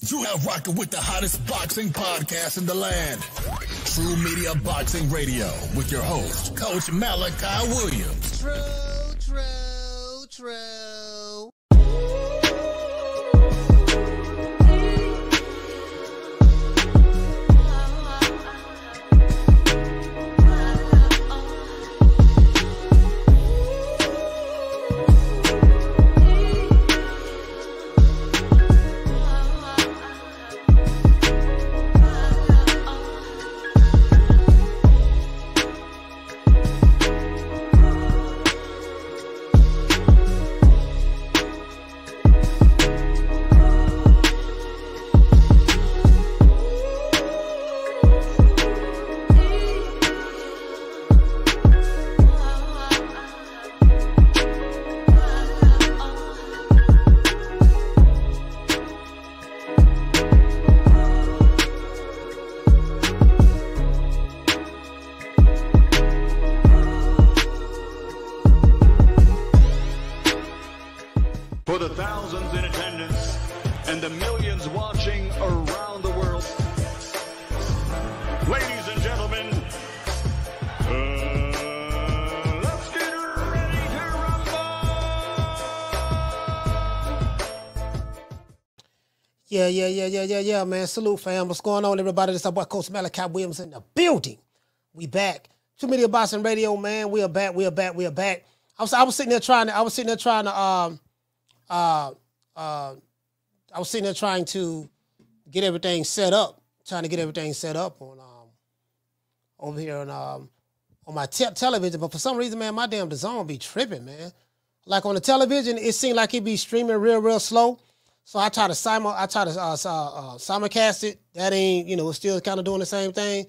You have rocking with the hottest boxing podcast in the land. TRU Media Boxing Radio with your host, Coach Malachi Williams. True, true, true. Yeah, yeah, yeah, yeah, yeah, yeah, man. Salute, fam. What's going on, everybody? This is our boy Coach Malachi Williams in the building. We back. TRU Media Boxing Radio, man. We are back. We are back. We are back. I was, I was sitting there trying to, I was sitting there trying to, um, uh, uh, I was sitting there trying to get everything set up, trying to get everything set up on, um, over here on, um, on my te- television. But for some reason, man, my damn DAZN be tripping, man. Like on the television, it seemed like it be streaming real, real slow. So I try to simul, I try to uh, uh, uh, simulcast it. That ain't, you know, it's still kind of doing the same thing.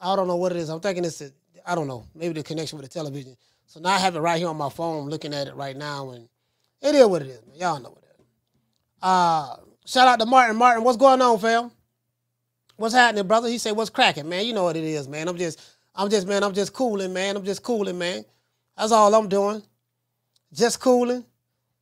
I don't know what it is. I'm thinking it's, a, I don't know, maybe the connection with the television. So now I have it right here on my phone, looking at it right now, and it is what it is, man. Y'all know what it is. Uh, shout out to Martin. Martin, what's going on, fam? What's happening, brother? He said, "What's cracking, man? You know what it is, man. I'm just, I'm just, man. I'm just cooling, man. I'm just cooling, man. That's all I'm doing. Just cooling,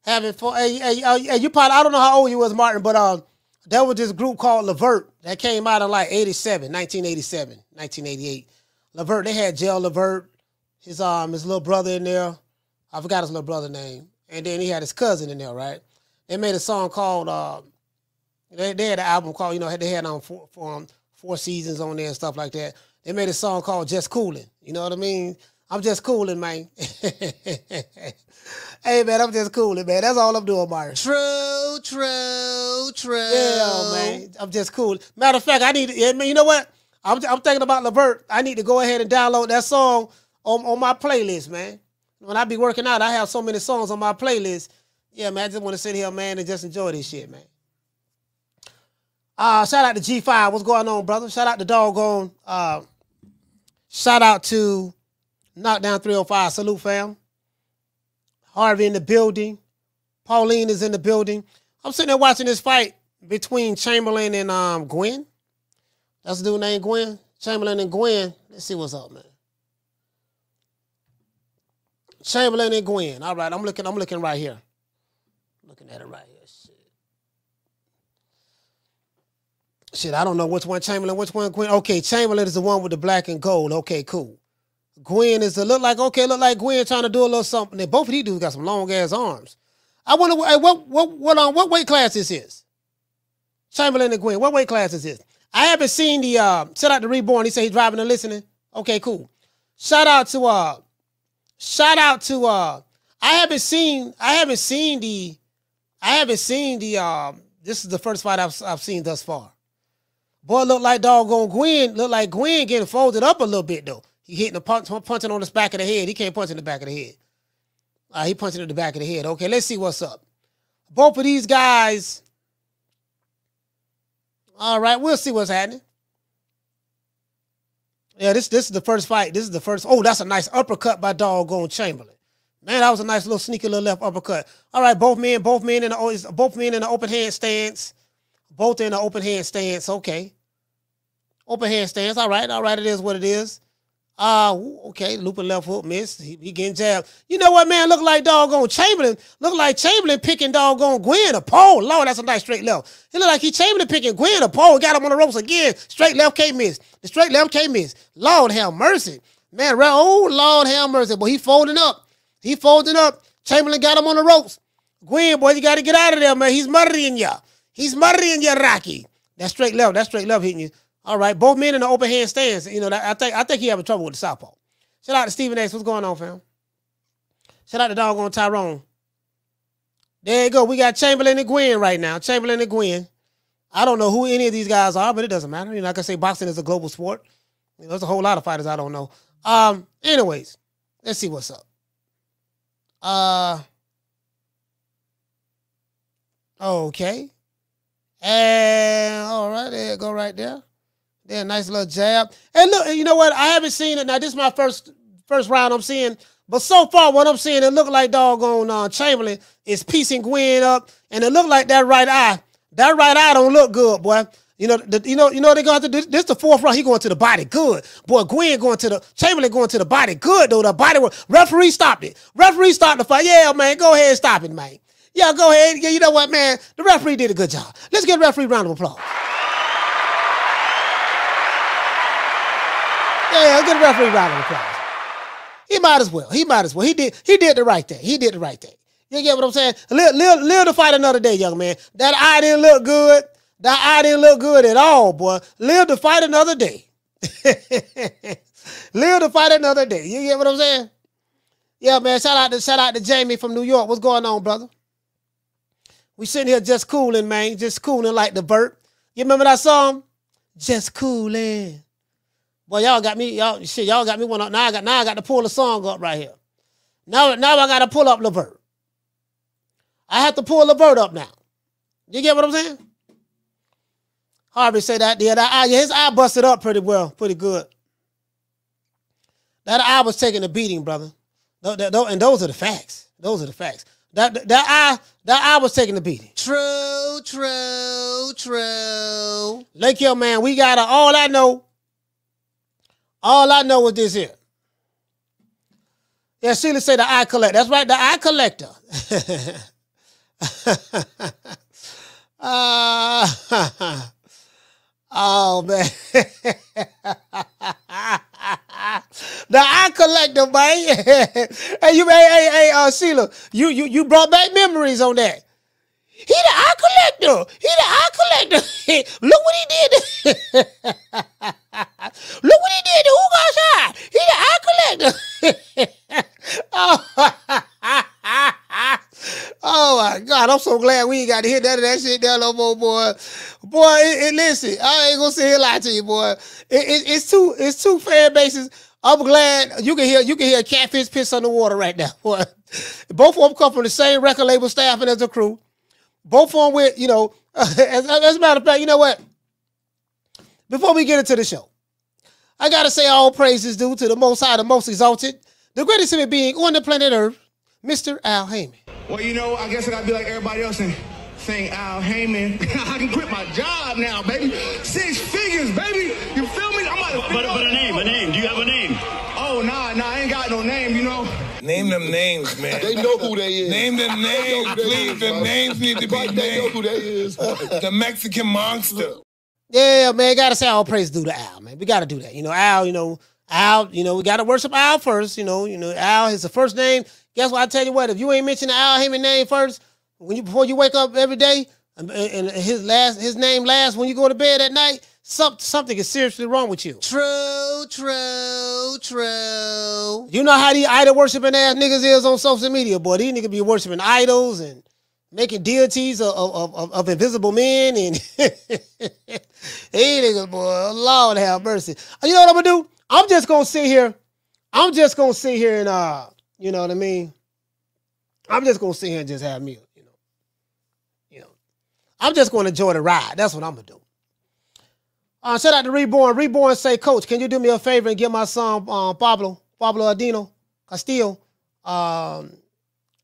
having fun. Hey, hey, hey, you probably, I don't know how old you was, Martin, but um, there was this group called Levert that came out in like 87, 1987, 1988. Levert, they had Gerald Levert, his um, his little brother in there. I forgot his little brother name, and then he had his cousin in there, right? They made a song called. Uh, they, they had an album called, you know, they had on four, four, um, four seasons on there and stuff like that. They made a song called Just Cooling. You know what I mean? I'm just cooling, man. hey, man, I'm just cooling, man. That's all I'm doing, Myron. True, true, true. Yeah, man. I'm just cool. Matter of fact, I need to, you know what? I'm, I'm thinking about Levert. I need to go ahead and download that song on, on my playlist, man. When I be working out, I have so many songs on my playlist. Yeah, man, I just want to sit here, man, and just enjoy this shit, man. Uh, shout out to G5. What's going on, brother? Shout out to Doggone. Uh, shout out to Knockdown 305. Salute, fam. Harvey in the building. Pauline is in the building. I'm sitting there watching this fight between Chamberlain and um Gwynne. That's the dude named Gwynne. Chamberlain and Gwynne. Let's see what's up, man. Chamberlain and Gwynne. All right, I'm looking. I'm looking right here. Looking at it right here. Shit. Shit, I don't know which one Chamberlain, which one Gwynne. Okay, Chamberlain is the one with the black and gold. Okay, cool. Gwynne is a look like okay, look like Gwynne trying to do a little something. There. Both of these dudes got some long ass arms. I wonder what what what what on what weight class this is. Chamberlain and Gwynne, what weight class is this? I haven't seen the uh shout out to Reborn. He said he's driving and listening. Okay, cool. Shout out to uh shout out to uh I haven't seen I haven't seen the I haven't seen the um this is the first fight I've I've seen thus far. Boy, look like doggone Gwynne. Look like Gwynne getting folded up a little bit though. He hitting the punch, punching on the back of the head. He can't punch in the back of the head. Uh, he punching in the back of the head. Okay, let's see what's up. Both of these guys. All right, we'll see what's happening. Yeah, this this is the first fight. This is the first. Oh, that's a nice uppercut by doggone Chamberlain. Man, that was a nice little sneaky little left uppercut. All right, both men, both men in the both men in the open hand stance. Both in the open hand stance. Okay. Open hand stance. All right, all right. It is what it is. Uh, okay, looping left hook, miss. He, he getting jabbed. You know what, man? Look like doggone Chamberlain. Look like Chamberlain picking doggone Gwynne a pole. Lord, that's a nice straight left. He look like he Chamberlain picking Gwynne a pole. Got him on the ropes again. Straight left can't miss. The straight left can't miss. Lord have mercy. Man, right, oh, Lord have mercy. But he folding up. He folding up. Chamberlain got him on the ropes. Gwynne, boy, you got to get out of there, man. He's murdering ya. He's murdering ya, Rocky. That straight left. That straight left hitting you. All right, both men in the open hand stance. You know, I think I think he having trouble with the southpaw. Shout out to Stephen X. What's going on, fam? Shout out to doggone Tyrone. There you go. We got Chamberlain and Gwynne right now. Chamberlain and Gwynne. I don't know who any of these guys are, but it doesn't matter. You know, like I say, boxing is a global sport. You know, there's a whole lot of fighters I don't know. Um, anyways, let's see what's up. Uh okay. And all right, there you go right there. There, nice little jab. And look, you know what? I haven't seen it. Now, this is my first first round I'm seeing. But so far, what I'm seeing, it look like doggone uh, Chamberlain is piecing Gwynne up. And it look like that right eye. That right eye don't look good, boy. You know, the, you know, you know they going to do this. The fourth round, he going to the body, good. Boy, Gwynne going to the Chamberlain going to the body, good though. The body, referee stopped it. Referee stopped the fight. Yeah, man, go ahead and stop it, man. Yeah, go ahead. Yeah, you know what, man? The referee did a good job. Let's give referee round of applause. Yeah, I'll give the referee a round of applause. He might as well. He might as well. He did. He did the right thing. He did the right thing. You get what I'm saying? Live, live, live to fight another day, young man. That eye didn't look good. That eye didn't look good at all, boy. Live to fight another day. live to fight another day. You get what I'm saying? Yeah, man. Shout out to shout out to Jamie from New York. What's going on, brother? We sitting here just cooling, man. Just cooling like Levert. You remember that song? Just cooling. Boy, y'all got me, y'all shit, y'all got me one up. Now I got now I got to pull the song up right here. Now, now I gotta pull up Levert. I have to pull Levert up now. You get what I'm saying? Harvey say that, yeah, that eye, yeah, his eye busted up pretty well, pretty good. That eye was taking a beating, brother. And those are the facts. Those are the facts. That that eye that eye was taking the beating. True, true, true. Lake Hill man, we got all I know. All I know is this here. Yeah, Sheila say the eye collector. That's right, the eye collector. uh, oh man. the eye collector, man. hey, you, hey, hey, hey, uh, Sheila, you, you, you brought back memories on that. He the eye collector. He the eye collector. Look what he did. Look what he did to Hugo Shine. He the eye collector. oh. oh my God! I'm so glad we ain't got to hear none of that shit down no more, boy. Boy, it, it, listen, I ain't gonna sit here lie to you, boy. It, it's two, it's two fan bases. I'm glad you can hear you can hear catfish piss on the water right now. Boy. Both of them come from the same record label staff and as a crew. Both of them with, you know, as, as a matter of fact, you know what? Before we get into the show, I gotta say all praises due to the most high, the most exalted, the greatest human being on the planet Earth, Mr. Al Haymon. Well, you know, I guess I gotta be like everybody else and sing Al Haymon. I can quit my job now, baby. Six figures, baby. You feel me? I'm about to But, but a name, a name. Do you have a name? Oh, nah, nah, I ain't got no name, you know. Name them names, man. They know who they is. Name them names, please. The names need to be But they know named. who they is. The Mexican monster. Yeah, man, gotta say all praise due to Al, man. We gotta do that. You know, Al, you know, Al, you know, we gotta worship Al first. You know, you know, Al is the first name. Guess what? I tell you what, if you ain't mention the Al Haymon name first, when you before you wake up every day, and, and his last his name last when you go to bed at night, some, something is seriously wrong with you. True, true, true. You know how these idol worshiping ass niggas is on social media, boy. These niggas be worshiping idols and making deities of, of, of, of invisible men and hey niggas, boy, Lord have mercy. You know what I'm gonna do? I'm just gonna sit here. I'm just gonna sit here and uh, you know what I mean? I'm just gonna sit here and just have me, you know. You know. I'm just gonna enjoy the ride. That's what I'm gonna do. Uh, shout out to Reborn. Reborn say, Coach, can you do me a favor and get my son um, Pablo, Pablo Adino Castillo, um,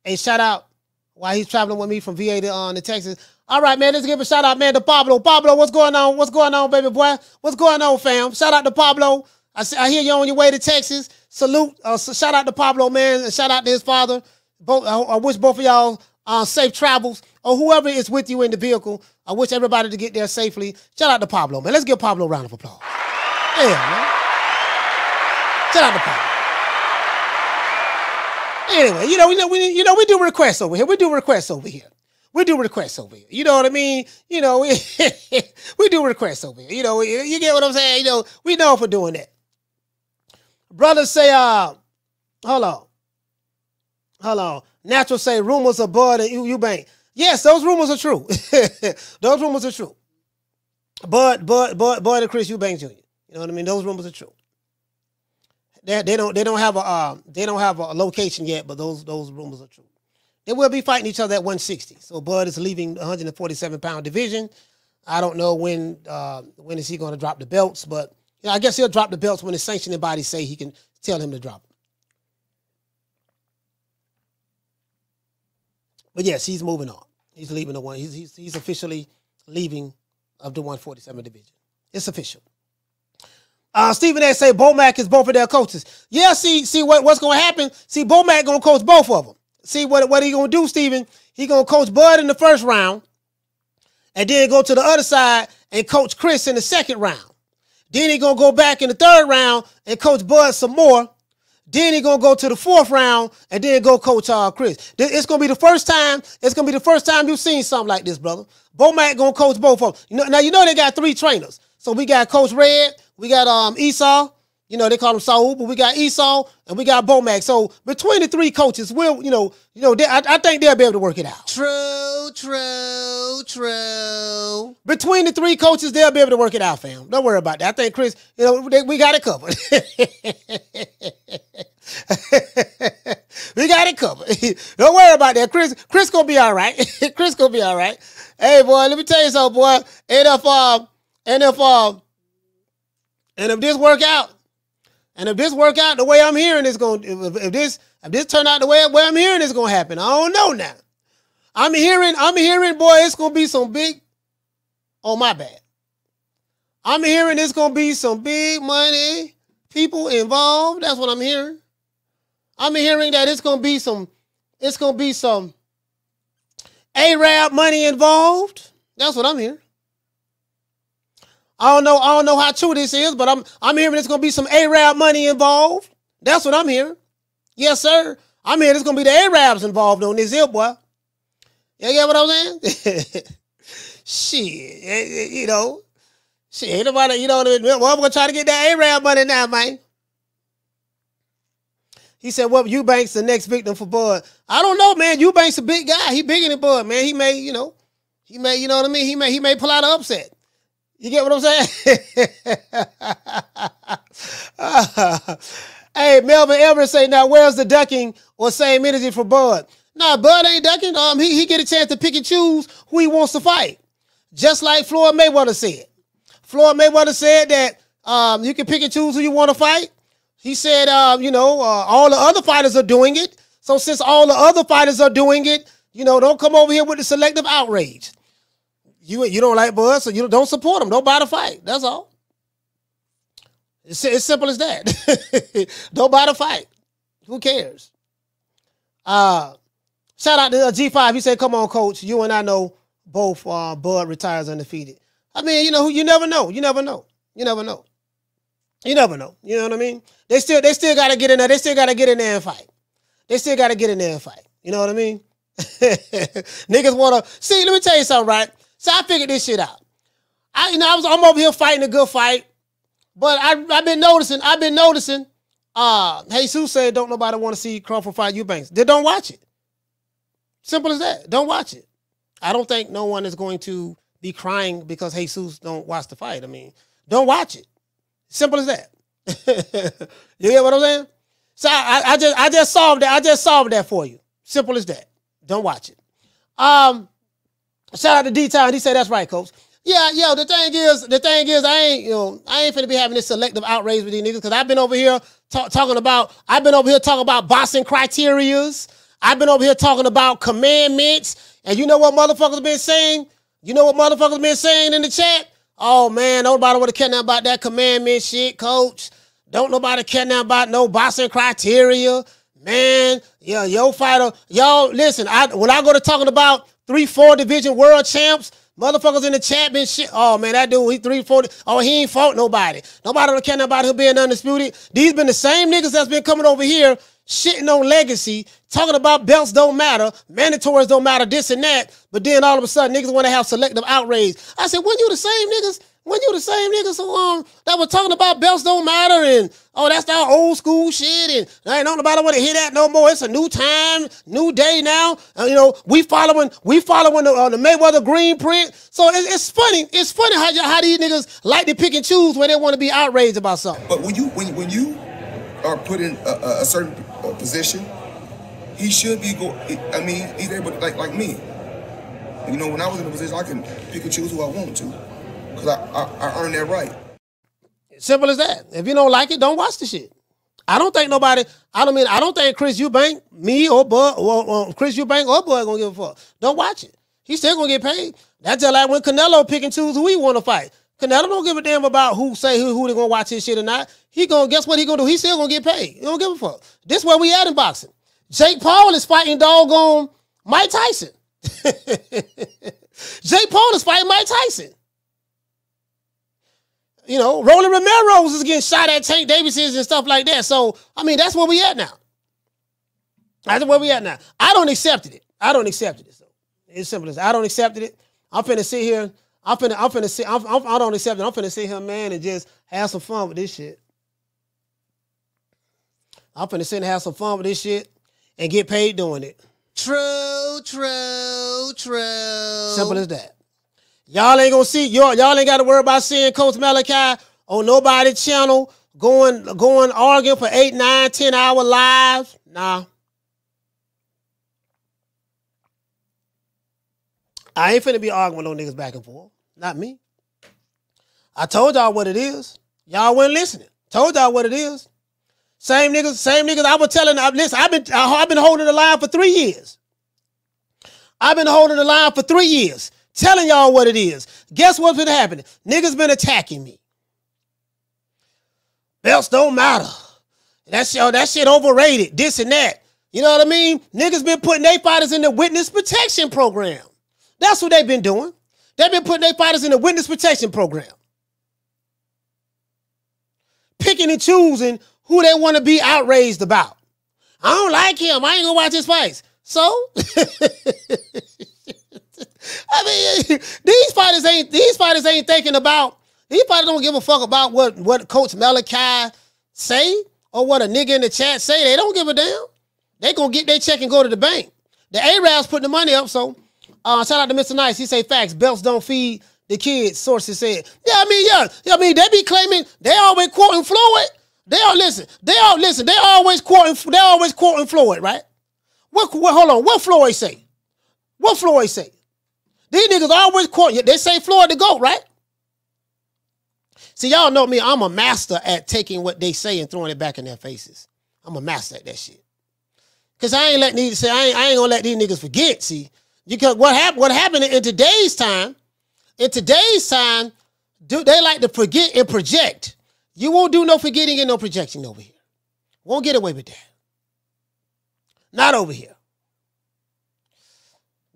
a shout out while he's traveling with me from VA to, uh, to Texas. All right, man, let's give a shout out, man, to Pablo. Pablo, what's going on? What's going on, baby boy? What's going on, fam? Shout out to Pablo. I see, I hear you on your way to Texas. Salute, uh, s- shout out to Pablo, man, and shout out to his father. Both, I, I wish both of y'all uh, safe travels, or whoever is with you in the vehicle. I wish everybody to get there safely. Shout out to Pablo, man. Let's give Pablo a round of applause. Yeah, man. Shout out to Pablo. Anyway, you know, we know, we, you know, we do requests over here. We do requests over here. We do requests over here. You know what I mean? You know, we, we do requests over here. You know, you, get what I'm saying? You know, we know for doing that. Brothers say, uh, hold on. Hold on. Natural say rumors of Bud and Eubank. Yes, those rumors are true. those rumors are true. But Bud, Bud, Bud and Chris Eubank Jr. You know what I mean? Those rumors are true. They, they don't they don't have a um, they don't have a location yet, but those those rumors are true. They will be fighting each other at 160. So Bud is leaving the 147 pound division. I don't know when uh, when is he going to drop the belts, but you know, I guess he'll drop the belts when the sanctioning body say he can tell him to drop. But yes, he's moving on. He's leaving the one. He's he's, he's officially leaving of the 147 division. It's official. Uh, Stephen A. say Bomac is both of their coaches. Yeah, see, see what, what's gonna happen? See, Bomac gonna coach both of them. See what what he gonna do, Stephen? He gonna coach Bud in the first round, and then go to the other side and coach Chris in the second round. Then he gonna go back in the third round and coach Bud some more. Then he gonna go to the fourth round and then go coach uh, Chris. It's gonna be the first time. It's gonna be the first time you've seen something like this, brother. Bomac gonna coach both of them. You know, now you know they got three trainers. So we got Coach Red, we got um Esau. You know they call him Saul, but we got Esau and we got Bomac. So between the three coaches, we'll you know you know they, I, I think they'll be able to work it out. True, true, true. Between the three coaches, they'll be able to work it out, fam. Don't worry about that. I think Chris, you know, they, we got it covered. we got it covered. Don't worry about that. Chris, Chris gonna be all right. Chris gonna be all right. Hey, boy, let me tell you something, boy. And if um, and if um, and if this work out, and if this work out the way I'm hearing, it's gonna. If, if this if this turn out the way, way I'm hearing, it's gonna happen. I don't know now. I'm hearing, I'm hearing, boy, it's gonna be some big. Oh my bad. I'm hearing it's gonna be some big money people involved. That's what I'm hearing. I'm hearing that it's gonna be some, it's gonna be some Arab money involved. That's what I'm hearing. I don't know, I don't know how true this is, but I'm I'm hearing it's gonna be some Arab money involved. That's what I'm hearing. Yes, sir. I'm hearing it's gonna be the Arabs involved on this here, boy. You get what I'm saying? Shit, eh, eh, you know, shit, ain't nobody, you know, well, I'm gonna try to get that Arab money now, man. He said, "Well, Eubanks the next victim for Bud." I don't know, man. Eubanks a big guy. He bigger than Bud, man. He may, you know, he may, you know what I mean. He may, he may pull out an upset. You get what I'm saying? hey, Melvin Everett say, "Now where's the ducking or same energy for Bud?" Nah, Bud ain't ducking. Um, he he get a chance to pick and choose who he wants to fight, just like Floyd Mayweather said. Floyd Mayweather said that um, you can pick and choose who you want to fight. He said, uh, you know, uh, all the other fighters are doing it. So since all the other fighters are doing it, you know, don't come over here with the selective outrage. You you don't like Bud, so you don't support him. Don't buy the fight. That's all. It's, it's simple as that. don't buy the fight. Who cares? Uh, shout out to uh, G5. He said, "Come on, coach. You and I know both. Uh, Bud retires undefeated. I mean, you know, you never know. You never know. You never know. You never know. You know what I mean? They still they still gotta get in there. They still gotta get in there and fight. They still gotta get in there and fight. You know what I mean? Niggas wanna see, let me tell you something, right? So I figured this shit out. I you know, I was I'm over here fighting a good fight, but I I've been noticing, I've been noticing, uh Jesus said don't nobody want to see Crawford fight Eubanks. They don't watch it. Simple as that. Don't watch it. I don't think no one is going to be crying because Jesus don't watch the fight. I mean, don't watch it. Simple as that. you get what I'm saying? So I, I just I just solved that. I just solved that for you. Simple as that. Don't watch it. Um, shout out to D Town. He said that's right, coach. Yeah, yo, the thing is, the thing is, I ain't, you know, I ain't finna be having this selective outrage with these niggas because I've been over here ta- talking about, I've been over here talking about boxing criterias. I've been over here talking about commandments. And you know what motherfuckers been saying? You know what motherfuckers been saying in the chat? Oh man, nobody would have cared nothing about that commandment shit, coach. Don't nobody care now about no boxing criteria. Man, yeah, yo fighter, y'all listen. I when I go to talking about three, four division world champs, motherfuckers in the chat been shit. Oh man, that dude, he three, four. Oh, he ain't fought nobody. Nobody don't care about him being undisputed. These been the same niggas that's been coming over here shitting on legacy, talking about belts don't matter, mandatories don't matter, this and that. But then all of a sudden, niggas want to have selective outrage. I said, when you the same niggas? When you the same niggas who, um, that were talking about belts don't matter and oh that's that old school shit and I ain't nobody want to hear that no more. It's a new time, new day now. Uh, you know we following we following the, uh, the Mayweather green print. So it, it's funny. It's funny how how these niggas like to pick and choose when they want to be outraged about something. But when you when when you are put in a, a- certain position, he should be go. I mean, he's able like like me. You know, when I was in a position, I can pick and choose who I want to, cause I I, I earned that right. Simple as that. If you don't like it, don't watch the shit. I don't think nobody. I don't mean. I don't think Chris Eubank, me or Bud, or, or Chris Eubank or Bud gonna give a fuck. Don't watch it. He's still gonna get paid. That's just like when Canelo pick and choose who he want to fight. Canelo don't give a damn about who say who, who they gonna watch his shit or not. He gonna guess what he gonna do. He still gonna get paid. He don't give a fuck. This where we at in boxing. Jake Paul is fighting doggone Mike Tyson. Jake Paul is fighting Mike Tyson. You know, Roland Romero's is getting shot at Tank Davis's and stuff like that. So, I mean, that's where we at now. That's where we at now. I don't accept it. I don't accept it. So it's simple as I don't accept it. I'm finna sit here. I'm finna. I'm finna sit. I'm, I'm, I don't accept it. I'm finna sit here, man, and just have some fun with this shit. I'm finna sit and have some fun with this shit and get paid doing it. True, true, true. Simple as that. Y'all ain't gonna see y'all. Y'all ain't got to worry about seeing Coach Malachi on nobody channel going going arguing for eight, nine, ten hour lives. Nah. I ain't finna be arguing with no niggas back and forth. Not me. I told y'all what it is. Y'all weren't listening. Told y'all what it is. Same niggas, same niggas. I was telling. I listen. I've been I've been holding the line for three years. I've been holding the line for three years, telling y'all what it is. Guess what's been happening? Niggas been attacking me. Belts don't matter. That shit, oh, that shit overrated. This and that. You know what I mean? Niggas been putting their fighters in the witness protection program. That's what they've been doing. They've been putting their fighters in the witness protection program. Picking and choosing who they want to be outraged about. I don't like him. I ain't gonna watch his fights. So, I mean, these fighters ain't these fighters ain't thinking about these fighters don't give a fuck about what what Coach Malachi say or what a nigga in the chat say. They don't give a damn. They gonna get their check and go to the bank. The Arabs putting the money up. So, uh, shout out to Mr. Nice. He say facts. Belts don't feed the kids. Sources said. Yeah, I mean, yeah, yeah. I mean, they be claiming they always quoting Floyd. They all listen. They all listen. They always quoting. They always quoting Floyd, right? What, what? Hold on. What Floyd say? What Floyd say? These niggas always quote. They say Floyd the goat, right? See, y'all know me. I'm a master at taking what they say and throwing it back in their faces. I'm a master at that shit. Cause I ain't letting these say I ain't, I ain't gonna let these niggas forget. See, because what happened? What happened in today's time? In today's time, do they like to forget and project? You won't do no forgetting and no projecting over here. Won't get away with that. Not over here.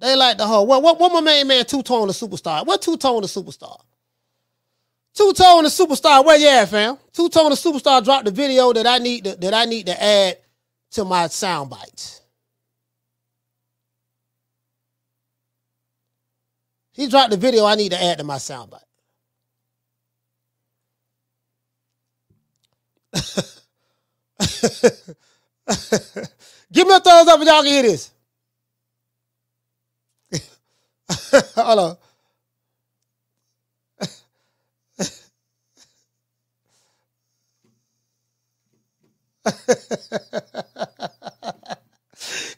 They like the whole what what what my main man two tone the superstar. What two tone the superstar? Two tone the superstar. Where you at, fam? Two tone the superstar dropped the video that I need to, that I need to add to my sound bites. He dropped the video I need to add to my sound bite. Give me a thumbs up if y'all can hear this. Hold on.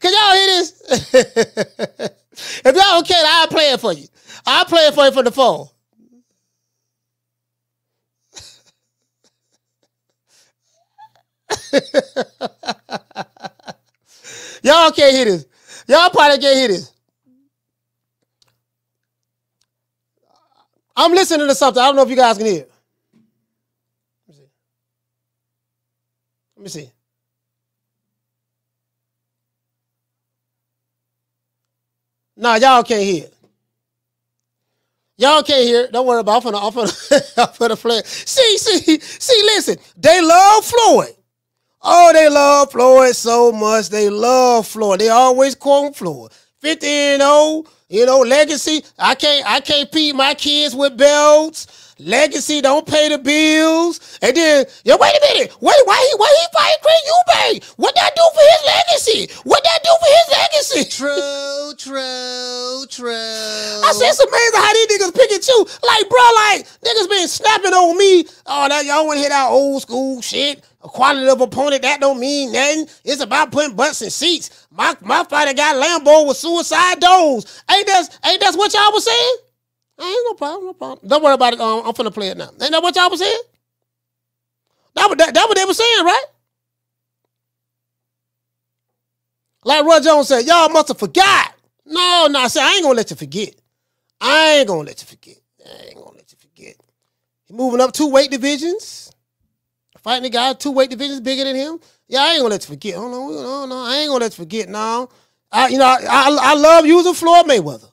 Can y'all hear this? if y'all don't care, I'll play it for you. I'll play it for you from the phone. Y'all can't hear this. Y'all probably can't hear this. I'm listening to something. I don't know if you guys can hear. Let me see. me see. Nah, y'all can't hear. Y'all can't hear. Don't worry about. it. I'm finna, I'm play. See, see, see. Listen, they love Floyd. Oh, they love Floyd so much. They love Floyd. They always quote Floyd. 50 and 0, you know, legacy. I can't I can't feed my kids with belts. Legacy don't pay the bills. And then, yo, wait a minute. Wait, why he why he fight Craig Eubank? What that do for his legacy? What that do for his legacy? True, true, true. I said it's amazing how these niggas pick and choose. Like, bro, like niggas been snapping on me. Oh, that y'all want to hear that old school shit? A qualitative opponent that don't mean nothing. It's about putting butts in seats. My my fighter got Lambo with suicide doors. Ain't that ain't that what y'all was saying? I ain't no problem, no problem. Don't worry about it. Um, I'm finna play it now. Ain't that what y'all was saying? That what that, that what they were saying, right? Like Roy Jones said, y'all must have forgot. No, no, I said I ain't gonna let you forget. I ain't gonna let you forget. I ain't gonna let you forget. He moving up two weight divisions. Fighting a guy two weight divisions bigger than him. Yeah, I ain't gonna let you forget. Oh no, no, no, I ain't gonna let you forget. No, I, you know, I, I, I love using Floyd Mayweather.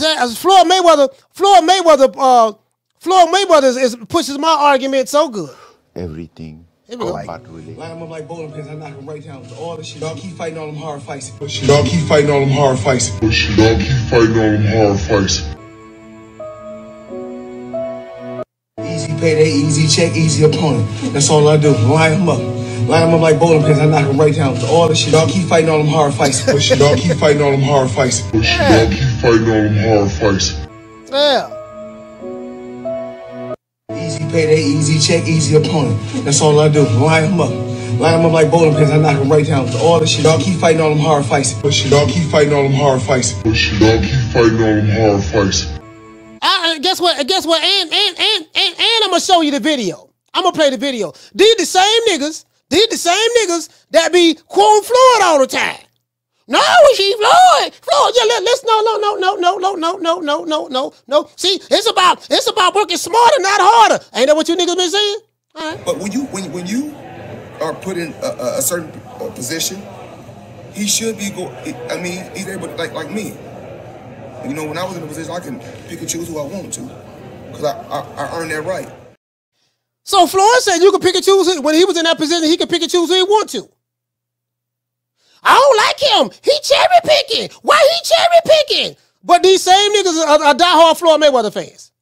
I as Floyd Mayweather, Floyd Mayweather, uh, Floyd Mayweather is, is pushes my argument so good. everything Here we go. combat. Line them up like bowling pins, I knock them right down. All the shit. Y'all keep fighting all them hard fights. Y'all keep fighting all them hard fights. Y'all keep fighting all them hard fights. Easy payday, easy check, easy opponent. That's all I do. Line them up. Line them up like bowling pins, I knock them right down. All the shit. Y'all keep fighting all them hard fights. Y'all keep fighting all them hard fights. Y'all keep fighting all them hard fights. Yeah. Easy pay payday, easy check, easy opponent. That's all I do. Line them up. Line them up like bowling pins, I knock them right down. All the shit. Y'all keep fighting all them hard fights. Y'all keep fighting all them hard fights. Y'all keep fighting all them hard fights. Guess what? Guess what? And and and and and I'm gonna show you the video. I'm gonna play the video. These the same niggas. These the same niggas that be quoting Floyd all the time. No, she Floyd. Floyd. Yeah, let, let's no no no no no no no no no no no no. See, it's about it's about working smarter, not harder. Ain't that what you niggas been saying? All right. But when you when when you are put in a, a, certain uh, position, he should be go. I mean, he's able like like me. You know, when I was in a position, I can pick and choose who I want to, because I, I I earned that right. So Floyd said you could pick and choose when he was in that position. He could pick and choose who he want to. I don't like him. He cherry picking. Why he cherry picking? But these same niggas are, are diehard Floyd Mayweather fans.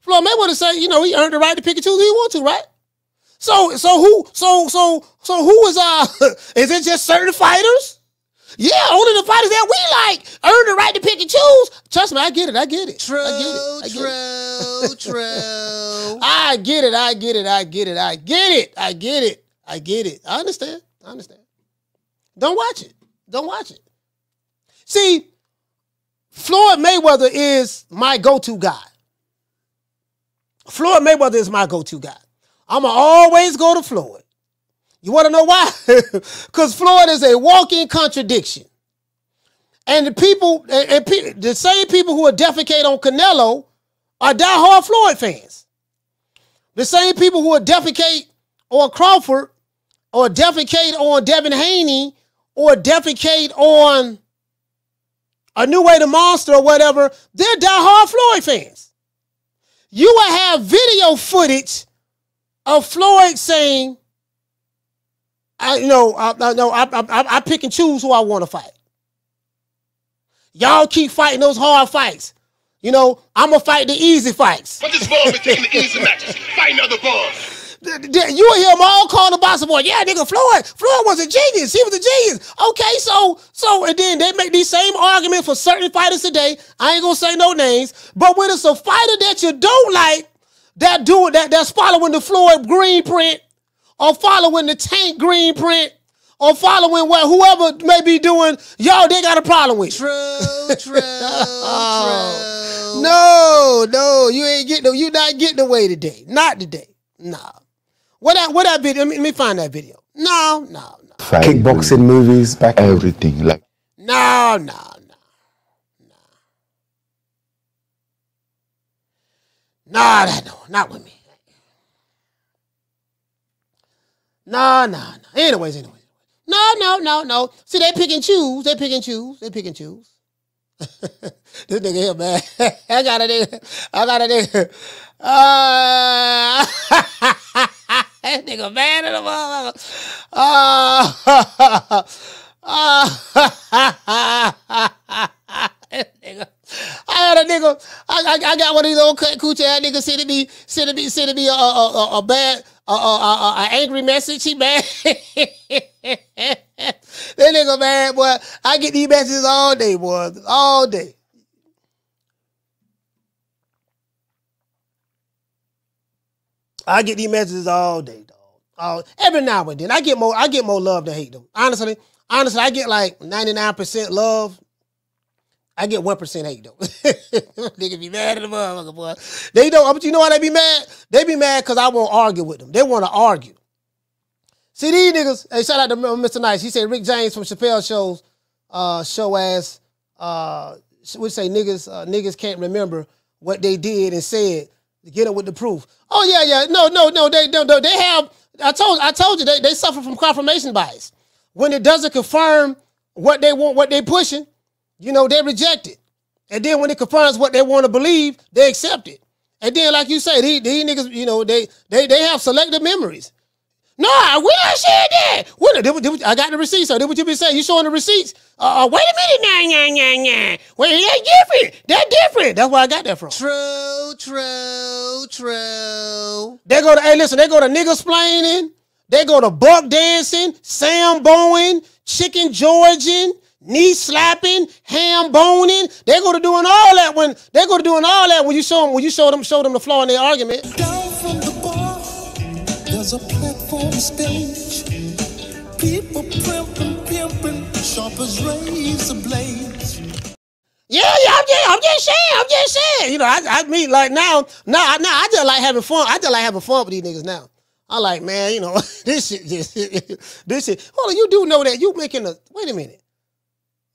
Floyd Mayweather said, you know, he earned the right to pick and choose who he want to, right? So, so who, so, so, so who is uh? is it just certain fighters? Yeah, only the fighters that we like earn the right to pick and choose. Trust me, I get it. I get it. True, I get it. I get it. true, true. I get it. I get it. I get it. I get it. I get it. I get it. I understand. I understand. Don't watch it. Don't watch it. See, Floyd Mayweather is my go-to guy. Floyd Mayweather is my go-to guy. I'ma always go to Floyd. You want to know why? Because Floyd is a walking contradiction. And the people, and, and pe- the same people who are defecate on Canelo are diehard Floyd fans. The same people who are defecate on Crawford or defecate on Devin Haney or defecate on Inoue to monster or whatever, they're diehard Floyd fans. You will have video footage of Floyd saying, I you know, I, I no, I, I, I pick and choose who I want to fight. Y'all keep fighting those hard fights. You know, I'm gonna fight the easy fights. But this ball been taking the easy matches, fighting other th- You hear them all calling the boxer boy. Yeah, nigga, Floyd. Floyd was a genius. He was a genius. Okay, so so and then they make these same arguments for certain fighters today. I ain't gonna say no names, but when it's a fighter that you don't like, that do that that's following the Floyd green print, or following the Tank green print, or following what whoever may be doing, y'all they got a problem with. True, true, true. No, no, you ain't getting you not getting away today. Not today. Nah. What that what that video? Let me, let me find that video. No, no, no. Fight Kickboxing movies back everything like No, no, no. No. Nah, that no, not with me. Nah, nah, nah. Anyways, anyways. No, no, no, no. See, they pick and choose. They pick and choose. They pick and choose. this nigga here, man. I got a nigga. I got a nigga. Uh, that nigga mad at the motherfucker. Uh, uh, nigga. I had a nigga. I, I, I got one of these old cut coochie ass niggas sending me, sending me, sending me a, a, a, a bad, a, a, a, a angry message. He mad. that nigga mad, boy. I get these messages all day, boy, all day. I get these messages all day, dog. All, every now and then, I get more. I get more love than hate them. Honestly, honestly, I get like ninety nine percent love. I get one percent hate though. Nigga be mad at the motherfucker, boy. They don't. But you know why they be mad? They be mad because I won't argue with them. They want to argue. See these niggas. Hey, shout out to Mr. Nice. He said Rick James from Chappelle shows uh, show ass. Uh, we say niggas uh, niggas can't remember what they did and said get it with the proof. Oh yeah, yeah. No, no, no. They no, no. They have. I told I told you they, they suffer from confirmation bias. When it doesn't confirm what they want, what they pushing, you know, they reject it. And then when it confirms what they want to believe, they accept it. And then, like you said, these, these niggas, you know, they they they have selective memories. Nah, we not said that. What, did, did, I got the receipts. So did what you been saying? You showing the receipts? Uh, uh, wait a minute, nah, nah, nah, nah. Wait, that's different. That's different. That's where I got that from. True, true, true. They go to, hey, listen, they go to niggas splaining. They go to buck dancing, Sam Bowen, chicken Georgian, knee slapping, ham boning. They go to doing all that when they go to doing all that when you show them when you show them show them the flaw in their argument. Down from the bar, there's a platform stage. People primping, pimping, sharp as razor blades. Yeah, yeah, I'm just, I'm just saying, I'm just saying. You know, I, I mean, like now, now, now, I just like having fun. I just like having fun with these niggas now. I like, man, you know, this shit, just, this shit. Hold on, you do know that you making a. Wait a minute.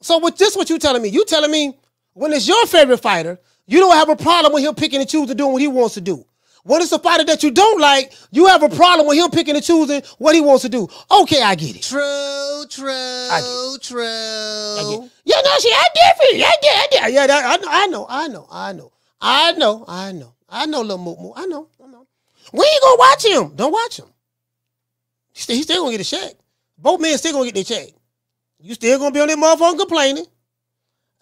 So, with this, what you telling me? You telling me when it's your favorite fighter, you don't have a problem with him picking and choosing doing what he wants to do. When it's a fighter that you don't like, you have a problem with him picking and choosing what he wants to do. Okay, I get it. True, true, I true. Yeah, no, she, I different. Yeah, yeah, yeah, yeah. that- I know, I know, I know, I know, I know, I know, I know, little moo moo. I know, I know. We ain't gonna watch him. Don't watch him. He's still, he's still gonna get a check. Both men still gonna get their check. You still gonna be on that motherfucker complaining.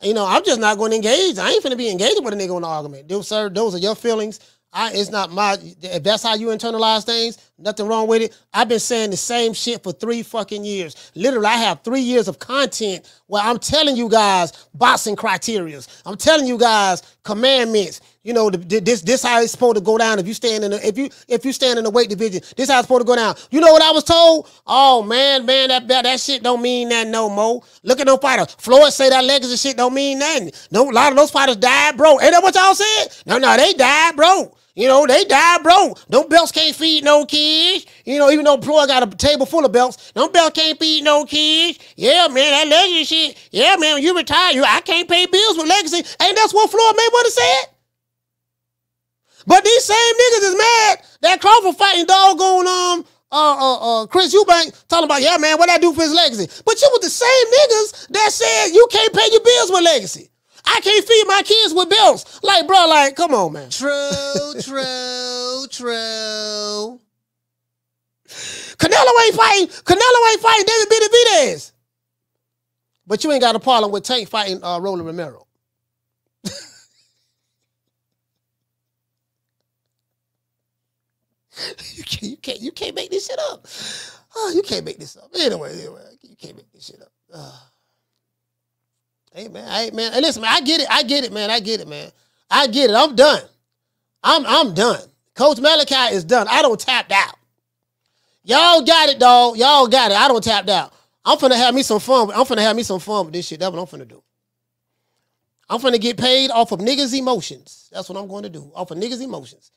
You know, I'm just not gonna engage. I ain't finna be engaging with a nigga on the argument. Dude, sir, those are your feelings. I, it's not my. If that's how you internalize things, nothing wrong with it. I've been saying the same shit for three fucking years. Literally, I have three years of content where I'm telling you guys boxing criterias. I'm telling you guys commandments. You know, this this how it's supposed to go down. If you stand in the, if you if you stand in the weight division, this how it's supposed to go down. You know what I was told? Oh man, man, that that, that shit don't mean that no more. Look at no fighter. Floyd say that legacy shit don't mean nothing. No, a lot of those fighters died, bro. Ain't that what y'all said? No, no, they died, bro. You know, they died, bro. Them belts can't feed no kids. You know, even though Floyd got a table full of belts, them belts can't feed no kids. Yeah, man, that legacy shit. Yeah, man, you retire, you I can't pay bills with legacy. Ain't that's what Floyd Mayweather said? But these same niggas is mad that Crawford fighting doggone um uh uh uh Chris Eubank talking about yeah man what I do for his legacy. But you was the same niggas that said you can't pay your bills with legacy. I can't feed my kids with bills. Like bro, like come on man. True, true, true. Canelo ain't fighting. Canelo ain't fighting David Benavidez. But you ain't got a problem with Tank fighting uh, Roland Romero. you can't, you can't, you can't make this shit up. Oh, you can't make this up. Anyway, anyway, you can't make this shit up. Uh, hey man, hey man, hey, listen, man, I get it, I get it, man, I get it, man, I get it. I'm done. I'm I'm done. Coach Malachi is done. I don't tapped out. Y'all got it, dog. Y'all got it. I don't tapped out. I'm finna have me some fun. I'm finna have me some fun with this shit. That's what I'm finna do. I'm finna get paid off of niggas' emotions. That's what I'm going to do. Off of niggas' emotions.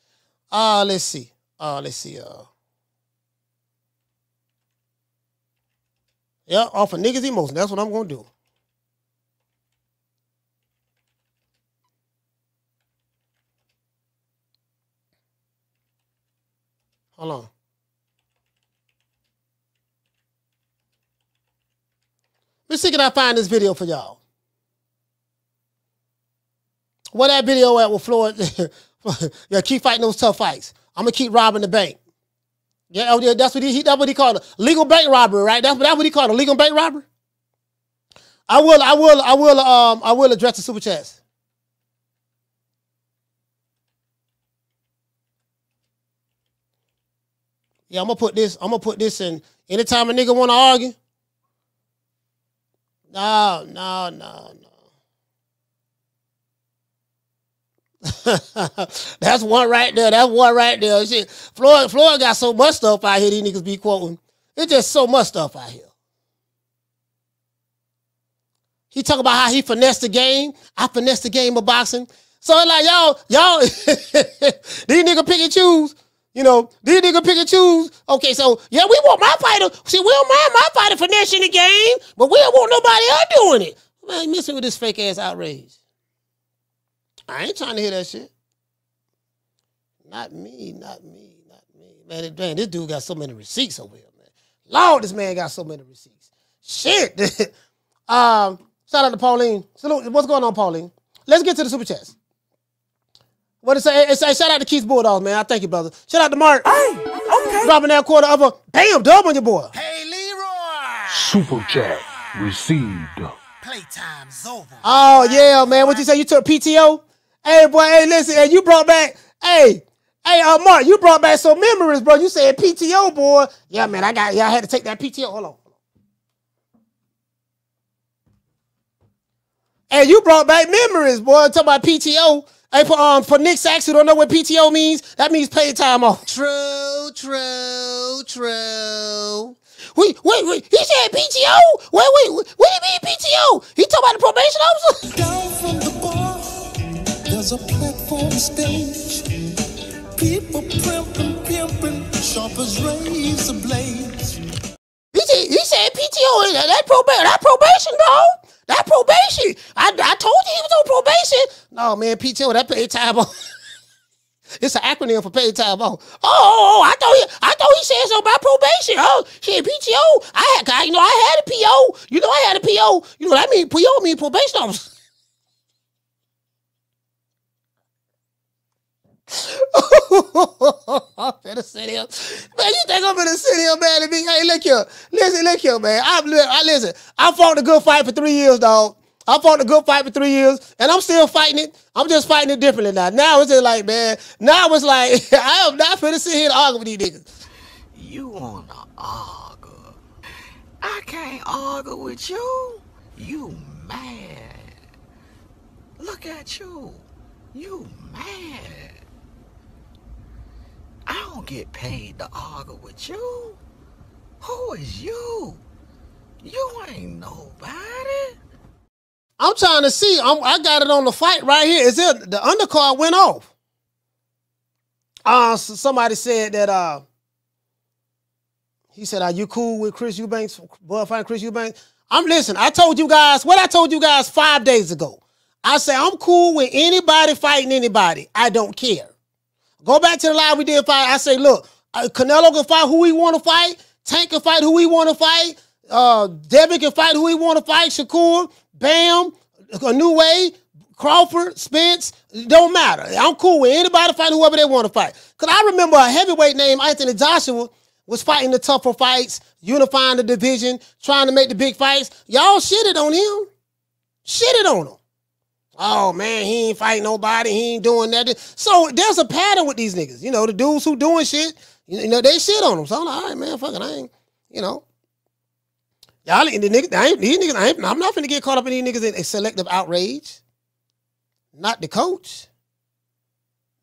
Uh, let's see. Uh, let's see. Uh, yeah, off of niggas' emotion. That's what I'm gonna do. Hold on. Let's see can I find this video for y'all. Where that video at with Floyd? yeah, keep fighting those tough fights. I'm gonna keep robbing the bank. Yeah, oh yeah, that's what he, he that's what he called a legal bank robbery, right? That's, that's what he called a legal bank robbery. I will, I will, I will, um, I will address the super chats. Yeah, I'm gonna put this. I'm gonna put this in. Anytime a nigga want to argue, no, no, no, no. That's one right there. That's one right there. Shit, Floyd, Floyd got so much stuff out here. These niggas be quoting. It's just so much stuff out here. He talk about how he finessed the game. I finessed the game of boxing. So it's like y'all, y'all, these niggas pick and choose. You know, these niggas pick and choose. Okay, so yeah, we want my fighter. See, we don't mind my fighter finessing the game, but we don't want nobody else doing it. Man, missing with this fake ass outrage. I ain't trying to hear that shit. Not me, not me, not me. Man, man, this dude got so many receipts over here, man. Lord, this man got so many receipts. Shit. um, shout out to Pauline. Salute. What's going on, Pauline? Let's get to the super chats. What it say? It say shout out to Keith Bulldogs, man. I thank you, brother. Shout out to Mark. Hey, okay. Dropping that quarter of a bam dub on your boy. Hey, Leroy. Super chat received. Playtime's over. Oh yeah, man. What you say? You took PTO? Hey, boy. Hey, listen. Hey, you brought back. Hey, hey, uh, Mark. You brought back some memories, bro. You said PTO, boy. Yeah, man. I got. Yeah, I had to take that PTO. Hold on. Hey, you brought back memories, boy. Talk about PTO. Hey, for, um, for Nick Sachs who don't know what PTO means, that means paid time off. True, true, true. Wait, wait, wait. He said PTO? Wait, wait, wait. What do you mean PTO? He talking about the probation officer? There's a platform stage. People primping, pimping, sharp as razor blades. He said, PTO, that, that, probation, that probation, dog. That probation. I, I told you he was on probation. No, man, PTO, that paid time off. it's an acronym for paid time off. Oh, oh, oh, oh, I thought he, I thought he said something about probation. Oh, shit, PTO. I had, you know, I had a PO. You know, I had a PO. You know, that mean PO mean probation officer. I'm finna sit here. Man, you think I'm finna sit here, man, and be, hey, look here. Listen, look here, man. I, I listen, I fought a good fight for three years, dog. I fought a good fight for three years, and I'm still fighting it. I'm just fighting it differently now. Now it's just like, man, now it's like, I am not finna sit here and argue with these niggas. You wanna argue? I can't argue with you. You mad. Look at you. You mad. I don't get paid to argue with you. Who is you? You ain't nobody. I'm trying to see. I'm, I got it on the fight right here. Is it the undercard went off? Uh, so somebody said that. Uh, he said, "Are you cool with Chris Eubanks? Boy, fighting Chris Eubanks." I'm listen. I told you guys what I told you guys five days ago. I say I'm cool with anybody fighting anybody. I don't care. Go back to the live we did fight. I say, look, uh, Canelo can fight who he want to fight. Tank can fight who he want to fight. Uh, Devin can fight who he want to fight. Shakur, Bam, Inoue, Crawford, Spence, don't matter. I'm cool with anybody fighting whoever they want to fight. Cause I remember a heavyweight named Anthony Joshua was fighting the tougher fights, unifying the division, trying to make the big fights. Y'all shitted on him. Shitted on him. Oh man, he ain't fighting nobody. He ain't doing that. So there's a pattern with these niggas. You know, the dudes who doing shit, you know, they shit on them. So I'm like, all right, man, fucking, I ain't, you know. Y'all, the niggas, I ain't, these niggas, I ain't, I'm not finna get caught up in these niggas in a selective outrage. Not the coach.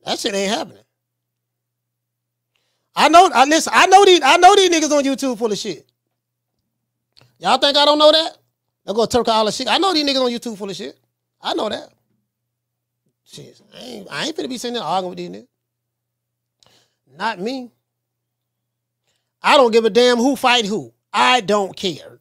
That shit ain't happening. I know, I listen, I know these, I know these niggas on YouTube full of shit. Y'all think I don't know that? They'll go Turk all the shit. I know these niggas on YouTube full of shit. I know that. I ain't, I ain't finna be sitting there arguing with these niggas. Not me. I don't give a damn who fight who. I don't care.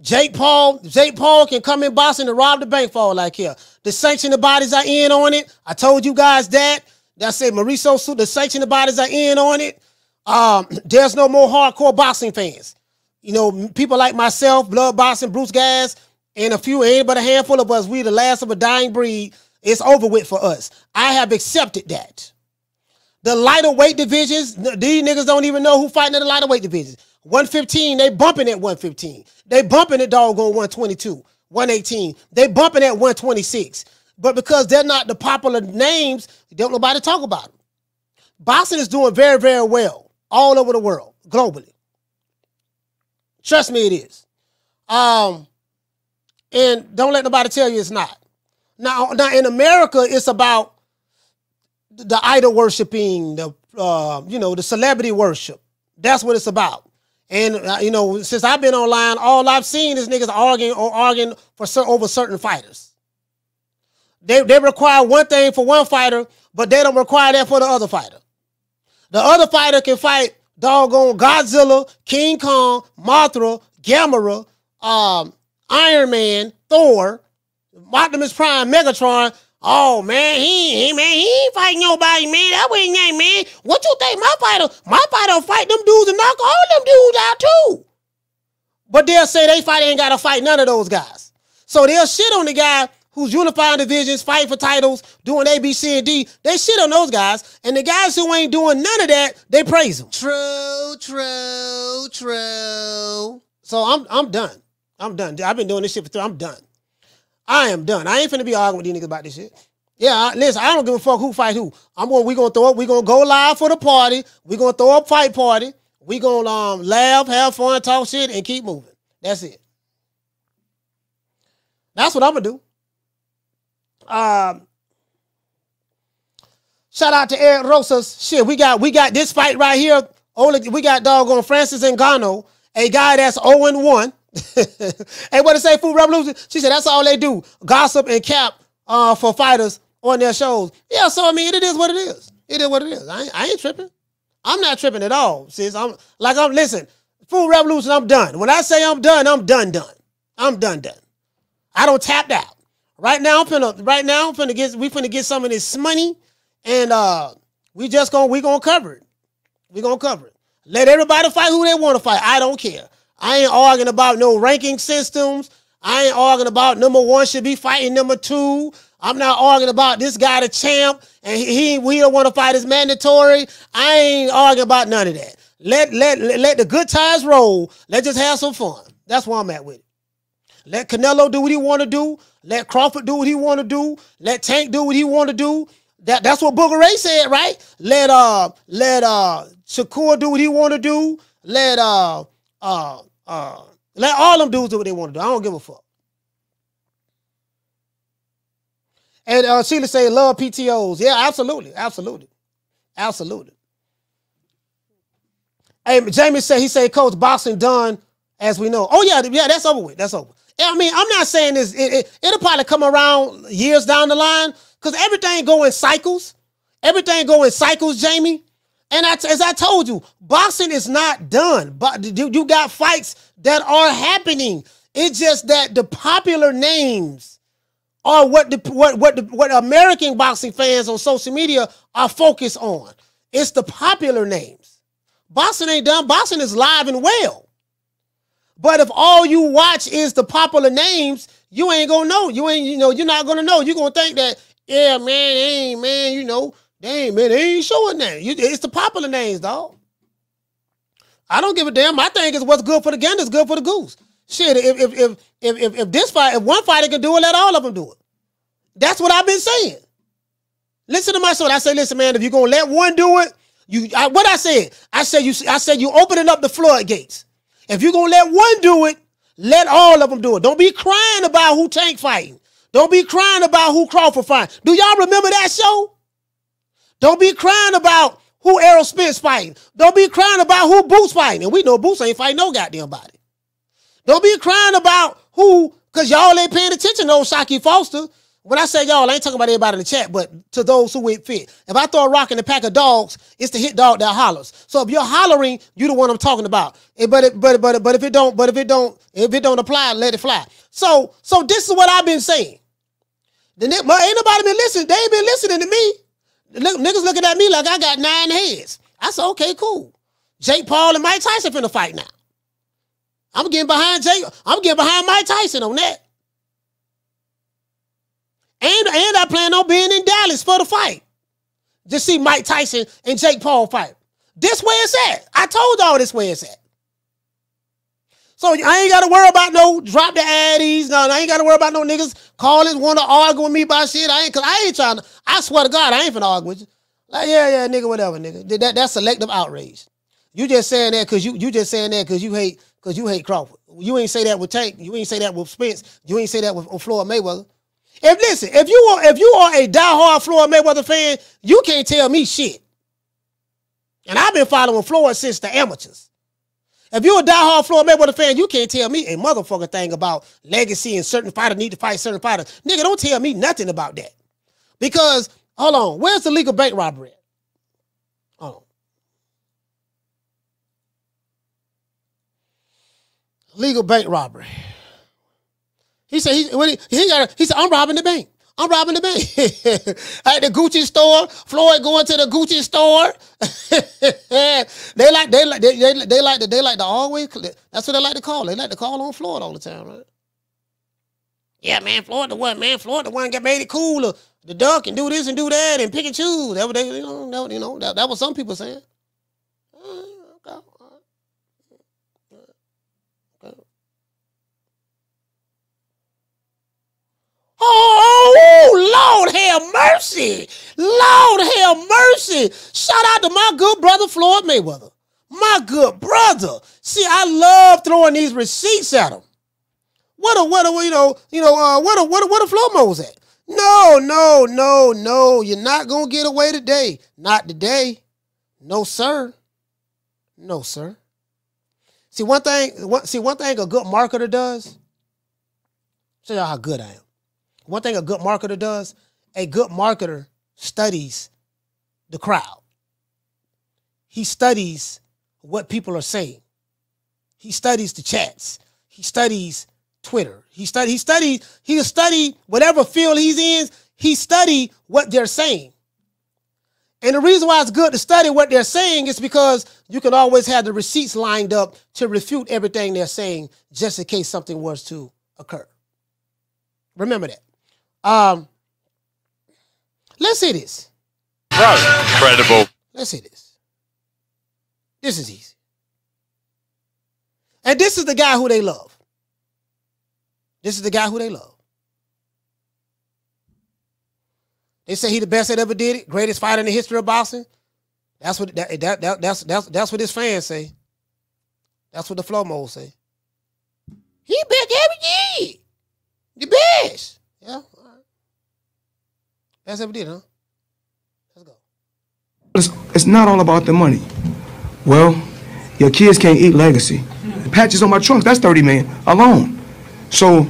Jake Paul, Jake Paul can come in Boston and rob the bank for all I care. The sanctioned bodies are in on it. I told you guys that. That said, Mauricio, the sanctioned bodies are in on it. Um, there's no more hardcore boxing fans. you know, people like myself, Blood Boxing, Bruce Gas, and a few, ain't but a handful of us, we the last of a dying breed. It's over with for us. I have accepted that. The lighter weight divisions, these niggas don't even know who fighting in the lighter weight divisions. 115, they bumping at 115. They bumping at doggone 122, 118. They bumping at 126. But because they're not the popular names, don't nobody talk about them. Boxing is doing very, very well all over the world, globally. Trust me, it is. Um, and don't let nobody tell you it's not. Now, now in America, it's about the idol worshiping, the uh, you know, the celebrity worship. That's what it's about. And uh, you know, since I've been online, all I've seen is niggas arguing or arguing for over certain fighters. They they require one thing for one fighter, but they don't require that for the other fighter. The other fighter can fight doggone Godzilla, King Kong, Mothra, Gamera, um, Iron Man, Thor, Optimus Prime, Megatron. Oh man, he, he man, he ain't fighting nobody, man. That ain't name, man. What you think my fighter? My fighter fight them dudes and knock all them dudes out too. But they'll say they fight ain't gotta fight none of those guys. So they'll shit on the guy who's unifying divisions, fighting for titles, doing A, B, C, and D. They shit on those guys. And the guys who ain't doing none of that, they praise them. True, true, true. So I'm I'm done. I'm done. I've been doing this shit for three. I'm done. I am done. I ain't finna be arguing with these niggas about this shit. Yeah, I, listen, I don't give a fuck who fight who. I'm going. We gonna throw up. We gonna go live for the party. We gonna throw up fight party. We gonna um laugh, have fun, talk shit, and keep moving. That's it. That's what I'm gonna do. Um, shout out to Eric Rosas. Shit, we got we got this fight right here. Only we got doggone Francis Ngannou, a guy that's 0 and 1. Hey, what to say, Food Revolution? She said that's all they do. Gossip and cap uh, for fighters on their shows. Yeah, so I mean it is what it is. It is what it is. I ain't, I ain't tripping. I'm not tripping at all. Sis, I'm like I'm listen, Food Revolution, I'm done. When I say I'm done, I'm done, done. I'm done, done. I don't tapped out. Right now, I'm finna right now I'm finna get we finna get some of this money and uh we just gonna we gonna cover it. We gonna cover it. Let everybody fight who they want to fight. I don't care. I ain't arguing about no ranking systems. I ain't arguing about number one should be fighting number two. I'm not arguing about this guy the champ and he, he we don't want to fight is mandatory. I ain't arguing about none of that. Let let let, the good times roll. Let's just have some fun. That's where I'm at with it. Let Canelo do what he want to do. Let Crawford do what he want to do. Let Tank do what he want to do. That that's what Booger Ray said, right? Let uh let uh Shakur do what he want to do. Let uh uh uh let all them dudes do what they want to do. I don't give a fuck. And uh Sheila say love PTOs. Yeah, absolutely, absolutely, absolutely. Hey, Jamie said he said coach boxing done as we know. Oh yeah, yeah, that's over with. That's over. I mean, I'm not saying this. It, it, it'll probably come around years down the line because everything go in cycles. Everything go in cycles, Jamie. And I, as I told you, boxing is not done. But you, got fights that are happening. It's just that the popular names are what the what what the, what American boxing fans on social media are focused on. It's the popular names. Boxing ain't done. Boxing is live and well. But if all you watch is the popular names, you ain't gonna know. You ain't, you know, you're not gonna know. You're gonna think that, yeah, man, ain't, man, you know, ain't, man, they ain't showing that. You, it's the popular names, dog. I don't give a damn. My thing is what's good for the gander is good for the goose. Shit, if if if if if, if this fight, if one fighter can do it, let all of them do it. That's what I've been saying. Listen to my son. I say, listen, man, if you're gonna let one do it, you I, what I said, I said you I said you opening up the floodgates. If you're gonna let one do it, let all of them do it. Don't be crying about who Tank fighting. Don't be crying about who Crawford fighting. Do y'all remember that show? Don't be crying about who Errol Spence fighting. Don't be crying about who Boots fighting. And we know Boots ain't fighting no goddamn body. Don't be crying about who, because y'all ain't paying attention to old Shockey Foster. When I say y'all, I ain't talking about everybody in the chat, but to those who it fit. If I throw a rock in a pack of dogs, it's the hit dog that hollers. So if you're hollering, you the one I'm talking about. But it, but but but if it don't, but if it don't, if it don't apply, let it fly. So so this is what I've been saying. The ain't nobody been listening. They ain't been listening to me. Look, niggas looking at me like I got nine heads. I said, okay, cool. Jake Paul and Mike Tyson finna fight now. I'm getting behind Jake. I'm getting behind Mike Tyson on that. And and I plan on being in Dallas for the fight. Just see Mike Tyson and Jake Paul fight. This where it's at. I told y'all this where it's at. So I ain't gotta worry about no drop the addies. No, I ain't gotta worry about no niggas calling, want to argue with me about shit. I ain't cause I ain't trying to. I swear to God, I ain't finna argue with you. Like, yeah, yeah, nigga, whatever, nigga. That, that's selective outrage. You just saying that cause you you just saying that cause you hate cause you hate Crawford. You ain't say that with Tank. You ain't say that with Spence. You ain't say that with, with Floyd Mayweather. If listen, if you are if you are a diehard Floyd Mayweather fan, you can't tell me shit. And I've been following Floyd since the amateurs. If you're a diehard Floyd Mayweather fan, you can't tell me a motherfucker thing about legacy and certain fighter need to fight certain fighters. Nigga, don't tell me nothing about that. Because, hold on, where's the legal bank robbery at? Hold on. Legal bank robbery. He said he he, he got he said I'm robbing the bank. I'm robbing the bank. At the Gucci store, Floyd going to the Gucci store. they like they like they, they, they like to they like to always that's what they like to call. They like to call on Floyd all the time, right? Yeah, man, Floyd the one, man, Floyd the one got made it cooler. The duck and do this and do that and pick and choose. That they you know, that, you know that, that was some people saying. Oh, Lord have mercy. Lord have mercy. Shout out to my good brother Floyd Mayweather. My good brother. See, I love throwing these receipts at him. What a what a you know, you know, uh, what a what a what a Flomo's at. No, no, no, no. You're not gonna get away today. Not today. No, sir. No, sir. See one thing, one, see one thing a good marketer does. Show y'all how good I am. One thing a good marketer does, a good marketer studies the crowd. He studies what people are saying. He studies the chats. He studies Twitter. He study he studies he'll study whatever field he's in, he study what they're saying. And the reason why it's good to study what they're saying is because you can always have the receipts lined up to refute everything they're saying just in case something was to occur. Remember that. Um, let's see this. Bro, incredible. Let's see this. This is easy. And this is the guy who they love. This is the guy who they love. They say he the best that ever did it, greatest fighter in the history of boxing. That's what that, that, that that's that's that's what his fans say. That's what the Flomo say. He best ever did. The best. Yeah. Best ever did, huh? Let's go. It's, it's not all about the money. Well, your kids can't eat legacy. Patches on my trunks, that's thirty 30 million alone. So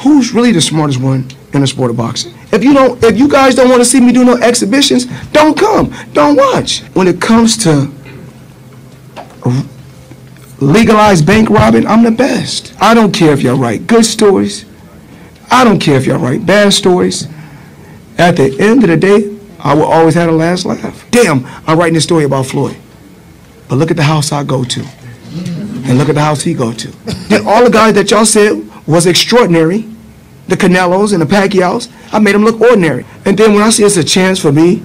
who's really the smartest one in the sport of boxing? If you don't, if you guys don't want to see me do no exhibitions, don't come. Don't watch. When it comes to legalized bank robbing, I'm the best. I don't care if y'all write good stories. I don't care if y'all write bad stories. At the end of the day, I will always have the last laugh. Damn, I'm writing this story about Floyd. But look at the house I go to. And look at the house he go to. Then all the guys that y'all said was extraordinary, the Canelos and the Pacquiaos, I made them look ordinary. And then when I see it's a chance for me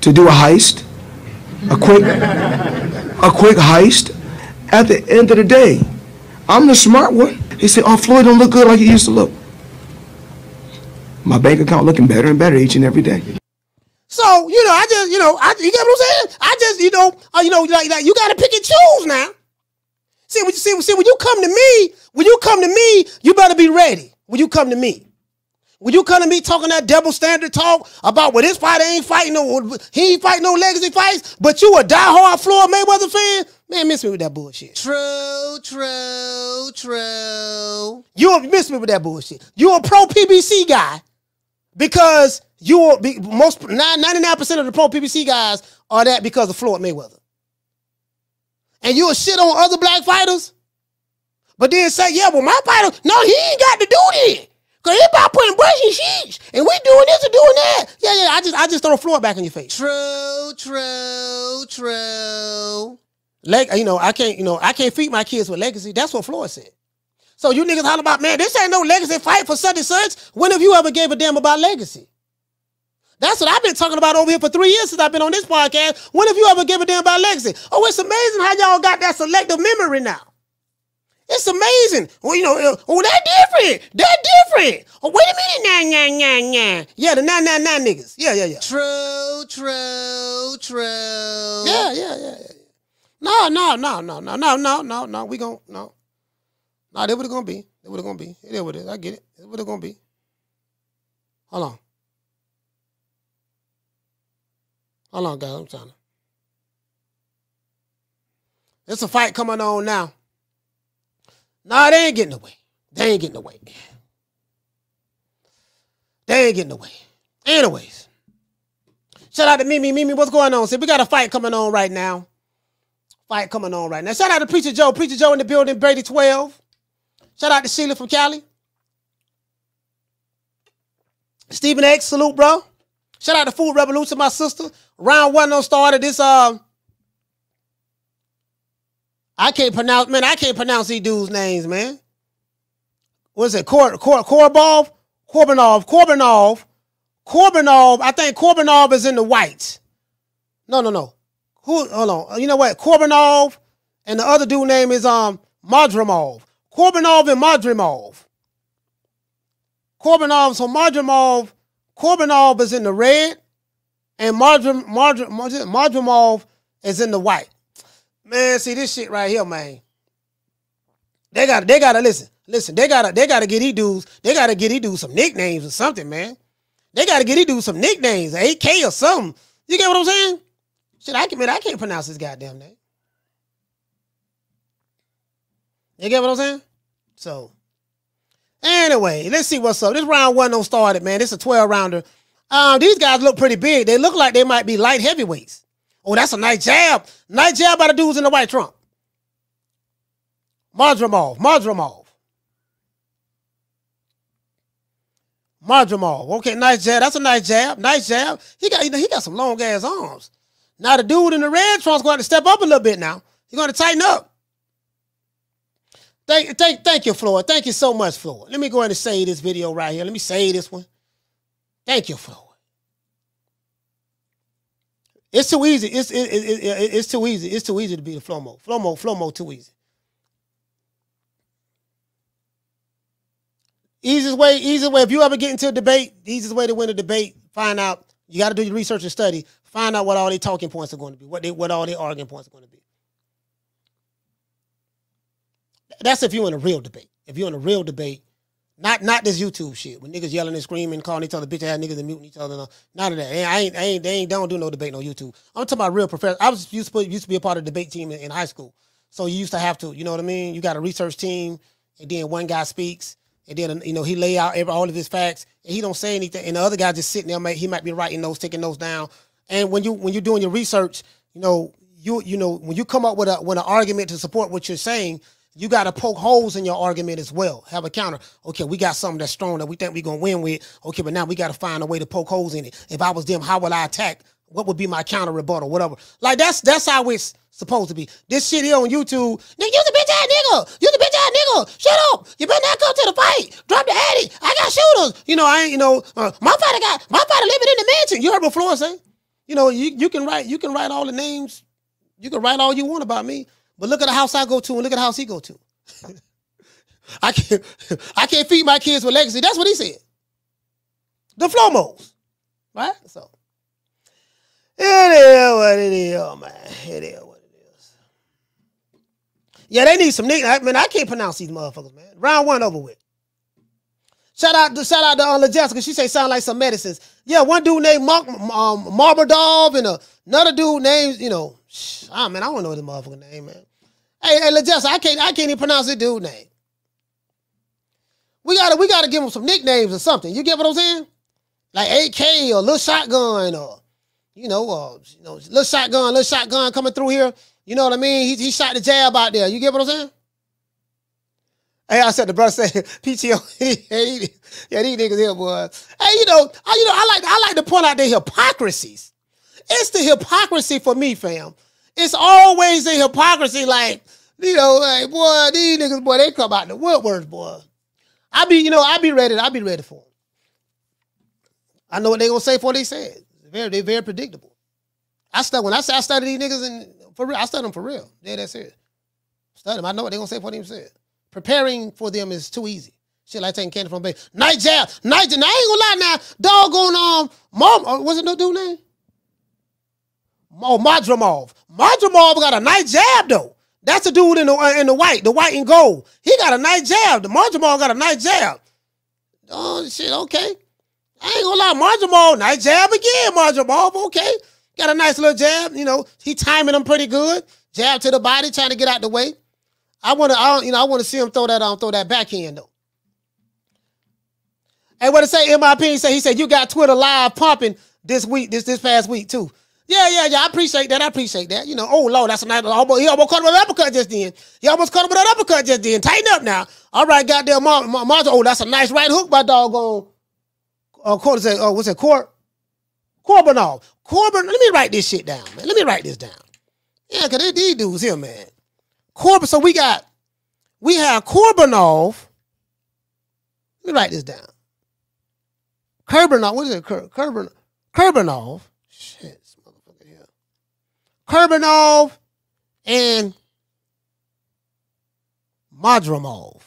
to do a heist, a quick, a quick heist, at the end of the day, I'm the smart one. He said, oh, Floyd don't look good like he used to look. My bank account looking better and better each and every day. So you know, I just you know, I, you get what I'm saying? I just you know, uh, you know, like, like you got to pick and choose now. See, when you see, see, when you come to me, when you come to me, you better be ready. When you come to me, when you come to me talking that double standard talk about well, this fighter ain't fighting no, he ain't fighting no legacy fights, but you a diehard Floyd Mayweather fan, man, miss me with that bullshit. True, true, true. You miss me with that bullshit. You a pro PBC guy because you will be most 99 percent of the pro PBC guys are that because of Floyd Mayweather. And you will shit on other black fighters, but then say, yeah, well, my fighter, no, he ain't got to do this. Cause he about putting brushing sheets and we doing this and doing that. Yeah, yeah. I just I just throw Floyd back in your face. True, true, true. Leg, you know, I can't, you know, I can't feed my kids with legacy. That's what Floyd said. So you niggas holler about, man, this ain't no legacy fight for such and such. When have you ever gave a damn about legacy? That's what I've been talking about over here for three years since I've been on this podcast. When have you ever given a damn about legacy? Oh, it's amazing how y'all got that selective memory now. It's amazing. Well, you know, uh, oh, that different. That different. Oh, wait a minute. Nah, nah, nah, nah. Yeah, the nah, nah, nah niggas. Yeah, yeah, yeah. True, true, true. Yeah, yeah, yeah, yeah. No, no, no, no, no, no, no, no, no. We gon' no. No, that's what it gonna be. That's what it gonna be. It is what it is. I get it. That's what it gonna be. Hold on. Hold on, guys. I'm trying to. There's a fight coming on now. Nah, they ain't getting away. They ain't getting away. They ain't getting away. Anyways. Shout out to Mimi. Mimi, what's going on? See, we got a fight coming on right now. Fight coming on right now. Shout out to Preacher Joe. Preacher Joe in the building, Brady 12. Shout out to Sheila from Cali. Stephen X, salute, bro. Shout out to Food Revolution, my sister. Round one don't started this. Um, I can't pronounce, man. I can't pronounce these dudes' names, man. What's it? Kor, Kor, Korbov, Korbinov, Korbinov, Korbinov. I think Korbinov is in the whites. No, no, no. Who? Hold on. You know what? Korbinov and the other dude name is um Madrimov. Korbinov and Madrimov. Korbanov, So Madrimov, Korbanov is in the red, and Madrim, Madrim, Madrimov is in the white. Man, see this shit right here, man. They got they gotta listen. Listen, they gotta they gotta get these dudes, they gotta get these dudes some nicknames or something, man. They gotta get these dudes some nicknames, AK or something. You get what I'm saying? Shit, I can man, I can't pronounce this goddamn name. You get what I'm saying? So anyway, let's see what's up. This round one don't started, man. This is a 12 rounder. Um, these guys look pretty big. They look like they might be light heavyweights. Oh, that's a nice jab. Nice jab by the dudes in the white trunk. Madrimov, Madrimov. Madrimov. Okay, nice jab. That's a nice jab. Nice jab. He got, he got some long ass arms. Now the dude in the red trunk's going to step up a little bit now. He's going to tighten up. Thank, thank, thank you, Floyd. Thank you so much, Floyd. Let me go ahead and say this video right here. Let me say this one. Thank you, Floyd. It's too easy. It's it, it, it, it's too easy. It's too easy to be the Flomo. Flomo, Flomo, too easy. Easiest way, easiest way. If you ever get into a debate, easiest way to win a debate, find out. You got to do your research and study. Find out what all their talking points are going to be. What they, what all their arguing points are going to be. That's if you're in a real debate. If you're in a real debate, not not this YouTube shit when niggas yelling and screaming, calling each other bitch ass niggas and muting each other. None of that. I ain't, I ain't, they ain't, don't do no debate on YouTube. I'm talking about real professor. I was used to used to be a part of the debate team in, in high school, so you used to have to, you know what I mean? You got a research team, and then one guy speaks, and then you know he lay out every, all of his facts, and he don't say anything, and the other guy just sitting there, he might be writing those, taking those down. And when you when you're doing your research, you know you you know when you come up with a with an argument to support what you're saying you got to poke holes in your argument as well. Have a counter. Okay, we got something that's strong that we think we're going to win with. Okay, but now we got to find a way to poke holes in it. If I was them, how would I attack? What would be my counter rebuttal? Whatever. Like that's that's how it's supposed to be. This shit here on YouTube, you the bitch ass nigga. You the bitch ass nigga. Shut up. You better not come to the fight. Drop the addy. I got shooters. You know, I ain't, you know, uh, my father got, my father living in the mansion. You heard what Floyd say? You know, you, you can write, you can write all the names. You can write all you want about me. But look at the house I go to and look at the house he go to. I can't I can't feed my kids with legacy. That's what he said. The Flomos. Right? So it is what it is, oh, man. It is what it is. Yeah, they need some nick. I mean, I can't pronounce these motherfuckers, man. Round one over with. Shout out to shout out to uh, Jessica. She say sound like some medicines. Yeah, one dude named Mark um, Marbadov and another dude named you know. Ah man, I don't know the motherfucker name, man. Hey, hey, LaJessa, I can't, I can't even pronounce this dude name. We gotta, we gotta give him some nicknames or something. You get what I'm saying? Like AK or little shotgun or, you know, uh, you know, little shotgun, little shotgun coming through here. You know what I mean? He, he shot the jab out there. You get what I'm saying? Hey, I said the brother said PTO. yeah, these niggas here, boy. Hey, you know, I, you know, I like, I like to point out the hypocrisies. It's the hypocrisy for me, fam It's always a hypocrisy, like, you know, like, boy, these niggas, boy, they come out the woodworks, boy. I be, you know, I be ready, I be ready for them. I know what they gonna say for what they said. Very, they very predictable. I study when I say I study these niggas and for real, I study them for real. Yeah, that's it. Study them. I know what they gonna say for what they said. Preparing for them is too easy. Shit like taking candy from a baby. Night jab. Night jab. Now, I ain't gonna lie now. dog Doggone um mom uh, what's it no dude name? Oh, Madramov. Madramov got a nice jab though. That's the dude in the uh, in the white, the white and gold. He got a nice jab. The Madramov got a nice jab. Oh shit, okay. I ain't gonna lie, Madramov, nice jab again, Madramov. Okay, got a nice little jab. You know, he timing them pretty good. Jab to the body, trying to get out the way. I wanna, I, you know, I want to see him throw that on, throw that backhand though. And what it say, MIP, said, he said, you got Twitter live pumping this week, this this past week too. Yeah, yeah, yeah. I appreciate that. I appreciate that. You know, oh Lord, that's a nice. Almost, he almost caught him with an uppercut just then. He almost caught him with an uppercut just then. Tighten up now. All right, goddamn, Mar- Mar- Mar- oh, that's a nice right hook by doggone. Uh, Cor- say, uh, what's it? Cor- Corbinov. Corbin. Let me write this shit down, man. Let me write this down. Yeah, cause they, these dudes here, man. Corbin. So we got, we have Corbinov. Let me write this down. Kurbinov. What is it? Kur- Kurbin, Kurbinov. Shit. Kurbinov and Madramov.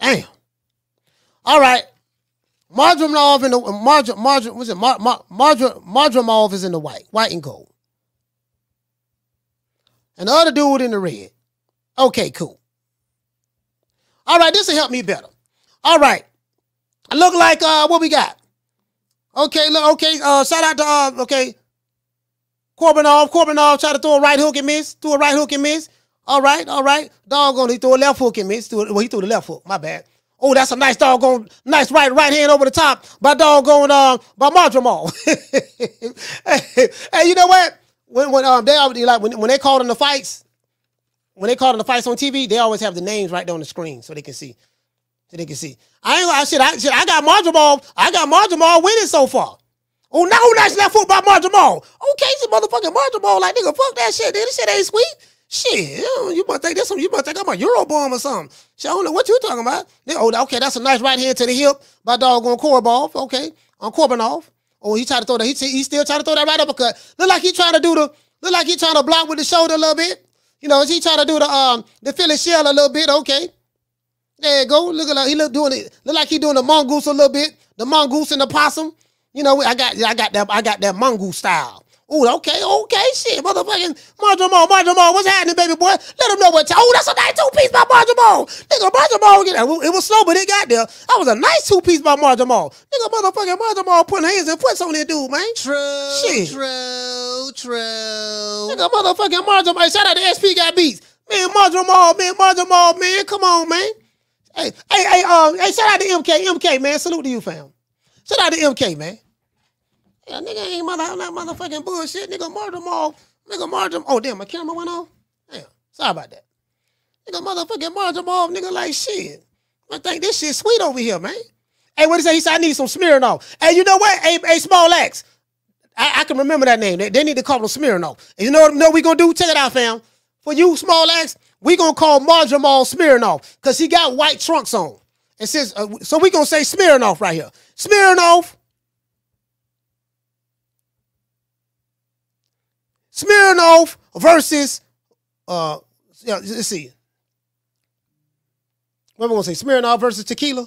Damn. All right. Madramov in the what's it? Madra, Madramov is in the white, white and gold. And the other dude in the red. Okay, cool. All right, this will help me better. All right. I look like uh what we got. Okay, look, okay, uh shout out to uh okay. Corbinov, Corbinov tried to throw a right hook and miss. Threw a right hook and miss. All right, all right. Doggone, he threw a left hook and miss. Threw, well, he threw the left hook. My bad. Oh, that's a nice doggone, nice right right hand over the top by doggone uh by Madrimal. hey, hey, you know what? When when um they already like when, when they called in the fights, when they called in the fights on TV, they always have the names right there on the screen so they can see. So they can see. I ain't I shit, I shit, I got Madrimal, I got Madrimal winning so far. Oh, now nice that foot by Marjamal. Okay, this motherfucking Marjamal, like nigga, fuck that shit. Nigga. This shit ain't sweet. Shit, you must think this some. You must think I'm a Euro Eurobomb or something. Shit, I don't know what you talking about. Oh, okay, that's a nice right hand to the hip by doggone Korbov. Okay, on Corbinov. Oh, he tried to throw that. He, he still trying to throw that right uppercut. Look like he trying to do the. Look like he trying to block with the shoulder a little bit. You know, is he trying to do the um the Philly shell a little bit? Okay, there you go. Look like he look doing it. Look like he doing the mongoose a little bit. The mongoose and the possum. You know, I got I got that I got that mongoose style. Oh, okay, okay, shit, motherfucking Marjamal, Marjamal, what's happening, baby boy? Let them know what. Oh, that's a nice two piece by Marjamal. Nigga, Marjamal, get It was slow, but it got there. That was a nice two piece by Marjamal. Nigga, motherfucking Marjamal putting hands and foots on that dude, man. True, Shit. true, true. Nigga, motherfucking Marjamal. Hey, shout out to SP got beats. Man, Marjamal, man, Marjamal, man. Come on, man. Hey, hey, hey, um, hey, shout out to MK, MK, man. Salute to you, fam. Shout out to MK, man. Yeah, nigga ain't mother that motherfucking bullshit. Nigga murder them all. Nigga murder them. Oh, damn, my camera went off. Damn, sorry about that. Nigga motherfucking murder them all. Nigga like shit. I think this shit sweet over here, man. Hey, what he say? He said I need some Smirnoff. Hey, you know what? Hey, hey Small X. I, I can remember that name. They, they need to call him Smirnoff. And you know what, know what we gonna do? Check it out, fam. For you, Small X, we gonna call Marjamal Smirnoff because he got white trunks on. It says uh, so. We gonna say Smirnoff right here. Smirnoff. Smirnoff versus uh yeah, let's see. What am I gonna say? Smirnoff versus tequila?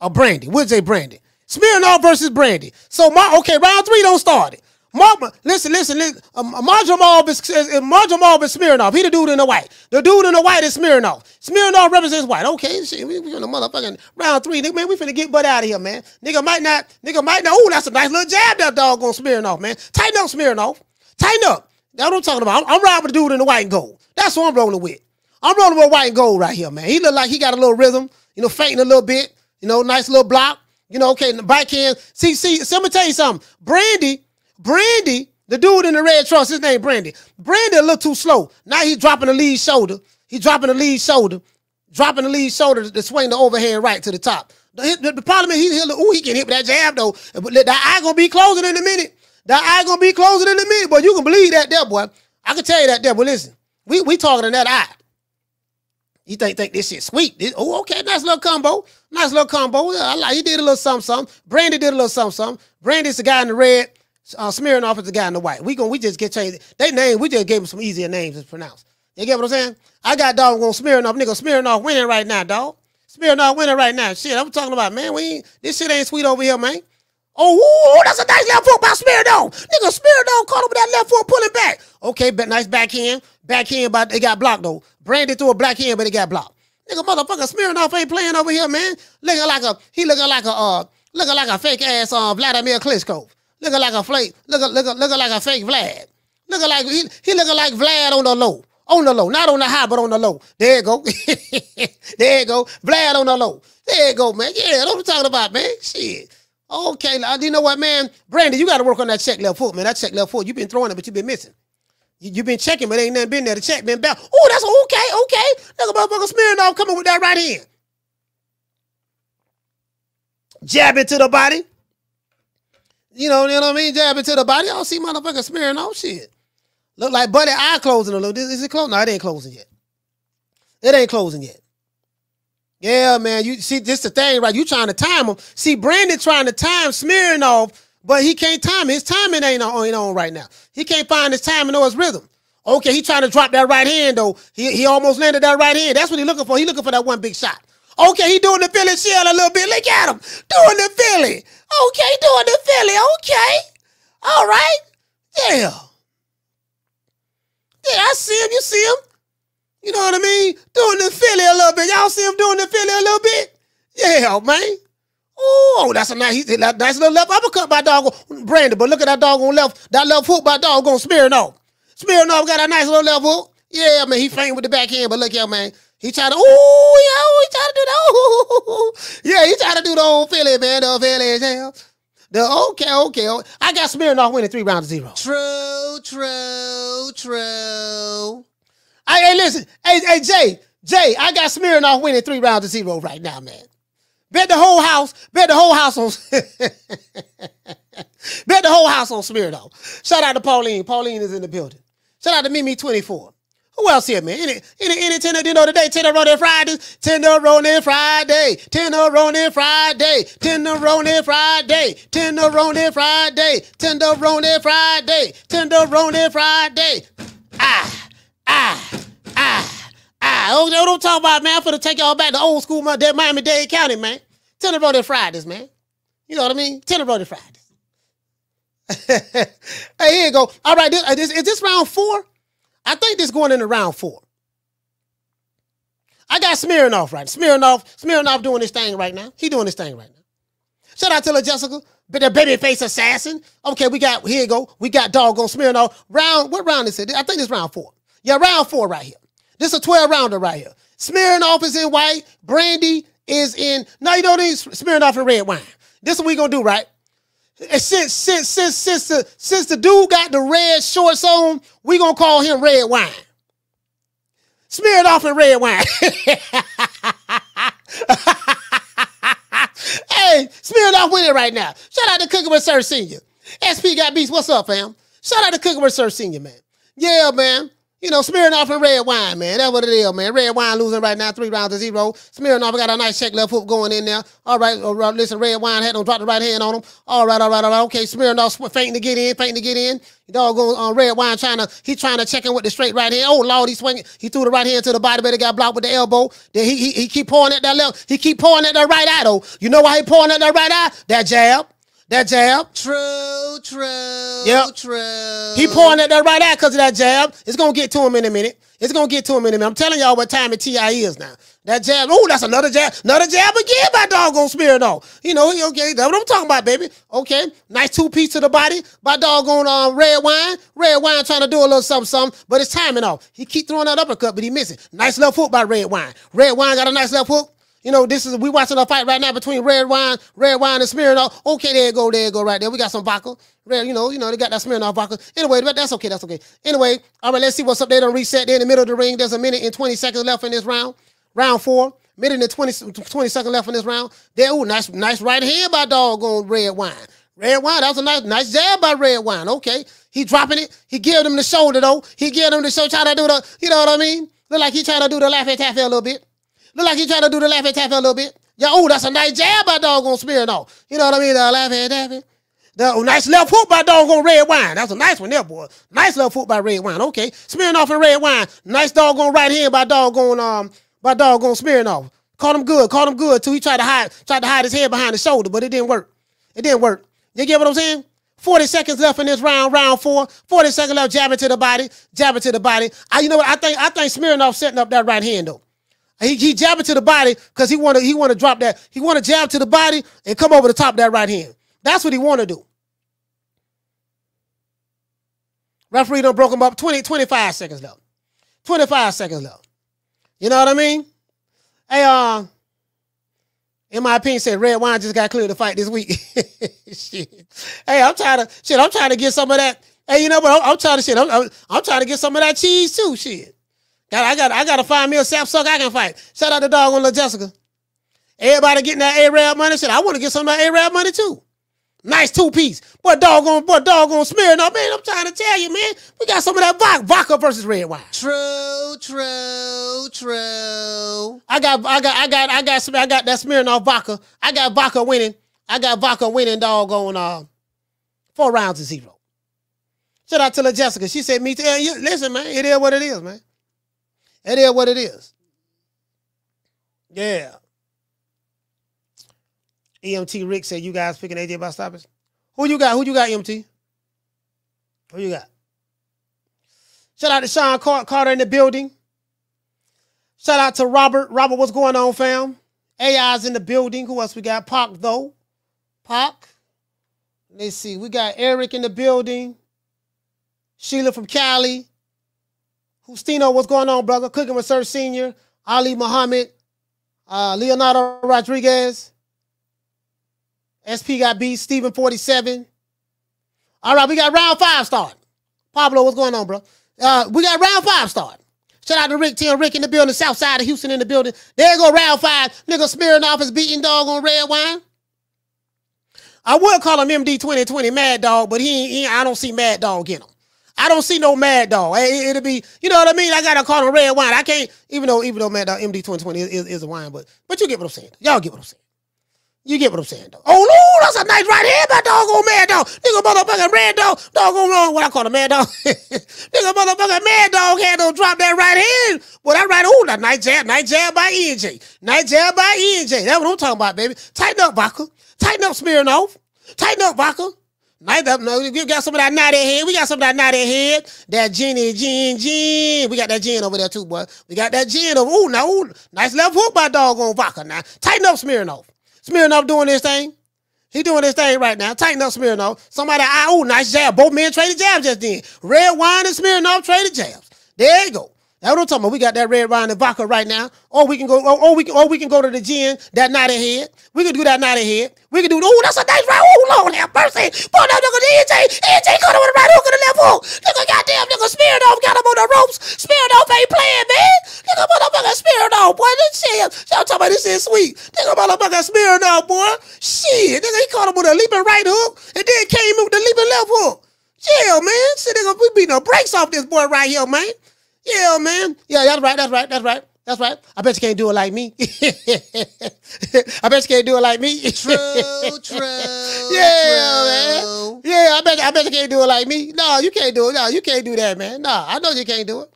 Or brandy. We'll say brandy. Smirnoff versus brandy. So my okay, round three don't start it. Mark, listen, listen, listen. Um, Marjamal is, is is Smirnoff. He the dude in the white. The dude in the white is Smirnoff. Smirnoff represents white. Okay, shit, we, we in the motherfucking round three. Nigga, man, we finna get butt out of here, man. Nigga might not, nigga might not. Oh, that's a nice little jab that dog on Smirnoff, man. Tighten up, Smirnoff. Tighten up. That's what I'm talking about. I'm, I'm riding with the dude in the white and gold. That's what I'm rolling with. I'm rolling with white and gold right here, man. He look like he got a little rhythm, you know, fainting a little bit, you know, nice little block. You know, okay, the backhand. See, see, so let me tell you something. Brandy, Brandy, the dude in the red trunks, his name Brandy. Brandy a little too slow. Now he's dropping the lead shoulder. He's dropping the lead shoulder, dropping the lead shoulder to swing the overhand right to the top. The, the, the problem is he, he ooh, he can hit with that jab though. But that eye gonna be closing in a minute. That eye gonna be closing in a minute, boy. You can believe that there, boy. I can tell you that there, but listen, we we talking in that eye. You think think this shit sweet? This- oh, okay, nice little combo, nice little combo. Yeah, I like. He did a little something, something. Brandy did a little something, something. Brandy's the guy in the red. Uh, smearing off is the guy in the white. We going we just get changed. They name. We just gave them some easier names to pronounce. You get what I'm saying? I got dog going smearing off, nigga smearing off winning right now, dog. Smearing off winning right now. Shit, I'm talking about man. We this shit ain't sweet over here, man. Oh, ooh, that's a nice left foot by Smeardo. Nigga, Smeardo caught him with that left foot, pulling back. Okay, but nice backhand. Backhand, but they got blocked though. Brandy threw a black hand, but it got blocked. Nigga, motherfucker, Smearnoff ain't playing over here, man. Looking like a he looking like a uh looking like a fake ass uh, Vladimir Klitschko. Looking like a flake, looking looking looking like a fake Vlad. Looking like he he looking like Vlad on the low. On the low, not on the high, but on the low. There you go. there you go. Vlad on the low. There you go, man. Yeah, that's what I'm talking about, man. Shit. Okay, now, you know what, man? Brandy, you got to work on that check left foot, man. That check left foot, you've been throwing it, but you've been missing. You, you've been checking, but ain't nothing been there to check, man. Oh, that's okay, okay. Look at motherfucker smearing off coming with that right hand. Jab it to the body. You know, you know what I mean? Jab it to the body. I don't see motherfucker smearing off shit. Look like Buddy eye closing a little. Is it closing? No, it ain't closing yet. It ain't closing yet. Yeah, man. You see, this the thing, right? You trying to time him. See, Brandon trying to time smearing off, but he can't time it. His timing ain't on, ain't on right now. He can't find his timing or his rhythm. Okay, he trying to drop that right hand though. He, he almost landed that right hand. That's what he looking for. He looking for that one big shot. Okay, he doing the Philly shell a little bit. Look at him doing the Philly. Okay, doing the Philly. Okay, all right. Yeah, yeah. I see him. You see him. You know what I mean? Doing the Philly a little bit. Y'all see him doing the Philly a little bit? Yeah, man. Oh, that's a nice, that nice little left uppercut by dog Brandon. But look at that dog on left, that left hook by dog on Smearing off. Smearing off got a nice little left hook. Yeah, man, he faint with the backhand, but look here, man. He tried to, ooh, yeah, he tried to do the, ooh. Yeah, he tried to do the old Philly, man, the Philly, yeah. The, okay, okay. oh, I got Smearing off winning three rounds to zero. True, true, true. Hey, hey, listen. Hey, hey, Jay, Jay, I got smearing off winning three rounds to zero right now, man. Bet the whole house, bet the whole house on bet the whole house on smeared off. Shout out to Pauline. Pauline is in the building. Shout out to Mimi 24. Who else here, man? Any any any tender you know today? Tenderoni Tenderoni Friday, Tenderoni Friday, Tenderoni Friday, Tenderoni Friday, Tenderoni Friday, Tenderoni Friday. Tender Ronin Friday. Ah, ah, ah, ah. Oh, what I'm talking about, man. I'm finna take y'all back to old school, my dead Miami-Dade County, man. Tenderoni Fridays, man. You know what I mean? Tenderoni Fridays. hey, here you go. All right, uh, this, is this round four? I think this going into round four. I got smearing off right. Smearing off, smearing off doing this thing right now. He doing this thing right now. Shout out to La Jessica, but the baby face assassin. Okay, we got here you go. We got doggone smearing off. Round, what round is it? I think it's round four. Yeah, round four right here. This is a 12 rounder right here. Smearing off is in white. Brandy is in. No, you don't need smearing off in red wine. This is what we gonna do, right? Since since since since the since the dude got the red shorts on, we gonna call him red wine. Smear it off in red wine. hey, smear it off with it right now. Shout out to Cooking with Sir Senior. SP got beats. What's up, fam? Shout out to Cooking with Sir Senior, man. Yeah, man. You know, smearing off red wine, man. That's what it is, man. Red wine losing right now, three rounds to zero. Smearing off, got a nice check left hook going in there. All right, all right listen, red wine had them drop the right hand on him. All right, all right, all right. Okay, smearing off, fainting to get in, fainting to get in. Doggone uh, red wine trying to, he trying to check in with the straight right hand. Oh, Lord, he swinging. He threw the right hand to the body, but it got blocked with the elbow. Then he, he, he keep pouring at that left. He keep pouring at that right eye, though. You know why he pouring at that right eye? That jab. That jab. True, true, Yep. true. He pouring at that right eye because of that jab. It's gonna get to him in a minute. It's gonna get to him in a minute. I'm telling y'all what time at TI is now. That jab. Oh, that's another jab. Another jab again by doggone Spirit though. You know, okay, that's what I'm talking about, baby. Okay. Nice two piece to the body by doggone uh, red wine. Red wine trying to do a little something, something, but it's timing off. He keep throwing that uppercut, but he missing. Nice left hook by red wine. Red wine got a nice left hook. You know, this is we watching a fight right now between red wine, red wine and Smirnoff. Okay, there go, there go, right there. We got some vodka. Red, you know, you know, they got that Smirnoff vodka. Anyway, but that's okay, that's okay. Anyway, all right, let's see what's up. They don't reset. They're in the middle of the ring. There's a minute and 20 seconds left in this round. Round four. Minute and 20, 20 seconds left in this round. There, ooh, nice, nice right hand by dog doggone red wine. Red wine. That was a nice, nice jab by red wine. Okay. He dropping it. He give him the shoulder though. He give him the shoulder, trying to do the, you know what I mean? Look like he trying to do the Laffy Taffy a little bit. Look like he trying to do the Laffy Taffy a little bit. Yeah, oh, that's a nice jab by doggone Smirnoff. You know what I mean? The Laffy Taffy. The oh, nice left hook by doggone red wine. That's a nice one there, boy. Nice left hook by red wine. Okay. Smirnoff and red wine. Nice dog doggone right hand by doggone um by doggone Smirnoff. Caught him good. Caught him good too. He tried to hide tried to hide his head behind his shoulder, but it didn't work. It didn't work. You get what I'm saying? 40 seconds left in this round, round four. 40 seconds left, jabbing to the body, jabbing to the body. I, you know what? I think I think Smirnoff setting up that right hand though. He, he jabbing to the body because he want to he want to drop that. He want to jab to the body and come over the top of that right hand. That's what he want to do. Referee done broke him up 20, 25 seconds left. 25 seconds left. You know what I mean? Hey, uh, in my opinion, said red wine just got cleared to fight this week. shit. Hey, I'm trying to shit. I'm trying to get some of that. Hey, you know what? I'm, I'm trying to shit. I'm, I'm, I'm trying to get some of that cheese too. Shit. Got, I got I got to find me a sap suck I can fight. Shout out to dog on La Jessica. Everybody getting that A-Rab money. Shit, I want to get some of that A-Rab money too. Nice two piece. Boy, doggone, boy, doggone smearing up, man. I'm trying to tell you, man. We got some of that vodka, vodka versus red wine. True, true, true. I got, I got, I got, I got, some- I got that smearing off vodka. I got vodka winning. I got vodka winning, doggone, uh, four rounds to zero. Shout out to La Jessica. She said, me too. Hey, listen, man, it is what it is, man. It is what it is. Yeah. EMT Rick said, you guys picking AJ by stoppage? Who you got? Who you got, EMT? Who you got? Shout out to Sean Car- Carter in the building. Shout out to Robert. Robert, what's going on, fam? AI's in the building. Who else we got? Pac, though. Pac. Let's see. We got Eric in the building. Sheila from Cali. Justino, what's going on, brother? Cooking Research Senior. Ali Muhammad. Uh, Leonardo Rodriguez. SP got beat. Steven 47. All right, we got round five starting. Pablo, what's going on, bro? Uh, we got round five starting. Shout out to Rick Tim, Rick in the building, south side of Houston in the building. There go, round five. Nigga smearing off his beating dog on red wine. I would call him MD 2020 Mad Dog, but he, he I don't see Mad Dog in him. I don't see no Mad Dog. It, will be, you know what I mean? I gotta call him red wine. I can't, even though even though Mad Dog MD 2020 is, is, is a wine, but but you get what I'm saying. Y'all get what I'm saying. You get what I'm saying, though. Oh, no, that's a nice right hand by doggone mad dog. Nigga motherfucking red dog. Doggone wrong what I call a mad dog. Nigga motherfucking mad dog had to drop that right hand. Well, that right, oh, that nice jab, nice jab by ENJ. Nice jab by ENJ. That's what I'm talking about, baby. Tighten up, Vodka. Tighten up, smearing off. Tighten up, Vodka. Nice up, no, we got some of that naughty head. We got some of that naughty head. That ginny, gin, gin. We got that gin over there too, boy. We got that gin over. Ooh, now, ooh, nice left hook by dog on vodka. Now, tighten up, smearing off. Smirnoff doing this thing. He doing this thing right now. Tighten up Smirnoff. Somebody, ah, oh, nice jab. Both men traded jabs just then. Red wine and Smirnoff traded jabs. There you go. That's what I'm talking about. We got that red wine and vodka right now. Or we can go, or, or we can, or we can go to the gin, that naughty head. We can do that naughty head. We can do, oh, that's a nice right. Oh, Lord have mercy. Boy, that nigga, EJ, EJ him with the right hook and the left hook. Nigga, goddamn, nigga, Smirnoff got him on the ropes. Smirnoff ain't playing, man. Nigga, motherfucker, Smirnoff, boy. This shit, y'all talking about this shit sweet. Nigga, motherfucker, Smirnoff, boy. Shit, nigga, he caught him with a leaping right hook and then came with the leaping left hook. Chill, man. Shit, nigga, we beating the brakes off this boy right here, man. Yeah, man. Yeah, that's right. That's right. That's right. That's right. I bet you can't do it like me. I bet you can't do it like me. True, true. Yeah, man. Yeah, I bet I bet you can't do it like me. No, you can't do it. No, you can't do that, man. No, I know you can't do it.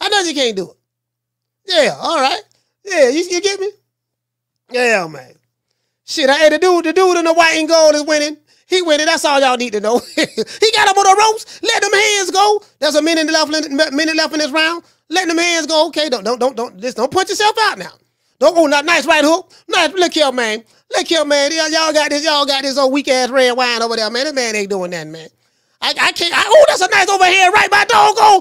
I know you can't do it. Yeah, all right. Yeah, you, you get me? Yeah, man. Shit, I, hey, the dude, the dude in the white and gold is winning. He winning. That's all y'all need to know. he got him on the ropes. Let them hands go. There's a minute left. Minute left in this round. Let them hands go. Okay, don't don't don't don't. Just don't put yourself out now. Don't oh, not nice right hook. Nice. Look here, man. Look here, man. Y'all, y'all got this. Y'all got this old weak ass red wine over there, man. This man ain't doing that, man. I, I can't. I, oh, that's a nice overhead right by doggone.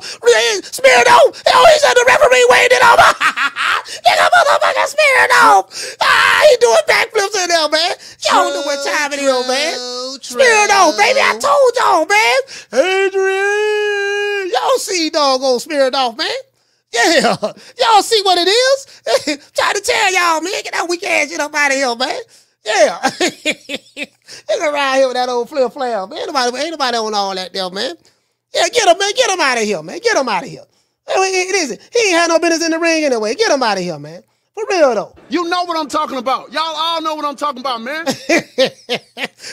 Smeared off. Oh, he said the referee waved it over. Nigga, motherfucker, smeared off. Ah, he doing backflips in there, man. Y'all know what time it is, man. Smeared off, baby. I told y'all, man. Adrian, y'all see doggone smeared off, man. Yeah, y'all see what it is? Trying to tell y'all, man. Get that weak ass shit up out of here, man. Yeah. Nigga around here with that old flip flap. Man, ain't nobody, ain't nobody on all that there, man. Yeah, get him, man. Get him out of here, man. Get him out of here. It isn't. He ain't had no business in the ring anyway. Get him out of here, man. For real though. You know what I'm talking about. Y'all all know what I'm talking about, man.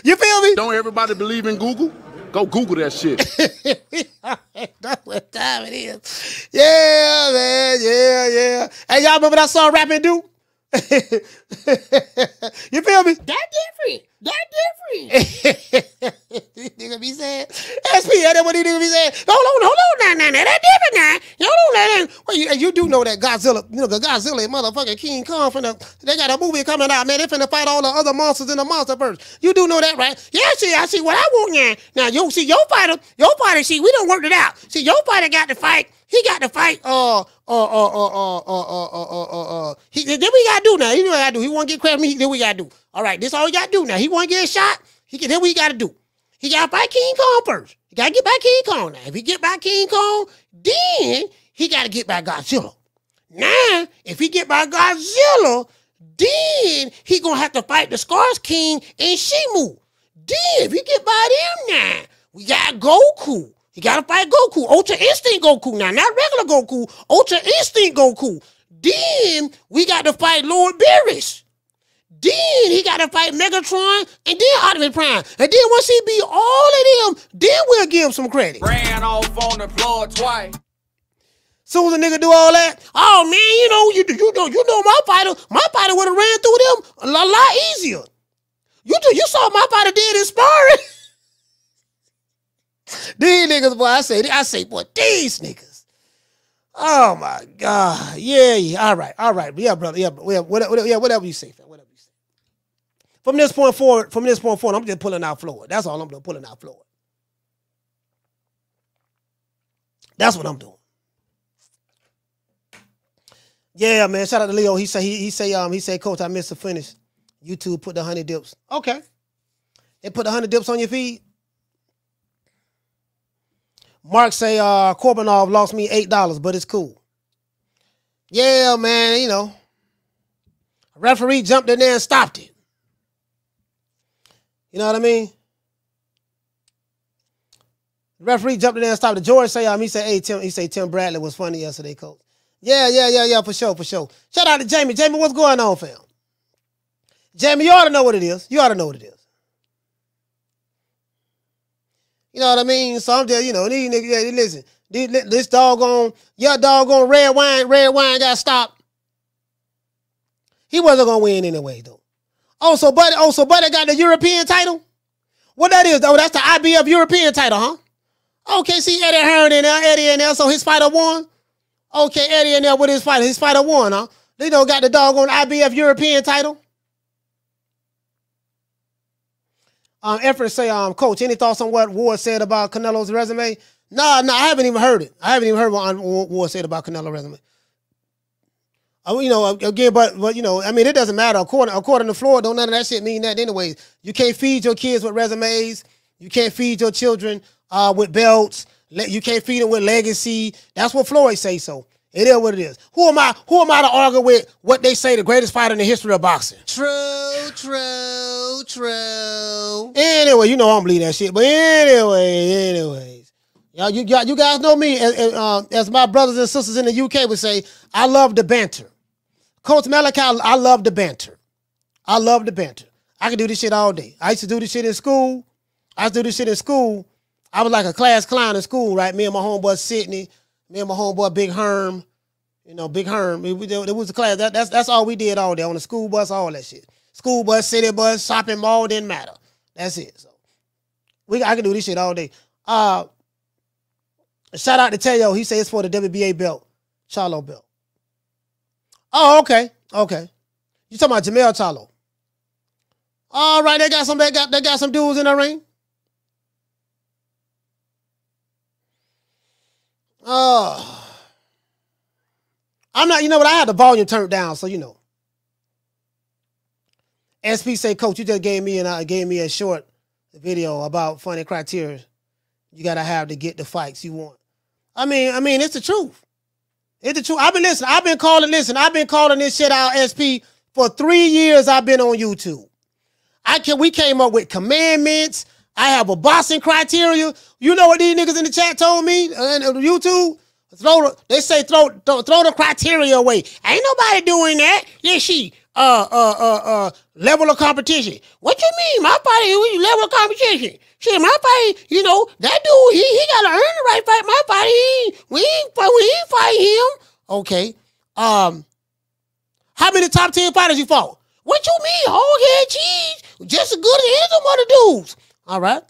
you feel me? Don't everybody believe in Google? Go Google that shit. That's what time it is. Yeah, man. Yeah, yeah. Hey, y'all remember that song Rapping Duke? you feel me? That different. That different. nigga be saying, SP, that's what he nigga be saying. Hold on, hold on, now, now, now, that different now. Hold on, now, now. Well, you, you do know that Godzilla, you know, the Godzilla motherfucking King Kong from the, they got a movie coming out, man. They finna fight all the other monsters in the monsterverse. You do know that, right? Yeah, see, I see what I want now. Now, you see, your fighter, your fighter, see, we don't work it out. See, your fighter got to fight. He got to fight. Uh, uh, uh, uh, uh, uh, uh, uh, uh, uh, uh. He, then we gotta do now. He know what I do. He want to get credit me. Then we gotta do. All right, this all he gotta do now. He want to get shot. He can. Then we gotta do. He gotta fight King Kong first. He gotta get back King Kong now. If he get back King Kong, then he gotta get back Godzilla. Now, if he get by Godzilla, then he gonna have to fight the Skar King and Shimo. Then if he get by them now, we got Goku. He gotta fight Goku. Ultra Instinct Goku now, not regular Goku. Ultra Instinct Goku. Then we got to fight Lord Beerus. Then he got to fight Megatron and then Optimus Prime. And then once he beat all of them, then we'll give him some credit. Ran off on the floor twice. Soon as a nigga do all that, oh man, you know, you you know, you know, my fighter, my fighter would have ran through them a lot, lot easier. You do, you saw my fighter did in sparring. these niggas, boy, I say, I say, boy, these niggas. Oh my God, yeah, yeah, all right, all right, yeah, brother, yeah, yeah, whatever, yeah, whatever you say, whatever you say. From this point forward, from this point forward, I'm just pulling out Floyd. That's all I'm doing, pulling out Floyd. That's what I'm doing. Yeah, man. Shout out to Leo. He say he, he say um he say, Coach, I missed the finish. YouTube put the honey dips. Okay. They put the honey dips on your feed. Mark say uh Kurbanov lost me eight dollars, but it's cool. Yeah, man, you know. A referee jumped in there and stopped it. You know what I mean? Referee jumped in there and stopped it. George say um he said, hey Tim, he say Tim Bradley was funny yesterday, coach. Yeah, yeah, yeah, yeah, for sure, for sure. Shout out to Jamie. Jamie, what's going on, fam? Jamie, you ought to know what it is. You ought to know what it is. You know what I mean? So I'm just, you know, these niggas, yeah, listen, these, this doggone, your doggone red wine, red wine got stopped. He wasn't gonna win anyway, though. Oh, so Buddy, oh, so Buddy got the European title? What that is, though? That's the IBF European title, huh? Okay, see Eddie Hearn in there, Eddie in there, so his fighter won. Okay, Eddie in there with his fighter. His fighter won, huh? They don't got the doggone IBF European title. Um, Effort to say, um, Coach, any thoughts on what Ward said about Canelo's resume? Nah, nah, I haven't even heard it. I haven't even heard what Ward said about Canelo's resume. I, you know, again, but but you know, I mean, it doesn't matter. According according to Florida, don't none of that shit mean that anyways. You can't feed your kids with resumes. You can't feed your children uh, with belts. You can't feed them with legacy. That's what Floyd say. So it is what it is. Who am I? Who am I to argue with what they say the greatest fighter in the history of boxing? True, true, true. Anyway, you know I don't believe that shit. But anyway, anyways, y'all, you got you guys know me as, uh, as my brothers and sisters in the UK would say. I love the banter. Coach Malachi, I love the banter. I love the banter. I can do this shit all day. I used to do this shit in school. I used to do this shit in school. I was like a class clown in school, right? Me and my homeboy Sydney, me and my homeboy Big Herm, you know, Big Herm. It, it was a class. That, that's that's all we did all day on the school bus, all that shit. School bus, city bus, shopping mall didn't matter. That's it. So we I can do this shit all day. Uh shout out to Teo. He says it's for the WBA belt, Charlo belt. Oh, okay, okay. You talking about Jermell Charlo? All right, they got some. They got they got some dudes in the ring. Oh. I'm not, you know what? I had the volume turned down, so you know. SP say, Coach, you just gave me and I uh, gave me a short video about funny criteria you gotta have to get the fights you want. I mean, I mean, it's the truth. It's the truth. I've been listening. I've been calling. Listen, I've been calling this shit out. SP for three years. I've been on YouTube. I can. We came up with commandments. I have a boxing criteria. You know what these niggas in the chat told me and uh, YouTube? Throw the, they say throw, throw throw the criteria away. Ain't nobody doing that. Yeah, she uh uh uh uh level of competition. What you mean? My body level of competition. Shit, my body, you know, that dude, he he gotta earn the right fight. My body, he, we ain't we ain't fight him. Okay. Um how many top 10 fighters you fought? What you mean? Hog head cheese? Just as good as any of them other dudes. All right.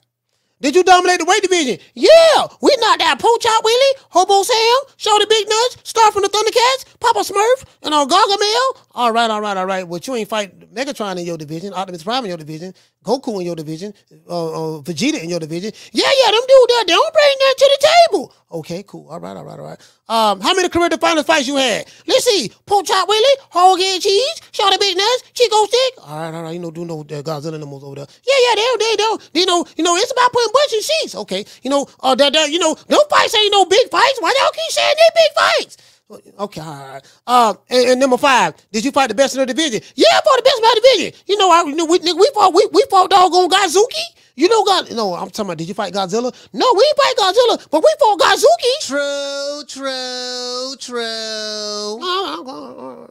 Did you dominate the weight division? Yeah, we knocked out Poach Out Willie, Hobo Sam, Show the Big Nuts, Star from the Thundercats, Papa Smurf, and our Gargamel. All right, all right, all right. But you ain't fight Megatron in your division, Optimus Prime in your division, Goku in your division, uh, uh, Vegeta in your division. Yeah, yeah, them dudes they don't bring that to the table. Okay, cool. All right, all right, all right. Um, how many career defining fights you had? Let's see. Poach Out Willie, Hog Head Cheese, Show the Big Nuts, Chico Stick. All right, all right. You know, do know uh, Godzilla animals over there. Yeah, yeah, they, they, they, you know, you know, it's about putting butts in seats. Okay, you know, uh, that, that, you know, those fights ain't no big fights. Why y'all keep saying they big fights? Okay, all right. Um, and, and number five, did you fight the best in the division? Yeah, I fought the best in my division. You know, I, know, we, nigga, we fought, we, we fought doggone Godzooky. You know, God, no, I'm talking about, did you fight Godzilla? No, we didn't fight Godzilla, but we fought Godzooky. True, true, true. Uh, uh,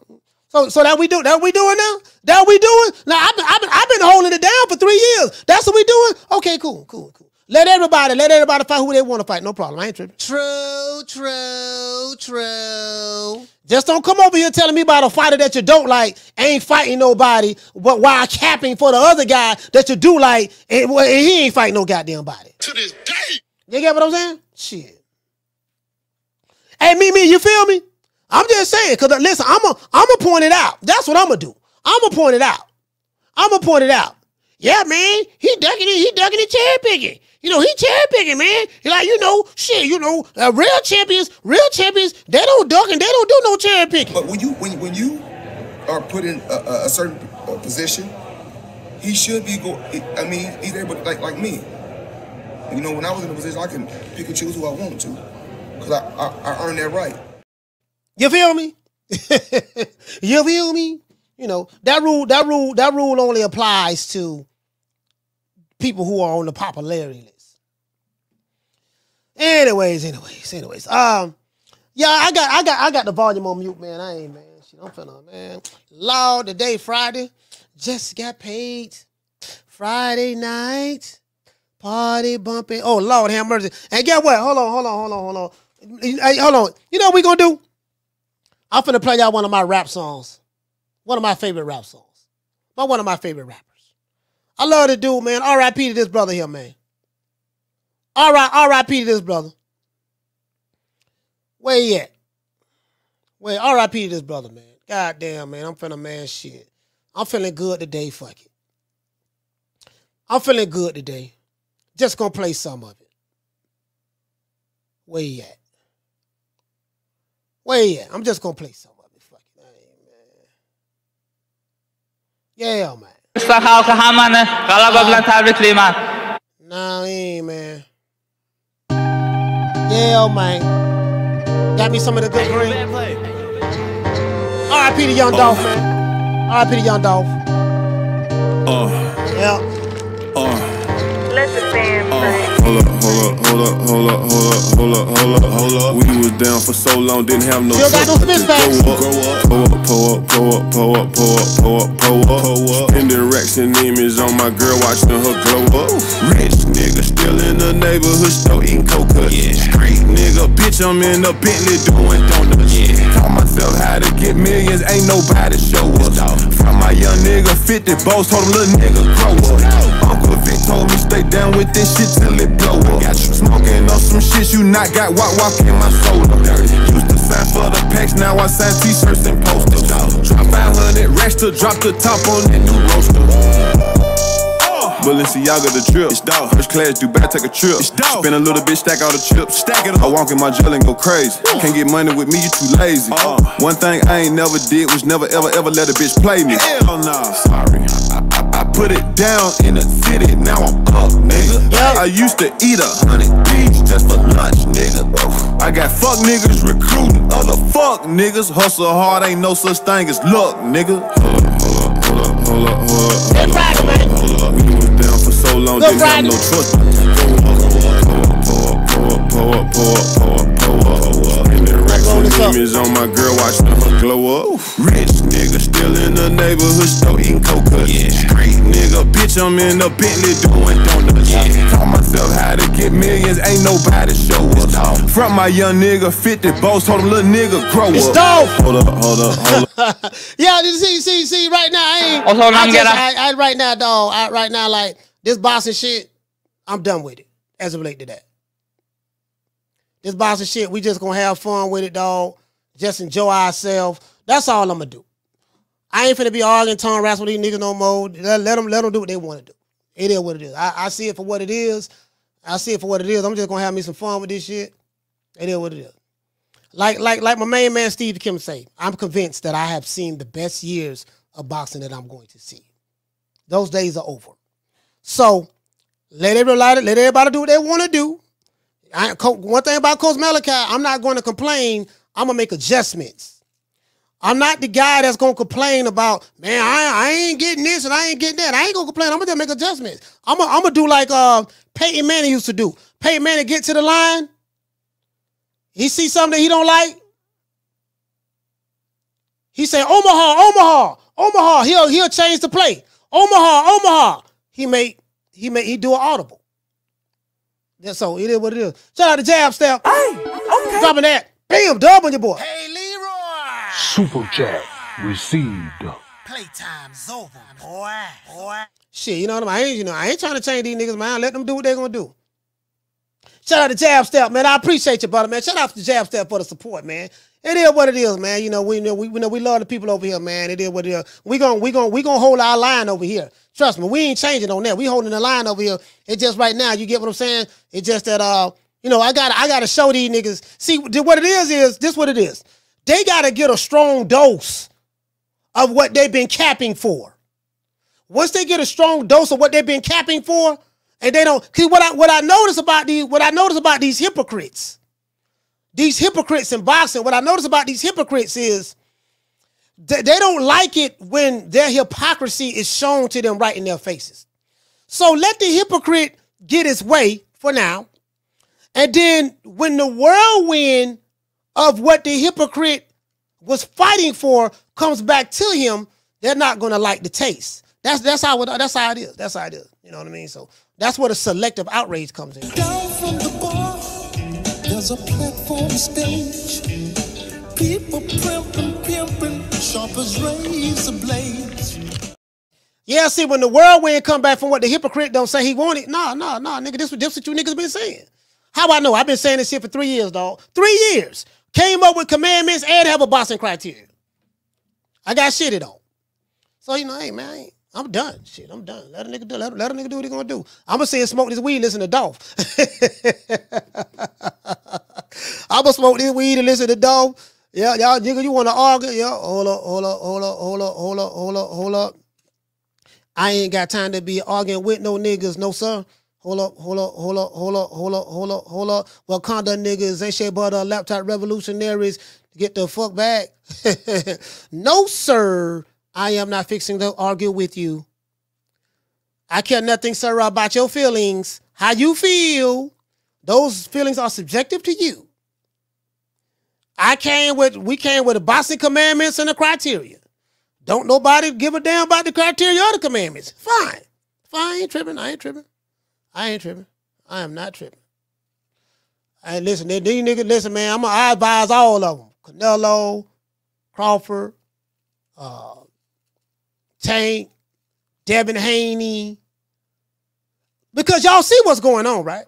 so, so that we do, that we doing now? That we doing? Now, I've been, I've been, I've been holding it down for three years. That's what we doing? Okay, cool, cool, cool. Let everybody, let everybody fight who they want to fight. No problem. I ain't tripping. True, true, true. Just don't come over here telling me about a fighter that you don't like, ain't fighting nobody, but while capping for the other guy that you do like, and, well, and he ain't fighting no goddamn body. To this day. You get what I'm saying? Shit. Hey, me, me, you feel me? I'm just saying, cause uh, listen, I'm a, I'm gonna point it out. That's what I'm gonna do. I'm gonna point it out. I'm gonna point it out. Yeah, man, he ducking it, he ducking it, cherry picking. You know, he cherry picking, man. He like, you know, shit, you know, uh, real champions, real champions, they don't duck and they don't do no cherry picking. But when you when when you are put in a, a- certain position, he should be go. I mean, he's able to, like like me. You know, when I was in a position, I can pick and choose who I want to, cause I I, I earned that right. You feel me? you feel me? You know, that rule, that rule, that rule only applies to people who are on the popularity list. Anyways, anyways, anyways. Um, yeah, I got I got I got the volume on mute, man. I ain't man. Shit, I'm finna, man. Lord, today, Friday. Just got paid. Friday night. Party bumping. Oh Lord, have mercy. And get what? Hold on, hold on, hold on, hold on. Hey, hold on. You know what we gonna do? I'm finna play y'all one of my rap songs. One of my favorite rap songs. But one of my favorite rappers. I love the dude, man. R.I.P. to this brother here, man. All right, R.I.P. to this brother. Where he at? Wait, R.I.P. to this brother, man. God damn, man. I'm finna man shit. I'm feeling good today. Fuck it. I'm feeling good today. Just gonna play some of it. Where he at? Where he at? I'm just gonna play some of it. Fuck it. Hey, man. Yeah, man. Sakau ke Hamane, kalau goblan tabrik lima. Nah, ain't, man. Yeah, man. Got me some of the good green. R.I.P. to Young Dolph, man. R.I.P. to Young Dolph. Uh, Yeah. uh. Let the fans say. Hold up, hold up, hold up, hold up, hold up, hold up, hold up, hold up. We was down for so long, didn't have no Still got no but spit just up, grow up, pull up, pull up, pull up, pull up, pull up, pull up, pull up. Spending racks and image on my girl, watching her glow up. Rich nigga, still in the neighborhood, still eating coca. Yeah, street nigga, bitch, I'm in the Bentley doing donuts. Yeah, taught myself how to get millions, ain't nobody show us. From my young nigga, 50 balls, told him little nigga grow up. Told me stay down with this shit till it blow up. Got you smoking on some shit you not got, walk walk in my soda. Used to sign for the packs, now I sign t-shirts and posters. Drop 500 racks to drop the top on that new roaster. Uh. Balenciaga the drip. It's dog. First class, Dubai, take a trip. It's dog. Spend a little bit, stack all the chips. Stack it up. I walk in my jail and go crazy. Can't get money with me, you too lazy. Uh. One thing I ain't never did was never ever ever let a bitch play me. Hell no. Sorry. I, put it down in the city, now I'm up, nigga. I used to eat a hundred beats just for lunch, nigga. Oh, I got fuck niggas recruiting other fuck niggas. Hustle hard, ain't no such thing as luck, nigga. Hold up, hold up, hold up, hold up, hold up, hold up, hold up, hold up. long, didn't have no trust. Pull up, pull up, pull up, pull up, pull up, pull up, pull up. Spending racks this up. demons on my girl, watching her glow up. Rich nigga, still in the neighborhood store eating coca. Yeah. Street nigga, bitch, I'm in a Bentley doing donuts. Yeah. Taught myself how to get millions, ain't nobody show us. Front my young nigga, 50 boss, told him little nigga, grow It's up. Dolph. Hold up, hold up, hold up. yeah, you see, see, see, right now, I ain't. Also, I, lang just, I, I, right now, dog. I, right now, like this boxing shit, I'm done with it as it relate to that. This boxing shit, we just gonna have fun with it, dog. Just enjoy ourselves. That's all I'm gonna do. I ain't finna be arguing, tongue wrestling with these niggas no more. Let, let them, let them do what they want to do. It is what it is. I, I see it for what it is. I see it for what it is. I'm just gonna have me some fun with this shit. It is what it is. Like like like my main man Steve Kim say, I'm convinced that I have seen the best years of boxing that I'm going to see. Those days are over. So let everybody let everybody do what they want to do. I, one thing about Coach Malachi, I'm not going to complain. I'm gonna make adjustments. I'm not the guy that's gonna complain about, man, I, I ain't getting this and I ain't getting that. I ain't gonna complain. I'm gonna make adjustments. I'm gonna, I'm gonna do like uh, Peyton Manning used to do. Peyton Manning get to the line. He see something that he don't like. He say Omaha, Omaha, Omaha. He'll he'll change the play. Omaha, Omaha. He may he may he do an audible. That's so it is what it is. Shout out to Jab Step. Hey, okay. Dropping that. Bam, dub on your boy. Hey, Leroy. Super chat received. Playtime's over, boy. Boy. Shit, you know what I mean? I ain't, you know, I ain't trying to change these niggas, mind. Let them do what they're gonna do. Shout out to Jab Step, man. I appreciate you, brother, man. Shout out to Jab Step for the support, man. It is what it is, man. You know, we know we, we know we love the people over here, man. It is what it is. We gon' we gon' we gonna hold our line over here. Trust me, we ain't changing on that. We holding the line over here. It's just right now. You get what I'm saying? It's just that uh, you know, I got I got to show these niggas. See, what it is is this. What it is. They got to get a strong dose of what they've been capping for. Once they get a strong dose of what they've been capping for, and they don't, cause what I what I notice about these, what I notice about these hypocrites, these hypocrites in boxing, what I notice about these hypocrites is they, they don't like it when their hypocrisy is shown to them right in their faces. So let the hypocrite get his way for now. And then when the whirlwind of what the hypocrite was fighting for comes back to him, they're not gonna like the taste. That's that's how it, that's how it is. That's how it is. You know what I mean? So that's where the selective outrage comes in. Down from the bar, there's a platform stage. People pimping, sharp as razor blades. Yeah, see, when the whirlwind come back from what the hypocrite don't say he wanted, nah, nah, nah, nigga, this this what you niggas been saying. How I know? I've been saying this shit for three years, dog. Three years. Came up with commandments and have a boxing criteria. I got shitted on. So you know, hey man, I'm done. Shit, I'm done. Let a nigga do. Let, let a nigga do what he gonna do. I'm gonna say smoke this weed, listen to Dolph. I'm gonna smoke this weed and listen to Dolph. Yeah, y'all nigga, you wanna argue? Yeah, hold up, hold up, hold up, hold up, hold up, hold up, hold up. I ain't got time to be arguing with no niggas, no sir. Hold up, hold up, hold up, hold up, hold up, hold up, hold up. Wakanda niggas ain't shit but uh, laptop revolutionaries. Get the fuck back. no, sir. I am not fixing to argue with you. I care nothing, sir, about your feelings. How you feel. Those feelings are subjective to you. I came with, we came with the boxing commandments and the criteria. Don't nobody give a damn about the criteria or the commandments. Fine. Fine, I ain't tripping. I ain't tripping. I ain't tripping. I am not tripping. Hey, listen, these niggas, listen, man, I'm I advise all of them. Canelo, Crawford, uh, Tank, Devin Haney. Because y'all see what's going on, right?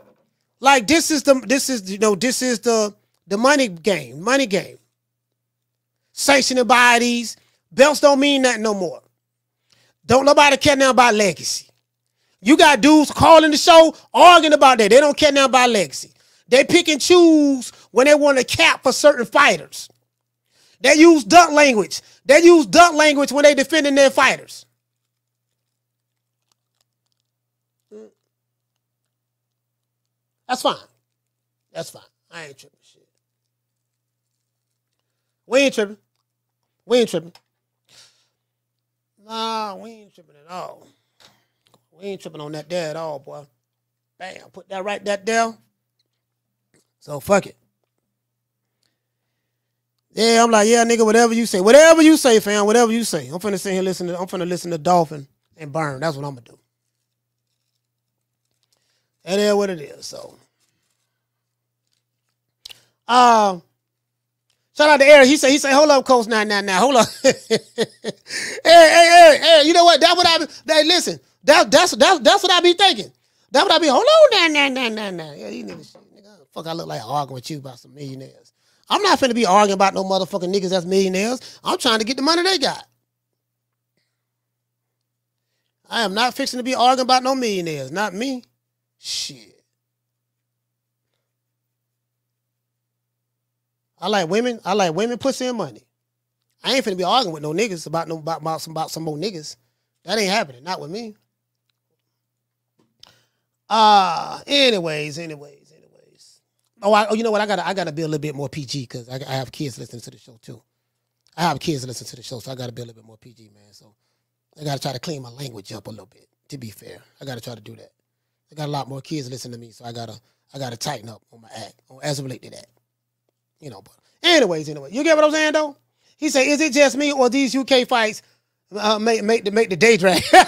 Like this is the this is you know this is the the money game, money game. Sanctioning bodies, belts don't mean nothing no more. Don't nobody care now about legacy. You got dudes calling the show arguing about that. They don't care now about legacy. They pick and choose when they want to cap for certain fighters. They use duck language. They use duck language when they defending their fighters. That's fine. That's fine. I ain't tripping. We ain't tripping. We ain't tripping. Nah, we ain't tripping at all. We ain't tripping on that there at all, boy. Bam, put that right that there. So fuck it. Yeah, I'm like, yeah, nigga, whatever you say. Whatever you say, fam, whatever you say. I'm finna sit here listen to I'm finna listen to Dolphin and Burn. That's what I'm gonna do. And is what it is. So uh shout out to Eric. He said, he said, hold up, Coach. Now, now, now, hold up. hey, hey, hey, you know what? That's what I be hey, listen, that that's that's that's what I be thinking. That's what I be, hold on, nah, nah, nah, nah. Yeah, you niggas nigga. Fuck, I look like arguing with you about some millionaires. I'm not finna be arguing about no motherfucking niggas that's millionaires. I'm trying to get the money they got. I am not fixing to be arguing about no millionaires. Not me. Shit. I like women. I like women, pussy, and money. I ain't finna be arguing with no niggas about no about, about some about some more niggas. That ain't happening. Not with me. Uh anyways, anyways, anyways. Oh, I, oh, you know what? I gotta I gotta be a little bit more PG because I, I have kids listening to the show too. I have kids listening to the show, so I gotta be a little bit more PG, man. So I gotta try to clean my language up a little bit. To be fair, I gotta try to do that. I got a lot more kids listening to me, so I gotta I gotta tighten up on my act as relate to that. You know, but anyways, anyway, you get what I'm saying though? He said, "Is it just me or these UK fights uh, make make the make the day drag?" hey,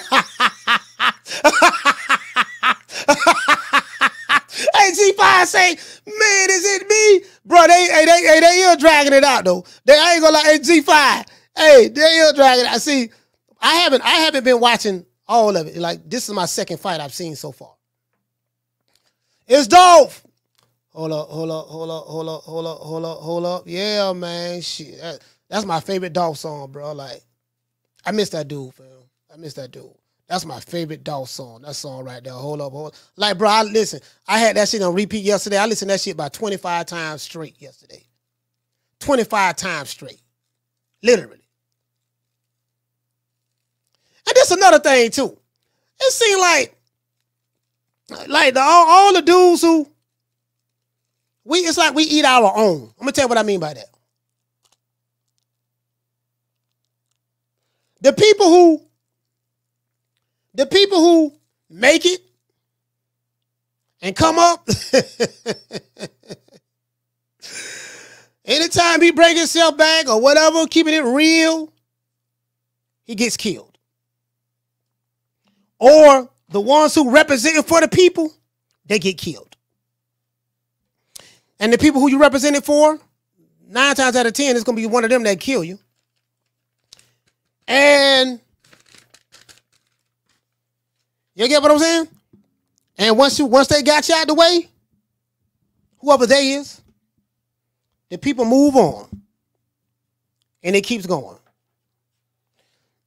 G5 say, "Man, is it me, bro? They hey, they hey, they are dragging it out though. They I ain't gonna lie. Hey, G5, hey, they are dragging it. I see. I haven't I haven't been watching all of it. Like this is my second fight I've seen so far. It's Dolph. Hold up, hold up, hold up, hold up, hold up, hold up, hold up. Yeah, man. Shit. That, that's my favorite Dolph song, bro. Like, I miss that dude, fam. I miss that dude. That's my favorite Dolph song. That song right there. Hold up, hold up. Like, bro, I listen. I had that shit on repeat yesterday. I listened to that shit about 25 times straight yesterday. 25 times straight. Literally. And this another thing too. It seemed like like the, all, all the dudes who we it's like we eat our own. I'm gonna tell you what I mean by that. The people who the people who make it and come up anytime he bring himself back or whatever, keeping it real, he gets killed. Or the ones who represent for the people, they get killed. And the people who you represent it for, nine times out of ten, it's gonna be one of them that kill you. And you get what I'm saying? And once you once they got you out the way, whoever they is, the people move on. And it keeps going.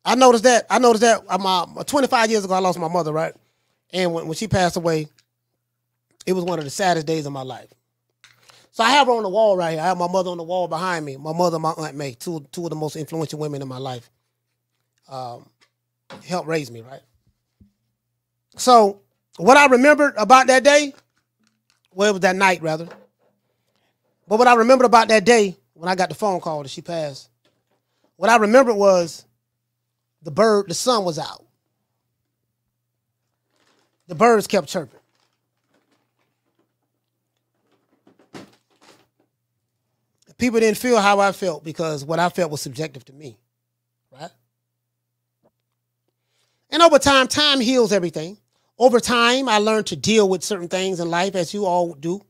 I noticed that. I noticed that. I'm, uh, 25 years ago, I lost my mother, right? And when, when she passed away, it was one of the saddest days of my life. So I have her on the wall right here. I have my mother on the wall behind me. My mother, my aunt May, two two of the most influential women in my life. Um, helped raise me, right? So what I remembered about that day, well, it was that night rather. But what I remembered about that day when I got the phone call that she passed, what I remembered was the bird, the sun was out. The birds kept chirping. People didn't feel how I felt because what I felt was subjective to me, right? And over time, time heals everything. Over time, I learned to deal with certain things in life, as you all do.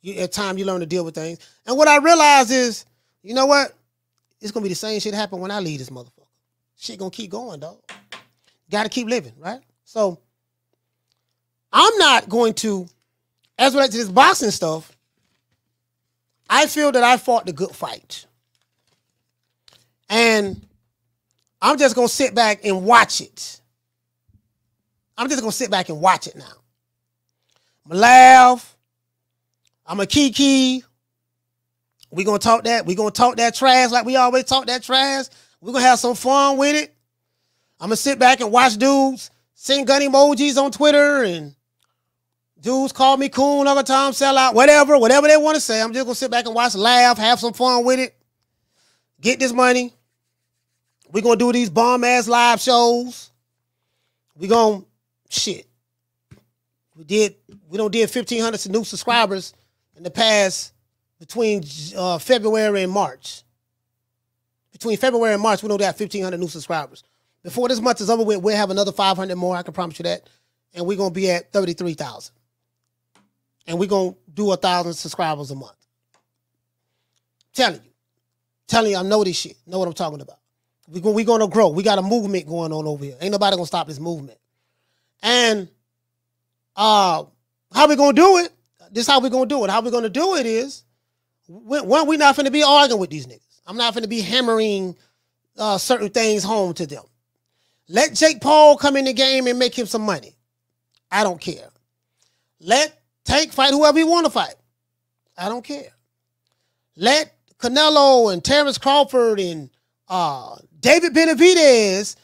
You, at time, you learn to deal with things. And what I realized is, you know what? It's gonna be the same shit happen when I leave this motherfucker. Shit gonna keep going, dog. Got to keep living, right? So I'm not going to, as relates to this boxing stuff. I feel that I fought the good fight, and I'm just gonna sit back and watch it. I'm just gonna sit back and watch it now. I'm gonna laugh. I'm gonna kiki. We gonna talk that. We gonna talk that trash like we always talk that trash. We gonna have some fun with it. I'm gonna sit back and watch dudes send gun emojis on Twitter and dudes call me coon other time, sell out, whatever, whatever they want to say. I'm just gonna sit back and watch, laugh, have some fun with it, get this money. We're gonna do these bomb ass live shows. We're gonna shit. We did we don't did fifteen hundred new subscribers in the past between uh, February and March. Between February and March, we don't fifteen hundred new subscribers. Before this month is over with, we'll have another five hundred more. I can promise you that, and we're gonna be at thirty three thousand. And we're gonna do a thousand subscribers a month. Telling you, telling you, I know this shit. Know what I'm talking about. We go, we gonna grow. We got a movement going on over here. Ain't nobody gonna stop this movement. And uh, how we gonna do it? This how we gonna do it. How we gonna do it is, when we not gonna be arguing with these niggas. I'm not gonna be hammering uh, certain things home to them. Let Jake Paul come in the game and make him some money. I don't care. Let Tank fight whoever he want to fight. I don't care. Let Canelo and Terrence Crawford and uh, David Benavidez,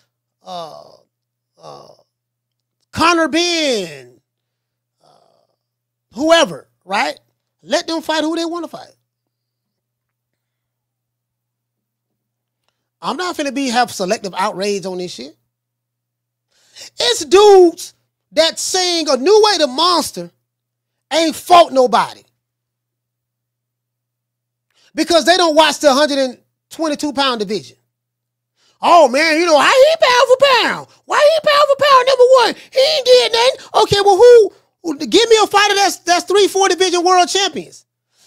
uh, uh, Conor Benn, uh, whoever, right? Let them fight who they want to fight. I'm not gonna be have selective outrage on this shit. It's dudes that saying Inoue the Monster ain't fought nobody. Because they don't watch the 122 pound division. Oh man, you know, how he pound for pound? Why he pound for pound number one? He ain't did nothing. Okay, well, who, give me a fighter that's that's three, four division world champions.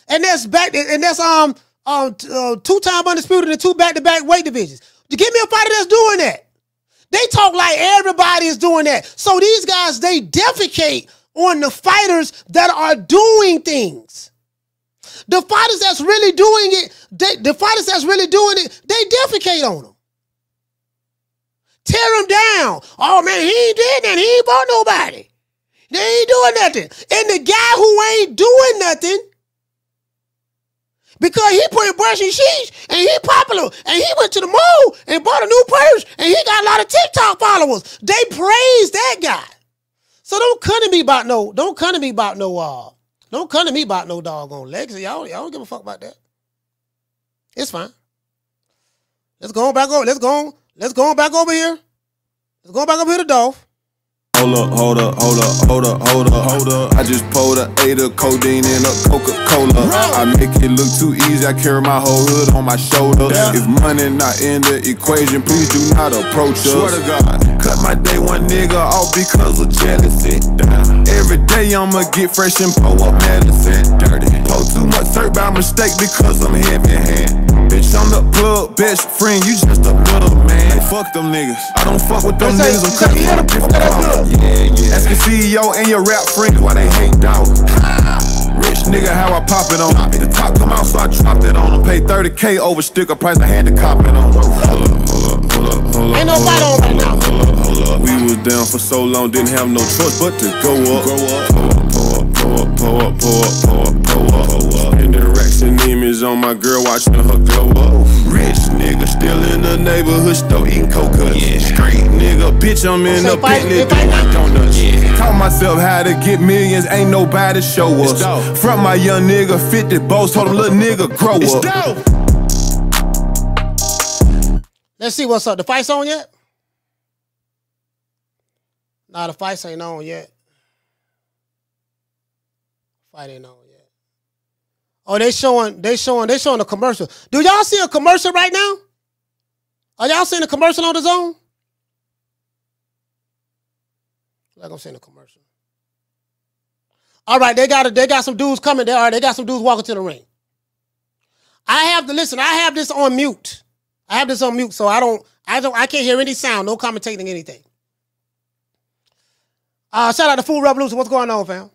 And that's back and that's um um uh, two time undisputed and two back to back weight divisions. Give me a fighter that's doing that. They talk like everybody is doing that. So these guys, they defecate on the fighters that are doing things. The fighters that's really doing it, they, the fighters that's really doing it, they defecate on them. Tear them down. Oh man, he ain't did nothing. He ain't bought nobody. They ain't doing nothing. And the guy who ain't doing nothing because he put in brushing sheets and he popular and he went to the mall and bought a new purse and he got a lot of TikTok followers. They praise that guy. So don't come to me about no, don't come to me about no uh don't come to me about no doggone legacy. Y'all, y'all don't give a fuck about that. It's fine. Let's go on back over. Let's go on. Let's go on back over here. Let's go back over here to Dolph. Hold up, hold up, hold up, hold up, hold up, hold up. I just pulled a eight of codeine in a Coca-Cola. I make it look too easy, I carry my whole hood on my shoulder. If money not in the equation, please do not approach us. Swear to God, cut my day one nigga off because of jealousy. Every day I'ma get fresh and pull up medicine. Dirty. Pull too much hurt by mistake because I'm heavy hand. Bitch, I'm the plug, best friend, you just a little man. Fuck them niggas. I don't fuck with them niggas, I'm cutting from a different. Yeah, yeah. Ask your CEO and your rap friends why they hate dog. Rich nigga, how I pop it on. The top come out, so I dropped it on them. Pay 30k over sticker price, I had to cop it on. Hold up, hold up, hold up, hold up. Ain't on right now. Was down for so long, didn't have no choice but to go up. Grow up, pull up, pull up, pull up, pull up, pull up, pull up, pull up. And the racks and image on my girl, watching her glow up. Rich nigga, still in the neighborhood store eating coca. Yeah. Street nigga, bitch, I'm in the Bentley doing donuts. Yeah. Taught myself how to get millions, ain't nobody show us. Front my young nigga, 50 boss, told him little nigga, grow up. Dope. Let's see what's up. The fight's on yet? Nah, the fights ain't on yet. Fight ain't on yet. Oh, they showing, they showing, they showing a commercial. Do y'all see a commercial right now? Are y'all seeing a commercial on the zone? Like I'm seeing a commercial. All right, they got a, they got some dudes coming. All right, they got some dudes walking to the ring. I have to listen. I have this on mute. I have this on mute, so I don't, I don't, I can't hear any sound. No commentating anything. Uh, shout out to Food Revolution. What's going on, fam?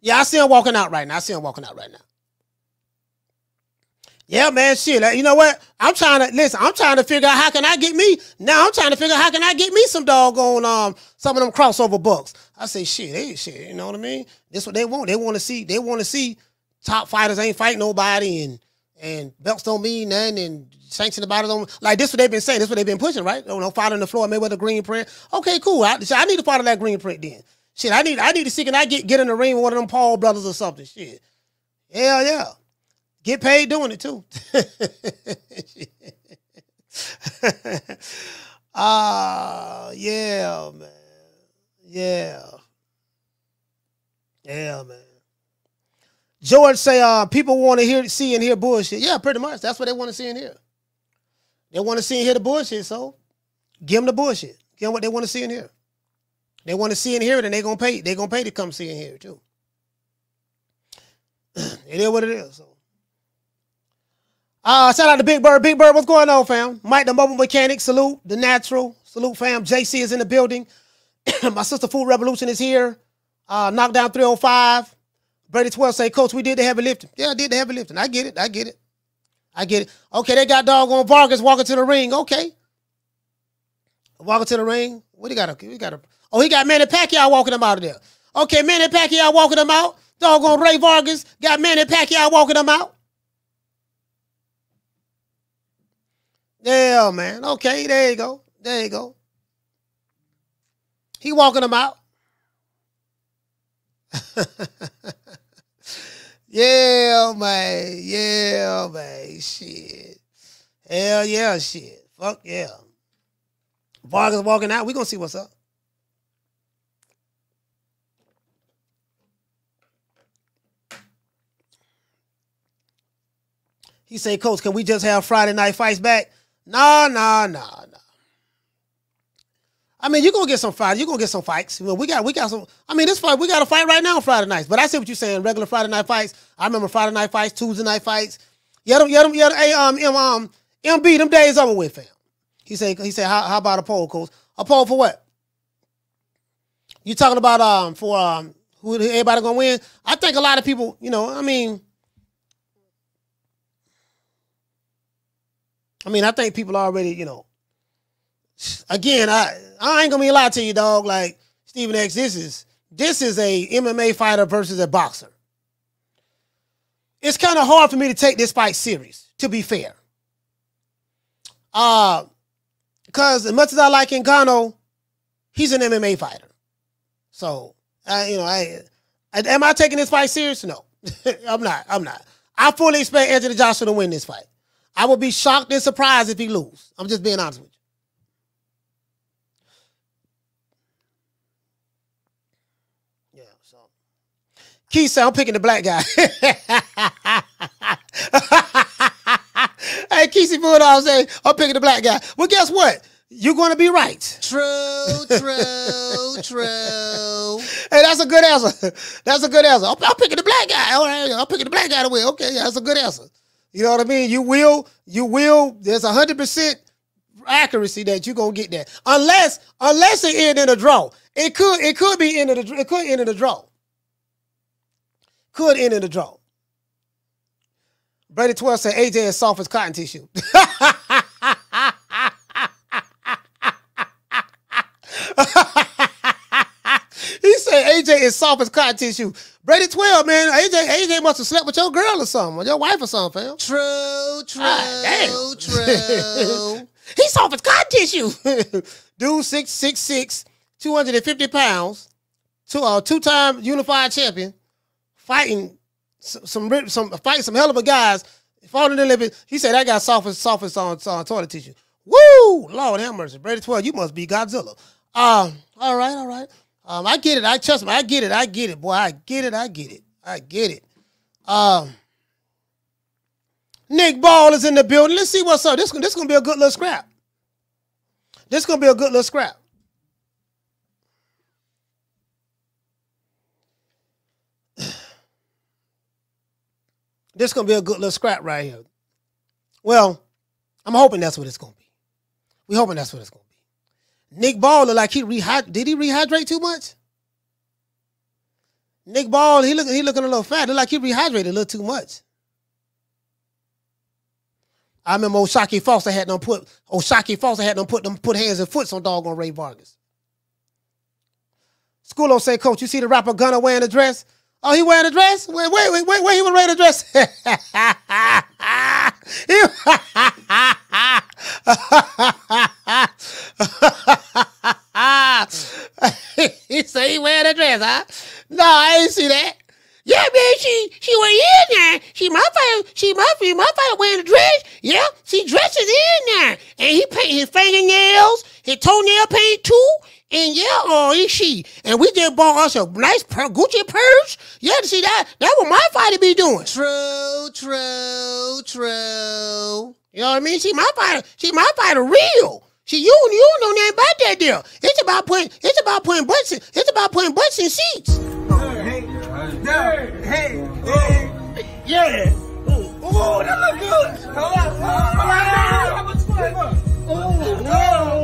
Yeah, I see him walking out right now. I see him walking out right now. Yeah, man, shit. You know what? I'm trying to listen. I'm trying to figure out how can I get me. Now I'm trying to figure out how can I get me some doggone um some of them crossover bucks. I say shit, hey shit. You know what I mean? This what they want. They want to see. They want to see top fighters ain't fighting nobody and and belts don't mean nothing and sanctioned about it on like this what they've been saying. This is what they've been pushing, right? You know, fight on the floor, a green print. Okay, cool. I, I need to follow that green print then. Shit, I need I need to see can I get get in the ring with one of them Paul brothers or something. Shit. Hell yeah. Get paid doing it too. Ah, yeah, man. Yeah. Yeah, man. George say, uh, people want to hear, see and hear bullshit. Yeah, pretty much. That's what they want to see and hear. They want to see and hear the bullshit, so give them the bullshit. Give them what they want to see and hear. They want to see and hear it, and they're gonna pay. They're gonna pay to come see and hear it too. it is what it is. So, uh, shout out to Big Bird. Big Bird, what's going on, fam? Mike the mobile mechanic, salute. The natural, salute, fam. JC is in the building. My sister Food Revolution is here. Uh, knockdown 305. Brady 12 say, Coach, we did the heavy lifting. Yeah, I did the heavy lifting. I get it. I get it. I get it. Okay, they got doggone Vargas walking to the ring. Okay. Walking to the ring. What he got? A, he got a, oh, he got Manny Pacquiao walking him out of there. Okay, Manny Pacquiao walking him out. Doggone Ray Vargas got Manny Pacquiao walking him out. Yeah, man. Okay, there you go. There you go. He walking him out. yeah, man. Yeah, man. Shit. Hell yeah, shit. Fuck yeah. Vargas walking out. We gonna see what's up. He say, Coach, can we just have Friday night fights back? Nah, nah, nah, nah. I mean, you're gonna get some fights. You're gonna get some fights. We got we got some. I mean, this fight, we got a fight right now Friday nights. But I see what you're saying. Regular Friday night fights. I remember Friday night fights, Tuesday night fights. Yeah, them, yeah, them, yeah, hey, um, um, MB, them days over with, fam. He said, he said, how, how about a poll, coach? A poll for what? You talking about um for um who everybody gonna win? I think a lot of people, you know, I mean, I mean, I think people already, you know. Again, I I ain't gonna be a lie to you, dog. Like Stephen X, this is this is a MMA fighter versus a boxer. It's kind of hard for me to take this fight serious, to be fair. Uh because as much as I like Ngannou, he's an MMA fighter. So, I, you know, I, I am I taking this fight serious? No, I'm not. I'm not. I fully expect Anthony Joshua to win this fight. I would be shocked and surprised if he lose. I'm just being honest with you. Yeah, so Keith said I'm picking the black guy. hey, Kesey Bulldog say I'm picking the black guy. Well, guess what? You're going to be right. True, true, true. Hey, that's a good answer. That's a good answer. I'm, I'm picking the black guy. All right, I'm picking the black guy to win. Okay, yeah, that's a good answer. You know what I mean? You will, you will. There's a hundred percent accuracy that you're gonna get that, unless, unless it end in a draw. It could, it could be in the, it could end in a draw. Could end in a draw. Brady 12 said AJ is soft as cotton tissue. he said AJ is soft as cotton tissue. Brady 12, man. AJ, AJ must have slept with your girl or something, or your wife or something, fam. True, true, Ah, true. He's soft as cotton tissue. Dude, 6'6", 250 pounds, two uh, two-time unified champion, fighting some some some fighting some hell of a guys. Falling in the He said that guy soft as soft on, on toilet tissue. Woo! Lord have mercy. Brady 12, you must be Godzilla. Um, all right, all right. Um, I get it. I trust me. I get it. I get it, boy. I get it. I get it. I get it. Um, Nick Ball is in the building. Let's see what's up. This this gonna be a good little scrap. This gonna be a good little scrap. This gonna be a good little scrap right here. Well, I'm hoping that's what it's gonna be. We hoping that's what it's gonna be. Nick Ball like he rehydrate. Did he rehydrate too much? Nick Ball, he look he looking a little fat. Look like he rehydrated a little too much. I remember O'Shaquie Foster had them put O'Shaquie Foster had them put them put hands and foots on doggone Ray Vargas. Schoolo say, Coach, you see the rapper Gunner wearing a dress? Oh, he wearing a dress? Wait, wait, wait, wait, wait, he was wearing a dress. he say he wearing a dress, huh? No, I ain't see that. Yeah, man, she she went in there. She my fight, she my fight, my fight wearing a dress. Yeah, she dresses in there. And he paint his fingernails, his toenail paint too. And yeah, oh, is she? And we just bought us a nice per- Gucci purse. Yeah, see that? That what my fighter be doing. True, true, true. You know what I mean? See, my fighter, see, my fighter real. See, you you don't know nothing about that deal. It's about putting it's about putting butts in, it's about putting butts in seats. Hey, hey, hey, yeah. Ooh, ooh, that look good. Hold on, hold on. How much fun? Ooh, ooh,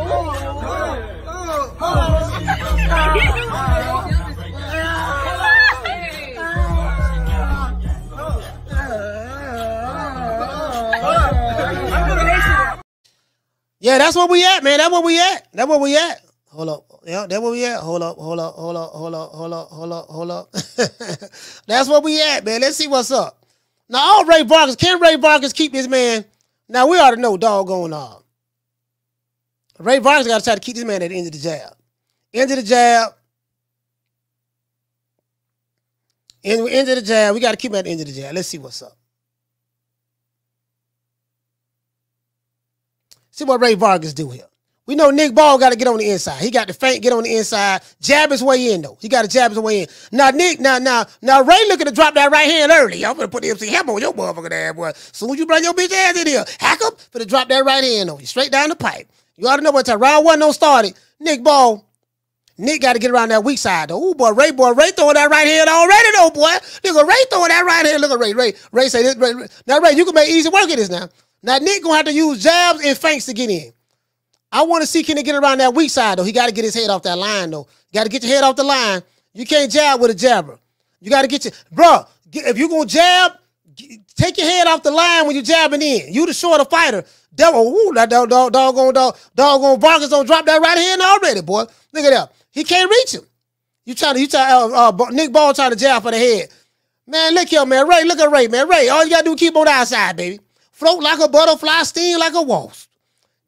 Yeah, that's where we at, man. That's where we at. That's where we at. Hold up. Yeah, that's where we at. Hold up, hold up, hold up, hold up, hold up, hold up, hold up. that's where we at, man. Let's see what's up. Now, all Ray Barkers, can Ray Barkers keep this man? Now, we ought to know doggone uh, Ray Vargas got to try to keep this man at the end of the jab. End of the jab. End, end of the jab. We got to keep him at the end of the jab. Let's see what's up. See what Ray Vargas do here. We know Nick Ball got to get on the inside. He got to faint, get on the inside, jab his way in though. He got to jab his way in. Now Nick, now now now Ray looking to drop that right hand early. I'm gonna put the MC hammer on your motherfucking ass, boy. Soon as you bring your bitch ass in here, hack up for to drop that right hand on you, straight down the pipe. You ought to know what time round one don't start it. Nick Ball, Nick got to get around that weak side though. Ooh boy, Ray boy, Ray throwing that right hand already though, boy. At Ray throwing that right hand. Look at Ray, Ray, Ray say this. Ray, Ray. Now Ray, you can make easy work of this now. Now Nick gonna have to use jabs and feints to get in. I want to see can he get around that weak side though. He got to get his head off that line though. Got to get your head off the line. You can't jab with a jabber. You got to get your bro. If you gonna jab, take your head off the line when you're jabbing in. You the shorter fighter. Devil, ooh, that dog, dog, doggone, dog, doggone Vargas don't drop that right hand already, boy. Look at that. He can't reach him. You trying to, you trying, uh, uh, Nick Ball trying to jab for the head. Man, look here, man. Ray, look at Ray, man. Ray, all you gotta do is keep on the outside, baby. Float like a butterfly, sting like a wasp.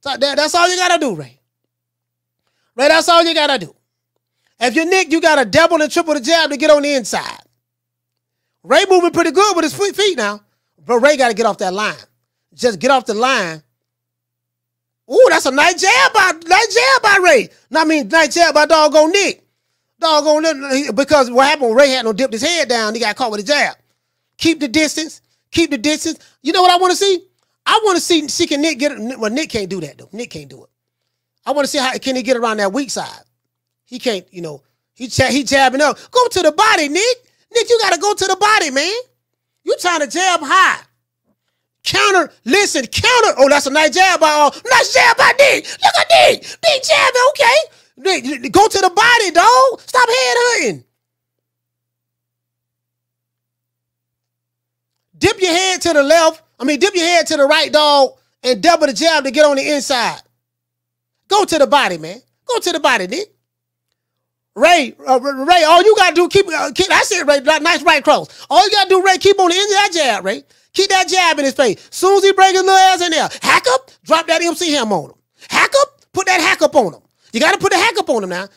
That, that's all you gotta do, Ray. Ray, that's all you gotta do. If you're Nick, you gotta double and triple the jab to get on the inside. Ray moving pretty good with his feet, now, but Ray gotta get off that line. Just get off the line. Ooh, that's a nice jab by nice jab by Ray. No, I mean nice jab by doggone Nick. Doggone because what happened? Ray had no dipped his head down. He got caught with a jab. Keep the distance. Keep the distance. You know what I want to see? I want to see, see can Nick get it. Well, Nick can't do that though. Nick can't do it. I want to see how can he get around that weak side. He can't, you know, he he jabbing up. Go to the body, Nick. Nick, you gotta go to the body, man. You trying to jab high. Counter, listen, counter. Oh, that's a nice jab by all. Nice jab by Nick. Look at Nick. Nick jabbing, okay. Nick, go to the body, dog. Stop head hunting. Dip your head to the left. I mean, dip your head to the right, dog, and double the jab to get on the inside. Go to the body, man. Go to the body, Nick. Ray, uh, Ray, all you gotta do keep, uh, keep. I said, Ray, nice right cross. All you gotta do, Ray, keep on the end of that jab, Ray. Keep that jab in his face. Soon as he bring his little ass in there, hack up, drop that MC ham on him. Hack up, put that hack up on him. You gotta put the hack up on him now.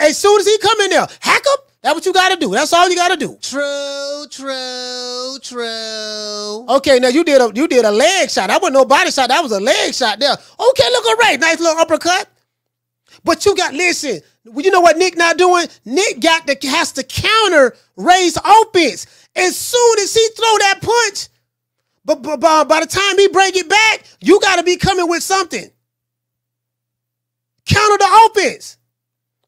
As soon as he come in there, hack up. That's what you gotta do. That's all you gotta do. True, true, true. Okay, now you did a you did a leg shot. That wasn't no body shot. That was a leg shot there. Okay, look at Ray. Nice little uppercut. But you got listen. You know what Nick not doing? Nick got to has to counter Ray's offense. As soon as he throw that punch, but, by the time he bring it back, you got to be coming with something. Counter the offense.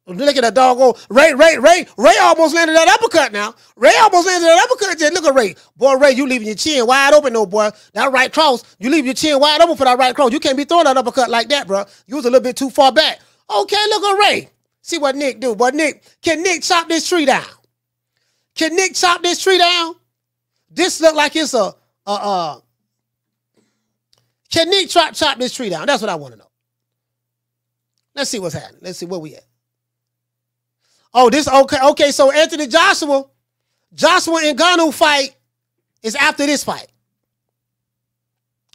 Look at that doggone oh, Ray, Ray, Ray, Ray almost landed that uppercut now. Ray almost landed that uppercut. Just look at Ray. Boy, Ray, you leaving your chin wide open, no boy. That right cross, you leave your chin wide open for that right cross. You can't be throwing that uppercut like that, bro. You was a little bit too far back. Okay, look at Ray. See what Nick do. But Nick, can Nick chop this tree down? Can Nick chop this tree down? This look like it's a uh uh. Can Nick chop chop this tree down? That's what I want to know. Let's see what's happening. Let's see where we at. Oh, this okay. Okay, so Anthony Joshua, Joshua and Ngannou fight is after this fight.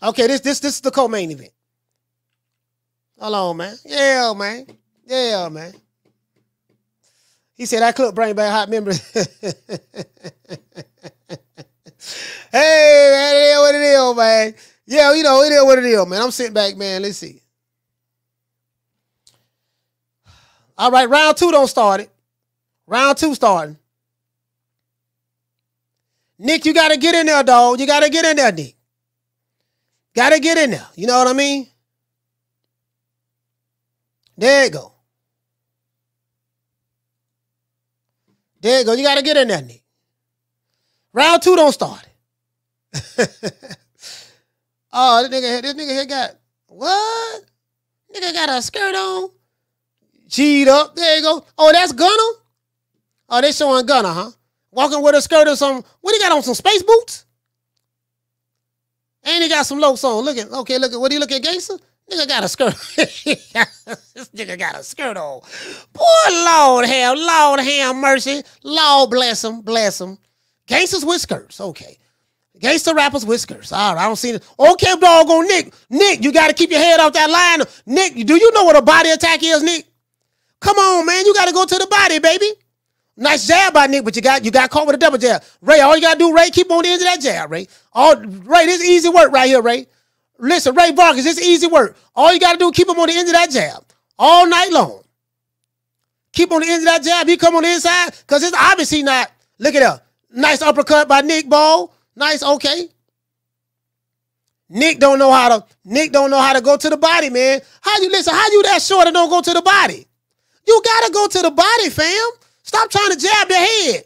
Okay, this this this is the co-main event. Hold on, man. Yeah, man. Yeah, man. He said that clip bring back hot memories. hey, man, it is what it is, man. Yeah, you know, it is what it is, man. I'm sitting back, man. Let's see. All right, round two don't start it. Round two starting. Nick, you gotta get in there, dog. You gotta get in there, Nick. Gotta get in there. You know what I mean? There you go. There you go. You gotta get in there, Nick. Round two don't start oh, this nigga, this nigga here got what? Nigga got a skirt on. Cheat up. There you go. Oh, that's Gunner. Oh, they showing Gunner, huh? Walking with a skirt or some. What he got on? Some space boots? And he got some low on. Look at okay, look at what he look at gangster? Nigga got a skirt. this nigga got a skirt on. Boy, Lord have, Lord have mercy. Lord bless him, bless him. Gangsters with skirts. Okay. Gangster rappers with skirts. All right, I don't see it. Okay, doggone Nick. Nick, you got to keep your head off that line. Nick, do you know what a body attack is, Nick? Come on, man. You got to go to the body, baby. Nice jab by Nick, but you got you got caught with a double jab. Ray, all you gotta do, Ray, keep on the end of that jab, Ray. All Ray, this easy work right here, Ray. Listen, Ray Vargas, it's easy work. All you gotta do, is keep him on the end of that jab all night long. Keep on the end of that jab. He come on the inside because it's obviously not. Look at that. Nice uppercut by Nick Ball. Nice, okay. Nick don't know how to. Nick don't know how to go to the body, man. How you listen? How you that short and don't go to the body? You gotta go to the body, fam. Stop trying to jab the head.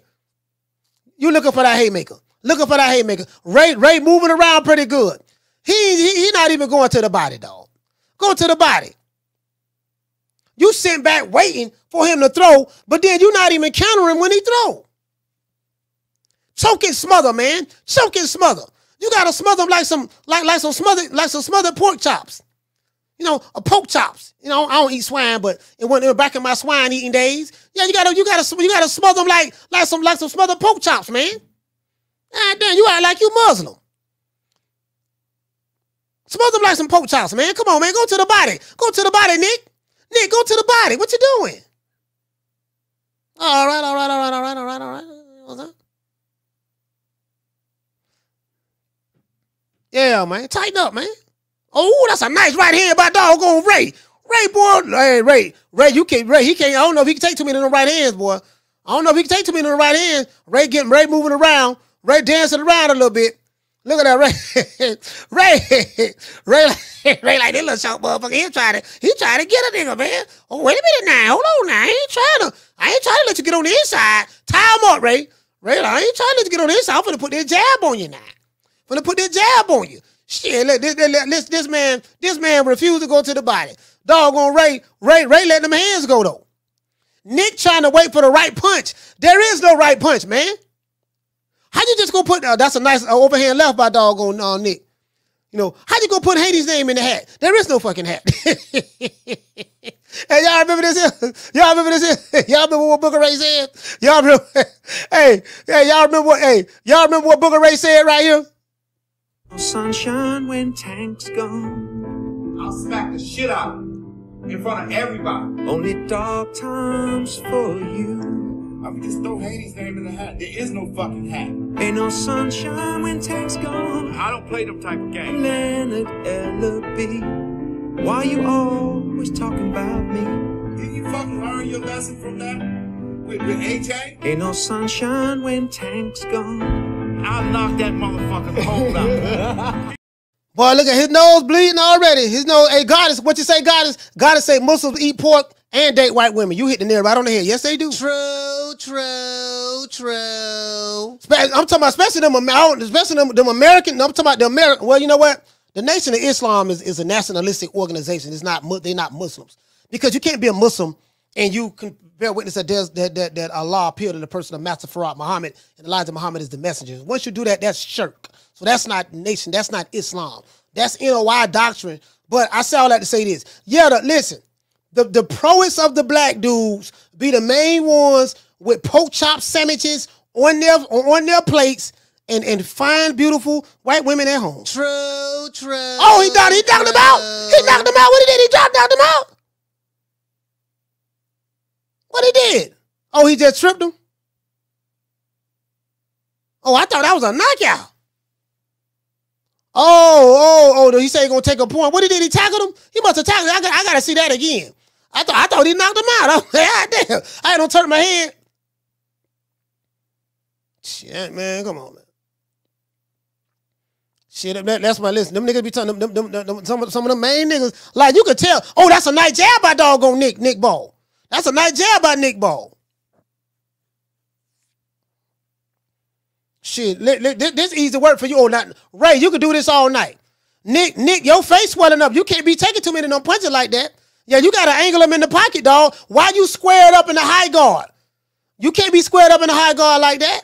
You looking for that haymaker. Looking for that haymaker. Ray, Ray moving around pretty good. He, he, he not even going to the body, dog. Go to the body. You sitting back waiting for him to throw, but then you're not even countering when he throw. Choke and smother, man. Choke and smother. You gotta smother him like some like like some smothered like some smothered pork chops. You know, a pork chops. You know, I don't eat swine, but it went back in my swine eating days. Yeah, you gotta you gotta you gotta smother them like like some like some smothered pork chops, man. God damn, you act like you Muslim. Smother them like some pork chops, man. Come on, man. Go to the body. Go to the body, Nick. Nick, go to the body. What you doing? All right, all right, all right, all right, all right, all right. Yeah, man. Tighten up, man. Oh, that's a nice right hand by doggone Ray. Ray, boy. Hey, Ray. Ray, you can't, Ray, he can't. I don't know if he can take two minutes in the right hands, boy. I don't know if he can take two minutes in the right hands. Ray getting Ray moving around. Ray dancing around a little bit. Look at that Ray. Ray. Ray, Ray like this little short motherfucker. He trying to, he trying to get a nigga, man. Oh, wait a minute now. Hold on now. I ain't trying to, I ain't trying to let you get on the inside. Tie him up, Ray. Ray, I ain't trying to let you get on the inside. I'm finna put that jab on you now. I'm finna put that jab on you. Shit, look, this, this, this man, this man refused to go to the body. Doggone Ray, Ray, Ray let them hands go though. Nick trying to wait for the right punch. There is no right punch, man. How you just gonna put uh, that's a nice uh, overhand left by doggone uh, Nick. You know, how you gonna put Haney's name in the hat? There is no fucking hat. hey, y'all remember this here? Y'all remember this here? Y'all remember what Booker Ray said? Y'all remember? hey, hey, y'all remember what? Hey, y'all remember what Booker Ray said right here? Sunshine when tank's gone. I'll smack the shit out in front of everybody. Only dark times for you. I mean, just throw Haney's name in the hat. There is no fucking hat. Ain't no sunshine when tank's gone. I don't play them type of games. Leonard Ellerbe. Why you always talking about me? Did you fucking learn your lesson from that? With, with AJ? Ain't no sunshine when tank's gone. I'll knock that motherfucker cold out. Boy, look at his nose bleeding already. His nose, hey, goddess, what you say, goddess? Goddess say Muslims eat pork and date white women. You hit the nail right on the head. Yes, they do. True, true, true. I'm talking about especially them, especially them, them American. I'm talking about the American. Well, you know what? The Nation of Islam is, is a nationalistic organization. It's not they're not Muslims because you can't be a Muslim and you can bear witness that there's that that, that Allah appeared to the person of Master Fard Muhammad and Elijah Muhammad is the messenger. Once you do that, that's shirk. So that's not nation. That's not Islam. That's NOI doctrine. But I say all that to say this. Yeah, the, listen. The the prowess of the black dudes be the main ones with pork chop sandwiches on their on their plates and and fine beautiful white women at home. True, true. Oh, he knocked he knocked him out. He knocked him out. What he did? He dropped knocked him out. What he did? Oh, he just tripped him. Oh, I thought that was a knockout. Oh, oh, oh! He said he gonna take a point. What he did? He tackled him. He must have tackled. Him. I got, I got to see that again. I thought I thought he knocked him out. I damn. I to turn my head. Shit, man, come on, man. Shit, that, that's my list. Them niggas be telling them, them, them, them, some, of- some of the main niggas, like you could tell, oh, that's a nice jab by doggone Nick, Nick Ball. That's a nice jab by Nick Ball. Shit, li- li- thi- this easy work for you. Oh, not Ray, you could do this all night. Nick, Nick, your face swelling up. You can't be taking too many no punches like that. Yeah, you gotta angle him in the pocket, dog. Why you squared up in the high guard? You can't be squared up in the high guard like that.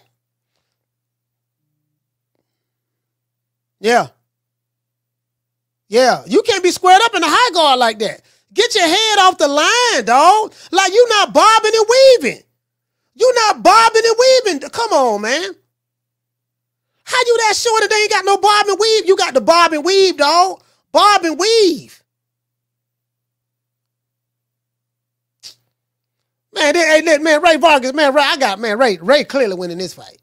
Yeah. Yeah, you can't be squared up in the high guard like that. Get your head off the line, dog. Like you not bobbing and weaving. You not bobbing and weaving. Come on, man. How you that short and they ain't got no bob and weave? You got the bob and weave, dog. Bob and weave. Man, they, hey, look, man, Ray Vargas, man, Ray, I got man, Ray, Ray clearly winning this fight.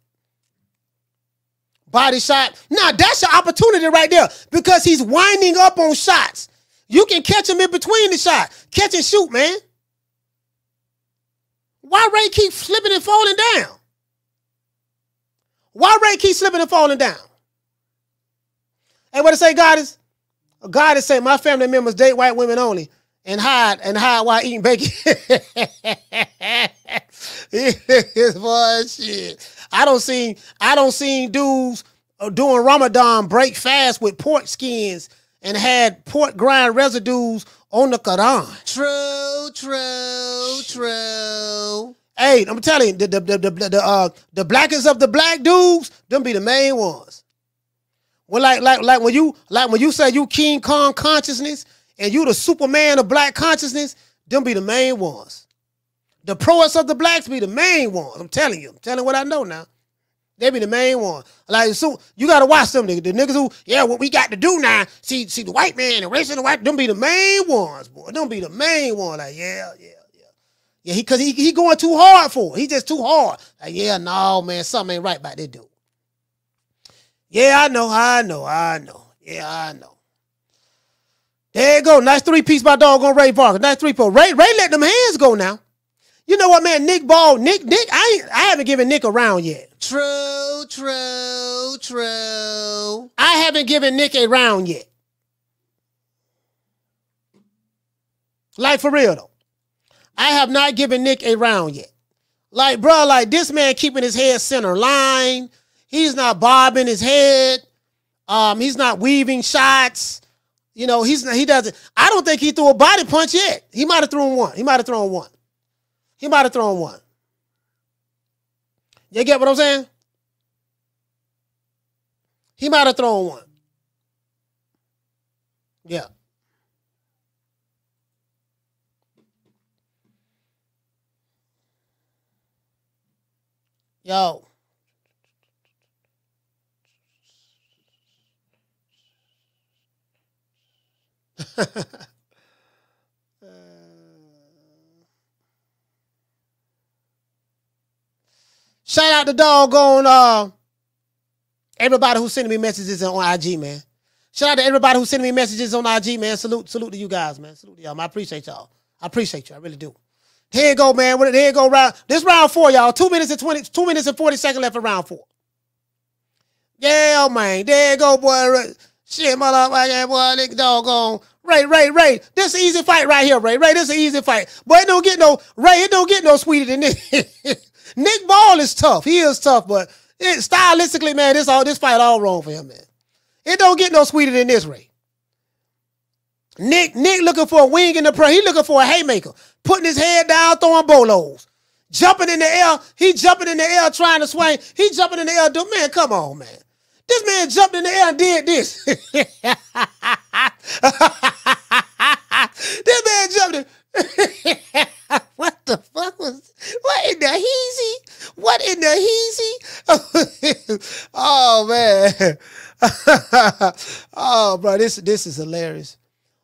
Body shot. Now that's your opportunity right there because he's winding up on shots. You can catch him in between the shot. Catch and shoot, man. Why Ray keep slipping and falling down? Why Ray keep slipping and falling down? Hey, what to say, Goddess? Goddess say my family members date white women only and hide and hide while eating bacon. boy shit. I don't see I don't see dudes uh, doing Ramadan break fast with pork skins and had pork grind residues on the Quran. True, true, true. Hey, I'm telling you, the the the the, the, uh, the blackest of the black dudes, them be the main ones. Well, like like like when you like when you say you King Kong consciousness and you the Superman of black consciousness, them be the main ones. The proest of the blacks be the main ones. I'm telling you. I'm telling what I know now. They be the main one. Like so, you gotta watch them niggas. The niggas who, yeah, what we got to do now. See, see the white man and race of the white. Them be the main ones, boy. Them be the main one. Like yeah, yeah, yeah, yeah. He cause he he going too hard for it. He just too hard. Like yeah, no man, something ain't right about that dude. Yeah, I know, I know, I know. Yeah, I know. There you go. Nice three piece by dog on Ray Parker. Nice three piece. Ray, Ray let them hands go now. You know what, man? Nick Ball, Nick, Nick, I ain't, I haven't given Nick a round yet. True, true, true. I haven't given Nick a round yet. Like for real though. I have not given Nick a round yet. Like, bro, like this man keeping his head center line. He's not bobbing his head. Um, he's not weaving shots. You know, he's he doesn't. I don't think he threw a body punch yet. He might have thrown one. He might have thrown one. He might have thrown one. You get what I'm saying? He might have thrown one. Yeah. Yo. Shout out to doggone uh, everybody who's sending me messages on IG, man. Shout out to everybody who's sending me messages on IG, man. Salute, salute to you guys, man. Salute to y'all. man. I appreciate y'all. I appreciate you. I really do. Here you go, man. Here you go, round. This round four, y'all. Two minutes and twenty. Two minutes and forty seconds left for round four. Yeah, man. There you go, boy. Shit, motherfucker, boy. Nigga, doggone. Ray, Ray, Ray. This is easy fight right here, Ray. Ray, this is an easy fight. But it don't get no Ray. It don't get no sweeter than this. Nick Ball is tough. He is tough, but it, stylistically, man, this all this fight all wrong for him, man. It don't get no sweeter than this, Ray. Nick, Nick looking for a wing in the press. He looking for a haymaker, putting his head down, throwing bolos, jumping in the air. He jumping in the air, trying to swing. He jumping in the air. Man, come on, man. This man jumped in the air and did this. this man jumped in. what the fuck was what in the heezy? What in the heezy? oh man. oh bro, this this is hilarious.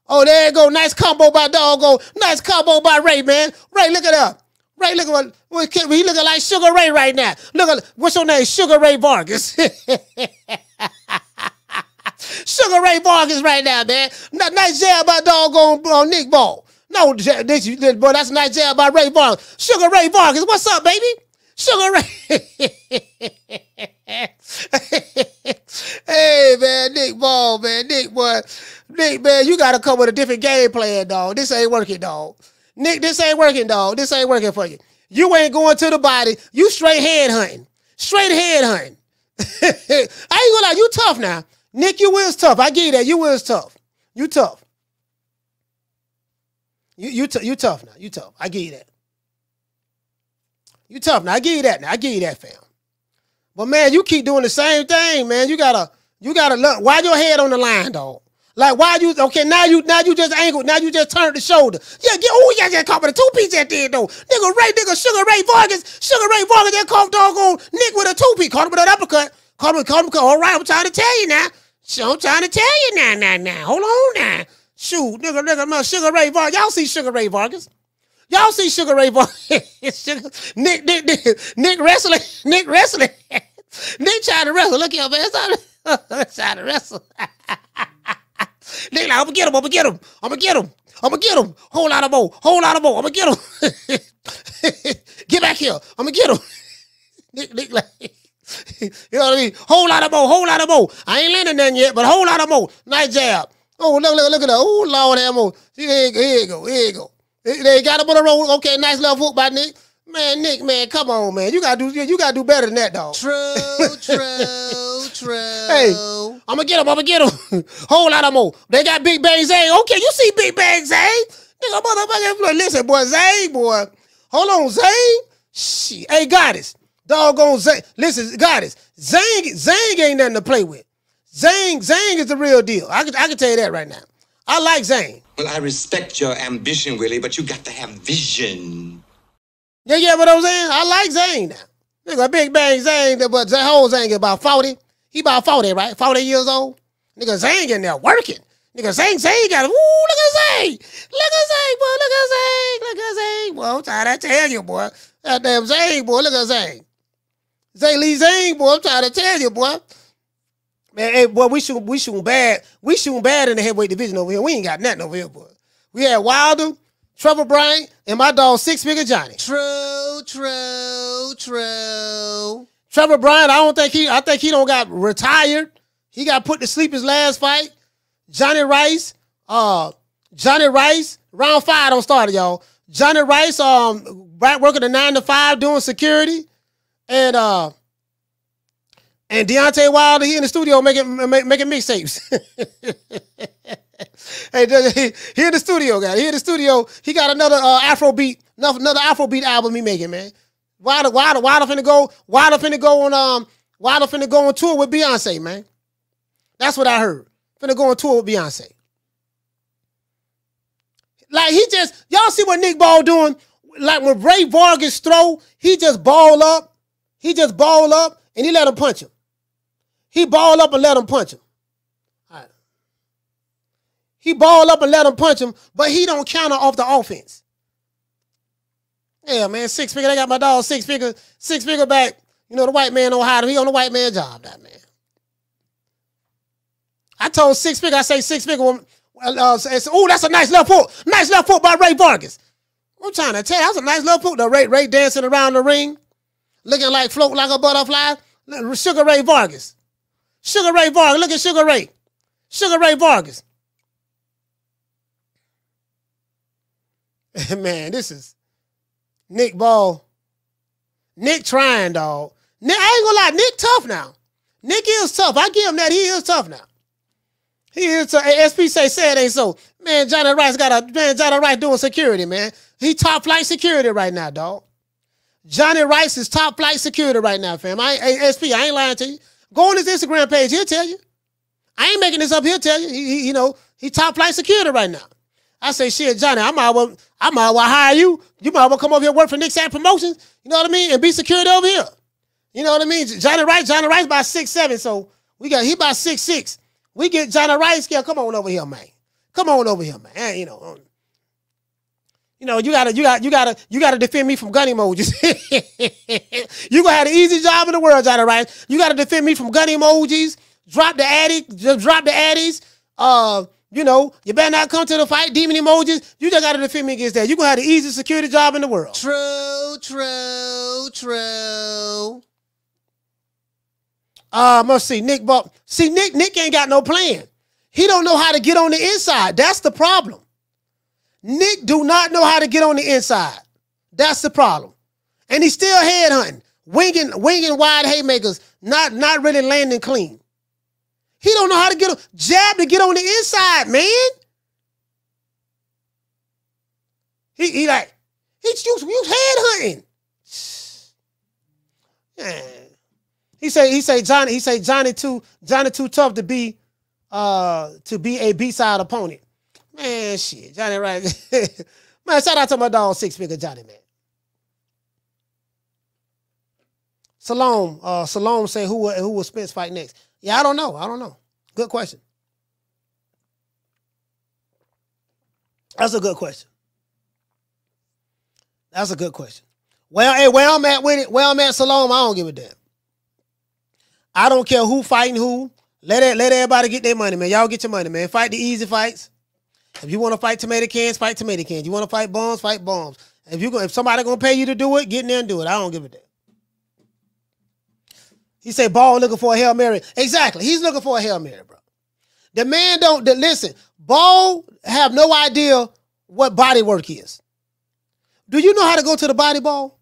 Oh, there you go. Nice combo by Doggo. Nice combo by Ray, man. Ray, look it that. Ray, look at what, he looking like Sugar Ray right now. Look at what's your name? Sugar Ray Vargas. Sugar Ray Vargas right now, man. N- Nice jab by doggone on Nick Ball. No, this, boy, that's a nice jab by Ray Vargas. Sugar Ray Vargas, what's up, baby? Sugar Ray. hey man, Nick Ball, man, Nick boy, Nick man, you gotta come with a different game plan, dog. This ain't working, dog. Nick, this ain't working, dog. This ain't working for you. You ain't going to the body. You straight head hunting, straight head hunting. I ain't gonna lie, you tough now. Nick, you is tough. I get you that. You is tough. You tough. You you t- you tough now. You tough. I get you that. You tough now. I give you that now. I give you that, fam. But man, you keep doing the same thing, man. You gotta you gotta look. Why your head on the line, dog? Like why you okay? Now you now you just angled. Now you just turned the shoulder. Yeah, get oh yeah, just caught with a two piece at the end though. Nigga Ray, nigga Sugar Ray Vargas, Sugar Ray Vargas just caught doggone Nick with a two piece. Caught him with an uppercut. Caught him, caught him. caught All right, I'm trying to tell you now. So I'm trying to tell you now, now, now. Hold on now. Shoot, nigga, nigga, man, Sugar Ray Vargas. Y'all see Sugar Ray Vargas? Y'all see Sugar Ray Vargas? Nick, Nick, Nick, Nick wrestling, Nick wrestling. Nick trying to wrestle. Look man. It's trying to, trying to wrestle. Nick like, I'm gonna get him, I'm gonna get him, I'm gonna get him, I'm gonna get him. Whole lot of more, whole lot of more, I'm gonna get him. get back here, I'm gonna get him. Nick, Nick like, you know what I mean? Whole lot of more, whole lot of more. I ain't landing nothing yet, but whole lot of more. Nice jab. Oh, look, look, look at that. Oh, Lord, have more. Here you go, here you go, here you go. They they got him on the road. Okay, nice little hook by Nick. Man, Nick, man, come on, man. You gotta do you gotta do better than that, dog. True, true, true. Hey, I'm gonna get him. I'm gonna get him. Whole lot of more. They got Big Bang Zay. Okay, you see Big Bang Zay? Nigga, motherfucker. Listen, boy, Zay, boy. Hold on, Zay. Shit. Hey, Goddess. Doggone Zay. Listen, Goddess. Zhang, Zhang ain't nothing to play with. Zhang, Zhang is the real deal. I can, I can tell you that right now. I like Zhang. Well, I respect your ambition, Willie, but you got to have vision. Yeah, yeah, what I'm saying? I like Zane now. Nigga, Big Bang Zane, but that whole Zane about 40. He about 40, right? 40 years old. Nigga, Zane in there working. Nigga, Zane, Zane got, ooh, look at Zane. Look at Zane, boy, look at Zane. Look at Zane. Boy, I'm trying to tell you, boy. That damn Zane, boy, look at Zane. Zhilei Zhang, boy, I'm trying to tell you, boy. Man, hey, boy, we shoot, we bad. We shooting bad in the heavyweight division over here. We ain't got nothing over here, boy. We had Wilder, Trevor Bryant, and my dog Six Figure Johnny. True, true, true. Trevor Bryant, I don't think he. I think he don't got retired. He got put to sleep his last fight. Johnny Rice, uh, Johnny Rice, round five don't start it, y'all. Johnny Rice, um, back working the nine to five doing security, and uh, and Deontay Wilder, he in the studio making making mixtapes. hey, he, in the studio, guy. He in the studio. He got another uh, Afrobeat, another, another Afrobeat album he making, man. Wilder, Wilder, Wilder finna go, Wilder finna go on, um, Wilder finna go on tour with Beyonce, man. That's what I heard. Finna go on tour with Beyonce. Like he just, y'all see what Nick Ball doing? Like when Ray Vargas throw, he just ball up, he just ball up, and he let him punch him. He ball up and let him punch him. He ball up and let him punch him, but he don't counter off the offense. Yeah, man, six figure. They got my dog six figure, six figure back. You know, the white man don't hide him. He on the white man job, that man. I told six figure, I say six figure. woman, Uh, oh, that's a nice left foot. Nice left foot by Ray Vargas. I'm trying to tell you, that's a nice left foot. The Ray, Ray dancing around the ring, looking like float like a butterfly. Sugar Ray Vargas. Sugar Ray Vargas. Look at Sugar Ray. Sugar Ray Vargas. man, this is Nick Ball. Nick trying, dog. Nick, I ain't gonna lie, Nick tough now. Nick is tough. I give him that. He is tough now. He is tough. Hey, SP say, say it ain't so. Man, Johnny Rice got a man, Johnny Rice doing security, man. He top flight security right now, dog. Johnny Rice is top flight security right now, fam. I hey, SP, I ain't lying to you. Go on his Instagram page, he'll tell you. I ain't making this up, he'll tell you. He, he you know, he top flight security right now. I say, shit, Johnny, I might well, I might well hire you. You might well come over here work for Nick Sack Promotions, you know what I mean? And be security over here. You know what I mean? Johnny Rice, Johnny Rice by six seven, so we got he by six six. We get Johnny Rice, yeah, come on over here, man. Come on over here, man. You know, um, you know, you gotta, you got, you gotta, you gotta defend me from gun emojis. you gonna have the easy job in the world, Johnny Rice. You gotta defend me from gun emojis. Drop the addy, drop the addies. Uh, You know, you better not come to the fight, demon emojis. You just gotta defend me against that. You gonna have the easiest security job in the world. True, true, true. Uh, must see Nick. But see, Nick. Nick ain't got no plan. He don't know how to get on the inside. That's the problem. Nick do not know how to get on the inside. That's the problem. And he's still headhunting, winging, winging wide haymakers, not not really landing clean. He don't know how to get a jab to get on the inside, man. He he like he's you you head hunting. Yeah. He say he say Johnny he say Johnny too Johnny too tough to be uh to be a B side opponent. Man, shit, Johnny right. man, shout out to my dog six figure Johnny man. Salome, uh, Salome say who who will Spence fight next? Yeah, I don't know. I don't know. Good question. That's a good question. That's a good question. Well, hey, where I'm at with it, where I'm at, Salome, I don't give a damn. I don't care who fighting who. Let it, let everybody get their money, man. Y'all get your money, man. Fight the easy fights. If you want to fight tomato cans, fight tomato cans. You want to fight bombs, fight bombs. If you go, if somebody gonna pay you to do it, get in there and do it. I don't give a damn. He said, Ball looking for a Hail Mary. Exactly. He's looking for a Hail Mary, bro. The man don't the, listen. Ball have no idea what body work is. Do you know how to go to the body ball?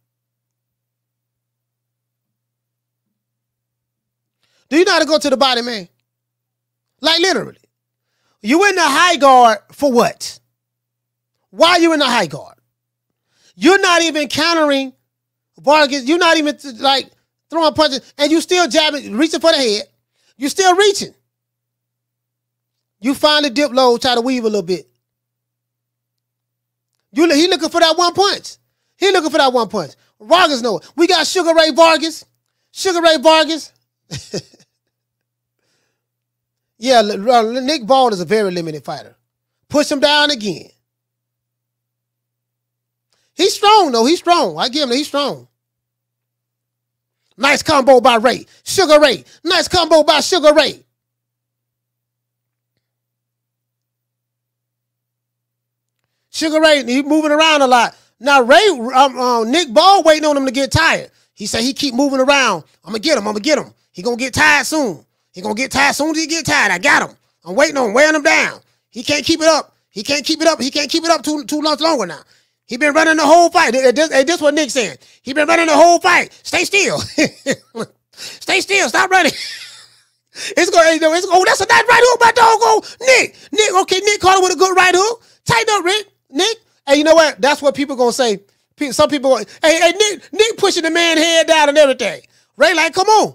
Do you know how to go to the body, man? Like literally. You in the high guard for what? Why are you in the high guard? You're not even countering Vargas. You're not even like throwing punches, and you still jabbing, reaching for the head. You still reaching. You finally dip low, try to weave a little bit. You he looking for that one punch. He looking for that one punch. Vargas know it. We got Sugar Ray Vargas. Sugar Ray Vargas. yeah, L- uh, Nick Ball is a very limited fighter. Push him down again. He's strong though. He's strong. I give him. He's strong. Nice combo by Ray. Sugar Ray. Nice combo by Sugar Ray. Sugar Ray, he moving around a lot. Now Ray, um, uh, Nick Ball waiting on him to get tired. He said he keep moving around. I'm gonna get him. I'm gonna get him. He gonna get tired soon. He gonna get tired soon as he get tired. I got him. I'm waiting on him, wearing him down. He can't keep it up. He can't keep it up. He can't keep it up too too much longer now. He been running the whole fight. This, this, what Nick saying. He been running the whole fight. Stay still. Stay still. Stop running. It's going. It's, oh, that's a nice right hook, my dog. Oh, Nick. Nick. Okay, Nick caught him with a good right hook. Tighten up, Rick. Nick. Hey, you know what? That's what people gonna say. Some people. Hey, hey, Nick. Nick pushing the man head down and everything. Ray, like, come on,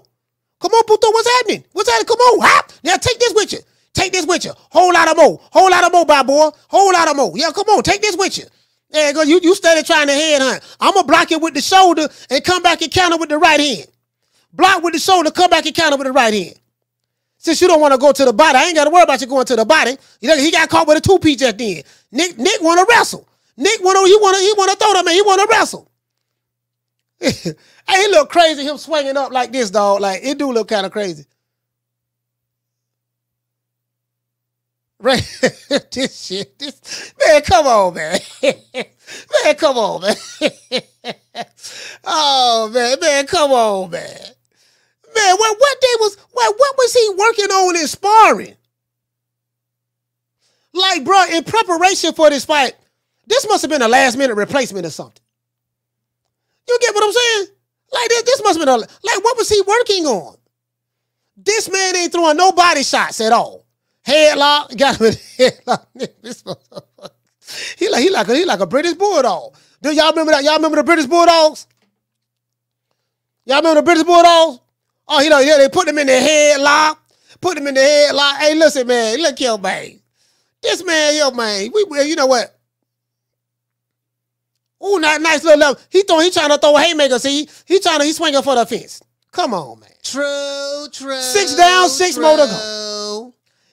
come on, Puto. What's happening? What's happening? Come on, hop. Now take this with you. Take this with you. Whole lot of more. Whole lot of more, bad boy. Whole lot of more. Yeah, come on, take this with you. There you. You you steady trying to head hunt. I'm gonna block it with the shoulder and come back and counter with the right hand. Block with the shoulder, come back and counter with the right hand. Since you don't want to go to the body, I ain't got to worry about you going to the body. You know, he got caught with a two piece at the end. Nick Nick want to wrestle. Nick want to he want to he want to throw that man. He want to wrestle. hey, he look crazy him swinging up like this, dog. Like it do look kind of crazy. Right, this shit, this man, come on, man, man, come on, man. oh man, man, come on, man, man. What what day was what what was he working on in sparring? Like, bro, in preparation for this fight, this must have been a last minute replacement or something. You get what I'm saying? Like this, this must have been a like what was he working on? This man ain't throwing no body shots at all. Headlock, got him in headlock. This motherfucker. He like he like a, he like a British bulldog. Do y'all remember that? Y'all remember the British bulldogs? Y'all remember the British bulldogs? Oh, you know, yeah, they put them in the headlock, put them in the headlock. Hey, listen, man, look here, man. This man, yo, man, we, we you know what? Ooh, not nice little level. He throw, he trying to throw a haymaker. See, he trying to, he swinging for the fence. Come on, man. True, true. Six down, six more to go.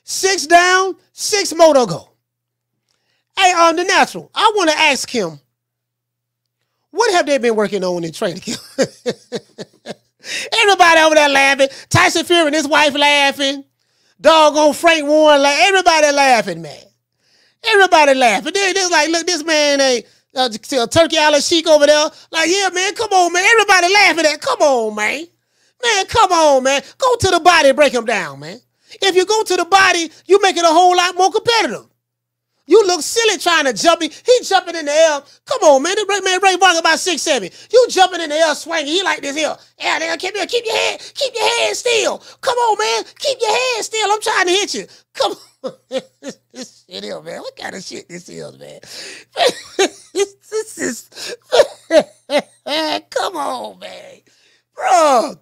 Six down, six more to go. Hey, um, the natural. I want to ask him, what have they been working on in training camp? Everybody over there laughing. Tyson Fury and his wife laughing. Doggone Frank Warren, like everybody laughing, man. Everybody laughing. They just like, look, this man ain't uh, Turki Alalshikh over there. Like, yeah, man, come on, man. Everybody laughing at. Come on, man. Man, come on, man. Go to the body, break him down, man. If you go to the body, you make it a whole lot more competitive. You look silly trying to jump. me. He jumping in the air. Come on, man. This man Ray Barker about six seven. You jumping in the air, swinging. He like this here. Yeah, nigga, keep your keep your head, keep your head still. Come on, man. Keep your head still. I'm trying to hit you. Come on. this shit here, man. What kind of shit this is, man? this is. Come on, man, bro.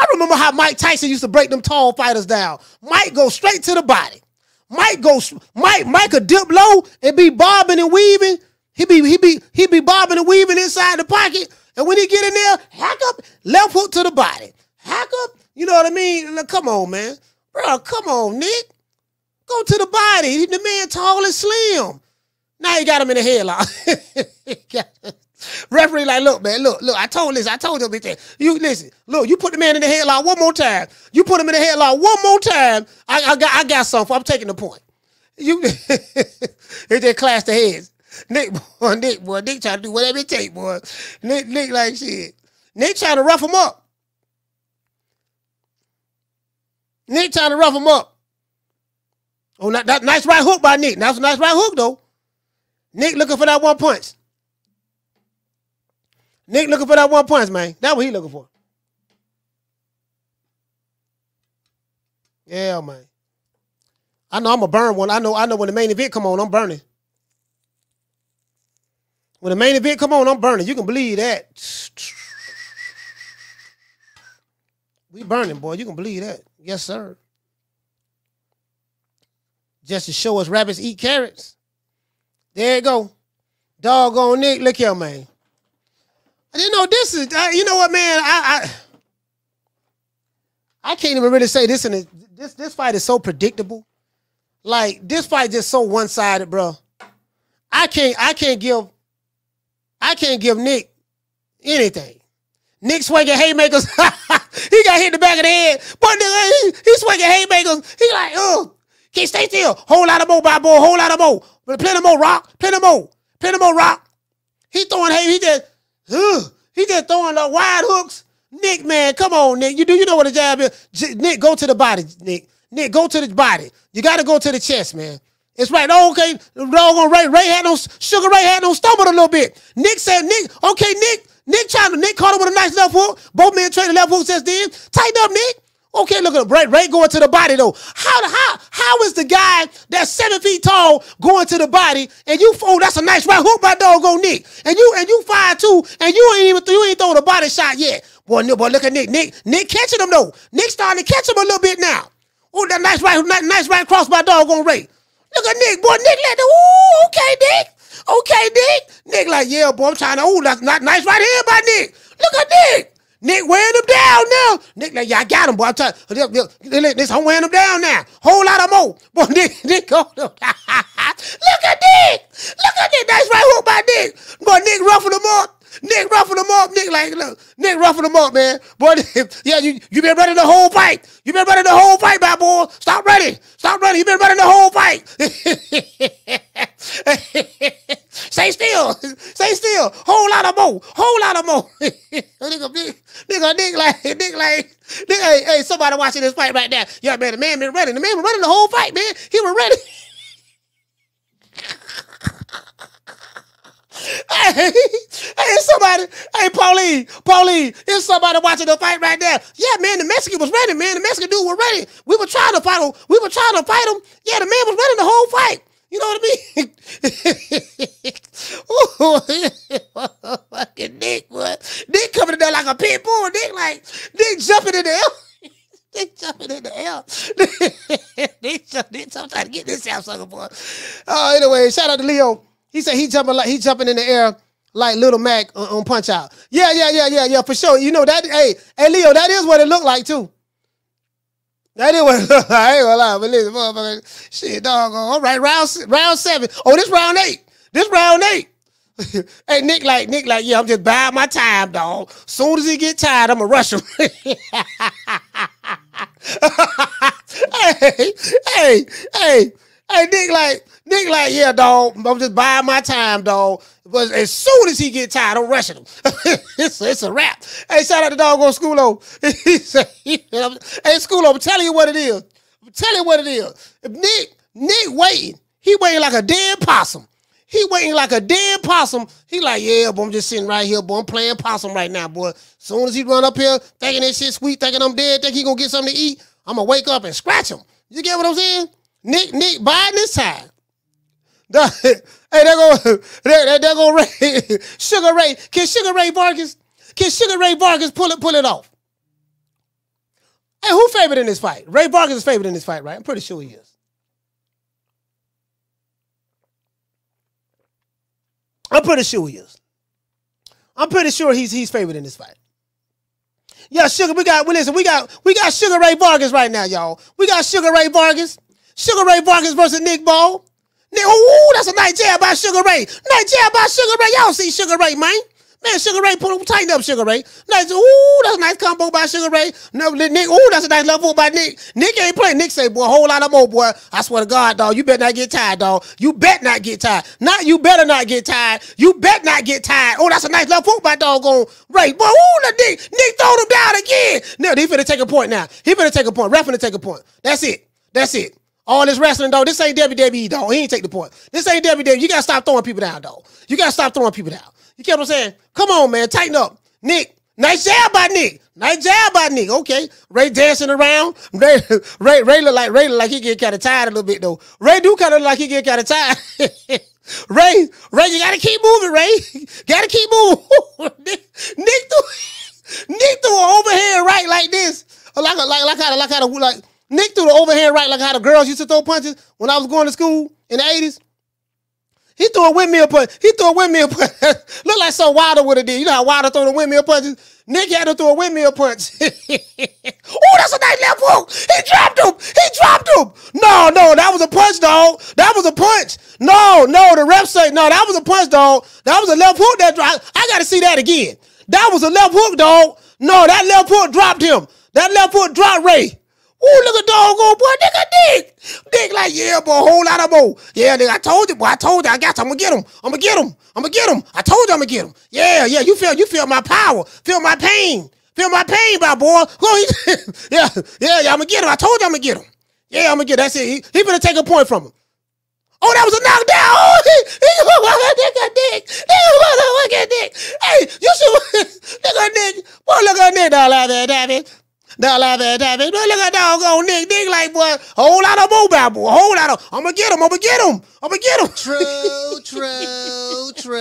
I remember how Mike Tyson used to break them tall fighters down. Mike go straight to the body. Mike goes, Mike, Mike could dip low and be bobbing and weaving. He be he be he be bobbing and weaving inside the pocket. And when he get in there, hack up, left hook to the body. Hack up, you know what I mean? Like, come on, man. Bro, come on, Nick. Go to the body. The man tall and slim. Now you got him in the headlock. Referee like, look, man, look, look. I told this. I told him this. You listen. Look, you put the man in the headlock one more time. You put him in the headlock one more time. I, I got, I got something. I'm taking the point. You, it just clash the heads. Nick, boy, Nick, boy, Nick trying to do whatever it take, boy. Nick, Nick, like shit. Nick trying to rough him up. Nick trying to rough him up. Oh, that, that nice right hook by Nick. That's a nice right hook though. Nick looking for that one punch. Nick looking for that one punch, man. That's what he looking for. Yeah, man. I know I'm a burn one. I know, I know when the main event come on, I'm burning. When the main event come on, I'm burning. You can believe that. We burning, boy. You can believe that. Yes, sir. Just to show us rabbits eat carrots. There you go. Doggone Nick. Look here, man. You know, this is uh, you know what, man. I, I I can't even really say this. And this this fight is so predictable. Like this fight just so one sided, bro. I can't I can't give I can't give Nick anything. Nick swinging haymakers. he got hit in the back of the head. But he, he swinging haymakers. He like, oh, can't stay still. Whole lot of more, by boy. Whole lot of more. Plenty more rock. Plenty more. Plenty more rock. He throwing hay. He just He just throwing the wide hooks. Nick, man, come on, Nick. You do you know what a jab is? J- Nick, go to the body, Nick. Nick, go to the body. You got to go to the chest, man. It's right. Oh, okay. Doggone Ray. Ray had no sugar. Ray had no stumbled a little bit. Nick said, Nick. Okay, Nick. Nick trying to. Nick caught him with a nice left hook. Both men traded left hooks just then. Tighten up, Nick. Okay, look at Ray. Ray going to the body though. How how how is the guy that's seven feet tall going to the body and you oh that's a nice right hook by go Nick and you and you five two and you ain't even you ain't throwing a body shot yet. Boy, no, boy, look at Nick. Nick Nick catching him though. Nick starting to catch him a little bit now. Oh, that nice right nice right cross by doggone Ray. Look at Nick, boy. Nick let the ooh okay Nick. Okay, Nick. Nick like yeah, boy. I'm trying to ooh, that's not nice right here by Nick. Look at Nick. Nick wearing them down now. Nick, like, yeah, I got him, boy. I'm telling this, I'm wearing him down now. Whole lot of more. Boy, Nick, Nick, go. Look at Nick. Look at Nick. That's right hook by Nick. Boy, Nick roughing him up. Nick roughing them up. Nick, like, look, Nick roughing him up, man. Boy, yeah, you, you been running the whole fight. You been running the whole fight, my boy. Stop running. Stop running. You been running the whole fight. Stay still. Stay still. Whole lot of more. Whole lot of more. nigga, nigga, nigga, nigga, like, nigga, like, hey, hey, somebody watching this fight right now. Yeah, man, the man been running. The man been running the whole fight, man. He was ready. Hey, hey, somebody, hey, Pauline, Pauline, here's somebody watching the fight right there. Yeah, man, the Mexican was ready, man. The Mexican dude was ready. We were trying to fight him. We were trying to fight him. Yeah, the man was running the whole fight. You know what I mean? Ooh, fucking Nick, what? Nick coming in there like a pit bull. Nick like, Nick jumping in the air. Nick jumping in the air. Nick, Nick, I'm trying to get this out, sucker boy. Oh, anyway, shout out to Leo. He said he jumping like he jumping in the air like Little Mac on, on Punch Out. Yeah, yeah, yeah, yeah, yeah, for sure. You know that. Hey, hey, Leo, that is what it looked like too. That is what it looked like. I ain't gonna lie, but listen, motherfucker, shit, dog. Oh, all right, round round seven. Oh, this round eight. This round eight. hey, Nick, like Nick, like yeah, I'm just buying my time, dog. Soon as he get tired, I'ma rush him. hey, hey, hey, hey, Nick like, Nick like, yeah, dog, I'm just buying my time, dog. But as soon as he get tired, I'm rushing him. it's, it's a wrap. Hey, shout out to dog on Schoolo. he said, hey, Schoolo, I'm telling you what it is. I'm telling you what it is. If Nick, Nick waiting, he waiting like a dead possum. He waiting like a dead possum. He like, yeah, boy, I'm just sitting right here, boy. I'm playing possum right now, boy. Soon as he run up here, thinking that shit sweet, thinking I'm dead, think he gonna get something to eat, I'm gonna wake up and scratch him. You get what I'm saying? Nick, Nick biding his time. Hey, they go, they, they go Ray, Sugar Ray. Can Sugar Ray Vargas, can Sugar Ray Vargas pull it, pull it off? Hey, who favored in this fight? Ray Vargas is favored in this fight, right? I'm pretty sure he is. I'm pretty sure he is. I'm pretty sure he's he's favored in this fight. Yeah, Sugar, we got well, listen, we got we got Sugar Ray Vargas right now, y'all. We got Sugar Ray Vargas. Sugar Ray Vargas versus Nick Ball. Ooh, that's a nice jab by Sugar Ray. Nice jab by Sugar Ray. Y'all see Sugar Ray, man. Man, Sugar Ray, put tighten up Sugar Ray. Nice, ooh, that's a nice combo by Sugar Ray. No, Nick, ooh, that's a nice level by Nick. Nick ain't playing. Nick say, boy, a whole lot of more, boy. I swear to God, dog, you better not get tired, dog. You bet not get tired. Not you better not get tired. You bet not get tired. Oh, that's a nice left hook by doggone Ray. Boy, ooh, the Nick, Nick throw him down again. No, he finna take a point now. He finna take a point. Ref finna take a point. That's it. That's it. All this wrestling, though, This ain't WWE, though. He ain't take the point. This ain't WWE. You gotta stop throwing people down, though. You gotta stop throwing people down. You get what I'm saying? Come on, man. Tighten up. Nick. Nice job by Nick. Nice job by Nick. Okay. Ray dancing around. Ray, Ray, Ray look like Ray look like he get kind of tired a little bit though. Ray do kind of like he get kind of tired. Ray, Ray, you gotta keep moving, Ray. gotta keep moving. Nick, Nick threw, Nick threw an overhand right like this, like a, like like how like how like Nick threw the overhand right like how the girls used to throw punches when I was going to school in the eighties. He threw a windmill punch. He threw a windmill punch. Look like so Wilder would have did. You know how Wilder threw the windmill punches? Nick had to throw a windmill punch. oh, that's a nice left hook. He dropped him. He dropped him. No, no, that was a punch, dog. That was a punch. No, no, the ref said, no, that was a punch, dog. That was a left hook that dropped. I got to see that again. That was a left hook, dog. No, that left hook dropped him. That left hook dropped Ray. Ooh, look at doggone boy, nigga Dick. Dick like, yeah, boy, a whole lot of. Yeah, nigga, I told you, boy, I told you, I got you. I'm gonna get him. I'm gonna get him. I'm gonna get him. I told you I'm gonna get him. Yeah, yeah, you feel, you feel my power. Feel my pain. Feel my pain, my boy. Go, yeah, yeah, yeah, I'm gonna get him. I told you I'm gonna get him. Yeah, I'm gonna get. That's it. He, he gonna take a point from him. Oh, that was a knockdown. Oh, he, he at Dick. Look at Dick. Hey, you should look at Dick. Boy, look at Dick, dog, there, David. Dog like that. Look at that doggone Nick. Nick like, boy, whole lot of mobile, boy. Whole lot of, I'm gonna get him. I'm gonna get him. I'm gonna get him. True, true, true.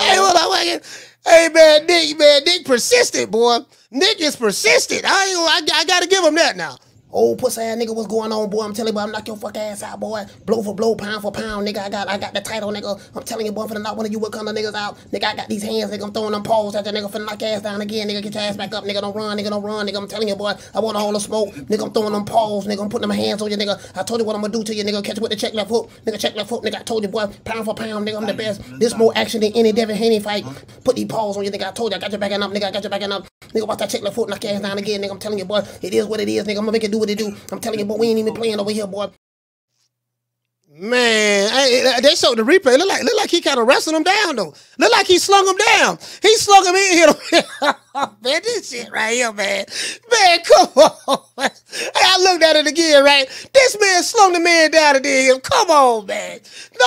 Hey, what up, fucking? Hey, man, Nick, man, Nick persistent, boy. Nick is persistent. I, I, I gotta give him that now. Oh, pussy ass nigga, what's going on, boy? I'm telling you, boy, I'm knock your fuck ass out, boy. Blow for blow, pound for pound, nigga. I got I got the title, nigga. I'm telling you, boy, for the knock one of you what kind of niggas out. Nigga, I got these hands, nigga. I'm throwing them paws at the nigga for knock ass down again, nigga. Get your ass back up, nigga. Don't run, nigga. Don't run, nigga. I'm telling you, boy. I want all the smoke, nigga. I'm throwing them paws, nigga. I'm putting them hands on you, nigga. I told you what I'm gonna do to you, nigga. Catch you with the check left hook, nigga. Check left hook, nigga. I told you, boy. Pound for pound, nigga. I'm the best. This more action than any Devin Haney fight. Put these paws on you, nigga. I told you, I got you backing up, nigga. I got you backing up, nigga. Watch that check left hook, knock your ass down again, nigga. I'm telling you, boy. It is what it is, nigga. I'm gonna make it do what it do. I'm telling you, boy. We ain't even playing over here, boy. Man, I, they showed the replay. Look like look like he kind of wrestled him down though. Look like he slung him down. He slung him in here. man, this shit right here, man. Man, come on. I looked at it again, right? This man slung the man down and then Come on, man.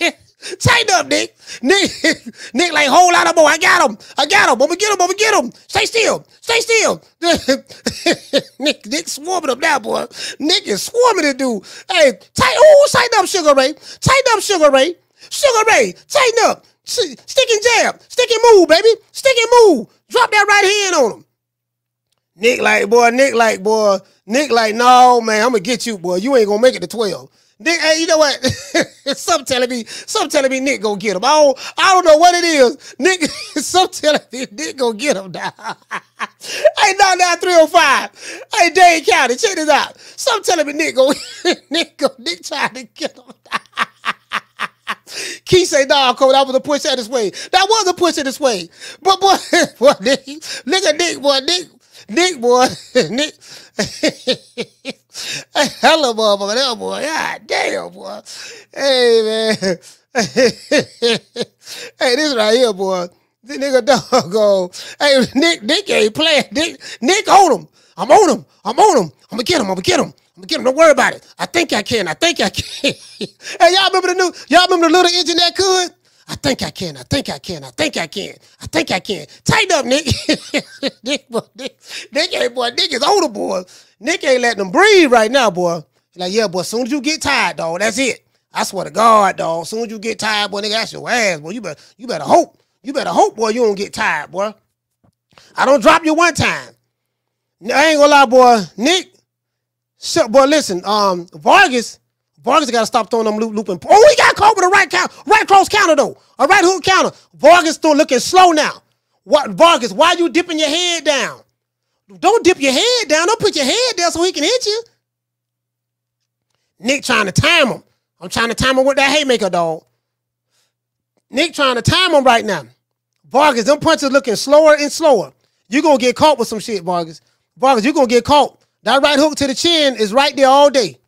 No. Tighten up, Nick. Nick, Nick, like whole lot of more. I got him. I got him. I'm gonna get him. I'm gonna get him. Stay still. Stay still. Nick, Nick swarming up now, boy. Nick is swarming to do. Hey, tight. Oh, tighten up, Sugar Ray. Tighten up, Sugar Ray. Sugar Ray, tighten up. Stick and jab. Stick and move, baby. Stick and move. Drop that right hand on him. Nick like, boy, Nick like, boy, Nick like, no, man, I'm gonna get you, boy. You ain't gonna make it to 12. Nick, hey, you know what? some telling me, some telling me Nick gonna get him. I don't, I don't know what it is. Nick, some telling me Nick gonna get him now. hey, now now 305. Hey, Dane County, check this out. Some telling me Nick go, Nick go, Nick trying to get him. Key say, nah, Cole, that was a push at this way. That was a push at this way. But boy, boy, Nick, look at Nick, boy, Nick, Nick, boy, Nick. Hella motherfucker there, boy. God damn, boy. Hey, man. hey, this right here, boy. This nigga doggone. Hey, Nick, Nick ain't playing. Nick, Nick on him. I'm on him. I'm on him. I'm gonna get him. I'm gonna get him. I'm gonna get him. Don't worry about it. I think I can. I think I can. hey, y'all remember the new? Y'all remember the little engine that could? I think I can. I think I can. I think I can. I think I can. Tighten up, Nick. Nick, boy, Nick, Nick boy. Nick is older, boy. Nick ain't letting them breathe right now, boy. Like, yeah, boy. As soon as you get tired, dog, that's it. I swear to God, dog. As soon as you get tired, boy, nigga, that's your ass, boy. You better, you better hope. You better hope, boy, you don't get tired, boy. I don't drop you one time. I ain't gonna lie, boy. Nick, shut, boy, listen. Um, Vargas, Vargas got to stop throwing them loop looping. Oh, he got caught with a right count, right cross counter though, a right hook counter. Vargas still looking slow now. What, Vargas? Why you dipping your head down? Don't dip your head down. Don't put your head down so he can hit you. Nick trying to time him. I'm trying to time him with that haymaker, dog. Nick trying to time him right now. Vargas, them punches looking slower and slower. you going to get caught with some shit, Vargas. Vargas, you going to get caught. That right hook to the chin is right there all day.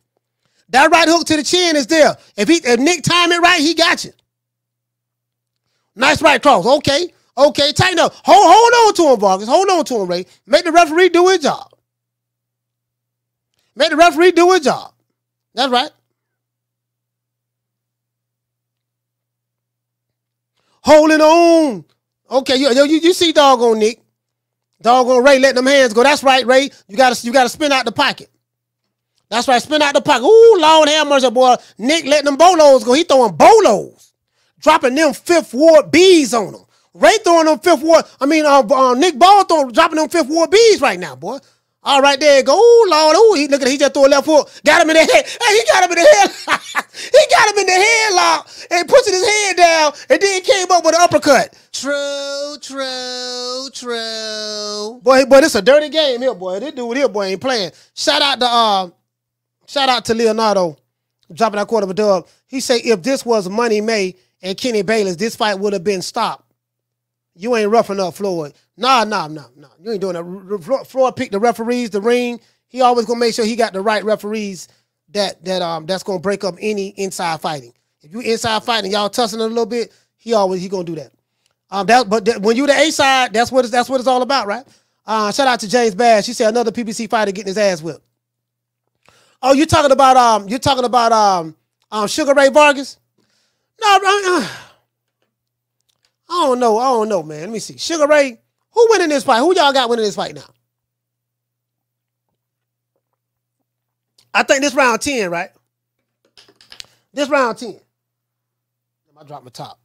That right hook to the chin is there. If he if Nick time it right, he got you. Nice right cross. Okay. Okay. Tighten up. Hold, hold on to him, Vargas. Hold on to him, Ray. Make the referee do his job. Make the referee do his job. That's right. Holding on. Okay, you, you, you see doggone Nick. Doggone Ray letting them hands go. That's right, Ray. You gotta you gotta spin out the pocket. That's right, spin out the pocket. Ooh, Lord have mercy, boy. Nick letting them bolos go. He throwing bolos. Dropping them fifth ward bees on them. Ray throwing them fifth ward. I mean, uh, uh, Nick Ball throwing, dropping them fifth ward bees right now, boy. All right, there you go. Ooh, Lord. Ooh, he, look at He just threw a left foot. Got him in the head. Hey, he got him in the head. he got him in the headlock and pushing his head down and then came up with an uppercut. True, true, true. Boy, boy, this a dirty game here, boy. This dude here, boy, ain't playing. Shout out to uh, shout out to Leonardo dropping that quarter of a dub. He say if this was Money May and Kenny Bayless, this fight would have been stopped. You ain't roughing up Floyd. Nah, nah, nah, nah. You ain't doing that. Floyd picked the referees, the ring. He always gonna make sure he got the right referees that that um that's gonna break up any inside fighting. If you inside fighting, y'all tussling a little bit, he always he gonna do that. Um, that but that, when you the A side, that's what it's, that's what it's all about, right? Uh, shout out to James Bass. She said another PBC fighter getting his ass whipped. Oh, you talking about um, you talking about um, um, Sugar Ray Vargas? No, uh, I don't know. I don't know, man. Let me see. Sugar Ray, who winning this fight? Who y'all got winning this fight now? I think this round 10, right? This round 10. I drop my top.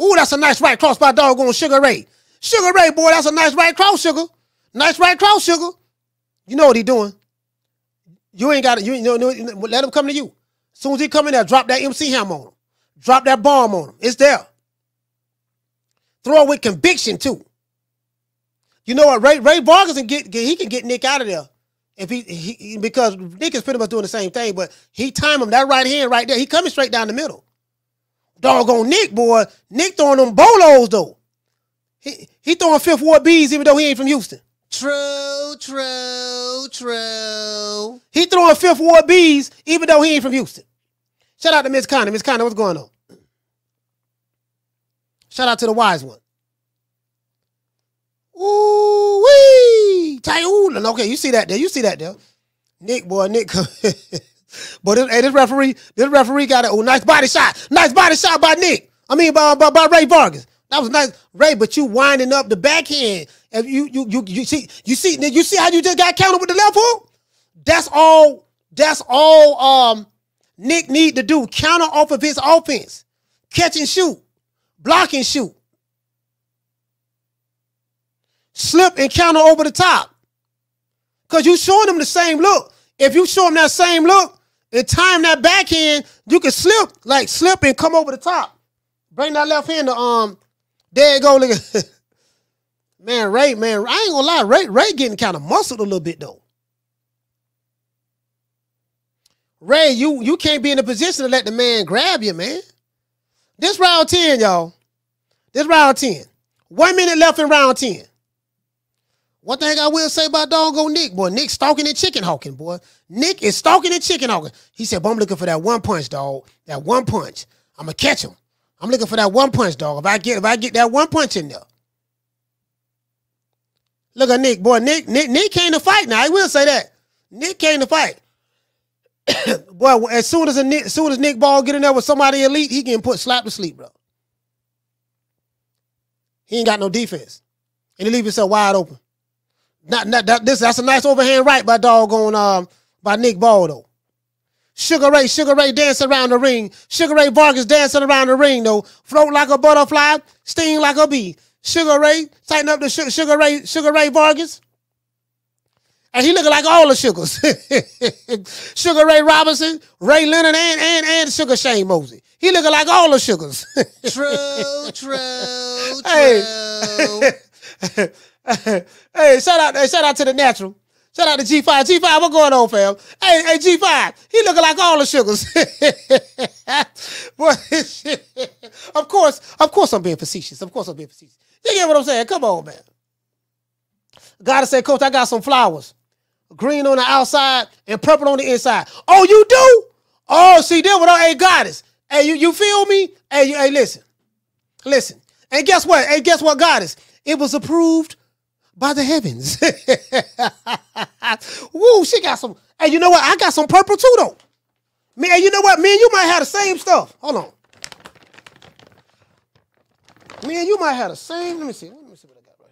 Ooh, that's a nice right cross by doggone Sugar Ray. Sugar Ray, boy, that's a nice right cross, Sugar. Nice right cross, Sugar. You know what he doing. You ain't got it. You, you know, let him come to you. As soon as he come in there, drop that MC hammer on him. Drop that bomb on him. It's there. Throw it with conviction too. You know what? Ray Ray Vargas can get, get he can get Nick out of there if he, he because Nick is pretty much doing the same thing, but he time him that right hand right there. He coming straight down the middle. Doggone Nick, boy. Nick throwing them bolos though. He he throwing fifth ward bees even though he ain't from Houston. True, true, true. He throwing fifth ward bees even though he ain't from Houston. Shout out to Miss Connie. Miss Connie, what's going on? Shout out to the wise one. Ooh wee, Tyoolan. Okay, you see that there? You see that there? Nick, boy, Nick. but this, hey, this referee, this referee got a oh, nice body shot. Nice body shot by Nick. I mean, by, by, by Ray Vargas. That was nice, Ray. But you winding up the backhand. If you you you you see you see you see how you just got counted with the left hook. That's all. That's all. Um, Nick need to do counter off of his offense, catch and shoot, block and shoot, slip and counter over the top. Cause you showing them the same look. If you show them that same look and time that backhand, you can slip like slip and come over the top. Bring that left hand to um. There you go. Look at man, Ray. Man, I ain't gonna lie. Ray, Ray getting kind of muscled a little bit though. Ray, you you can't be in a position to let the man grab you, man. This round 10, y'all. This round 10. One minute left in round 10. One thing I will say about doggone Nick, boy, Nick stalking and chicken hawking, boy. Nick is stalking and chicken hawking. He said, "Boy, I'm looking for that one punch, dog. That one punch. I'm gonna catch him. I'm looking for that one punch, dog. If I get if I get that one punch in there." Look at Nick, boy. Nick, Nick, Nick came to fight. Now I will say that Nick came to fight. boy, as soon as a Nick, as soon as Nick Ball get in there with somebody elite, he can put slap to sleep, bro. He ain't got no defense, and he leave himself wide open. Not, not that, this. That's a nice overhand right by doggone um by Nick Ball though. Sugar Ray, Sugar Ray dancing around the ring. Sugar Ray Vargas dancing around the ring though. Float like a butterfly, sting like a bee. Sugar Ray, tighten up the Sugar, Sugar Ray, Sugar Ray Vargas. And he looking like all the sugars. Sugar Ray Robinson, Ray Leonard, and, and, and Sugar Shane Mosley. He looking like all the sugars. True, true, Hey. hey, shout out, hey, shout out to the natural. Shout out to G5. G5, what going on, fam? Hey, hey, G5, he looking like all the sugars. Boy, of course, of course I'm being facetious. Of course I'm being facetious. You get what I'm saying? Come on, man. Gotta say, Coach, I got some flowers. Green on the outside and purple on the inside. Oh, you do? Oh, see, there what I goddess. Hey, you, you feel me? Hey, you, hey, listen. Listen. And guess what? Hey, guess what, goddess? It was approved by the heavens. Woo, she got some. Hey, you know what? I got some purple too, though. Man, you know what? Me and you might have the same stuff. Hold on. Me and you might have the same. Let me see. Let me see what I got right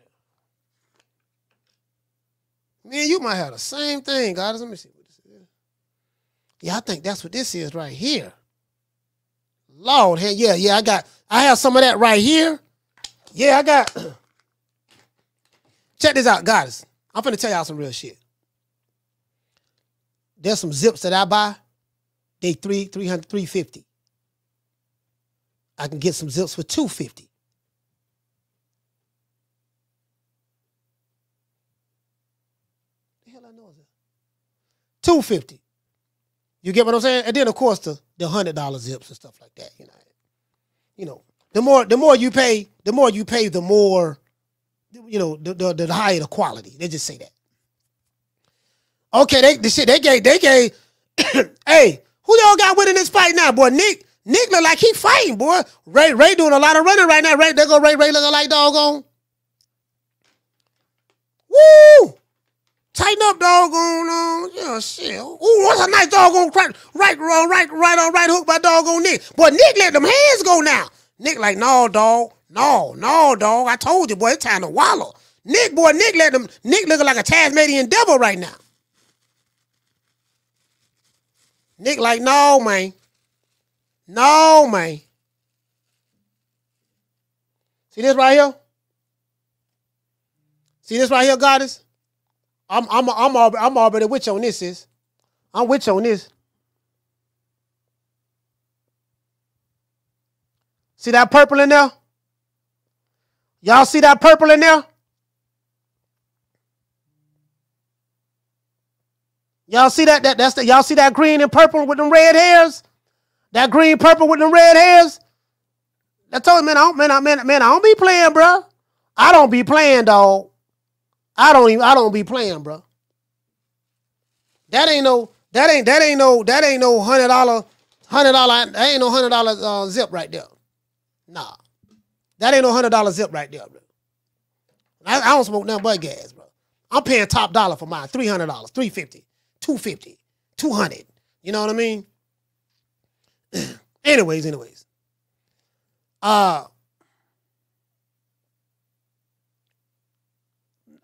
and you might have the same thing, God. Let me see what this is. Yeah, I think that's what this is right here. Lord, hey, yeah, yeah, I got. I have some of that right here. Yeah, I got. Check this out, guys. I'm finna tell y'all some real shit. There's some zips that I buy. They three, 300, 350. I can get some zips for 250. The hell I know is that? 250. You get what I'm saying? And then of course the the hundred dollar zips and stuff like that. You know, you know, the more the more you pay, the more you pay, the more you know, the, the, the higher the quality. They just say that. Okay, they the shit they gave they gave. hey, who y'all got winning this fight now, boy? Nick Nick look like he fighting, boy. Ray Ray doing a lot of running right now. Ray, they go Ray Ray looking like doggone. Woo! Tighten up, doggone. Uh, yeah, shit. Ooh, what's a nice doggone right, right, right, right, right on right hook by doggone Nick. Boy, Nick let them hands go now. Nick like, no, dog. No, no, dog. I told you, boy, it's time to wallow. Nick, boy, Nick let them. Nick looking like a Tasmanian devil right now. Nick like, no, man. No, man. See this right here? See this right here, goddess? I'm I'm I'm already, I'm already with you on this, sis. I'm with you on this. See that purple in there? Y'all see that purple in there? Y'all see that? that that's the, y'all see that green and purple with them red hairs? That green purple with them red hairs? I told you, man, I don't, man, I, man, man, I don't be playing, bro. I don't be playing, dog. I don't even, I don't be playing, bro. That ain't no, that ain't, that ain't no, that ain't no hundred dollar, hundred dollar, that ain't no hundred dollar uh, zip right there. Nah. That ain't no hundred dollar zip right there, bro. I, I don't smoke nothing but gas, bro. I'm paying top dollar for mine. $300, $350, $250, $200. You know what I mean? anyways, anyways. Uh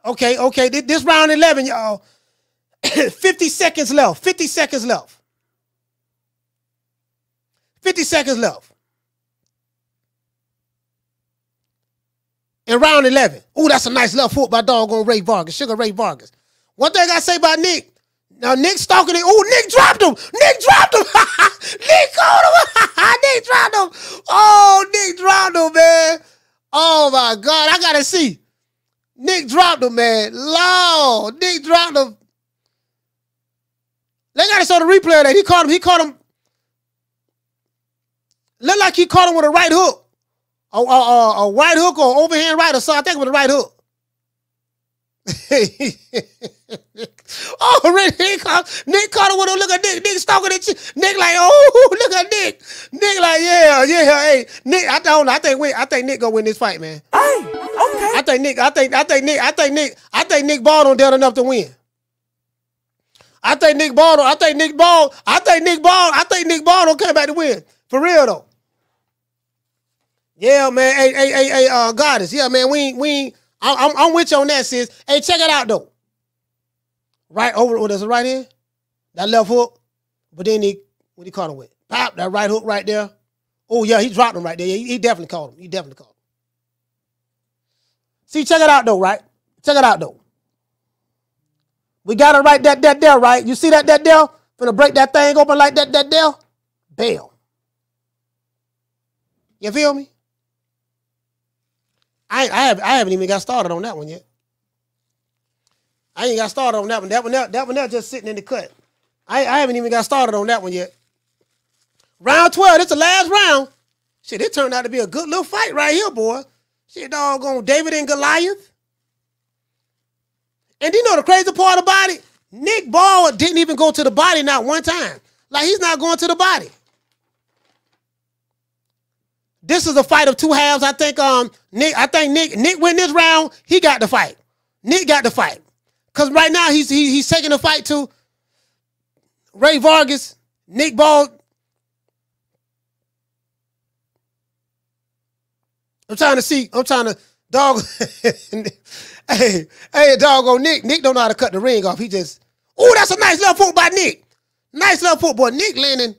Okay, okay. This round 11, y'all. 50 seconds left. 50 seconds left. 50 seconds left. in round 11. Ooh, that's a nice left hook by doggone Ray Vargas, Sugar Ray Vargas. One thing I say about Nick, now Nick stalking it. Ooh, Nick dropped him. Nick dropped him. Nick caught him. Nick dropped him. Oh, Nick dropped him, man. Oh my God, I gotta see. Nick dropped him, man. Lord, Nick dropped him. They gotta show the replay of that. He caught him. He caught him. Looked like he caught him with a right hook a, a, a, a right hook or overhand right or so. I think oh, with a right hook. oh, Rick, Nick, Carter, Nick Carter would have look at Nick. Nick stalking at you. Nick like, oh, look at Nick. Nick like, yeah, yeah, hey, Nick. I don't know. I think we, I think Nick gonna win this fight, man. Hey, okay. I think Nick. I think. I think Nick. I think Nick. I think Nick Ball don't dare enough to win. I think Nick Ball. I think Nick Ball. I think Nick Ball. I think Nick Ball don't come back to win for real though. Yeah, man. Hey, hey, hey, hey, uh, goddess. Yeah, man. We ain't, we ain't, I'm, I'm, I'm with you on that, sis. Hey, check it out though. Right over, what is it right here? That left hook. But then he, what he caught him with? Pop, that right hook right there. Oh, yeah, he dropped him right there. Yeah, he, he definitely caught him. He definitely caught him. See, check it out though, right? Check it out though. We got it right that that there, right? You see that that there? Finna break that thing open like that that there? Bam. You feel me? I I have I haven't even got started on that one yet. I ain't got started on that one. That one that, that one there just sitting in the cut. I, I haven't even got started on that one yet. Round 12, it's the last round. Shit, it turned out to be a good little fight right here, boy. Shit, doggone David and Goliath. And you know the crazy part about it? Nick Ball didn't even go to the body not one time. Like he's not going to the body. This is a fight of two halves. I think um Nick, I think Nick, Nick win this round, he got the fight. Nick got the fight. Cause right now he's he, he's taking the fight to Ray Vargas, Nick Ball. I'm trying to see. I'm trying to dog. hey, hey, dog on Nick. Nick don't know how to cut the ring off. He just, oh, that's a nice little foot by Nick. Nice little foot. Nick landing.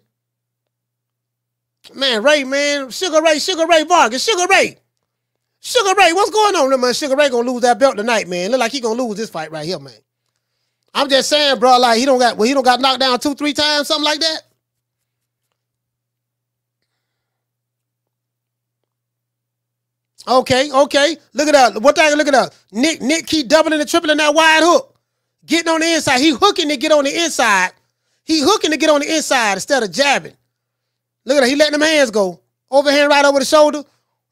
Man, Ray, man, Sugar Ray, Sugar Ray Vargas, Sugar Ray. Sugar Ray, what's going on, man? Sugar Ray gonna lose that belt tonight, man. Look like he gonna lose this fight right here, man. I'm just saying, bro. Like he don't got, well, he don't got knocked down two, three times, something like that. Okay, okay. Look at that. What thing? Look at that. Nick, Nick keep doubling and tripling that wide hook, getting on the inside. He hooking to get on the inside. He hooking to get on the inside instead of jabbing. Look at that. He letting them hands go. Overhand right over the shoulder.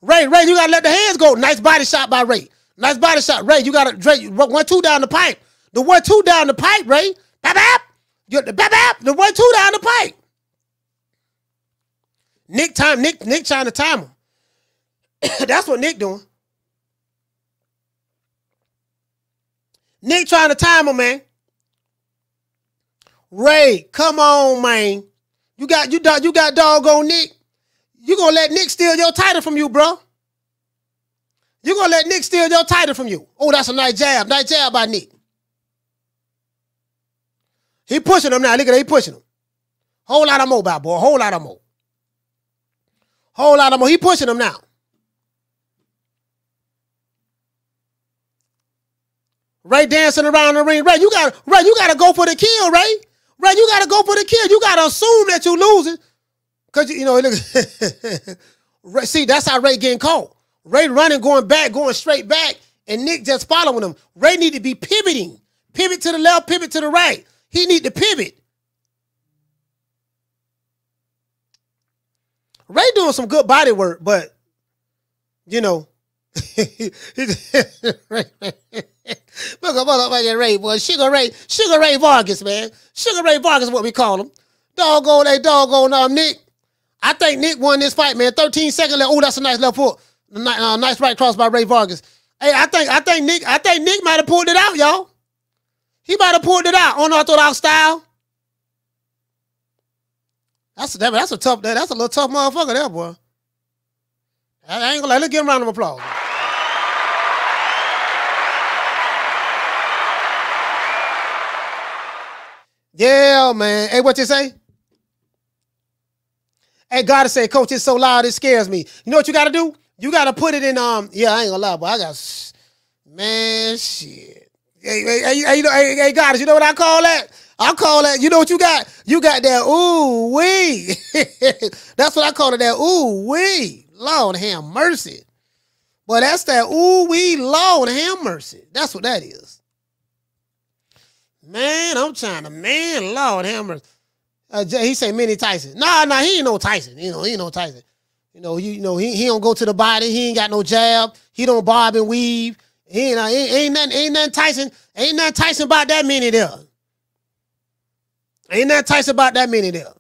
Ray, Ray, you gotta let the hands go. Nice body shot by Ray. Nice body shot. Ray, you gotta Ray, one two down the pipe. The one two down the pipe, Ray. Bap bap. The bap. The one two down the pipe. Nick time. Nick Nick trying to time him. That's what Nick doing. Nick trying to time him, man. Ray, come on, man. You got you got you got doggone Nick. You gonna let Nick steal your title from you, bro? You gonna let Nick steal your title from you? Oh, that's a nice jab. Nice jab by Nick. He pushing him now. Look at that. He pushing him. Whole lot of more, bad boy. Whole lot of more. Whole lot of more. He pushing him now. Ray dancing around the ring. Ray, you gotta, Ray, you gotta go for the kill, Ray. Ray, you gotta go for the kill. You gotta assume that you're losing. Cause you know, look, Ray, see, that's how Ray getting caught. Ray running, going back, going straight back, and Nick just following him. Ray need to be pivoting. Pivot to the left, pivot to the right. He need to pivot. Ray doing some good body work, but you know, Look at motherfucking Ray, boy. Sugar Ray, Sugar Ray Vargas, man. Sugar Ray Vargas, what we call him. Doggone, they doggone um, Nick. I think Nick won this fight, man. 13 seconds left. Oh, that's a nice left foot. Uh, nice right cross by Ray Vargas. Hey, I think I think Nick, I think Nick might have pulled it out, y'all. He might have pulled it out. Unorthodox style. That's a, that's a tough, that's a little tough motherfucker there, boy. I ain't gonna let let's give him a round of applause. Yeah, man. Hey, what you say? Hey, gotta say, coach, it's so loud, it scares me. You know what you gotta do? You gotta put it in, um, yeah, I ain't gonna lie, but I got, man, shit. Hey, hey, hey, you know, hey, hey, goddess, you know what I call that? I call that, you know what you got? You got that ooh wee. that's what I call it, that ooh wee. Lord have mercy. But that's that ooh wee, Lord have mercy. That's what that is. Man, I'm trying to, man, Lord have mercy. Uh, he say Mini Tyson. Nah, nah, he ain't no Tyson. You know, he ain't no Tyson. You know, you, you know, he, he don't go to the body. He ain't got no jab. He don't bob and weave. He ain't, ain't, ain't nothing, ain't nothing Tyson, ain't nothing Tyson about that many there. Ain't nothing Tyson about that many there.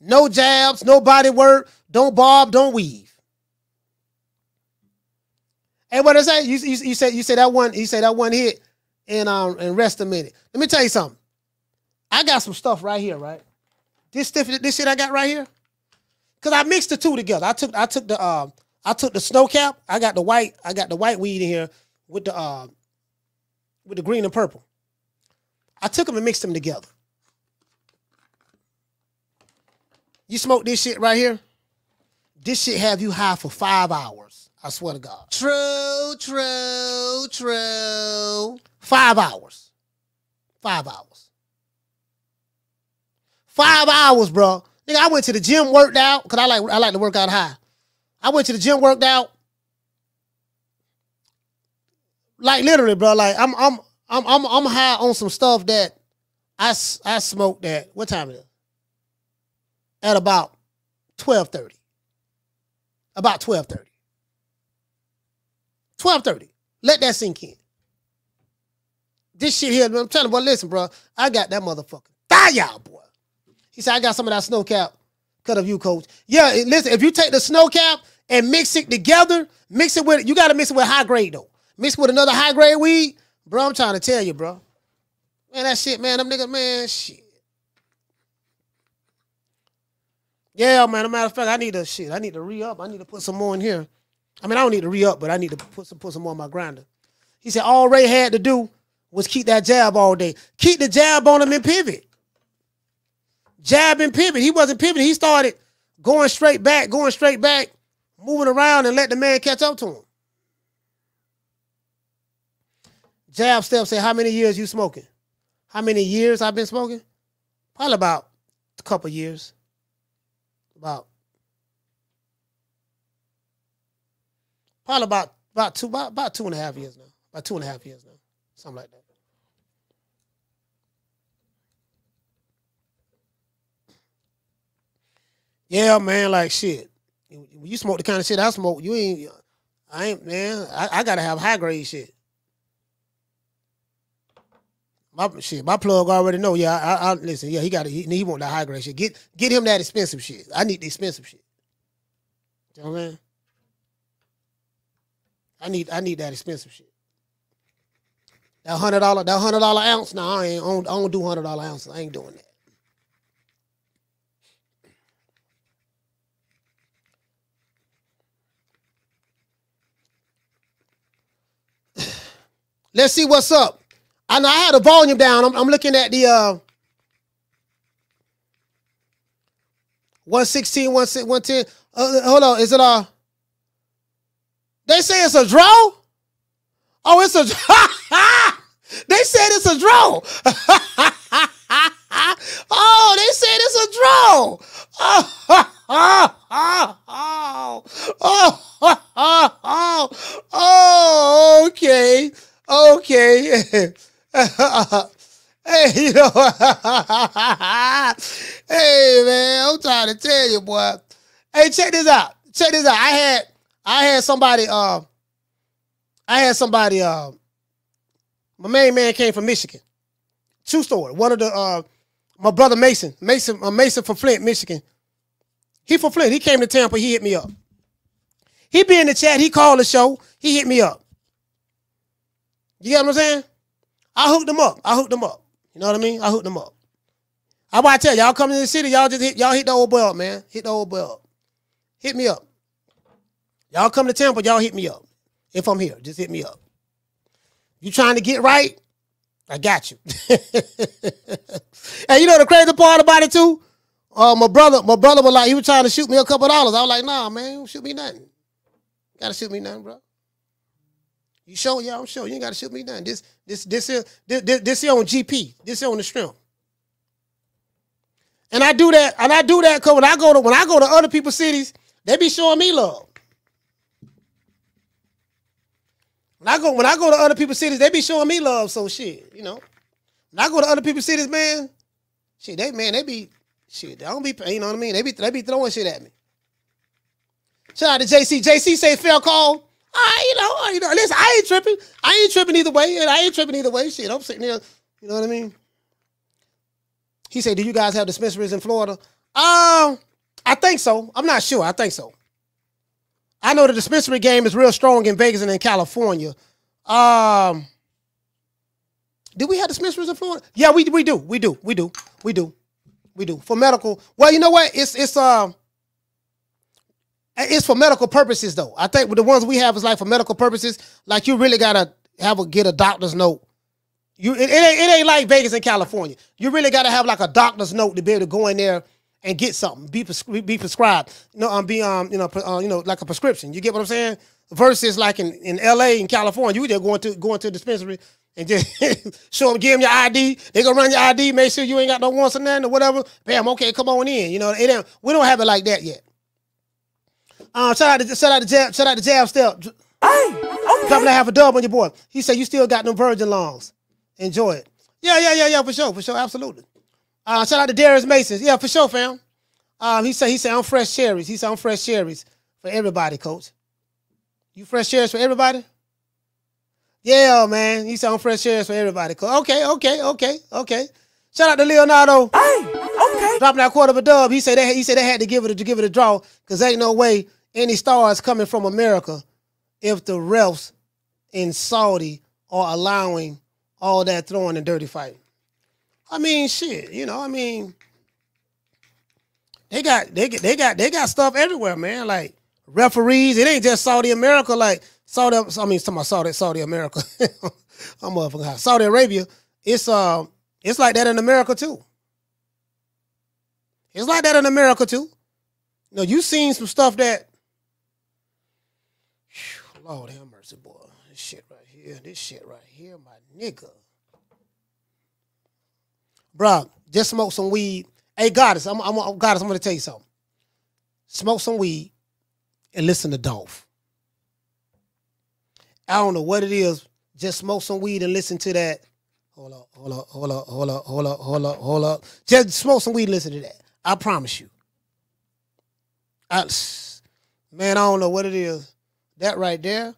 No jabs, no body work, don't bob, don't weave. Hey, what is that? You, you, you said you said that one. You said that one hit and um and rest a minute. Let me tell you something. I got some stuff right here, right? This stuff, this shit I got right here. Cause I mixed the two together. I took I took the uh, I took the snow cap. I got the white. I got the white weed in here with the uh, with the green and purple. I took them and mixed them together. You smoke this shit right here. This shit have you high for five hours. I swear to God. True, true, true. Five hours. Five hours. Five hours, bro. Nigga, I went to the gym, worked out, cause I like I like to work out high. I went to the gym, worked out. Like literally, bro. Like I'm I'm I'm I'm I'm high on some stuff that I I smoked at what time is it? At about twelve thirty. About twelve thirty. Twelve thirty. Let that sink in. This shit here, I'm telling you, boy, listen, bro. I got that motherfucker. Die y'all, boy. He said, I got some of that snow cap. Cut of you, coach. Yeah, listen, if you take the snow cap and mix it together, mix it with you gotta mix it with high grade though. Mix it with another high grade weed. Bro, I'm trying to tell you, bro. Man, that shit, man, them niggas, man, shit. Yeah, man. A matter of fact, I need to shit. I need to re up. I need to put some more in here. I mean, I don't need to re up, but I need to put some put some more on my grinder. He said all Ray had to do was keep that jab all day. Keep the jab on him and pivot. Jab and pivot. He wasn't pivoting. He started going straight back, going straight back, moving around and let the man catch up to him. Jab step say, how many years you smoking? How many years I've been smoking? Probably about a couple years. About probably about about two about, about two and a half years now. About two and a half years now. Something like that. Yeah, man, like shit. When you smoke the kind of shit I smoke, you ain't I ain't man, I, I gotta have high grade shit. My shit, my plug already know. Yeah, I, I listen. Yeah, he got he, he want that high grade shit. Get get him that expensive shit. I need the expensive shit. You know what I mean? I need I need that expensive shit. That hundred dollar that hundred dollar ounce. No, I ain't. I don't, I don't do hundred dollar ounces. I ain't doing that. Let's see what's up. I know I had the volume down. I'm, I'm looking at the uh 116, 110. Uh, hold on. Is it uh they say it's a draw? Oh, it's a They said it's a draw. oh, they said it's a draw. Oh, oh, oh, oh, oh, oh, oh, oh, okay, okay. hey, you know, hey man, I'm trying to tell you, boy. Hey, check this out. Check this out. I had, I had somebody. Uh, I had somebody. Uh, my main man came from Michigan. True story. One of the uh, my brother Mason, Mason, uh, Mason from Flint, Michigan. He from Flint. He came to Tampa. He hit me up. He be in the chat. He called the show. He hit me up. You get what I'm saying? I hooked them up. I hooked them up. You know what I mean? I hooked them up. How about to tell y'all come to the city? Y'all just hit y'all hit the old boy up, man. Hit the old boy up. Hit me up. Y'all come to Tampa, y'all hit me up. If I'm here, just hit me up. You trying to get right? I got you. and you know the crazy part about it too? Uh, my brother, my brother was like, he was trying to shoot me a couple dollars. I was like, nah, man, shoot me nothing. Gotta shoot me nothing, bro. You show? Yeah, I'm sure. You ain't gotta shoot me nothing. This, this, this this, this, this here on GP. This here on the strength. And I do that, and I do that because when I go to when I go to other people's cities, they be showing me love. When I go when I go to other people's cities, they be showing me love. So shit, you know. When I go to other people's cities, man, shit, they man, they be shit. They don't be, you know what I mean? They be they be throwing shit at me. Shout out to JC. JC say fair call. I, you know, I, you know, listen, I ain't tripping. I ain't tripping either way, and I ain't tripping either way. Shit, I'm sitting there, you know what I mean? He said, "Do you guys have dispensaries in Florida?" Um, I think so. I'm not sure. I think so. I know the dispensary game is real strong in Vegas and in California. Um, do we have dispensaries in Florida? Yeah, we we do. We do. We do. We do. We do for medical. Well, you know what? It's it's um. It's for medical purposes, though. I think with the ones we have is like for medical purposes. Like you really gotta have a get a doctor's note. You it, it, ain't, it ain't like Vegas and California. You really gotta have like a doctor's note to be able to go in there and get something, be pres- be prescribed. You know, um, be um, you know, uh, you know, like a prescription. You get what I'm saying? Versus like in, in L.A. in California, you just going to going to a dispensary and just show them, give them your ID. They gonna run your ID, make sure you ain't got no wants or nothing or whatever. Bam, okay, come on in. You know, it ain't, we don't have it like that yet. Uh, shout out to shout out to Jab, shout out to Jab Step. Hey, okay. Dropping a half a dub on your boy. He said you still got them virgin lungs. Enjoy it. Yeah, yeah, yeah, yeah, for sure, for sure, absolutely. Uh, shout out to Darius Masons. Yeah, for sure, fam. Um, he said he said I'm fresh cherries. He said I'm fresh cherries for everybody, coach. You fresh cherries for everybody? Yeah, man. He said I'm fresh cherries for everybody. Coach. Okay, okay, okay, okay. Shout out to Leonardo. Hey, okay. Dropping that quarter of a dub. He said they he said they had to give it a, to give it a draw because ain't no way any stars coming from America if the refs in Saudi are allowing all that throwing and dirty fighting. I mean, shit, you know, I mean, they got they they got they got stuff everywhere, man. Like referees, it ain't just Saudi America. Like Saudi, I mean, talking about Saudi Saudi America, I'm motherfucking Saudi Arabia. It's uh, it's like that in America too. It's like that in America too. You know, you seen some stuff that. Oh, Lord have mercy, boy. This shit right here, this shit right here, my nigga. Bruh, just smoke some weed. Hey, Goddess, I'm, I'm, Goddess, I'm gonna tell you something. Smoke some weed and listen to Dolph. I don't know what it is. Just smoke some weed and listen to that. Hold up, hold up, hold up, hold up, hold up, hold up, hold up. Just smoke some weed and listen to that. I promise you. I, man, I don't know what it is. That right there.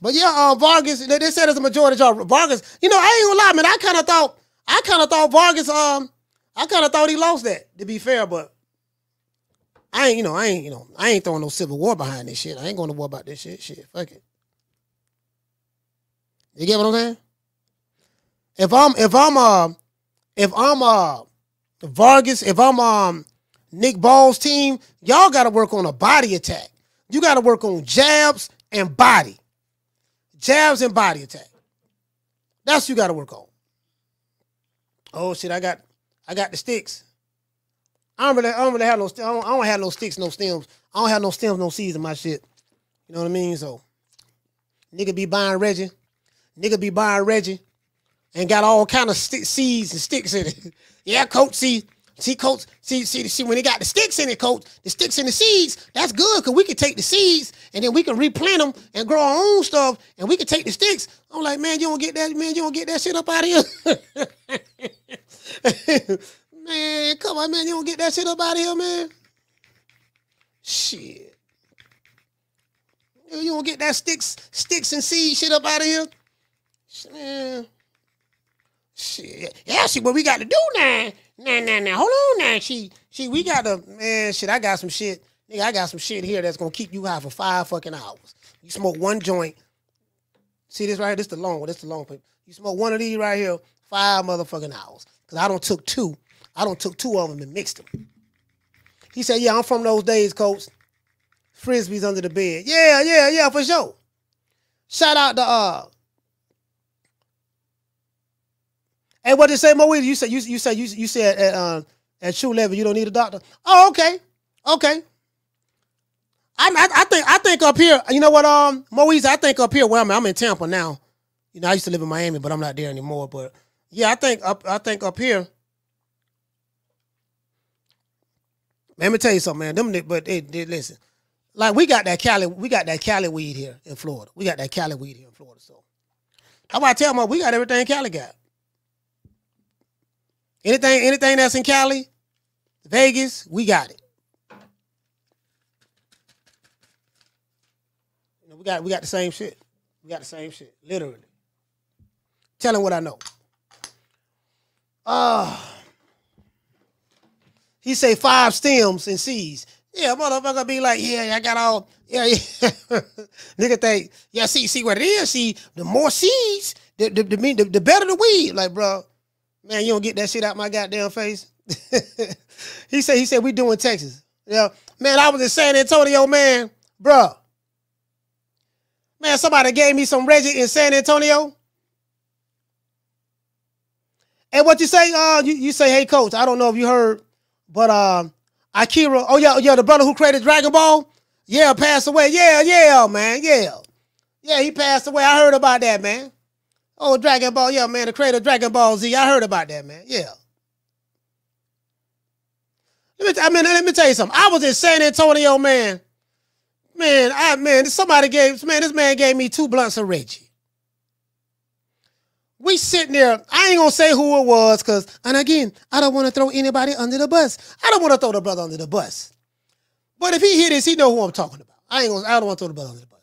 But yeah, uh, Vargas, they, they said it's a majority job. Vargas, you know, I ain't gonna lie, man. I kind of thought, I kind of thought Vargas, um, I kind of thought he lost that, to be fair, but I ain't, you know, I ain't, you know, I ain't throwing no civil war behind this shit. I ain't going to war about this shit. Shit, fuck it. You get what I'm saying? If I'm, if I'm, uh, if I'm, uh, Vargas, if I'm, um, Nick Ball's team, y'all got to work on a body attack. You got to work on jabs and body, jabs and body attack. That's what you got to work on. Oh shit, I got, I got the sticks. I don't really, I don't really have no, I don't, I don't have no sticks, no stems. I don't have no stems, no seeds in my shit. You know what I mean? So, nigga be buying Reggie, nigga be buying Reggie, and got all kind of st- seeds and sticks in it. yeah, coach, see, see, coach, see, see, see, when he got the sticks in it, coach, the sticks and the seeds, that's good because we can take the seeds and then we can replant them and grow our own stuff, and we can take the sticks. I'm like, man, you don't get that, man, you don't get that shit up out of here. Man, come on, man. You don't get that shit up out of here, man. Shit. You don't get that sticks, sticks and seed shit up out of here. Man. Shit. Yeah, see what we got to do now. Nah, nah, nah. Hold on now. She, she, we got to, man, shit, I got some shit. Nigga, I got some shit here that's gonna keep you high for five fucking hours. You smoke one joint. See this right here? This the long one. This the long one. You smoke one of these right here, five motherfucking hours. Cause I don't took two I don't took two of them and mixed them. He said, "Yeah, I'm from those days, coach. Frisbees under the bed. Yeah, yeah, yeah, for sure. Shout out to uh. Hey, what did say, Mo? You said you you said you you said at uh, at true level you don't need a doctor. Oh, okay, okay. I, I, I think I think up here, you know what, um, Moise, I think up here where I'm I'm in Tampa now. You know, I used to live in Miami, but I'm not there anymore. But yeah, I think up I think up here Let me tell you something, man. Them, but they, they, listen, like we got that Cali, we got that Cali weed here in Florida. We got that Cali weed here in Florida. So how about I tell them we got everything Cali got. Anything, anything that's in Cali, Vegas, we got it. You We got we got the same shit. We got the same shit. Literally. Tell him what I know. Uh he say five stems and seeds. Yeah, motherfucker be like, yeah, I got all, yeah, yeah. Nigga think, yeah, see, see what it is. See, the more seeds, the the, the, the, the better the weed. Like, bro, man, you don't get that shit out my goddamn face. he said, he said, we doing Texas. Yeah, man, I was in San Antonio, man, bro. Man, somebody gave me some Reggie in San Antonio. And what you say? Uh, you, you say, hey, coach, I don't know if you heard, but um, Akira, oh yeah, yeah, the brother who created Dragon Ball, yeah, passed away. Yeah, yeah, man, yeah. Yeah, he passed away. I heard about that, man. Oh, Dragon Ball, yeah, man, the creator of Dragon Ball Z. I heard about that, man. Yeah. Let me, I mean, let me tell you something. I was in San Antonio, man. Man, I man, somebody gave man, this man gave me two blunts of Reggie. We sitting there. I ain't gonna say who it was, cause and again, I don't want to throw anybody under the bus. I don't want to throw the brother under the bus. But if he hear this, he know who I'm talking about. I ain't gonna. I don't want to throw the brother under the bus.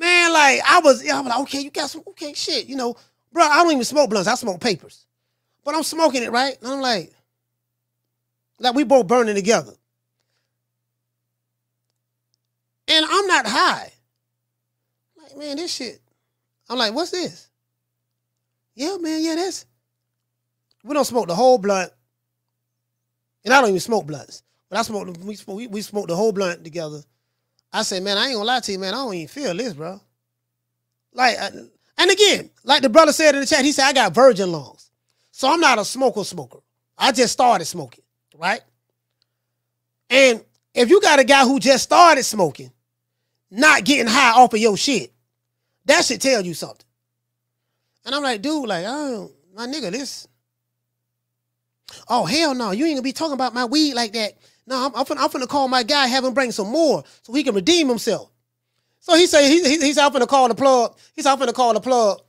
Man, like I was, I was like, okay, you got some, okay, shit, you know, bro. I don't even smoke blunts. I smoke papers, but I'm smoking it right, and I'm like, like we both burning together, and I'm not high. Like, man, this shit. I'm like, what's this? Yeah, man, yeah, that's. We don't smoke the whole blunt, and I don't even smoke blunts. But I smoke. We smoke. We, we smoke the whole blunt together. I said, man, I ain't gonna lie to you, man. I don't even feel this, bro. Like, uh, and again, like the brother said in the chat, he said I got virgin lungs, so I'm not a smoker. Smoker. I just started smoking, right? And if you got a guy who just started smoking, not getting high off of your shit, that should tell you something. And I'm like, dude, like, oh, my nigga, this. Oh, hell no. You ain't gonna be talking about my weed like that. No, I'm, I'm, finna, I'm finna call my guy, have him bring some more so he can redeem himself. So he say, he, he, he's out finna call the plug. He's out finna call the plug.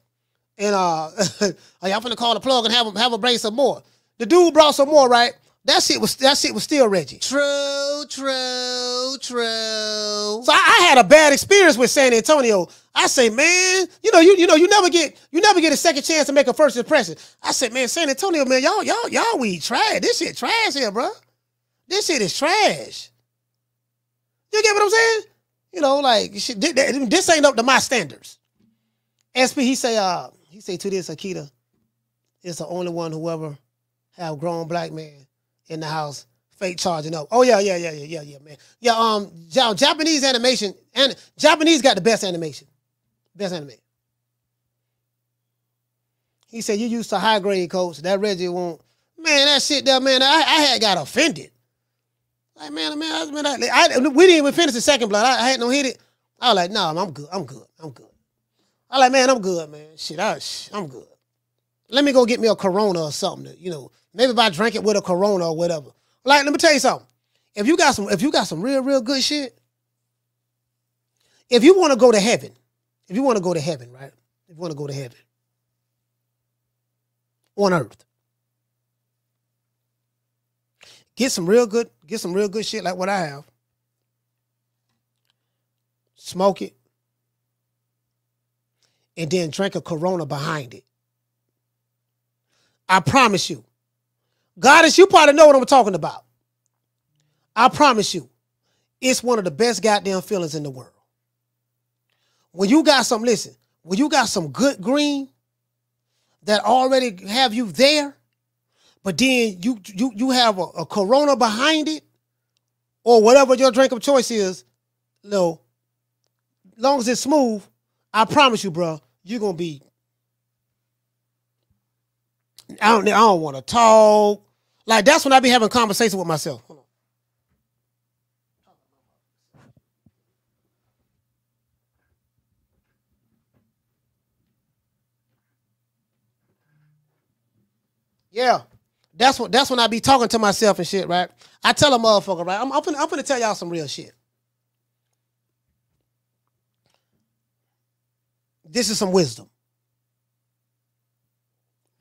And uh, I'm finna call the plug and have him, have him bring some more. The dude brought some more, right? That shit was that shit was still Reggie. True, true, true. So I, I, had a bad experience with San Antonio. I say, man, you know, you you know, you never get you never get a second chance to make a first impression. I said, man, San Antonio, man, y'all y'all y'all we trash. This shit trash here, bro. This shit is trash. You get what I'm saying? You know, like shit, this ain't up to my standards. SP, he say, uh, he say to this Akita, it's the only one whoever have grown black man in the house fake charging up. Oh yeah, yeah, yeah, yeah, yeah, yeah, man. Yeah, um, Japanese animation and Japanese got the best animation, best anime. He said you used to high grade coach. That Reggie won't. Man, that shit there, man. I, I had got offended. Like man, man, I, man, I, I, we didn't even finish the second blood. I, I had no hit it. I was like, nah, I'm good. I'm good. I'm good. I like, man, I'm good, man. Shit, I, I'm good. Let me go get me a Corona or something. To, you know, maybe if I drink it with a Corona or whatever. Like, let me tell you something. If you got some, if you got some real, real good shit, if you want to go to heaven, if you want to go to heaven, right? If you want to go to heaven on earth, get some real good, get some real good shit like what I have. Smoke it, and then drink a Corona behind it. I promise you. Goddess, you probably know what I'm talking about. I promise you, it's one of the best goddamn feelings in the world. When you got some, listen, when you got some good green that already have you there, but then you you you have a, a Corona behind it, or whatever your drink of choice is, No, long as it's smooth, I promise you, bro, you're gonna be I don't, I don't want to talk. Like that's when I be having conversation with myself. Yeah, that's what that's when I be talking to myself and shit, right? I tell a motherfucker, right? I'm I'm finna, I'm tell y'all some real shit. This is some wisdom.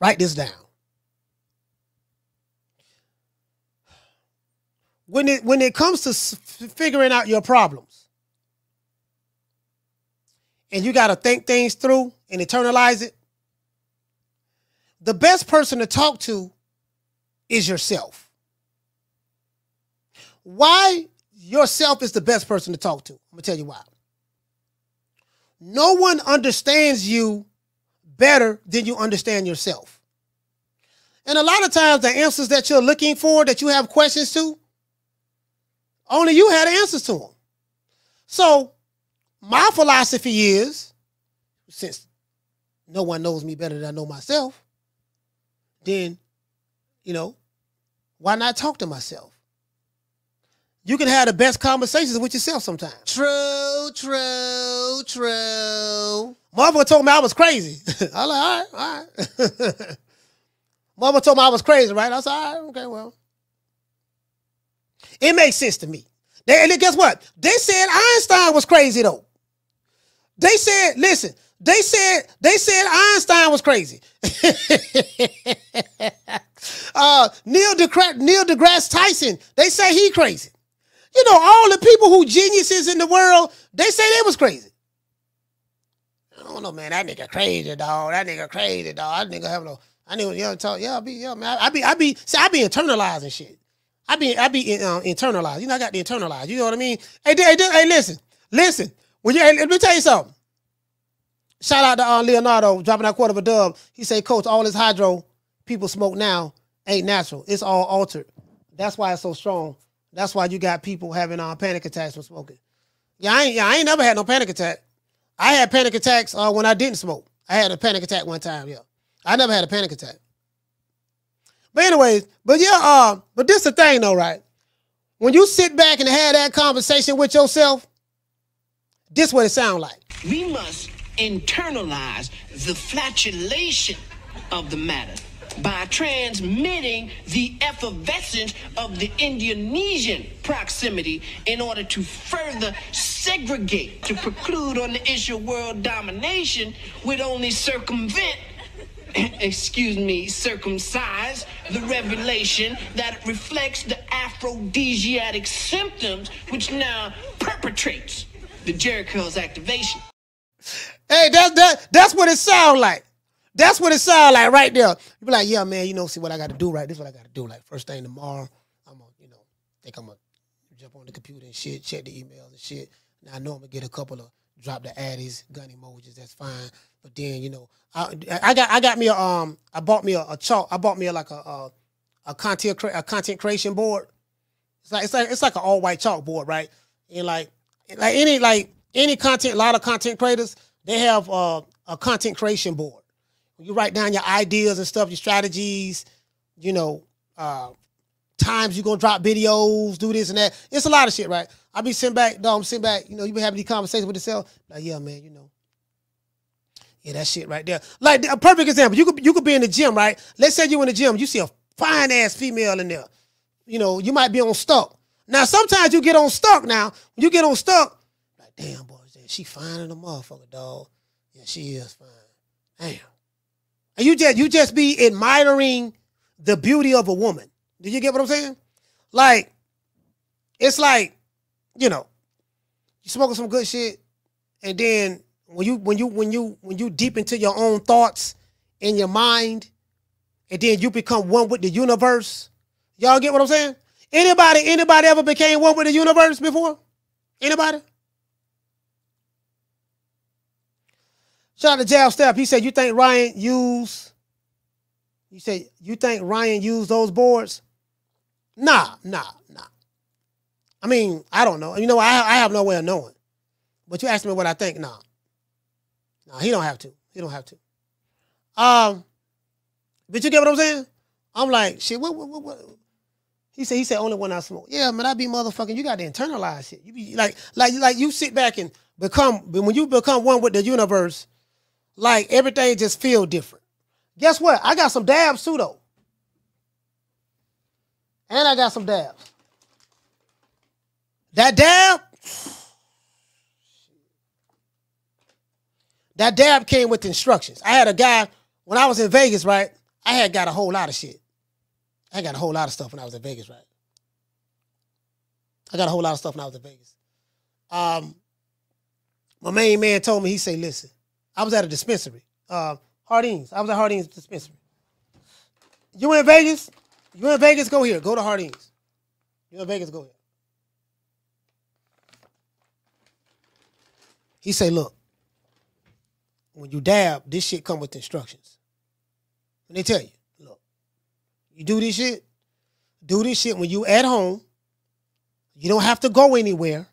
Write this down. When it when it comes to figuring out your problems, and you got to think things through and internalize it, the best person to talk to is yourself. Why yourself is the best person to talk to? I'm gonna tell you why. No one understands you better than you understand yourself. And a lot of times, the answers that you're looking for, that you have questions to, only you had answers to them. So, my philosophy is since no one knows me better than I know myself, then, you know, why not talk to myself? You can have the best conversations with yourself sometimes. True, true, true. Mother told me I was crazy. I was like, all right, all right. Mother told me I was crazy, right? I said, all right, okay, well. It makes sense to me. They, and guess what? They said Einstein was crazy though. They said, listen, they said they said Einstein was crazy. uh, Neil deGrasse Neil deGrasse Tyson, they say he crazy. You know, all the people who geniuses in the world, they say they was crazy. I don't know, man. That nigga crazy, dog. That nigga crazy, dog. That nigga have no. I knew, yeah, talk, yeah, I be, yeah, man. I, I be, I be, see, I be internalizing shit. I be, I be uh, internalized. You know, I got the internalized. You know what I mean? Hey, hey, hey, listen, listen. When you, hey, let me tell you something. Shout out to uh, Leonardo dropping that quarter of a dub. He say, Coach, all this hydro people smoke now ain't natural. It's all altered. That's why it's so strong. That's why you got people having uh, panic attacks from smoking. Yeah, I ain't, yeah, I ain't never had no panic attack. I had panic attacks uh, when I didn't smoke. I had a panic attack one time. Yeah, I never had a panic attack. But anyways, but yeah, uh, but this the thing though, right? When you sit back and have that conversation with yourself, this what it sound like. We must internalize the flatulation of the matter by transmitting the effervescence of the Indonesian proximity in order to further segregate, to preclude on the issue of world domination would only circumvent excuse me, circumcise the revelation that it reflects the aphrodisiac symptoms which now perpetrates the Jericho's activation. Hey, that's that that's what it sounds like. That's what it sound like right there. You be like, yeah, man, you know, see what I got to do, right? This is what I got to do. Like first thing tomorrow, I'm gonna, you know, think I'm gonna jump on the computer and shit, check the emails and shit. Now I know I'm gonna get a couple of drop the addies, gun emojis. That's fine. But then you know, I, I got I got me a um I bought me a, a chalk. I bought me a, like a, a a content a content creation board. It's like it's like it's like an all white chalkboard, right? And like like any like any content, a lot of content creators, they have uh, a content creation board. You write down your ideas and stuff, your strategies, you know, uh, times you're gonna drop videos, do this and that. It's a lot of shit, right? I be sitting back, dog, I'm sitting back, you know, you been having these conversations with yourself. Like, yeah, man, you know. Yeah, that shit right there. Like a perfect example. You could you could be in the gym, right? Let's say you're in the gym, you see a fine ass female in there. You know, you might be on stuck. Now, sometimes you get on stuck now. When you get on stuck, like, damn, boy, she fine in the motherfucker, dog. Yeah, she is fine. Damn. And you just you just be admiring the beauty of a woman. Do you get what I'm saying? Like, it's like, you know, you smoking some good shit, and then when you when you when you when you deep into your own thoughts in your mind, and then you become one with the universe. Y'all get what I'm saying? Anybody anybody ever became one with the universe before? Anybody? Shout out to Jab Step. He said, You think Ryan used, you said, you think Ryan used those boards? Nah, nah, nah. I mean, I don't know. You know, I, I have no way of knowing. But you asked me what I think. Nah. Nah, he don't have to. He don't have to. Um, but you get what I'm saying? I'm like, shit, what, what, what, what? He said, he said, only when I smoke. Yeah, man, I be motherfucking, you got to internalize shit. You be like, like, like you sit back and become, when you become one with the universe, like everything just feel different. Guess what? I got some dabs too though. And I got some dabs. That dab, that dab came with instructions. I had a guy when I was in Vegas, right? I had got a whole lot of shit. I got a whole lot of stuff when I was in Vegas, right? I got a whole lot of stuff when I was in Vegas. Um, my main man told me, he say, listen, I was at a dispensary. Uh, Harding's. I was at Harding's dispensary. You in Vegas? You in Vegas? Go here. Go to Harding's. You in Vegas? Go here. He say, look, when you dab, this shit come with instructions. And they tell you, look, you do this shit, do this shit when you at home. You don't have to go anywhere.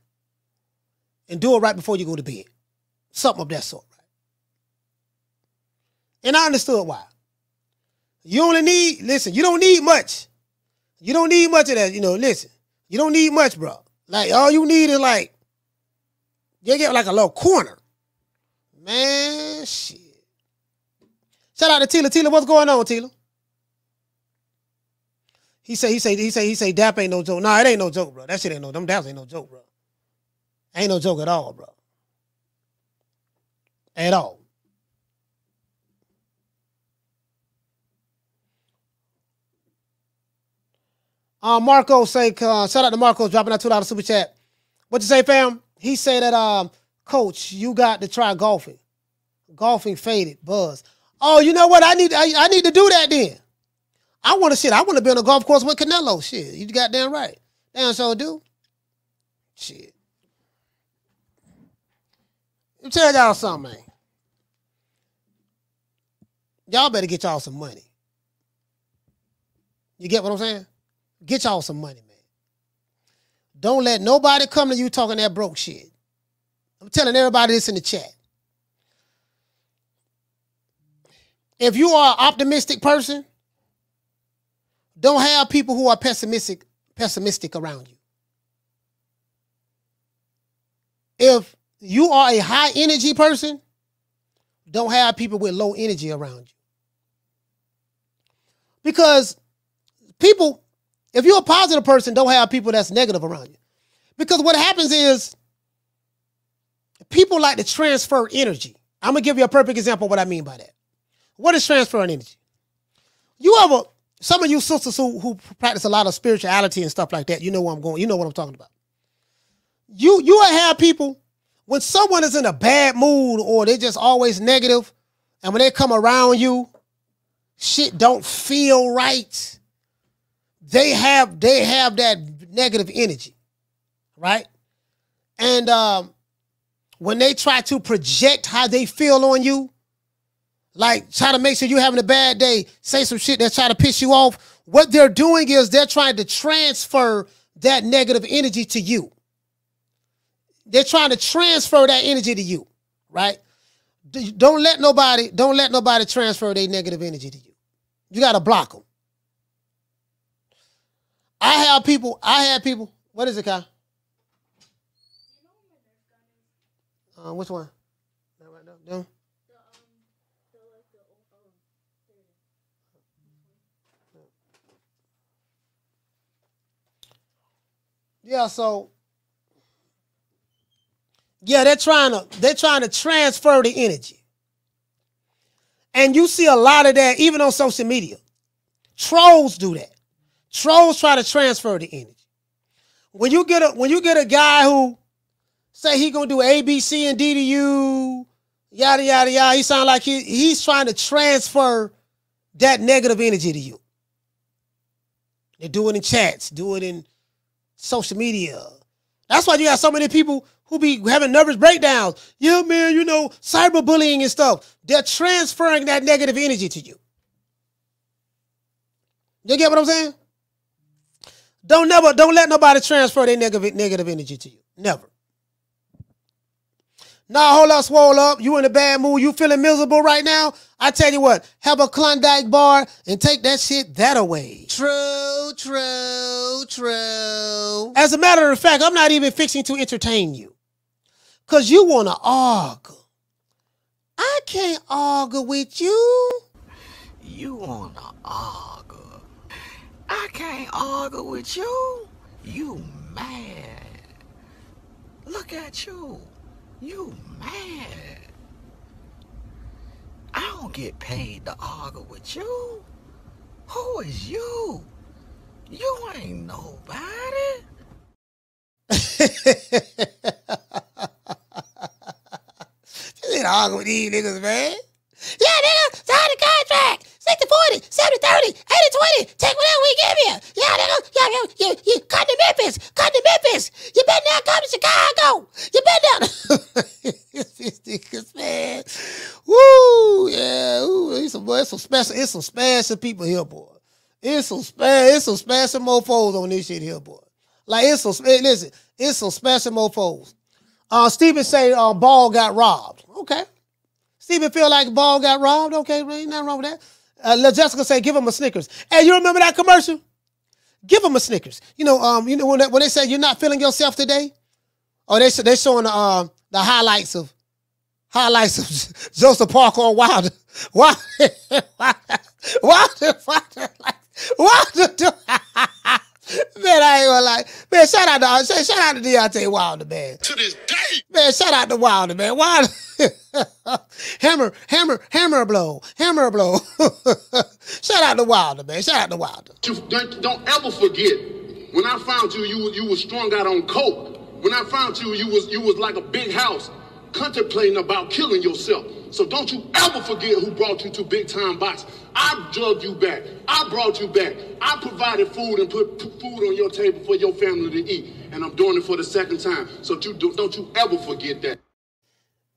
And do it right before you go to bed. Something of that sort? And I understood why. You only need, listen, you don't need much. You don't need much of that. You know, listen, you don't need much, bro. Like, all you need is like, you get like a little corner. Man, shit. Shout out to Tila. Tila, what's going on, Tila? He say, he say, he say, he say, Dap ain't no joke. Nah, it ain't no joke, bro. That shit ain't no, them daps ain't no joke, bro. Ain't no joke at all, bro. At all. Uh, Marco say, uh, shout out to Marco dropping that two dollar super chat. What you say, fam? He said that, um, coach, you got to try golfing. Golfing faded, buzz. Oh, you know what? I need, I, I need to do that then. I want to shit. I want to be on a golf course with Canelo. Shit, you goddamn right. Damn, so do. Shit. Let me tell y'all something, man. Y'all better get y'all some money. You get what I'm saying? Get y'all some money, man. Don't let nobody come to you talking that broke shit. I'm telling everybody this in the chat. If you are an optimistic person, don't have people who are pessimistic pessimistic around you. If you are a high energy person, don't have people with low energy around you. Because people, if you're a positive person, don't have people that's negative around you. Because what happens is people like to transfer energy. I'm gonna give you a perfect example of what I mean by that. What is transferring energy? You ever some of you sisters who, who practice a lot of spirituality and stuff like that, you know where I'm going, you know what I'm talking about. You you have people when someone is in a bad mood or they're just always negative, and when they come around you, shit don't feel right. They have they have that negative energy, right? And um, when they try to project how they feel on you, like try to make sure you're having a bad day, say some shit that's trying to piss you off. What they're doing is they're trying to transfer that negative energy to you. They're trying to transfer that energy to you, right? Don't let nobody, don't let nobody transfer their negative energy to you. You got to block them. I have people, I have people, what is it, Kyle? Uh, which one? That right? Yeah, so yeah, they're trying to they're trying to transfer the energy. And you see a lot of that even on social media. Trolls do that. Trolls try to transfer the energy. When you get a when you get a guy who say he gonna do A, B, C, and D to you, yada yada yada, he sound like he, he's trying to transfer that negative energy to you. They do it in chats, do it in social media. That's why you got so many people who be having nervous breakdowns. Yeah, man, you know, cyberbullying and stuff. They're transferring that negative energy to you. You get what I'm saying? Don't never, don't let nobody transfer their negative negative energy to you. Never. Nah, hold up, swole up. You in a bad mood. You feeling miserable right now? I tell you what, have a Klondike bar and take that shit that away. True, true, true. As a matter of fact, I'm not even fixing to entertain you. Cause you wanna argue. I can't argue with you. You wanna argue. I can't argue with you. You mad. Look at you. You mad. I don't get paid to argue with you. Who is you? You ain't nobody. ain't argue with these niggas, man. Yeah, nigga, sign the contract. 60 40, 70 30, 80 20. Take whatever we give you. Yeah, nigga. Yeah, yeah, you, you come to Memphis. Come to Memphis. You been down, come to Chicago. You been down. These man. Woo, yeah. Ooh, it's some, it's some special, it's some special people here, boy. It's some special, it's some special mofos on this shit here, boy. Like it's some, listen, it's some special mofos. Uh, Steven say uh, Ball got robbed. Okay. Steven feel like Ball got robbed. Okay, ain't nothing wrong with that. Uh, let Jessica say, give him a Snickers. Hey, you remember that commercial? Give him a Snickers. You know, um, you know when they, when they say you're not feeling yourself today, or they they showing the um the highlights of highlights of Joseph Parker on Wilder. Wilder, Wilder, Wilder, Wilder. Man, I ain't gonna lie. Man, shout out to uh, shout shout out to Deontay Wilder, man. To this day. Man, shout out to Wilder, man. Wilder. hammer, hammer, hammer blow, hammer blow. shout out to Wilder, man. Shout out to Wilder. Don't, don't ever forget when I found you, you you was strung out on coke. When I found you, you was you was like a big house, contemplating about killing yourself. So don't you ever forget who brought you to big time box. I drugged you back. I brought you back. I provided food and put food on your table for your family to eat. And I'm doing it for the second time. So you do, don't you ever forget that.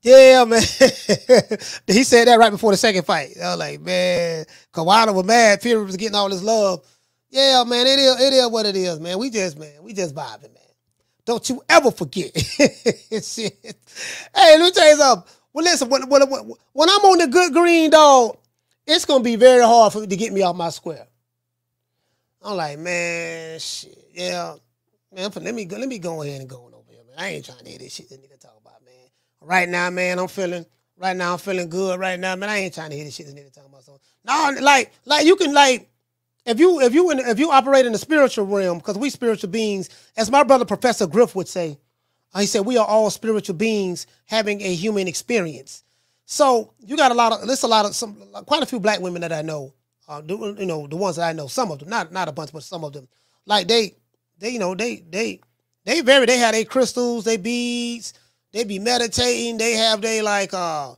Yeah, man. he said that right before the second fight. I was like, man, Kawada was mad. Fury was getting all this love. Yeah, man, it is, it is what it is, man. We just, man, we just vibing, man. Don't you ever forget. Hey, let me tell you something. Well, listen, when, when, when I'm on the good green, dog, it's gonna be very hard for me to get me off my square. I'm like, man, shit, yeah, man. Let me go. Let me go ahead and go on over here, man. I ain't trying to hear this shit this nigga talk about, man. Right now, man, I'm feeling. Right now, I'm feeling good. Right now, man, I ain't trying to hear this shit this nigga talking about. So, no, like, like you can like. If you if you if you operate in the spiritual realm, because we spiritual beings, as my brother Professor Griff would say, he said we are all spiritual beings having a human experience. So you got a lot of there's a lot of some quite a few black women that I know. Uh, you know the ones that I know, some of them, not not a bunch, but some of them. Like they they you know they they they very they have their crystals, they beads, they be meditating, they have they like uh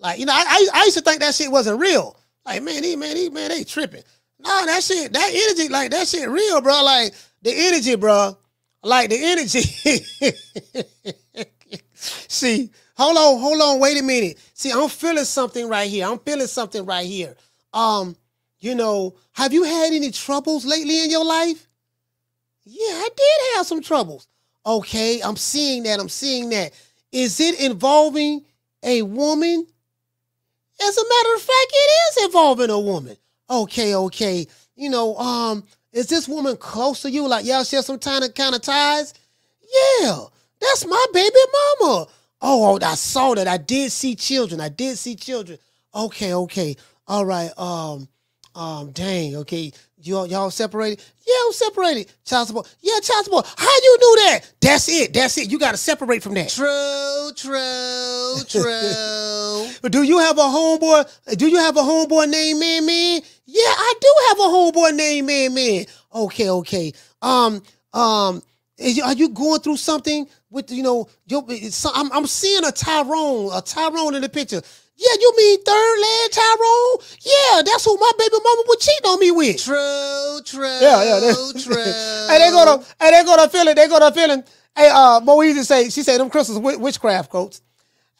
like you know I I, I used to think that shit wasn't real. Like man, these man these man they tripping. No, that shit that energy like that shit real, bro. Like the energy, bro. Like the energy. See, hold on, hold on, wait a minute. See, I'm feeling something right here. I'm feeling something right here. Um, you know, have you had any troubles lately in your life? Yeah, I did have some troubles. Okay, I'm seeing that. I'm seeing that. Is it involving a woman? As a matter of fact, it is involving a woman. Okay, okay. You know, um, is this woman close to you? Like y'all share some kind of kind of ties? Yeah, that's my baby mama. Oh, I saw that. I did see children. I did see children. Okay, okay. All right. Um, um, dang, okay. Y'all, y'all separated? Yeah, I'm separated. Child support. Yeah, child support. How you do that? That's it. That's it. You gotta separate from that. True, true, true. But do you have a homeboy? Do you have a homeboy named Man Man? Yeah, I do have a homeboy named Man Man. Okay, okay. Um, um, is, are you going through something with you know? Your, I'm, I'm seeing a Tyrone, a Tyrone in the picture. Yeah, you mean third leg Tyrone? Yeah, that's who my baby mama would cheat on me with. True, true. Yeah, yeah. They, true. hey, they go to, hey, they go to feeling, they go to feeling. Hey, uh, Moeezy say, she said them crystals witchcraft coats.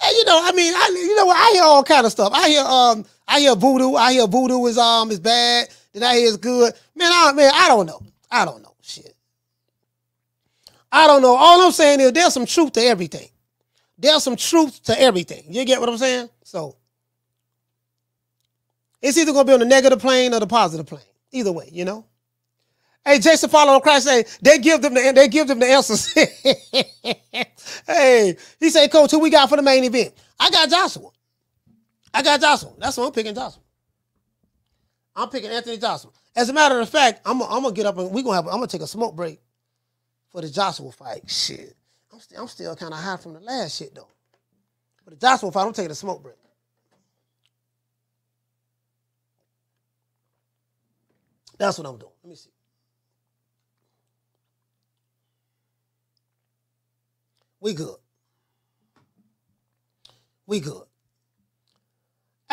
Hey, you know, I mean, I, you know, what? I hear all kind of stuff. I hear, um, I hear voodoo. I hear voodoo is um is bad. Then I hear it's good. Man, I, man, I don't know. I don't know. Shit. I don't know. All I'm saying is there's some truth to everything. There's some truth to everything. You get what I'm saying? So it's either gonna be on the negative plane or the positive plane. Either way, you know. Hey, Jason follow on Christ say they give them the they give them the answers. hey, he said, Coach, who we got for the main event? I got Joshua. I got Joshua. That's what I'm picking Joshua. I'm picking Anthony Joshua. As a matter of fact, I'm, gonna get up and we gonna have I'm gonna take a smoke break for the Joshua fight. Shit, I'm, st- I'm still kind of high from the last shit though. For the Joshua fight, I'm taking a smoke break. That's what I'm doing. Let me see. We good. We good.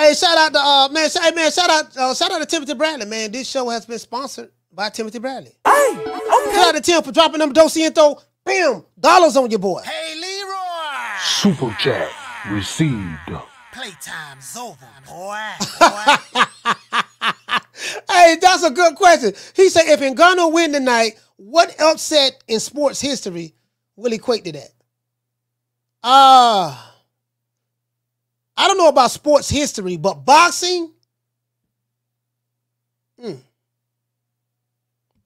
Hey, shout out to uh man, sh- hey man, shout out uh, shout out to Timothy Bradley, man. This show has been sponsored by Timothy Bradley. Hey, okay. Shout out to Tim for dropping them dosiento, bam, dollars on your boy. Hey, Leroy. Super chat received. Playtime's over, boy. Hey, that's a good question. He said, if Ngannou win tonight, what upset in sports history will equate to that? Uh I don't know about sports history, but boxing. Hmm.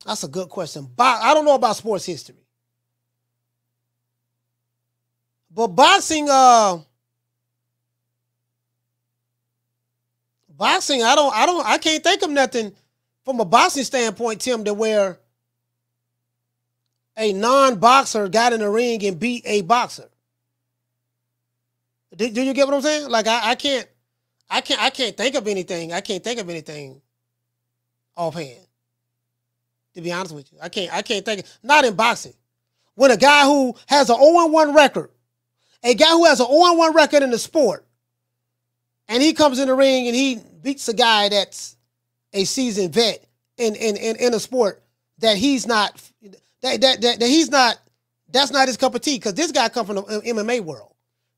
That's a good question. Bo- I don't know about sports history. But boxing, uh boxing, I don't, I don't, I can't think of nothing from a boxing standpoint, Tim, to where a non-boxer got in the ring and beat a boxer. Do, do you get what I'm saying? Like I, I can't, I can't, I can't think of anything. I can't think of anything offhand. To be honest with you, I can't, I can't think. of, Not in boxing. When a guy who has an 0-1 record, a guy who has an 0-1 record in the sport, and he comes in the ring and he beats a guy that's a seasoned vet in in in, in a sport that he's not that, that that that he's not that's not his cup of tea because this guy come from the MMA world.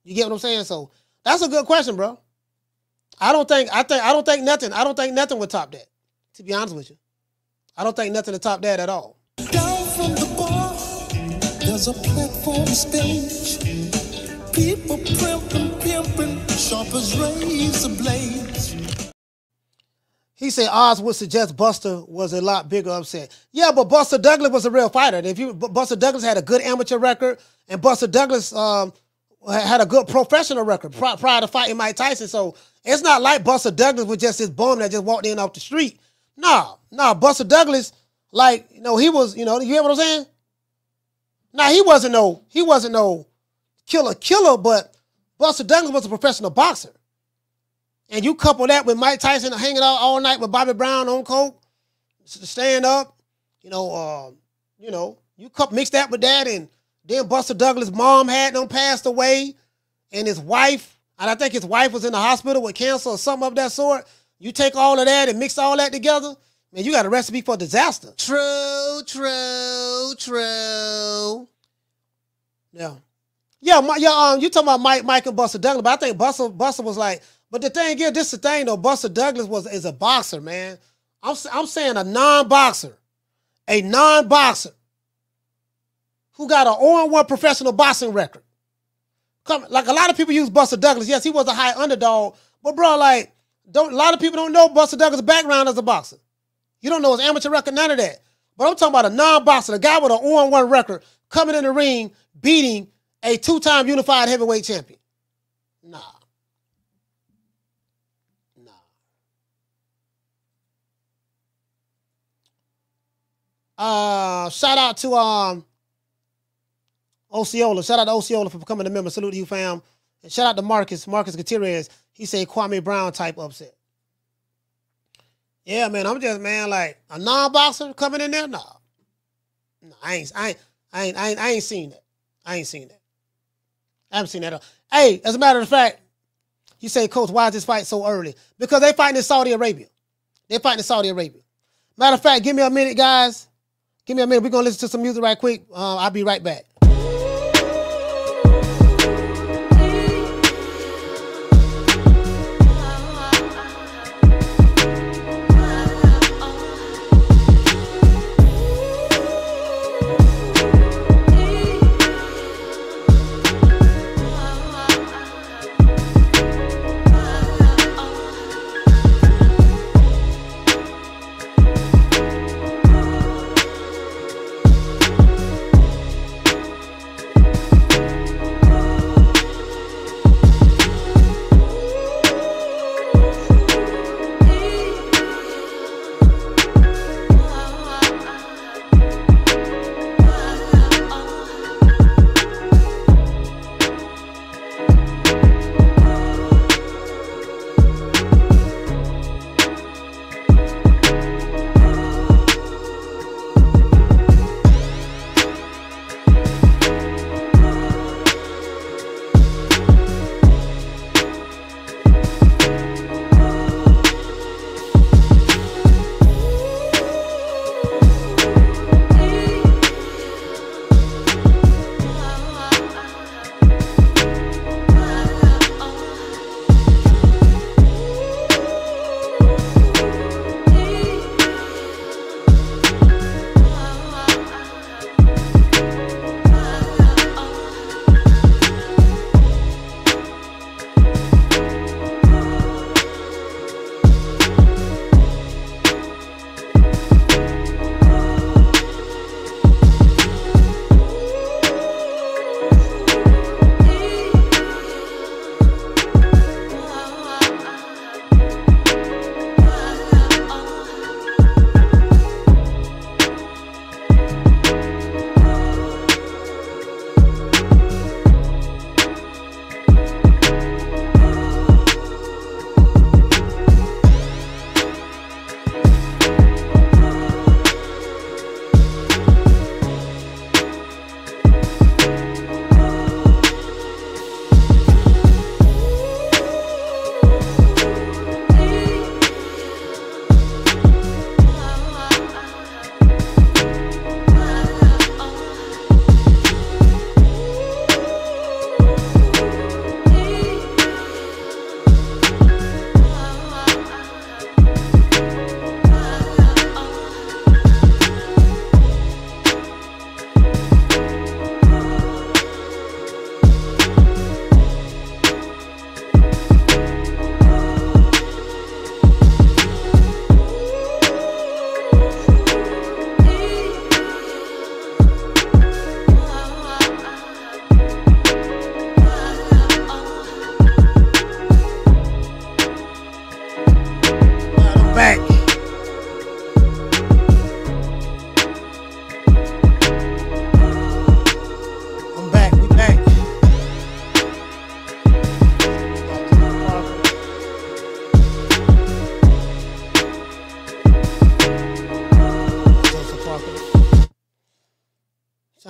You get what I'm saying? So that's a good question, bro. I don't think I think I don't think nothing. I don't think nothing would top that. To be honest with you, I don't think nothing to top that at all. Down from the bar, there's a platform stage. People primping, pimping, sharp as razor blades. He said Oz would suggest Buster was a lot bigger upset. Yeah, but Buster Douglas was a real fighter. If you Buster Douglas had a good amateur record, and Buster Douglas um, had a good professional record pri- prior to fighting Mike Tyson. So it's not like Buster Douglas was just this bum that just walked in off the street. Nah, nah, Buster Douglas, like you know, he was. You know, you hear what I'm saying? Nah, he wasn't no, he wasn't no killer killer, but Buster Douglas was a professional boxer. And you couple that with Mike Tyson hanging out all night with Bobby Brown on coke, stand up, you know, uh, you know, you couple, mix that with that, and then Buster Douglas' mom had them passed away, and his wife, and I think his wife was in the hospital with cancer or something of that sort. You take all of that and mix all that together, man, you got a recipe for disaster. True, true, true. Yeah. Yeah, my, yeah, um, you talking about Mike, Mike and Buster Douglas, but I think Buster, Buster was like, but the thing is, this is the thing though. Buster Douglas was is a boxer, man. I'm I'm saying a non-boxer, a non-boxer who got an on one professional boxing record. Come, like a lot of people use Buster Douglas. Yes, he was a high underdog, but bro, like, don't a lot of people don't know Buster Douglas' background as a boxer. You don't know his amateur record, none of that. But I'm talking about a non-boxer, a guy with an on-one record coming in the ring, beating a two-time unified heavyweight champion. Nah. Uh, shout out to um Osceola. Shout out to Osceola for becoming a member. Salute to you, fam. And shout out to Marcus, Marcus Gutierrez. He said Kwame Brown type upset. Yeah, man. I'm just man, like a non-boxer coming in there. Nah, no, I ain't, I ain't, I ain't, I ain't, seen that. I ain't seen that. I haven't seen that. Hey, as a matter of fact, you say, Coach, why is this fight so early? Because they fighting in Saudi Arabia. They fighting in Saudi Arabia. Matter of fact, give me a minute, guys. Give me a minute. We're gonna listen to some music right quick. Uh, I'll be right back.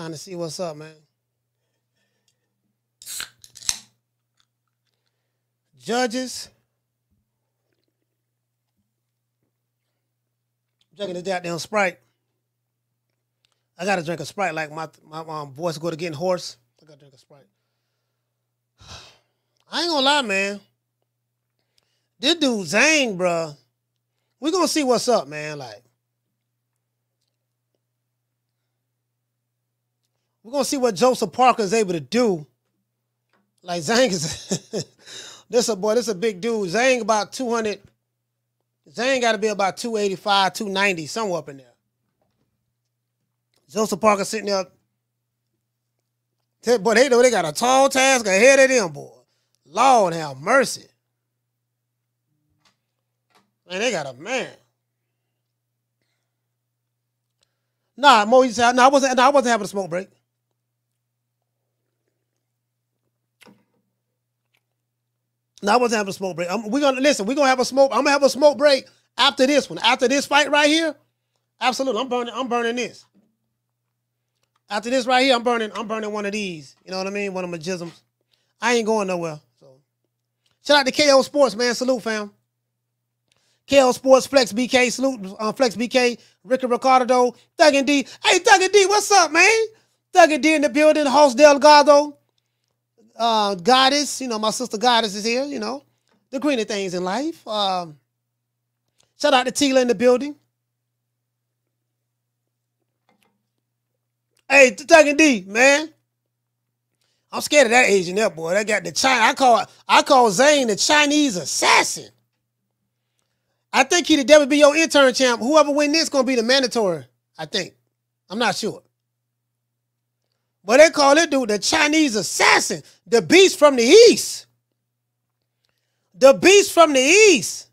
Trying to see what's up, man. Judges. Drinking the goddamn Sprite. I gotta drink a Sprite like my my um, boys go to getting horse. I gotta drink a Sprite. I ain't gonna lie, man. This dude Zhang, bruh. We gonna see what's up, man. Like, we're gonna see what Joseph Parker is able to do. Like Zhang is this a boy, this a big dude. Zhang about 200. Zhang gotta be about 285, 290, somewhere up in there. Joseph Parker sitting there. Boy, they know they got a tall task ahead of them, boy. Lord have mercy. Man, they got a man. Nah, Mo, you said, no, I wasn't, no, I wasn't having a smoke break. No, I wasn't having a smoke break. I'm, we're gonna listen. We're gonna have a smoke. I'm gonna have a smoke break after this one. After this fight right here, absolutely. I'm burning. I'm burning this. After this right here, I'm burning. I'm burning one of these. You know what I mean? One of my jisms. I ain't going nowhere. So, shout out to KO Sports, man. Salute, fam. KO Sports, Flex BK, salute, uh, Flex BK, Ricky Ricardo, Thug and D. Hey, Thug and D, what's up, man? Thug and D in the building, Host Delgado, uh, Goddess, you know, my sister Goddess is here, you know, the greener things in life. Um, shout out to Tila in the building. Hey, and D, man. I'm scared of that Asian there, boy. That got the China. I call I call Zane the Chinese assassin. I think he the WBO intern champ. Whoever win this gonna be the mandatory. I think. I'm not sure. But they call it dude the Chinese assassin, the beast from the east. The beast from the east.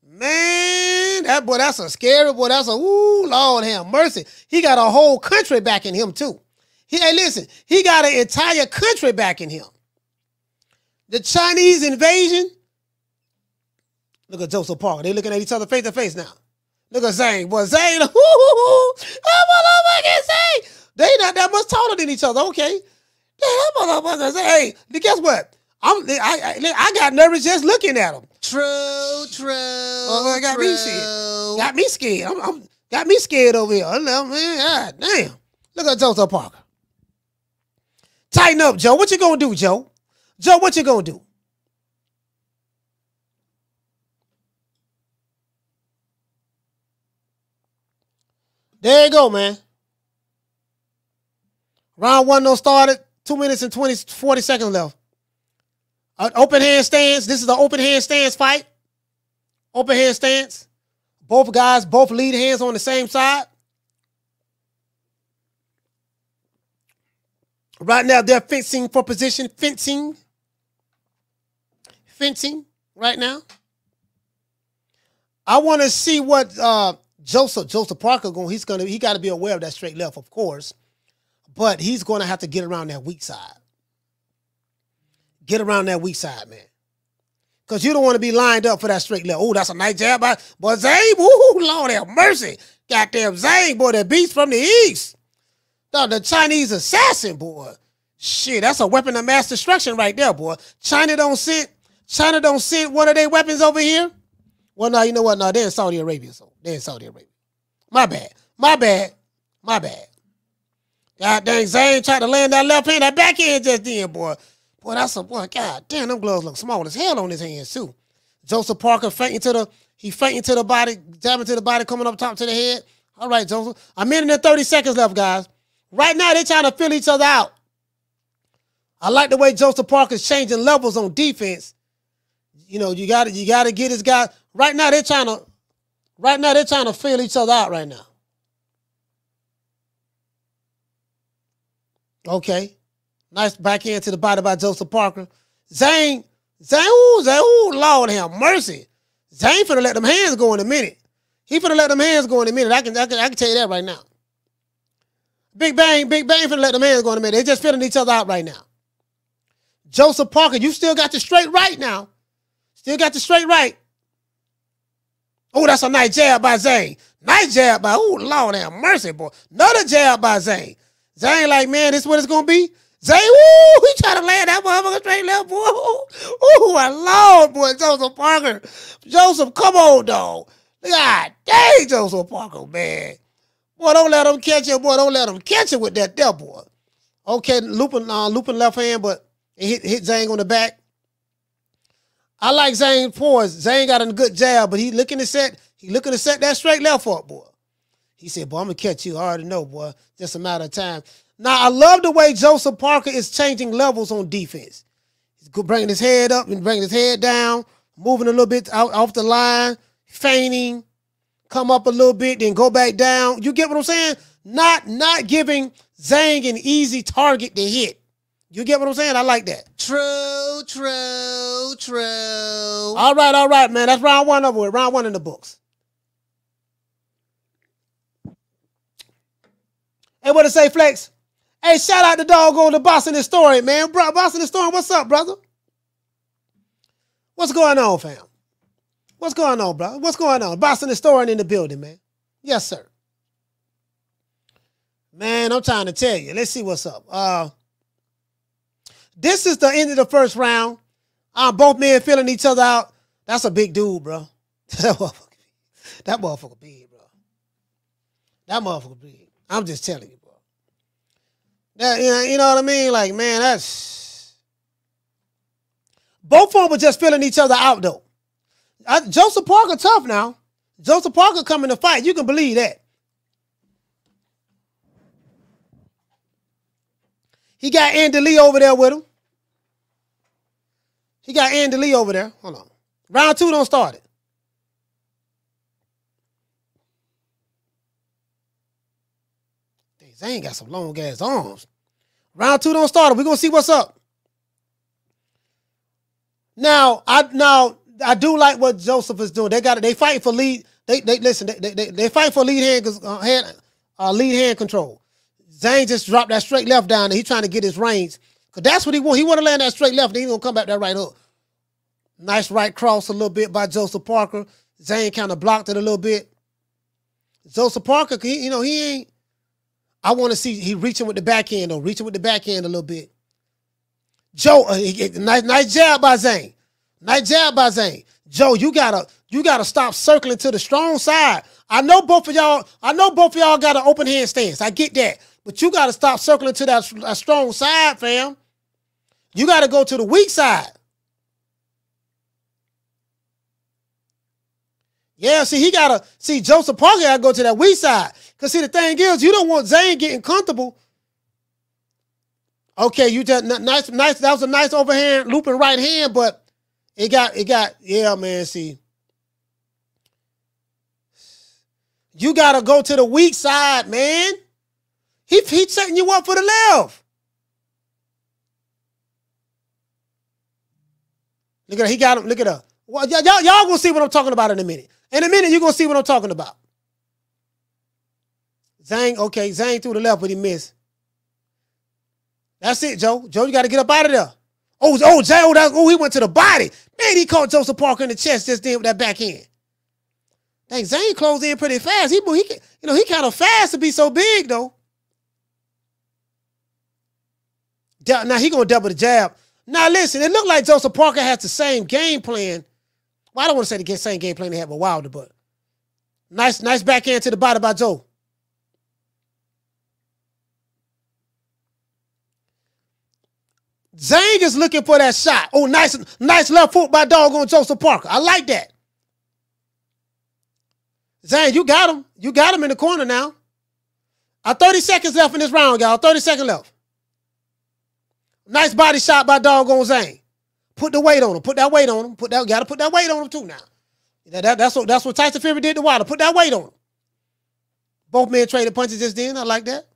Man, that boy, that's a scary boy. That's a ooh, Lord have mercy. He got a whole country backing him too. He, hey, listen, he got an entire country backing him. The Chinese invasion. Look at Joseph Parker. They're looking at each other face to face now. Look at Zane. Boy, Zane. Ooh, that motherfucker Zane. They not that much taller than each other. Okay. That motherfucker Zane. Hey, guess what? I'm, I, I, I got nervous just looking at him. True, true. Oh, got me scared. Got me scared. I'm, I'm- got me scared over here. I know, man. God damn. Look at Joseph Parker. Tighten up, Joe. What you gonna do, Joe? Joe, what you gonna do? There you go, man. Round one no started. Two minutes and 20, 40 seconds left. Uh, open hand stance. This is an open hand stance fight. Open hand stance. Both guys, both lead hands on the same side. Right now, they're fencing for position. Fencing. Fencing right now. I want to see what uh, Joseph Joseph Parker going. He's gonna he got to be aware of that straight left, of course, but he's going to have to get around that weak side. Get around that weak side, man. Because you don't want to be lined up for that straight left. Oh, that's a nice jab. By, but Zane, woo, Lord have mercy. Goddamn Zane, boy, that beast from the east. No, the Chinese assassin, boy. Shit, that's a weapon of mass destruction right there, boy. China don't send, China don't send one of their weapons over here. Well, no, you know what? No, they're in Saudi Arabia, so they're in Saudi Arabia. My bad. My bad. My bad. God dang, Zane tried to land that left hand, that backhand just then, boy. Boy, that's a boy. God damn, them gloves look small as hell on his hands too. Joseph Parker fainting to the he fainting to the body, jabbing to the body, coming up top to the head. All right, Joseph. A minute and 30 seconds left, guys. Right now, they're trying to fill each other out. I like the way Joseph Parker's changing levels on defense. You know, you gotta you gotta get his guy. Right now, they're trying to right now, they're trying to fill each other out right now. Okay. Nice backhand to the body by Joseph Parker. Zane, Zane, ooh, Zane, ooh, Lord have mercy. Zane finna let them hands go in a minute. He finna let them hands go in a minute. I can, I can, I can tell you that right now. Big Bang, Big Bang finna let them hands go in a minute. They just filling each other out right now. Joseph Parker, you still got the straight right now. Still got the straight right. Oh, that's a nice jab by Zane. Nice jab by, ooh, Lord have mercy, boy. Another jab by Zane. Zane like, man, this what it's gonna be? Zane, woo, he trying to land that motherfucker straight left, boy. Ooh, my Lord, boy, Joseph Parker. Joseph, come on, dog. God dang, Joseph Parker, man. Boy, don't let him catch you, boy. Don't let him catch you with that there, boy. Okay, looping, uh, looping left hand, but it hit, hit Zane on the back. I like Zane poise. Zane got a good jab, but he looking to set, he looking to set that straight left up, boy. He said, boy, I'm gonna catch you. I already know, boy. Just a matter of time. Now, I love the way Joseph Parker is changing levels on defense. He's bringing his head up and bringing his head down, moving a little bit out off the line, feigning, come up a little bit, then go back down. You get what I'm saying? Not not giving Zhang an easy target to hit. You get what I'm saying? I like that. True, true, true. All right, all right, man. That's round one over with. Round one in the books. Hey, what to say, Flex? Hey, shout out the dog on the Boston Historian, man. Bro, Boston Historian, what's up, brother? What's going on, fam? What's going on, bro? What's going on? Boston Historian in the building, man. Yes, sir. Man, I'm trying to tell you. Let's see what's up. Uh, this is the end of the first round. Uh, both men filling each other out. That's a big dude, bro. that motherfucker, that motherfucker big, bro. That motherfucker big. I'm just telling you. That, you, know, you know what I mean? Like, man, that's both of them were just filling each other out, though. I, Joseph Parker tough now. Joseph Parker coming to fight. You can believe that. He got Andy Lee over there with him. He got Andy Lee over there. Hold on. Round two don't start it. Zane got some long ass arms. Round two don't start. We're gonna see what's up. Now, I now I do like what Joseph is doing. They got. They fight for lead. They they listen. They they, they fight for lead hand uh, hand uh, lead hand control. Zane just dropped that straight left down. And he trying to get his range because that's what he want. He want to land that straight left. Then he gonna come back that right hook. Nice right cross a little bit by Joseph Parker. Zane kind of blocked it a little bit. Joseph Parker, he, you know, he ain't. I want to see he reaching with the backhand though, reaching with the backhand a little bit. Joe, uh, he- nice, nice jab by Zane. Nice jab by Zane. Joe, you gotta, you gotta stop circling to the strong side. I know both of y'all. I know both of y'all got an open hand stance. I get that, but you gotta stop circling to that, that strong side, fam. You gotta go to the weak side. Yeah, see, he gotta see Joseph Parker gotta go to that weak side. Cause see, the thing is, you don't want Zane getting comfortable. Okay, you just nice, nice. That was a nice overhand looping right hand, but it got, it got, yeah, man. See, you gotta go to the weak side, man. He he setting you up for the left. Look at that. He got him. Look at that. Well, y'all, y'all gonna see what I'm talking about in a minute. In a minute, you're gonna see what I'm talking about. Zhang, okay, Zhang threw the left, but he missed. That's it, Joe. Joe, you got to get up out of there. Oh, oh, Zhang, oh, that, oh, he went to the body. Man, he caught Joseph Parker in the chest just then with that backhand. Dang, Zane closed in pretty fast. He, he, you know, he kind of fast to be so big though. Now he gonna double the jab. Now listen, it looked like Joseph Parker has the same game plan. Well, I don't want to say the same game plan they had with Wilder, but nice, nice backhand to the body by Joe. Zhang is looking for that shot. Oh, nice, nice left foot by doggone Joseph Parker. I like that. Zhang, you got him. You got him in the corner now. Uh, 30 seconds left in this round, y'all. 30 seconds left. Nice body shot by doggone Zhang. Put the weight on him. Put that weight on him. Put that. Got to put that weight on him too now. That, that- that's what that's what Tyson Fury did to Wilder. Put that weight on him. Both men traded punches just then. I like that.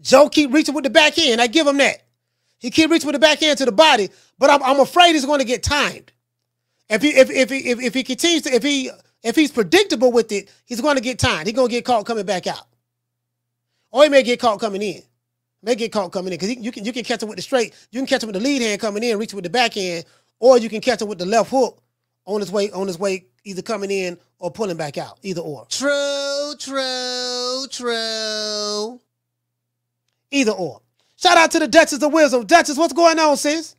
Joe keep reaching with the backhand. I give him that. He keep reaching with the backhand to the body, but I'm, I'm afraid he's going to get timed. If he if if if, if he continues to if he if he's predictable with it, he's going to get timed. He's going to get caught coming back out, or he may get caught coming in. May get caught coming in because you can you can catch him with the straight. You can catch him with the lead hand coming in, reach with the back backhand, or you can catch him with the left hook on his way on his way either coming in or pulling back out, either or. True, true, true. Either or. Shout out to the Duchess of Wisdom. Duchess, what's going on, sis?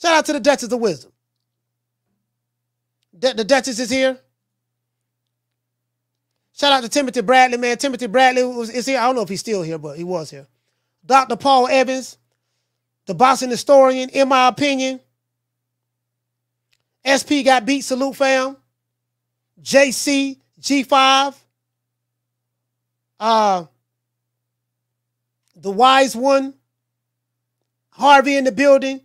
Shout out to the Duchess of Wisdom. The Duchess is here. Shout out to Timothy Bradley, man. Timothy Bradley was, is here. I don't know if he's still here, but he was here. Dr. Paul Evans, the Boston historian, in my opinion. SP got beat, salute fam. JC, G5. Uh, the wise one. Harvey in the building.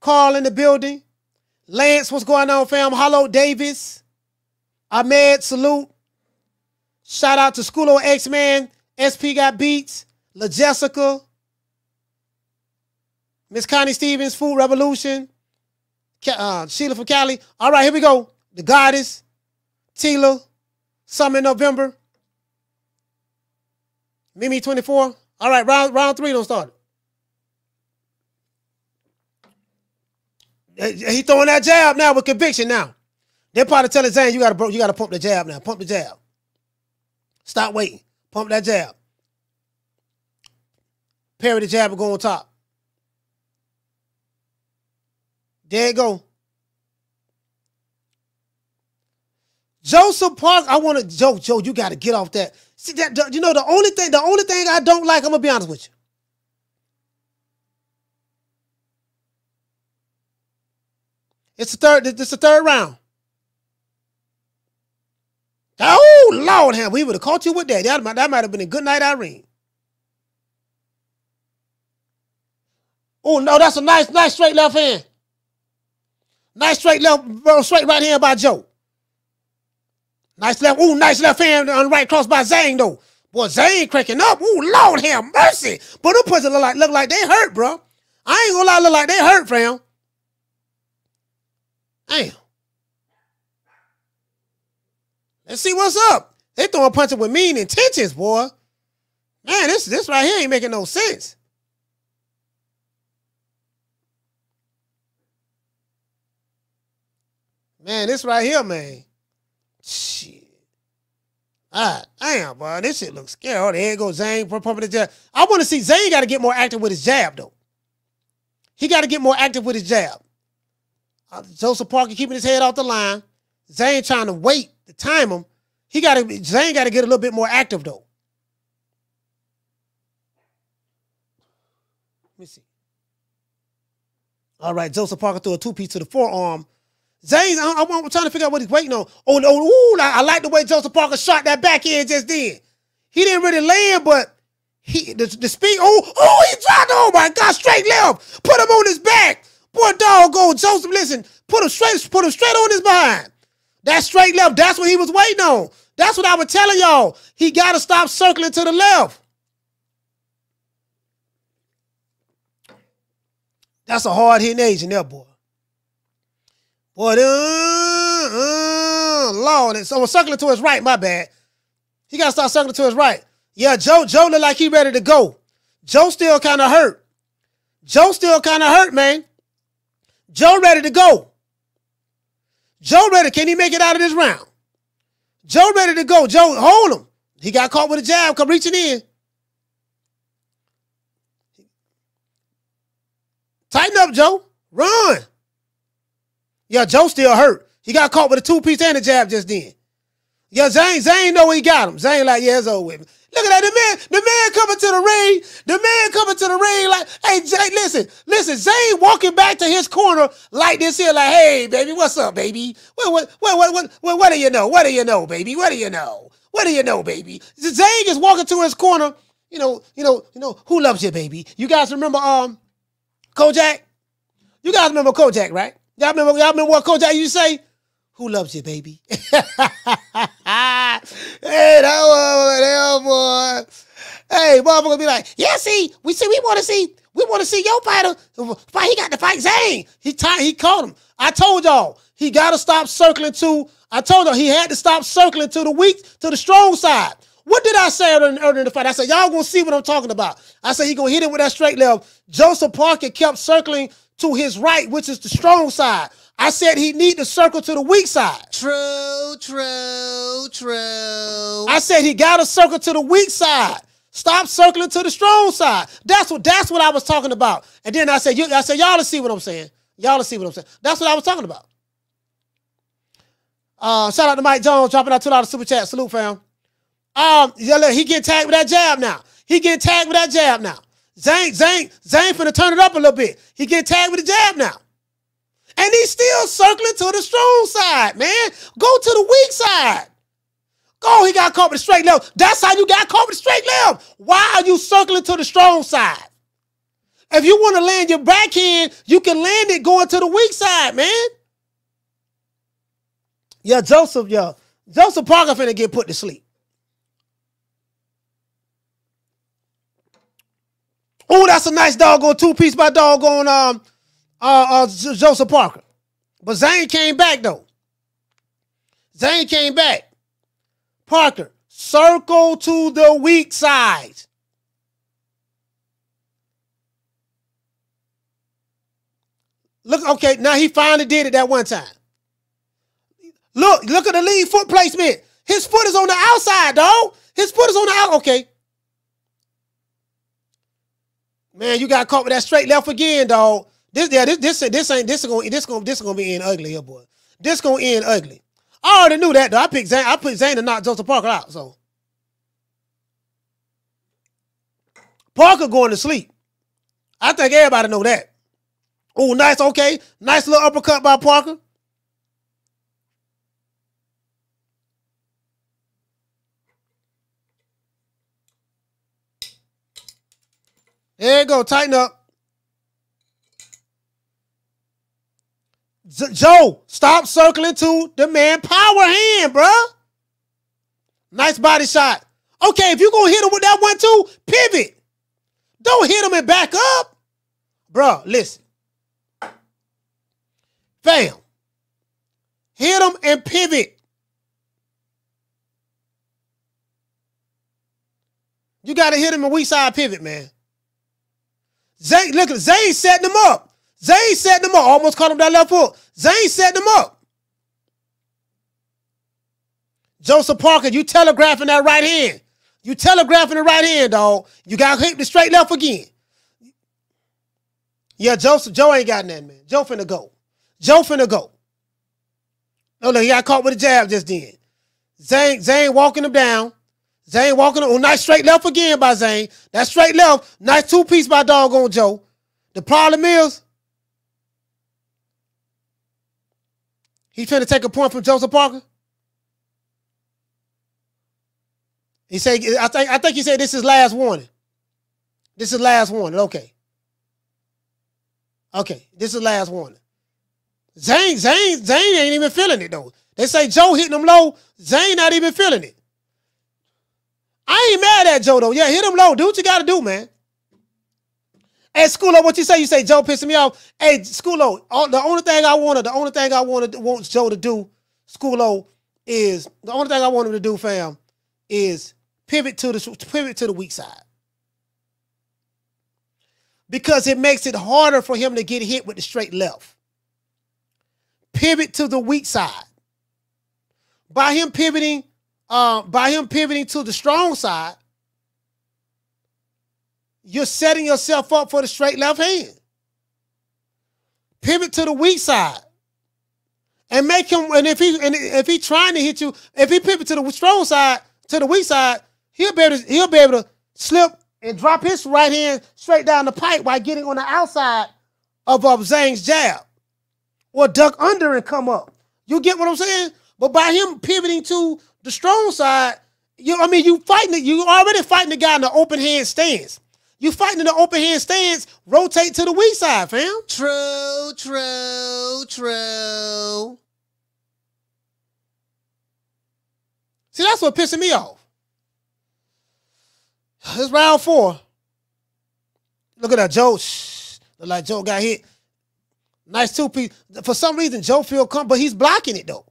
Carl in the building. Lance, what's going on, fam? Hello, Davis. Ahmed, salute. Shout out to School X Man. SP got beats. La Jessica. Miss Connie Stevens, Food Revolution. Uh, Sheila from Cali. All right, here we go. The Goddess. Tila. Summer in November. Mimi 24. All right, round round three don't start. He throwing that jab now with conviction now. They're probably telling Zane, you gotta you gotta pump the jab now. Pump the jab. Stop waiting. Pump that jab. Parry the jab and go on top. There you go. Joseph Park, I want to Joe. Joe, you got to get off that. See that? You know the only thing, the only thing I don't like. I'm gonna be honest with you. It's the third. It's the third round. Oh Lord, him, we would have caught you with that. That might, that might have been a good night, Irene. Oh no, that's a nice, nice straight left hand. Nice straight left, bro, straight right hand by Joe. Nice left, ooh, nice left hand on the right cross by Zane though. Boy, Zane cracking up. Ooh, Lord have mercy. But them pussies look like look like they hurt, bro. I ain't gonna lie, look like they hurt, fam. Damn. Let's see what's up. They throwing punches with mean intentions, boy. Man, this this right here ain't making no sense. Man, this right here, man. Shit. Ah, damn, boy. This shit looks scary. Oh, there goes Zane pumping the jab. I want to see Zane got to get more active with his jab, though. He got to get more active with his jab. Uh, Joseph Parker keeping his head off the line. Zane trying to wait to time him. He got to. Zane got to get a little bit more active, though. Let me see. All right, Joseph Parker threw a two piece to the forearm. Zane, I, am trying to figure out what he's waiting on. Oh, no, ooh, I, I like the way Joseph Parker shot that back end just then. He didn't really land, but he the, the speed. Oh, oh, he dropped. Oh my God, straight left. Put him on his back. Boy, go Joseph. Listen, put him straight, put him straight on his behind. That straight left. That's what he was waiting on. That's what I was telling y'all. He got to stop circling to the left. That's a hard hitting Asian there, boy. Boy, uh, uh, Lord, so we're circling to his right. My bad. He got to start circling to his right. Yeah, Joe. Joe look like he ready to go. Joe still kind of hurt. Joe still kind of hurt, man. Joe ready to go. Joe ready. Can he make it out of this round? Joe ready to go. Joe, hold him. He got caught with a jab. Come reaching in. Tighten up, Joe. Run. Yeah, Joe still hurt. He got caught with a two piece and a jab just then. Yeah, Zane, Zane know he got him. Zane like, yeah, it's over with me. Look at that, the man, the man coming to the ring, the man coming to the ring like, hey, Zane, listen, listen, Zane walking back to his corner like this here, like, hey, baby, what's up, baby? What, what, what, what, what, what, what do you know? What do you know, baby? What do you know? What do you know, baby? Zane is walking to his corner, you know, you know, you know, who loves you, baby? You guys remember, um, Kojak? You guys remember Kojak, right? Y'all remember, y'all remember what Kojak used to say? Who loves you, baby? hey, that one, that boy. Hey, motherfucker be like, yeah, see, we see, we want to see, we want to see your fighter. Fight, he got to fight Zane. He t- he caught him. I told y'all, he got to stop circling to, I told y'all, he had to stop circling to the weak, to the strong side. What did I say earlier in the fight? I said, y'all gonna see what I'm talking about. I said, he gonna hit it with that straight left. Joseph Parker kept circling to his right, which is the strong side. I said he need to circle to the weak side. True, true, true. I said he got to circle to the weak side. Stop circling to the strong side. That's what that's what I was talking about. And then I said, you, I said, y'all to see what I'm saying. Y'all to see what I'm saying. That's what I was talking about. Uh, shout out to Mike Jones dropping out two dollars super chat. Salute, fam. Um, yeah, look, he get tagged with that jab now. He get tagged with that jab now. Zane, Zane, Zane finna turn it up a little bit. He get tagged with a jab now. And he's still circling to the strong side, man. Go to the weak side. Go, he got caught with the straight left. That's how you got caught with the straight left. Why are you circling to the strong side? If you want to land your backhand, you can land it going to the weak side, man. Yeah, Joseph, yeah. Joseph Parker finna get put to sleep. Oh, that's a nice doggone two piece by doggone um uh, uh Joseph Parker. But Zane came back though. Zane came back. Parker, circle to the weak side. Look, okay, now he finally did it that one time. Look, look at the lead foot placement. His foot is on the outside, dog. His foot is on the out. Okay. Man, you got caught with that straight left again, dog. This, yeah, this, this, this ain't this is gonna this gonna this is gonna be end ugly here, boy. This gonna end ugly. I already knew that though. I picked Zane. I put Zane to knock Joseph Parker out. So Parker going to sleep. I think everybody know that. Oh, nice. Okay, nice little uppercut by Parker. There you go. Tighten up. Joe, stop circling to the man power hand, bruh. Nice body shot. Okay, if you're going to hit him with that one, too, pivot. Don't hit him and back up. Bruh, listen. Fam. Hit him and pivot. You got to hit him a weak side pivot, man. Zane, look Zane setting him up. Zane setting him up. Almost caught him that left hook. Zane setting him up. Joseph Parker, you telegraphing that right hand. You telegraphing the right hand, dog. You got hit the straight left again. Yeah, Joseph, Joe ain't got nothing, man. Joe finna go. Joe finna go. Oh, look, he got caught with a jab just then. Zane, Zane walking him down. Zane walking on oh, nice straight left again by Zane. That straight left, nice two piece by doggone Joe. The problem is, he to take a point from Joseph Parker. He said, I think I think he said this is last warning. This is last warning. Okay. Okay, this is last warning. Zane, Zane, Zane ain't even feeling it though. They say Joe hitting him low. Zane not even feeling it. I ain't mad at Joe though. Yeah, hit him low. Do what you gotta do, man. Hey, Schoolo, what you say? You say Joe pissing me off. Hey, Schoolo, all, the only thing I wanted, the only thing I wanted want Joe to do, Schoolo, is the only thing I want him to do, fam, is pivot to the pivot to the weak side. Because it makes it harder for him to get hit with the straight left. Pivot to the weak side. By him pivoting uh, by him pivoting to the strong side, you're setting yourself up for the straight left hand. Pivot to the weak side. And make him, and if he and if he trying to hit you, if he pivot to the strong side, to the weak side, he'll be able to, he'll be able to slip and drop his right hand straight down the pipe while getting on the outside of, of Zane's jab. Or duck under and come up. You get what I'm saying? But by him pivoting to the strong side, you I mean you fighting it, you already fighting the guy in the open hand stance. You fighting in the open hand stance, rotate to the weak side, fam. True, true, true. See, that's what pissing me off. It's round four. Look at that, Joe. Shh. Look like Joe got hit. Nice two piece. For some reason, Joe feel come, but he's blocking it though.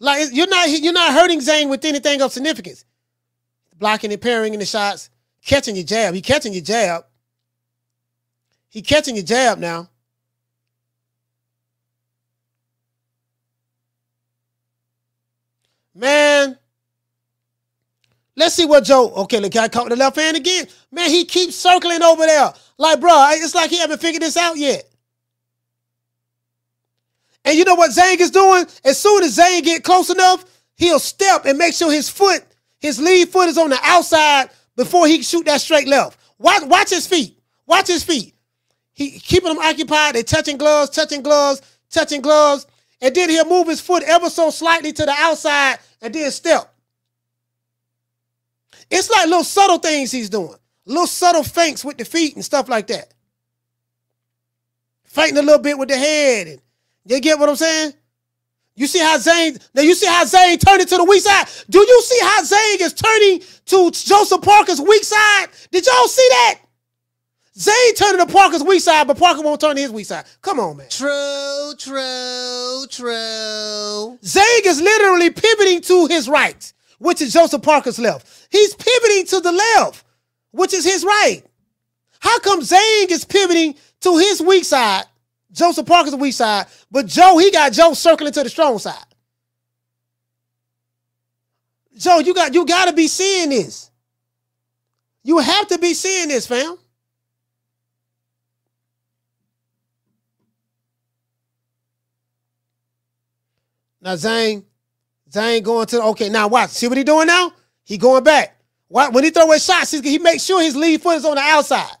Like you're not you're not hurting Zane with anything of significance. Blocking and parrying in the shots, catching your jab. He catching your jab. He catching your jab now. Man, let's see what Joe. Okay, the guy caught the left hand again. Man, he keeps circling over there. Like, bro, it's like he haven't figured this out yet. And you know what Zane is doing? As soon as Zane get close enough, he'll step and make sure his foot, his lead foot is on the outside before he can shoot that straight left. Watch, watch his feet. Watch his feet. He keeping them occupied. They touching gloves, touching gloves, touching gloves. And then he'll move his foot ever so slightly to the outside and then step. It's like little subtle things he's doing. Little subtle feints with the feet and stuff like that. Fainting a little bit with the head. And you get what I'm saying? You see how Zane, now you see how Zane turned it to the weak side? Do you see how Zane is turning to Joseph Parker's weak side? Did y'all see that? Zane turning to Parker's weak side, but Parker won't turn to his weak side. Come on, man. True, true, true. Zane is literally pivoting to his right, which is Joseph Parker's left. He's pivoting to the left, which is his right. How come Zane is pivoting to his weak side, Joseph Parker's the weak side, but Joe, he got Joe circling to the strong side? Joe, you got you got to be seeing this. You have to be seeing this, fam. Now Zane, Zane going to okay. Now watch. See what he doing now? He going back. What when he throw his shots, he, he makes sure his lead foot is on the outside.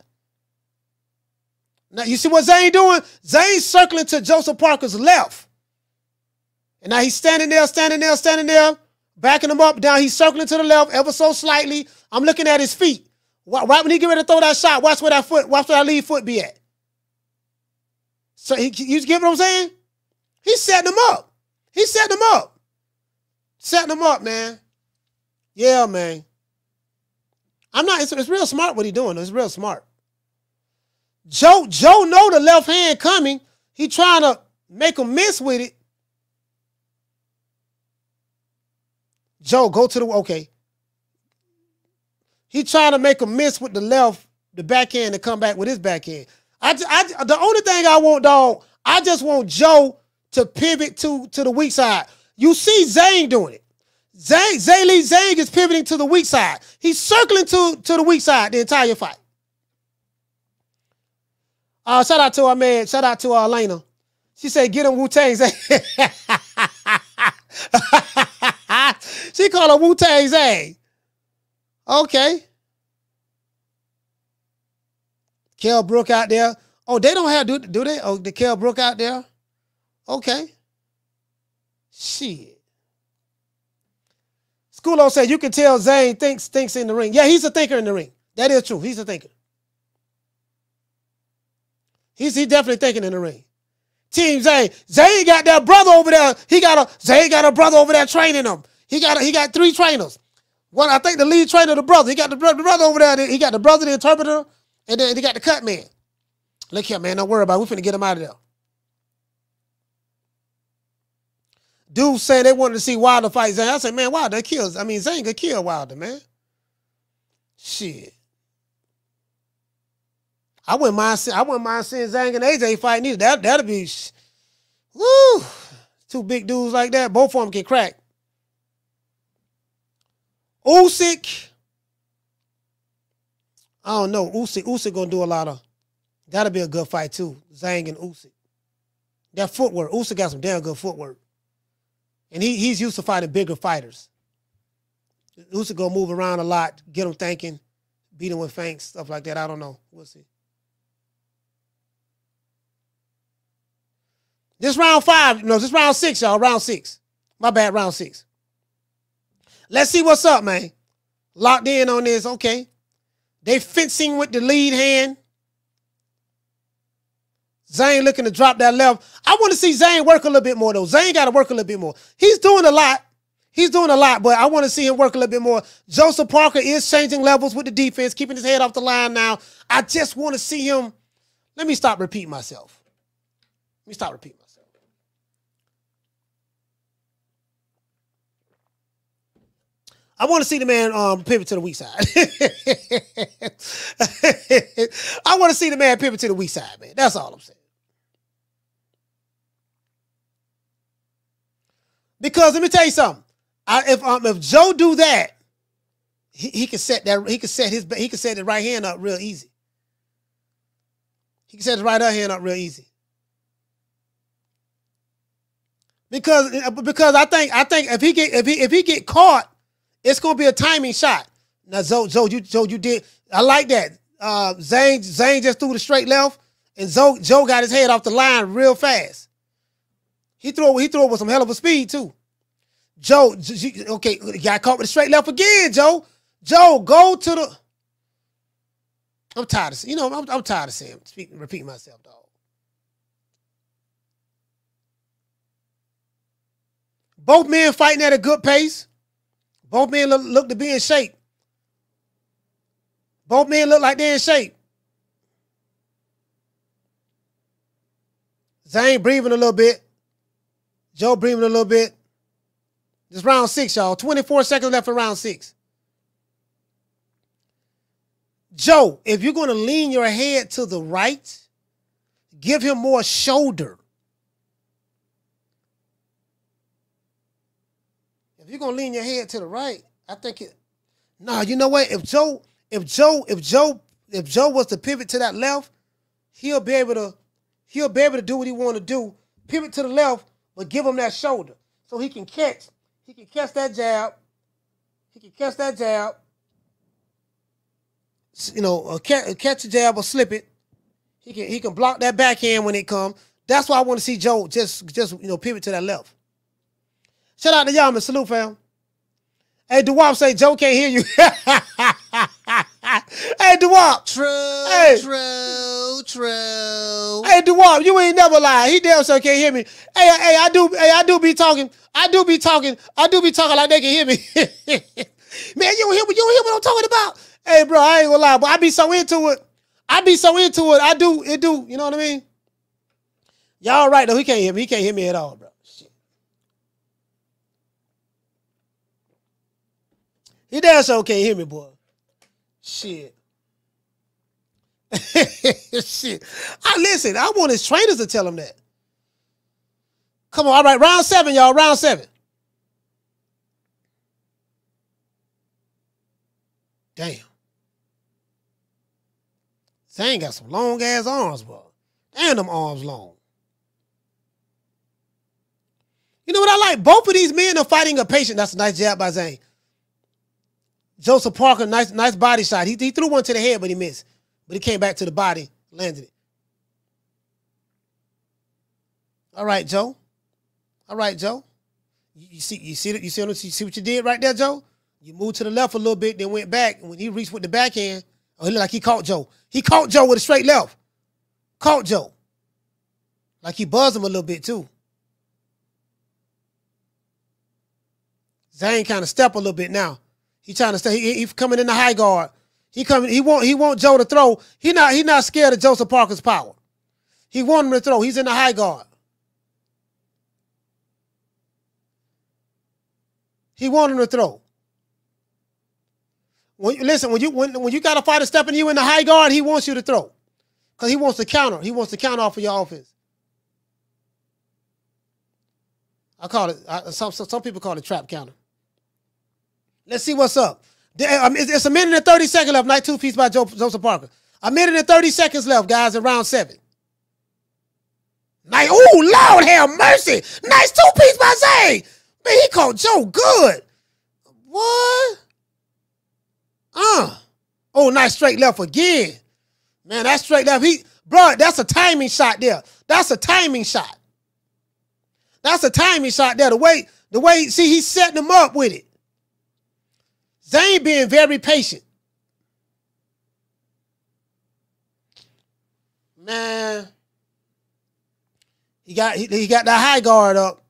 Now you see what Zane doing? Zane circling to Joseph Parker's left. And now he's standing there, standing there, standing there, backing him up. Down, he's circling to the left ever so slightly. I'm looking at his feet. Right when he get ready to throw that shot, watch where that foot, watch where that lead foot be at. So he, you get what I'm saying? He's setting him up. He's setting them up. Setting them up, man. Yeah, man. I'm not, it's, it's real smart what he doing. It's real smart. Joe, Joe know the left hand coming. He trying to make him miss with it. Joe, go to the okay. He trying to make him miss with the left, the backhand, to come back with his backhand. I, I, the only thing I want, dog, I just want Joe to pivot to, to the weak side. You see Zane doing it. Zane, Zane Lee Zane is pivoting to the weak side. He's circling to, to the weak side the entire fight. Uh, shout out to our man. Shout out to uh, Elena. She said, get him Wu Tang Zane. she called him Wu Tang Zane. Okay. Kell Brook out there. Oh, they don't have, do, do they? Oh, the Kell Brook out there? Okay. Shit. Schoolo said you can tell Zane thinks thinks in the ring. Yeah, he's a thinker in the ring. That is true. He's a thinker. He's he definitely thinking in the ring. Team Zay, Zay got that brother over there. He got a Zay got a brother over there training him. He got a, he got three trainers. One, I think the lead trainer, the brother. He got the brother, the brother over there. He got the brother, the interpreter, and then he got the cut man. Look here, man. Don't worry about it. We're finna get him out of there. Dude saying they wanted to see Wilder fight Zane. I said, man, Wilder kills. I mean, Zane could kill Wilder, man. Shit. I wouldn't mind. I wouldn't mind seeing Zane and AJ fight either. That that'd be, woo. Two big dudes like that, both of them can crack. Usyk. I don't know. Usyk, Usyk gonna do a lot of. That'll be a good fight too. Zhang and Usyk. That footwork. Usyk got some damn good footwork. And he, he's used to fighting bigger fighters. Usyk gonna move around a lot, get him thinking, beat him with feints, stuff like that. I don't know. We'll see. This round five, no, this round six, y'all. Round six. My bad, round six. Let's see what's up, man. Locked in on this. Okay. They fencing with the lead hand. Zane looking to drop that left. I want to see Zane work a little bit more, though. Zane got to work a little bit more. He's doing a lot. He's doing a lot, but I want to see him work a little bit more. Joseph Parker is changing levels with the defense, keeping his head off the line now. I just want to see him. Let me stop repeating myself. Let me stop repeating myself. I want to see the man um, pivot to the weak side. I want to see the man pivot to the weak side, man. That's all I'm saying. Because let me tell you something. I, if um, if Joe do that, he, he can set that he can set his he can set his right hand up real easy. He can set his right hand up real easy. Because because I think I think if he get if he if he get caught, it's gonna be a timing shot. Now Joe Joe you Joe you did I like that. Uh Zane Zane just threw the straight left and Joe Joe got his head off the line real fast. He threw he threw it with some hell of a speed too. Joe, okay, got caught with a straight left again, Joe. Joe, go to the. I'm tired of you know I'm, I'm tired of saying speaking repeating myself, dog. Both men fighting at a good pace. Both men look, look to be in shape. Both men look like they're in shape. Zane breathing a little bit. Joe breathing a little bit. This round six, y'all. 24 seconds left for round six. Joe, if you're going to lean your head to the right, give him more shoulder. You're gonna lean your head to the right, I think it. Nah, you know what? If Joe, if Joe, if Joe, if Joe was to pivot to that left, he'll be able to, he'll be able to do what he want to do. Pivot to the left, but give him that shoulder so he can catch. He can catch that jab. He can catch that jab. You know, catch, catch a jab or slip it. He can he can block that backhand when it come. That's why I want to see Joe just just you know pivot to that left. Shout out to y'all, man. Salute, fam. Hey, DeWop say Joe can't hear you. hey, DeWop. True, Hey. true, true. Hey, DeWop, you ain't never lied. He damn sure can't hear me. Hey, uh, hey, I do, hey, I do be talking. I do be talking. I do be talking like they can hear me. Man, you don't hear. You don't hear what I'm talking about. Hey, bro, I ain't gonna lie, but I be so into it. I be so into it. I do, it do. You know what I mean? Y'all right though. He can't hear me. He can't hear me at all, bro. He damn sure can't hear me, boy. Shit. Shit. I listen, I want his trainers to tell him that. Come on, all right, round seven, y'all. Round seven. Damn. Zane got some long ass arms, bro. Damn, them arms long. You know what I like? Both of these men are fighting a patient. That's a nice jab by Zane. Joseph Parker, nice, nice body shot. He, he threw one to the head, but he missed. But he came back to the body, landed it. All right, Joe. All right, Joe. You, you see, you see, you see, you see what you did right there, Joe. You moved to the left a little bit, then went back, and when he reached with the backhand, oh, he looked like he caught Joe. He caught Joe with a straight left. Caught Joe. Like he buzzed him a little bit too. Zane kind of step a little bit now. He trying to stay. He, he coming in the high guard. He coming. He want. He want Joe to throw. He not. He not scared of Joseph Parker's power. He want him to throw. He's in the high guard. He want him to throw. When listen, when you when, when you got a fighter stepping you in the high guard, he wants you to throw, because he wants to counter. He wants to counter off of your offense. I call it. I, some some people call it trap counter. Let's see what's up. Um, It's a minute and 30 seconds left. Night two piece by Joe, Joseph Parker. A minute and 30 seconds left, guys, in round seven. Nice. Ooh, Lord have mercy. Nice two piece by Zane. Man, he called Joe good. What? Uh. Oh, nice straight left again. Man, that straight left. He, bro, that's a timing shot there. That's a timing shot. That's a timing shot there. The way, the way, see, he's setting him up with it. Zane being very patient. Man, he got he, he got that high guard up.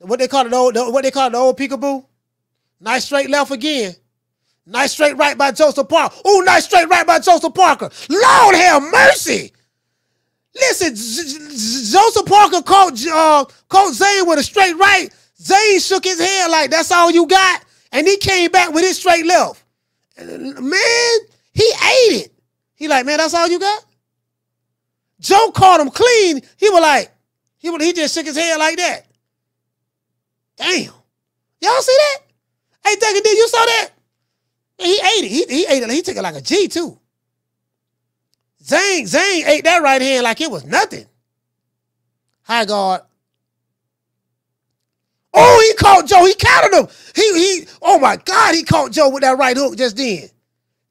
What they call it, the old, the- what they call it, the old peekaboo. Nice straight left again. Nice straight right by Joseph Parker. Oh, nice straight right by Joseph Parker. Lord have mercy. Listen, Joseph Parker caught uh, caught Zane with a straight right. Zane shook his head like that's all you got, and he came back with his straight left. Uh, man, he ate it. He like, man, that's all you got. Joe caught him clean. He was like, he he just shook his head like that. Damn. Y'all see that? Hey, Duncan, did you saw that? He ate it. He, he ate it. He took it like a G too. Zane, Zane ate that right hand like it was nothing. High guard. Oh, he caught Joe. He counted him. He he. Oh my God, he caught Joe with that right hook just then.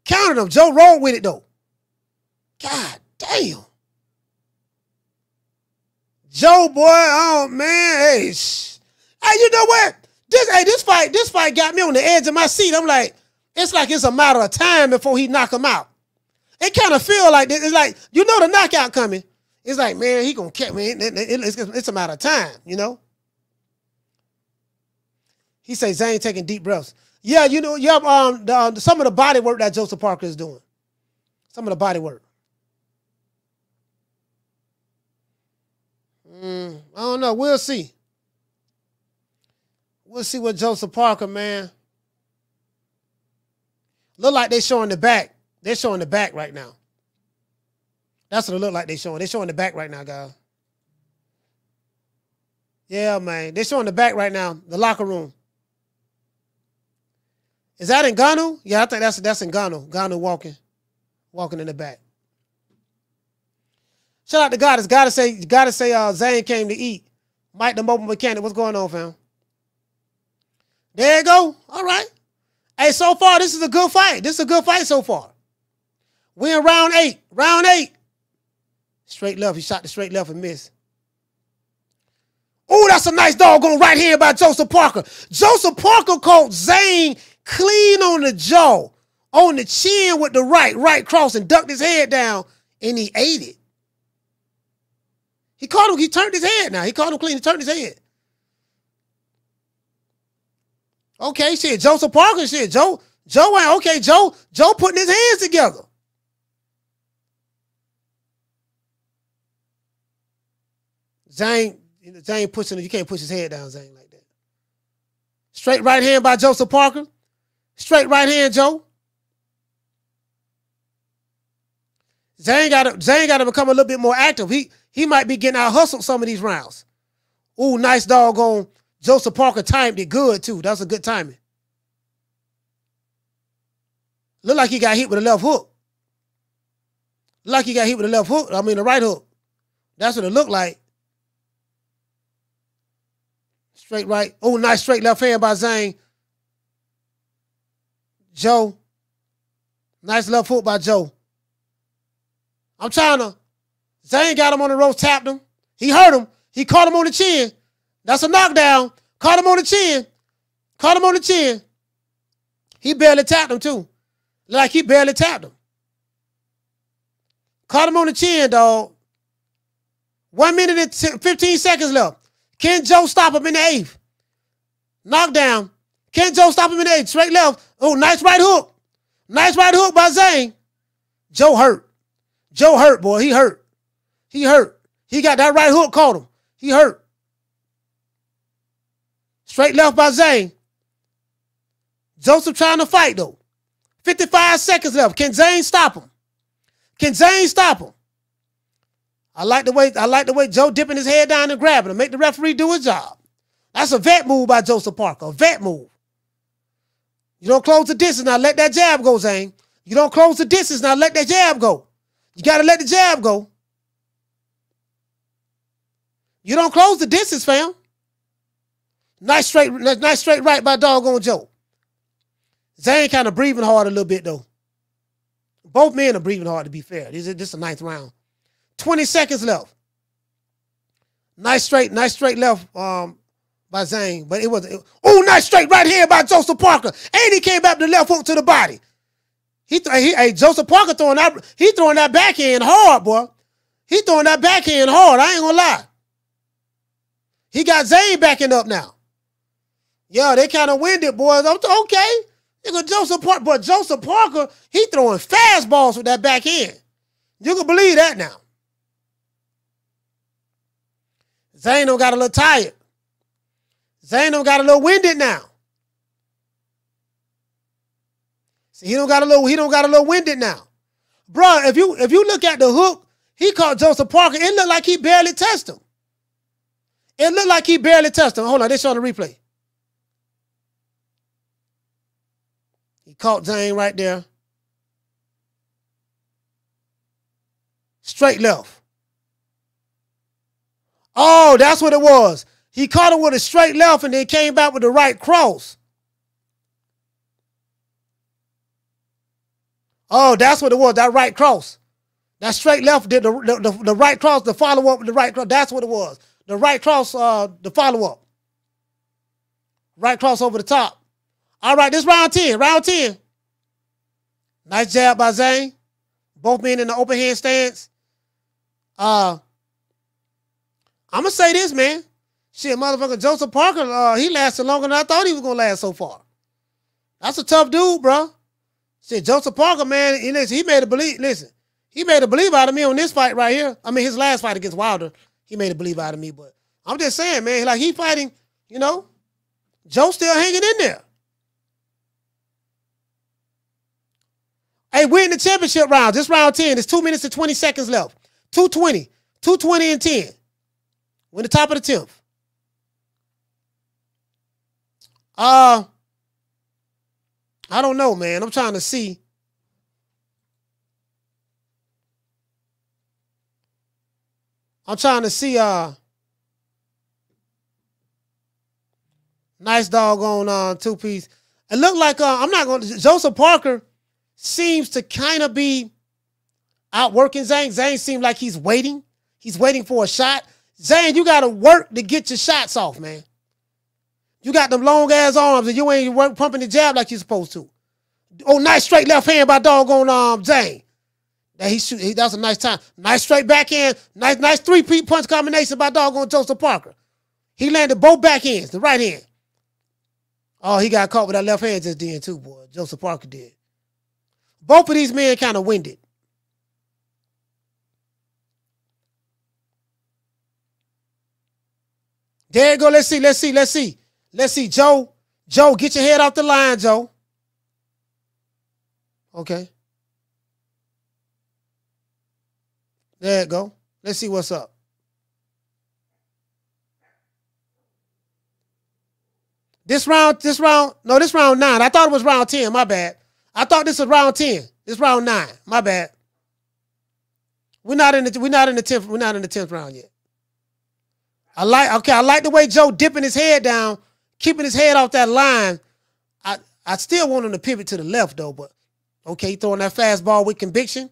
Counted him. Joe wrong with it though. God damn. Joe boy, oh man, hey, hey, you know what? This hey, this fight, this fight got me on the edge of my seat. I'm like, it's like it's a matter of time before he knock him out. It kind of feel like this. It's like you know the knockout coming. It's like man, he gonna catch me. It- it- it's, it's a matter of time, you know. He say Zane taking deep breaths. Yeah, you know, yeah. Um, the, um, some of the body work that Joseph Parker is doing. Some of the body work. Mm, I don't know. We'll see. We'll see what Joseph Parker, man. Look like they showing the back. They're showing the back right now. That's what it look like they showing. They showing the back right now, guys. Yeah, man. They're showing the back right now. The locker room. Is that Ngannou? Yeah, I think that's that's in Gano. Ngannou walking, walking in the back. Shout out to Goddess. Gotta say, gotta say, uh, Zane came to eat. Mike the mobile mechanic. What's going on, fam? There you go. All right. Hey, so far this is a good fight. This is a good fight so far. We in round eight. Round eight. Straight left. He shot the straight left and missed. Oh, that's a nice doggone right here by Joseph Parker. Joseph Parker caught Zane clean on the jaw, on the chin with the right, right cross, and ducked his head down, and he ate it. He caught him, he turned his head now. He caught him clean, he turned his head. Okay, shit. Joseph Parker, shit. Joe, Joe ain't okay. Joe, Joe putting his hands together. Zane, Zane pushing You can't push his head down, Zane, like that. Straight right hand by Joseph Parker. Straight right hand, Joe. Zane got to Zane got to become a little bit more active. He he might be getting out hustled some of these rounds. Ooh, nice dog doggone Joseph Parker timed it good too. That's a good timing. Look like he got hit with a left hook. Look like he got hit with a left hook. I mean the right hook. That's what it looked like. Straight right. Oh, nice straight left hand by Zane. Joe. Nice left hook by Joe. I'm trying to. Zane got him on the ropes, tapped him. He hurt him. He caught him on the chin. That's a knockdown. Caught him on the chin. Caught him on the chin. He barely tapped him, too. Like he barely tapped him. Caught him on the chin, dog. One minute and 15 seconds left. Can Joe stop him in the eighth? Knockdown. Can Joe stop him in the eighth? Straight left. Oh, nice right hook. Nice right hook by Zane. Joe hurt. Joe hurt, boy. He hurt. He hurt. He got that right hook, caught him. He hurt. Straight left by Zane. Joseph trying to fight, though. 55 seconds left. Can Zane stop him? Can Zane stop him? I like the way I like the way Joe dipping his head down and grabbing him, make the referee do his job. That's a vet move by Joseph Parker. A vet move. You don't close the distance, now let that jab go, Zane. You don't close the distance, now let that jab go. You gotta let the jab go. You don't close the distance, fam. Nice straight, nice straight right by doggone Joe. Zane kind of breathing hard a little bit though. Both men are breathing hard to be fair. This is this a ninth round. 20 seconds left. Nice straight, nice straight left um, by Zane, but it was oh nice straight right here by Joseph Parker, and he came back with the left hook to the body. He, th- he hey Joseph Parker throwing that he throwing that backhand hard, boy. He throwing that backhand hard. I ain't gonna lie. He got Zane backing up now. Yeah, they kind of winded, boys. I'm t- okay. Nigga Joseph Parker, but Joseph Parker, he throwing fastballs with that backhand. You can believe that now. Zane don't got a little tired. Zane don't got a little winded now. See, he don't got a little, he don't got a little winded now. Bruh, if you if you look at the hook, he caught Joseph Parker. It looked like he barely touched him. It looked like he barely touched him. Hold on, they showing the replay. He caught Zane right there. Straight left. Oh, that's what it was. He caught him with a straight left and then came back with the right cross. Oh, that's what it was. That right cross. That straight left did the, the, the, the right cross, the follow up with the right cross. That's what it was. The right cross, uh, the follow up. Right cross over the top. All right, this round 10. Round 10. Nice jab by Zane. Both men in the open hand stance. Uh, I'm gonna say this, man. Shit, motherfucker, Joseph Parker, uh, he lasted longer than I thought he was gonna last so far. That's a tough dude, bro. Shit, Joseph Parker, man, he, listen, he made a believe. Listen, he made a believe out of me on this fight right here. I mean, his last fight against Wilder, he made a believe out of me. But I'm just saying, man, like he fighting, you know, Joe still hanging in there. Hey, we're in the championship round. This round 10. It's two minutes and 20 seconds left. 220. 220 and 10. We're in the top of the 10th. Uh, I don't know, man. I'm trying to see. I'm trying to see uh nice doggone uh two piece. It looked like uh I'm not gonna Joseph Parker seems to kind of be outworking Zane. Zane seems like he's waiting. He's waiting for a shot. Zane, you gotta work to get your shots off, man. You got them long ass arms and you ain't pumping the jab like you're supposed to. Oh, nice straight left hand by doggone um Zane. That he shoot. He, that was a nice time. Nice straight backhand. Nice, nice three peat punch combination by doggone Joseph Parker. He landed both backhands, the right hand. Oh, he got caught with that left hand just then too, boy. Joseph Parker did. Both of these men kind of winded. There you go. Let's see. Let's see. Let's see. Let's see. Joe. Joe, get your head off the line, Joe. Okay. There you go. Let's see what's up. This round, this round, no, this round nine. I thought it was round 10. My bad. I thought this was round 10. This round nine. My bad. We're not in the we're not in the 10th, we're not in the 10th round yet. I like okay, I like the way Joe dipping his head down, keeping his head off that line. I I still want him to pivot to the left though, but okay, throwing that fastball with conviction.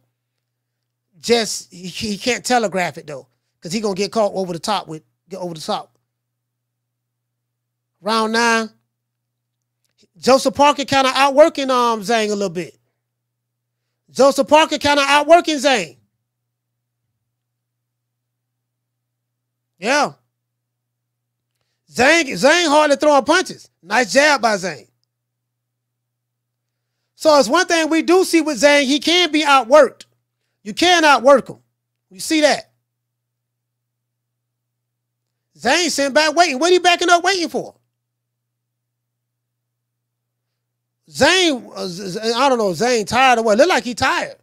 Just he, he can't telegraph it though, because he gonna get caught over the top with get over the top. Round nine. Joseph Parker kind of outworking um Zhang a little bit. Joseph Parker kind of outworking Zhang. Yeah. Zhang, Zhang hardly throwing punches. Nice jab by Zhang. So it's one thing we do see with Zhang, he can be outworked. You can outwork him. You see that. Zhang sitting back waiting. What are you backing up waiting for? Zane, uh, I don't know, Zane tired or what? Look like he tired.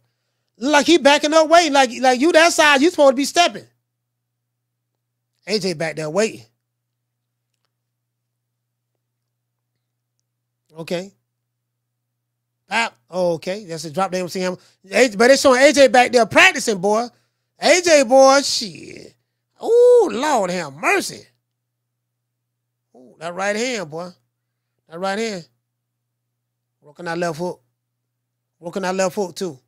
Look like he backing up waiting. Like, like you that side, you supposed to be stepping. AJ back there waiting. Okay. Pop. Oh, okay. That's a drop. They don't him. But they showing AJ back there practicing, boy. AJ, boy, shit. Oh, Lord have mercy. Oh, that right hand, boy. That right hand. Working that left hook. Working that left hook, too.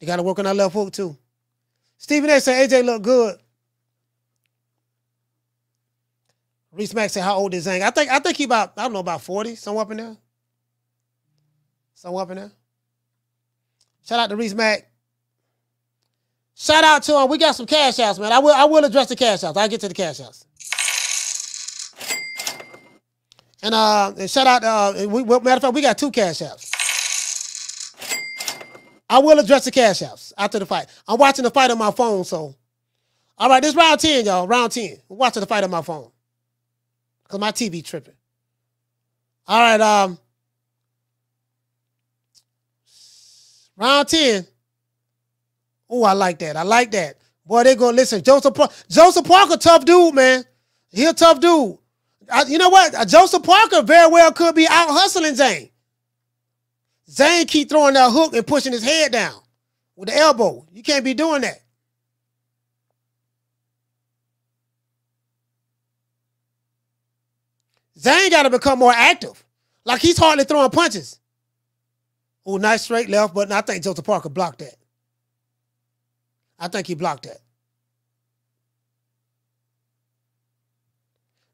You got to work on that left hook, too. Stephen A said AJ look good. Reese Mack said, "How old is Zhang?" I think I think he about I don't know about forty, somewhere up in there. Somewhere up in there. Shout out to Reese Mack. Shout out to him. We got some cash outs, man. I will I will address the cash outs. I'll get to the cash outs. And uh, and shout out. Uh, we, matter of fact, we got two cash outs. I will address the cash outs after the fight. I'm watching the fight on my phone, so. All right, this round 10, y'all. Round 10. I'm watching the fight on my phone. Because my TV tripping. All right, um. Round 10. Oh, I like that. I like that. Boy, they gonna listen. Joseph Parker, Joseph Parker, tough dude, man. He a tough dude. I, you know what? Joseph Parker very well could be out hustling Zane. Zane keep throwing that hook and pushing his head down with the elbow. You can't be doing that. Zane got to become more active. Like he's hardly throwing punches. Oh, nice straight left, but I think Joseph Parker blocked that. I think he blocked that.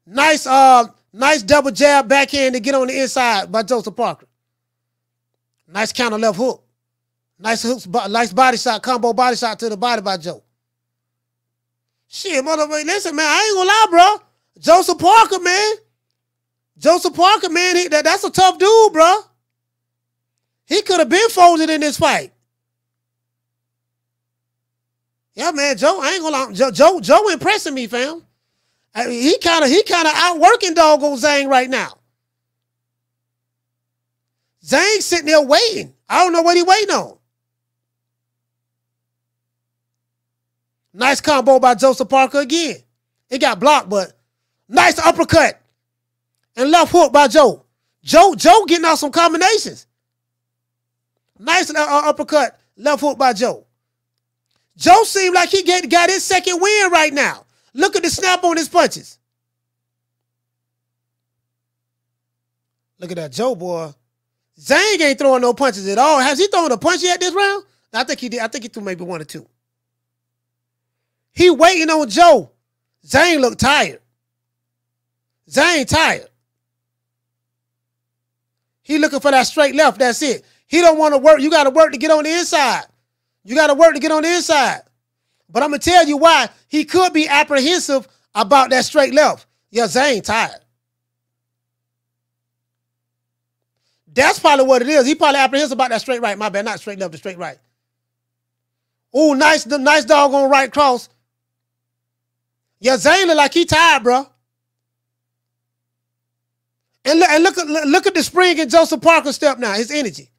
Nice, uh, nice double jab backhand to get on the inside by Joseph Parker. Nice counter left hook. Nice hooks, nice body shot, combo body shot to the body by Joe. Shit, motherfucker, listen, man, I ain't gonna lie, bro. Joseph Parker, man. Joseph Parker, man, he, that, that's a tough dude, bro. He could have been folded in this fight. Yeah, man, Joe, I ain't gonna lie. Joe, Joe, Joe impressing me, fam. I mean, he kind of he kind of outworking doggone Zane right now. Zane sitting there waiting. I don't know what he waiting on. Nice combo by Joseph Parker again. It got blocked, but nice uppercut and left hook by Joe. Joe Joe getting out some combinations. Nice uh, uh, uppercut, left hook by Joe. Joe seemed like he get, got his second win right now. Look at the snap on his punches. Look at that Joe boy. Zane ain't throwing no punches at all. Has he thrown a punch yet this round? I think he did. I think he threw maybe one or two. He waiting on Joe. Zane look tired. Zane tired. He looking for that straight left. That's it. He don't want to work. You got to work to get on the inside. You got to work to get on the inside. But I'm gonna tell you why he could be apprehensive about that straight left. Yeah, Zane tired. That's probably what it is. He probably apprehensive about that straight right. My bad, not straight left, the straight right. Oh, nice, nice dog on right cross. Yeah, Zane look like he tired, bro. And look, and look at look at the spring in Joseph Parker step now. His energy.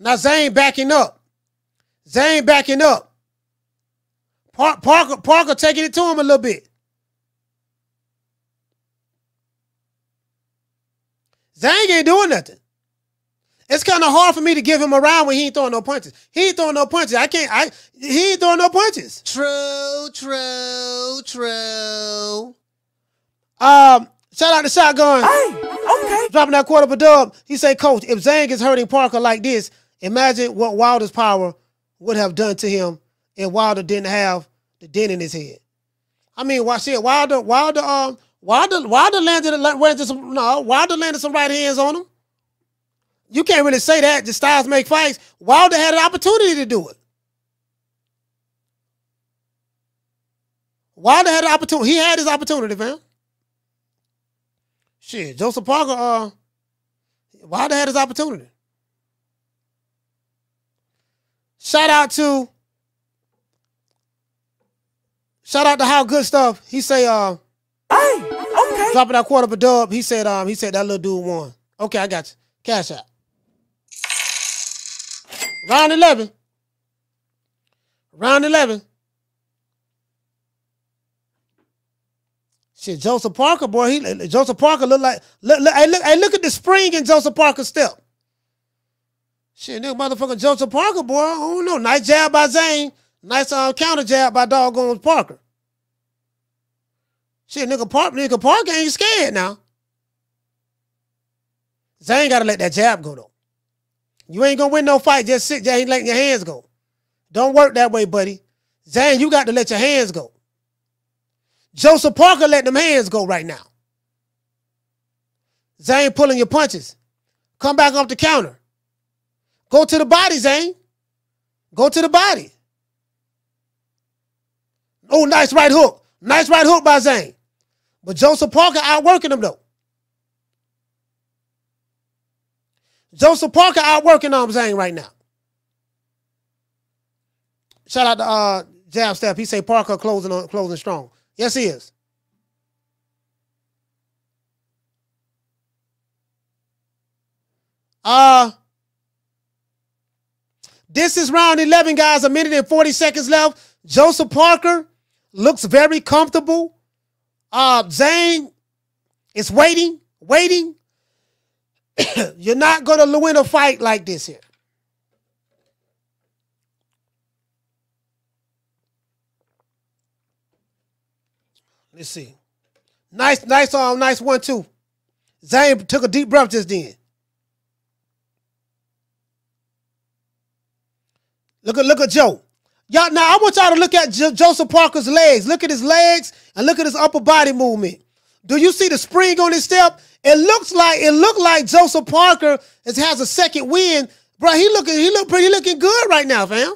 Now Zane backing up. Zane backing up. Par- Parker Parker taking it to him a little bit. Zane ain't doing nothing. It's kind of hard for me to give him a round when he ain't throwing no punches. He ain't throwing no punches. I can't. I he ain't throwing no punches. True, true, true. Um, shout out to Shotgun. Hey, okay. Dropping that quarter of a dub. He say, Coach, if Zane is hurting Parker like this, imagine what Wilder's power would have done to him if Wilder didn't have the dent in his head. I mean, why shit? Wilder, Wilder, um, Wilder, Wilder landed, landed some, no, Wilder landed some right hands on him. You can't really say that. The styles make fights. Wilder had an opportunity to do it. Wilder had an opportunity. He had his opportunity, man. Shit, Joseph Parker, uh, Wilder had his opportunity. Shout out to Shout out to how good stuff. He say, uh, hey, okay. Dropping that quarter of a dub. He said, um, he said that little dude won. Okay, I got you. Cash out. Round 11. Round 11. Shit, Joseph Parker, boy, he Joseph Parker look like look, look, hey, look, hey, look at the spring in Joseph Parker's step. Shit, nigga, motherfucker, Joseph Parker, boy. I don't know. Nice jab by Zane. Nice uh, counter jab by doggone Parker. Shit, nigga, Park, nigga, Parker ain't scared now. Zane gotta let that jab go though. You ain't gonna win no fight. Just sit there and letting your hands go. Don't work that way, buddy. Zane, you got to let your hands go. Joseph Parker let them hands go right now. Zane pulling your punches. Come back off the counter. Go to the body, Zane. Go to the body. Oh, nice right hook. Nice right hook by Zane. But Joseph Parker outworking him though. Joseph Parker outworking on Zane right now. Shout out to uh Jab Step. He say Parker closing on closing strong. Yes, he is. Uh this is round 11, guys. A minute and 40 seconds left. Joseph Parker looks very comfortable. Uh, Zane is waiting, waiting. You're not gonna win a fight like this here. Let's see. Nice, nice um, nice one too. Zane took a deep breath just then. Look at look at Joe. Y'all now I want y'all to look at Jo- Joseph Parker's legs. Look at his legs and look at his upper body movement. Do you see the spring on his step? It looks like it looked like Joseph Parker is, has a second wind. Bro, he looking he look pretty looking good right now, fam.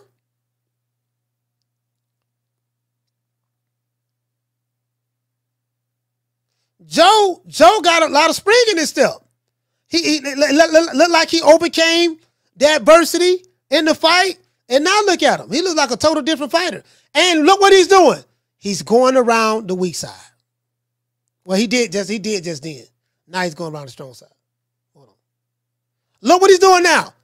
Joe Joe got a lot of spring in his step. He, he look, look- look like he overcame the adversity in the fight, and now look at him. He looks like a total different fighter. And look what he's doing. He's going around the weak side. Well, he did just he did just then. Now he's going around the strong side. Hold on. Look what he's doing now.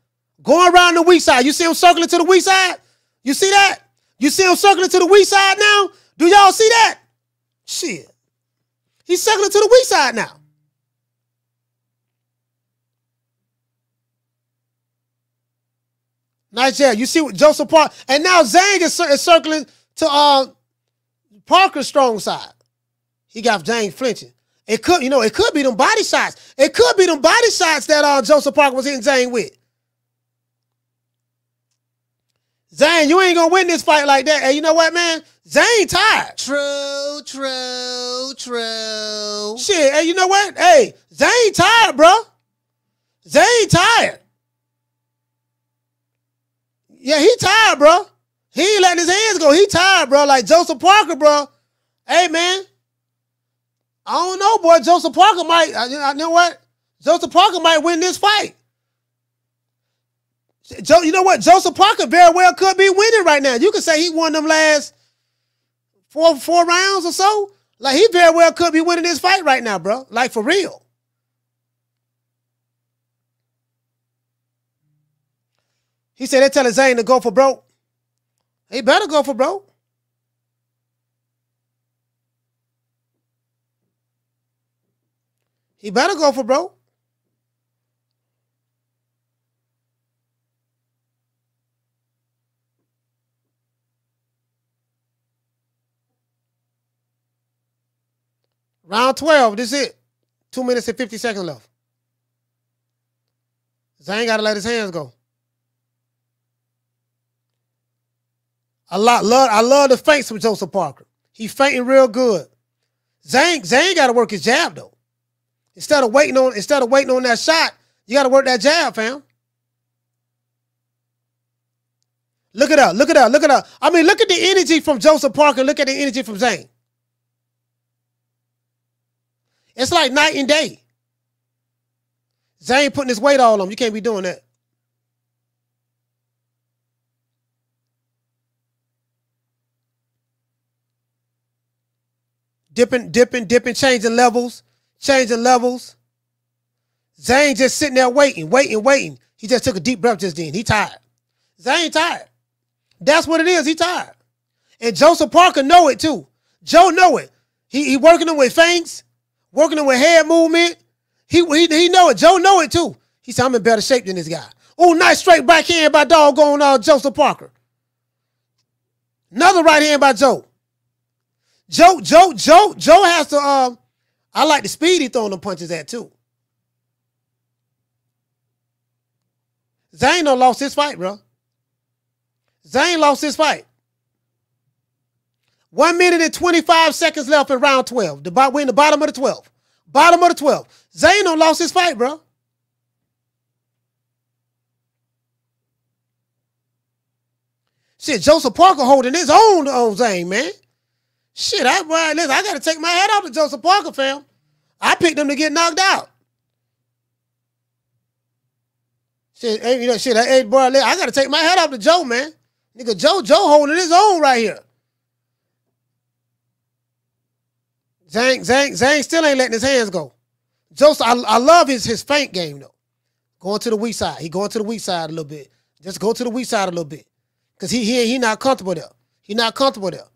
Going around the weak side. You see him circling to the weak side? You see that? You see him circling to the weak side now? Do y'all see that? Shit. He's circling to the weak side now. Job. You see what Joseph Parker and now Zhang is, is circling to uh Parker's strong side. He got Zhang flinching. It could, you know, it could be them body shots. It could be them body shots that uh Joseph Parker was hitting Zhang with. Zhang, you ain't gonna win this fight like that. Hey, you know what, man? Zhang tired. True, true, true. Shit, hey, you know what? Hey, Zane tired, bro. Zane tired. Yeah, he tired, bro. He ain't letting his hands go. He tired, bro. Like Joseph Parker, bro. Hey, man. I don't know, boy. Joseph Parker might. I know what? Joseph Parker might win this fight. Joe, you know what? Joseph Parker very well could be winning right now. You could say he won them last four four rounds or so. Like he very well could be winning this fight right now, bro. Like for real. He said they're telling Zane to go for broke. He better go for broke. He better go for broke. Round 12, this is it. Two minutes and 50 seconds left. Zane got to let his hands go. I love, I love the feints from Joseph Parker. He fainting real good. Zane, Zane got to work his jab though. Instead of waiting on, instead of waiting on that shot, you got to work that jab, fam. Look it up, look it up, look it up. I mean, look at the energy from Joseph Parker. Look at the energy from Zane. It's like night and day. Zane putting his weight all on him. You can't be doing that. Dipping, dipping, dipping, changing levels, changing levels. Zane just sitting there waiting, waiting, waiting. He just took a deep breath just then. He tired. Zane tired. That's what it is. He tired. And Joseph Parker know it too. Joe know it. He, he working him with feints, working with head movement. He, he, he know it. Joe know it too. He said, I'm in better shape than this guy. Oh, nice straight backhand by doggone uh, Joseph Parker. Another right hand by Joe. Joe, Joe, Joe, Joe has to. Um, I like the speed he throwing them punches at too. Zane lost his fight, bro. Zane lost his fight. One minute and 25 seconds left in round 12. The bo- we're in the bottom of the 12. Bottom of the 12. Zane done lost his fight, bro. Shit, Joseph Parker holding his own on Zane, man. Shit, I listen, I gotta take my hat off to Joseph Parker, fam. I picked him to get knocked out. Shit, hey, you know, shit, hey, boy, I gotta take my hat off to Joe, man. Nigga, Joe, Joe holding his own right here. Zhang, Zhang, Zhang still ain't letting his hands go. Joseph, I, I love his his feint game though. Going to the weak side. He going to the weak side a little bit. Just go to the weak side a little bit. Cause he he he not comfortable there. He not comfortable there.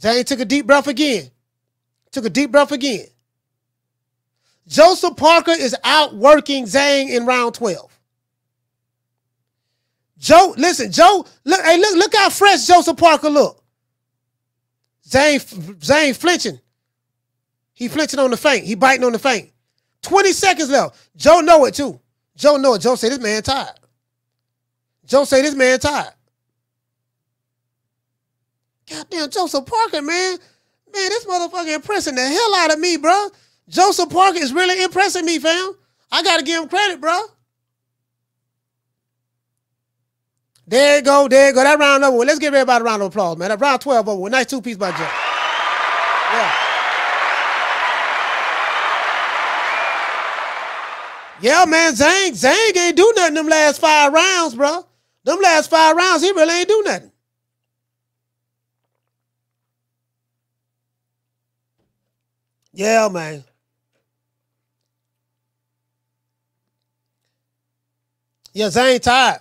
Zane took a deep breath again. Took a deep breath again. Joseph Parker is outworking Zane in round 12. Joe, listen, Joe, look, hey, look, look how fresh Joseph Parker look. Zane, Zane flinching. He flinching on the feint. He biting on the feint. 20 seconds left. Joe know it too. Joe know it. Joe say this man tired. Joe say this man tired. Goddamn Joseph Parker, man. Man, this motherfucker impressing the hell out of me, bro. Joseph Parker is really impressing me, fam. I gotta give him credit, bro. There you go, there you go. That round over. Let's give everybody a round of applause, man. That round 12 over. Nice two piece by Joe. Yeah. Yeah, man, Zhang, Zhang ain't do nothing them last five rounds, bro. Them last five rounds, he really ain't do nothing. Yeah, man. Yeah, Zane tired.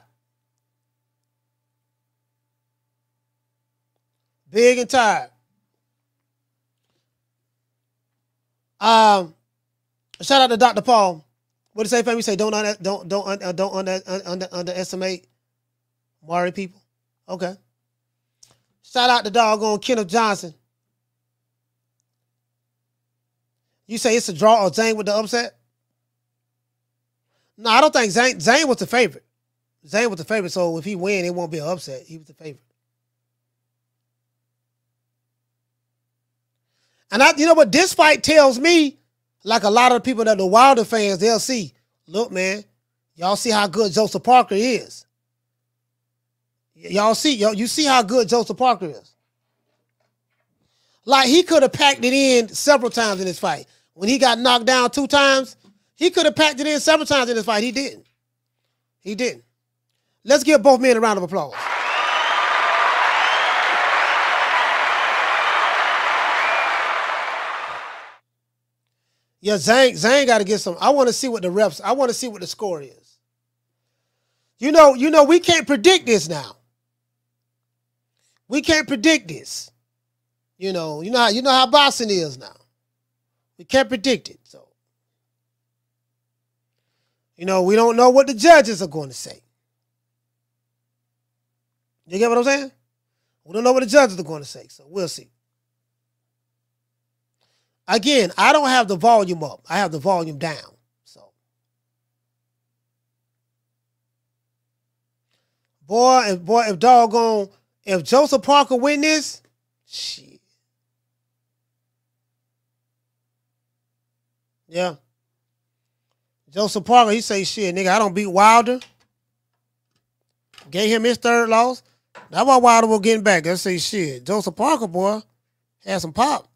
Big and tired. Um, shout out to Dr. Paul. What did he say, fam? He say don't under, don't don't uh, don't under, under, underestimate Maori people. Okay. Shout out to doggone Kenneth Johnson. You say it's a draw or Zane with the upset? No, I don't think Zane Zane was the favorite. Zane was the favorite, so if he win, it won't be an upset. He was the favorite. And I, you know what, this fight tells me, like a lot of people that are Wilder fans, they'll see, look, man, y'all see how good Joseph Parker is. Y'all see, y'all, you see how good Joseph Parker is. Like he could have packed it in several times in this fight. When he got knocked down two times, he could have packed it in several times in this fight. He didn't. He didn't. Let's give both men a round of applause. Yeah, Zhang, Zhang got to get some. I want to see what the reps. I want to see what the score is. You know, you know, we can't predict this now. We can't predict this. You know, you know how you know how boxing is now. We can't predict it. So, you know, we don't know what the judges are going to say. You get what I'm saying? We don't know what the judges are going to say, so we'll see. Again, I don't have the volume up. I have the volume down. So, boy, if boy, if doggone, if Joseph Parker win this, shit. Yeah. Joseph Parker, he say shit, nigga. I don't beat Wilder. Gave him his third loss. That's why Wilder was getting back. I say shit. Joseph Parker, boy, had some pop.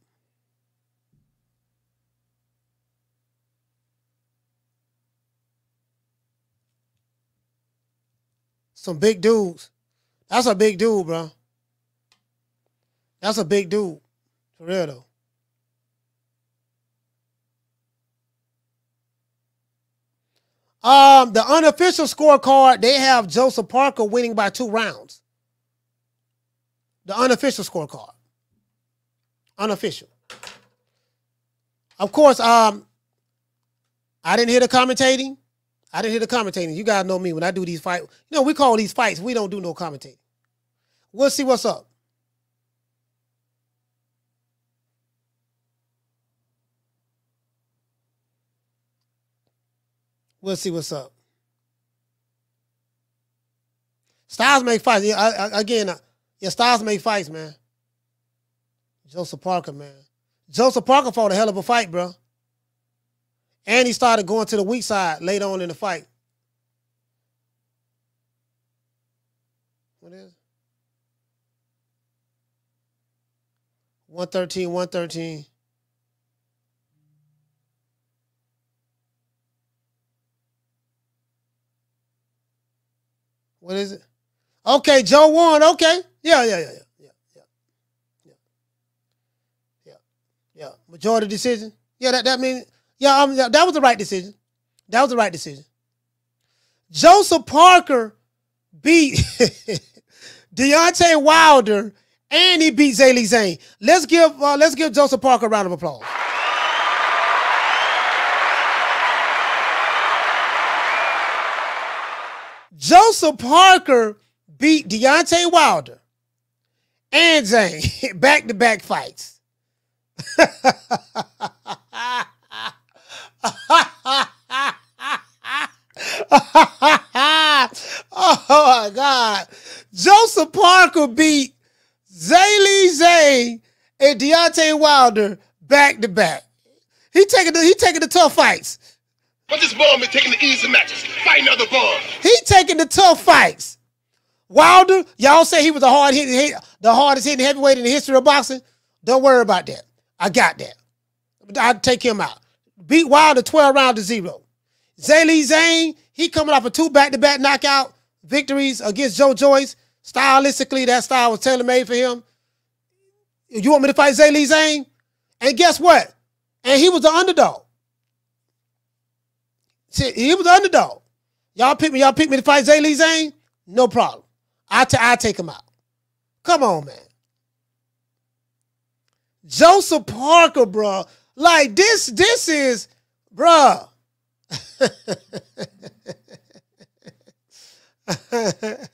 Some big dudes. That's a big dude, bro. That's a big dude. For real though. Um, the unofficial scorecard, they have Joseph Parker winning by two rounds. The unofficial scorecard. Unofficial. Of course, um, I didn't hear the commentating. I didn't hear the commentating. You guys know me when I do these fights. You know, we call these fights. We don't do no commentating. We'll see what's up. We'll see what's up. Styles make fights. Yeah, I, I, again, yeah, Styles make fights, man. Joseph Parker, man. Joseph Parker fought a hell of a fight, bro. And he started going to the weak side later on in the fight. What is? 113, 113. What is it? Okay, Joe won. Okay. Yeah, yeah, yeah, yeah. Yeah, yeah. Yeah. Yeah. Yeah. Majority decision. Yeah, that, that means yeah, um, that was the right decision. That was the right decision. Joseph Parker beat Deontay Wilder and he beat Zhilei Zane. Let's give uh, let's give Joseph Parker a round of applause. Joseph Parker beat Deontay Wilder and Zane back to back fights. Parker beat Zhilei Zane and Deontay Wilder back to back. He taking the he taking the tough fights. But this ball been taking the easy matches, fighting other balls. He taking the tough fights. Wilder, y'all say he was the hard hitting, the hardest hitting heavyweight in the history of boxing. Don't worry about that. I got that. I'd take him out. Beat Wilder 12 rounds to zero. Zhilei Zane, he coming off of two back-to-back knockout victories against Joe Joyce. Stylistically, that style was tailor-made for him. You want me to fight Zhilei Zane? And guess what? And he was the underdog. See, he was the underdog. Y'all pick me, y'all pick me to fight Zhilei Zane? No problem. I t- I take him out. Come on, man. Joseph Parker, bro. Like this, this is, bruh.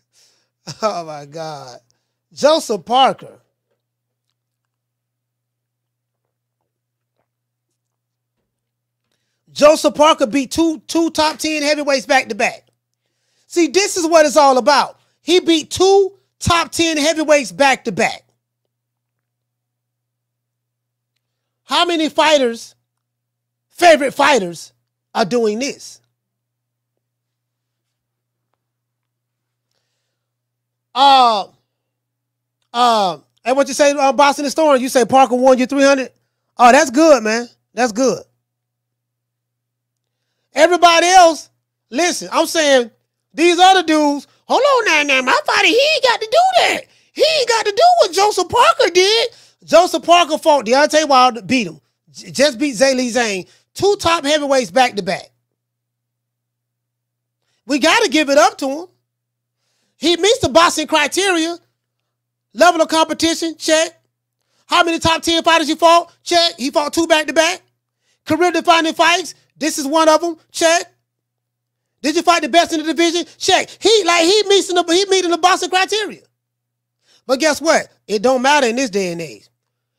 oh my God. Joseph Parker. Joseph Parker beat two, two top 10 heavyweights back to back. See, this is what it's all about. He beat two top 10 heavyweights back to back. How many fighters, favorite fighters, are doing this? Uh, uh, and what you say, uh, Boston the Storm? You say Parker won you 300? Oh, that's good, man. That's good. Everybody else, listen, I'm saying these other dudes, hold on now, now, my fighter, he ain't got to do that. He ain't got to do what Joseph Parker did. Joseph Parker fought Deontay Wilder, beat him. Just beat Zhilei Zane. Two top heavyweights back to back. We got to give it up to him. He meets the boxing criteria. Level of competition, check. How many top 10 fighters he fought? Check. He fought two back to back. Career defining fights. This is one of them. Check. Did you fight the best in the division? Check. He like he meets the he meeting the boxing criteria. But guess what? It don't matter in this day and age.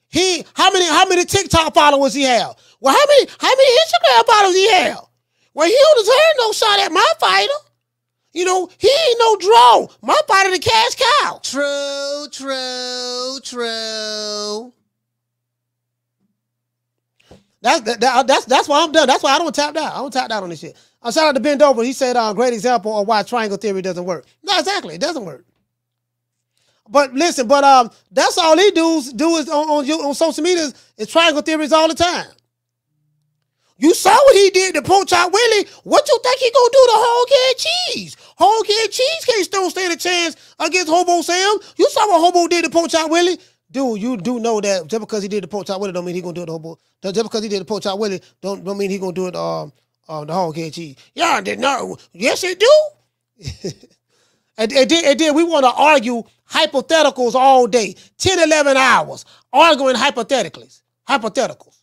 He how many how many TikTok followers he have? Well, how many how many Instagram followers he have? Well, he don't deserve no shot at my fighter. You know, he ain't no draw. My fighter the cash cow. True, true, true. That's that, that- that's that's why I'm done. That's why I don't tap out. I don't tap out on this shit. I shout out to Ben Dover. He said, uh, great example of why triangle theory doesn't work. No, exactly. It doesn't work. But listen, but um, that's all he does do is on on, you- on social media is triangle theories all the time. You saw what he did to Pork Chop Willie. What you think he gonna do to Hog Head Cheese? Hog Head Cheese can't still stand a chance against Hobo Sam. You saw what Hobo did to Pork Chop Willie. Dude, you do know that just because he did the Pork Chop Willie don't mean he gonna do it to Hobo. Just because he did the Pork Chop Willie don't, don't mean he gonna do it um, um the Hog Head Cheese. Yeah, did not. Yes, it do. And, and, then, and then we want to argue hypotheticals all day 10 11 hours arguing hypotheticals hypotheticals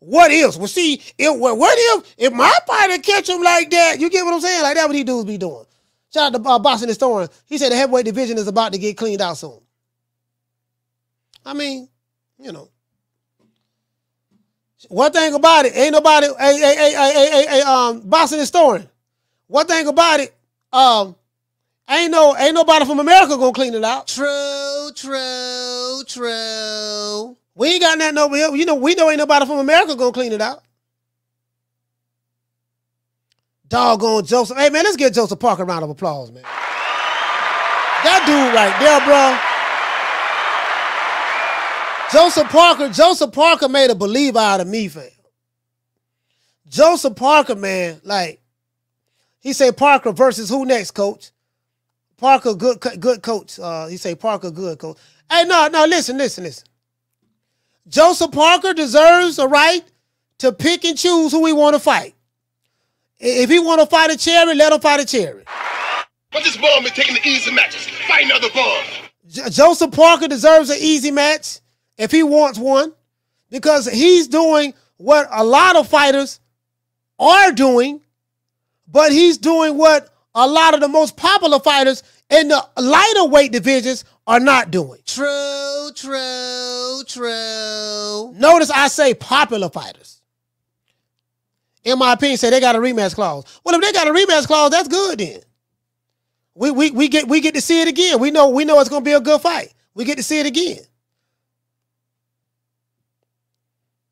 what if well see what if if my fighter catch him like that you get what i'm saying like that what he dudes be doing shout out to uh, Boston Storm. he said the heavyweight division is about to get cleaned out soon i mean you know one thing about it ain't nobody hey hey hey hey hey, hey, um Boston Storm. one thing about it um, ain't no ain't nobody from America gonna clean it out. True, true, true. We ain't got nothing over here. You know, we know ain't nobody from America gonna clean it out. Doggone Joseph. Hey man, let's get Joseph Parker a round of applause, man. That dude right there, bro. Joseph Parker, Joseph Parker made a believer out of me, fam. Joseph Parker, man, like he said Parker versus who next, coach? Parker, good, good coach. Uh, he say Parker, good coach. Hey, no, no, listen, listen, listen. Joseph Parker deserves a right to pick and choose who he want to fight. If he want to fight a cherry, let him fight a cherry. But this ball been taking the easy matches, fighting other balls. J- Joseph Parker deserves an easy match if he wants one because he's doing what a lot of fighters are doing, but he's doing what a lot of the most popular fighters in the lighter weight divisions are not doing. True, true, true. Notice I say popular fighters. In my opinion, say they got a rematch clause. Well, if they got a rematch clause, that's good then. We, we, we get we get to see it again. We know we know it's gonna be a good fight. We get to see it again.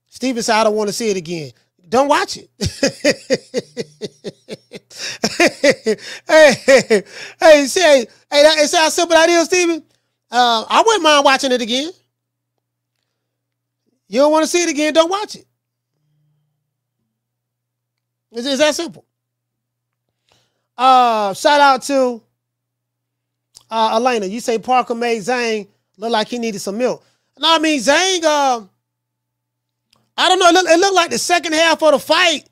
Steven said, I don't want to see it again. Don't watch it. hey, hey, hey, see, hey, that, see how simple that is, Steven? Uh, I wouldn't mind watching it again. You don't want to see it again, don't watch it. It's, it's that simple. Uh, shout out to uh, Elena. You say Parker made Zhang look like he needed some milk. No, I mean Zhang. Uh, I don't know. It looked, it looked like the second half of the fight,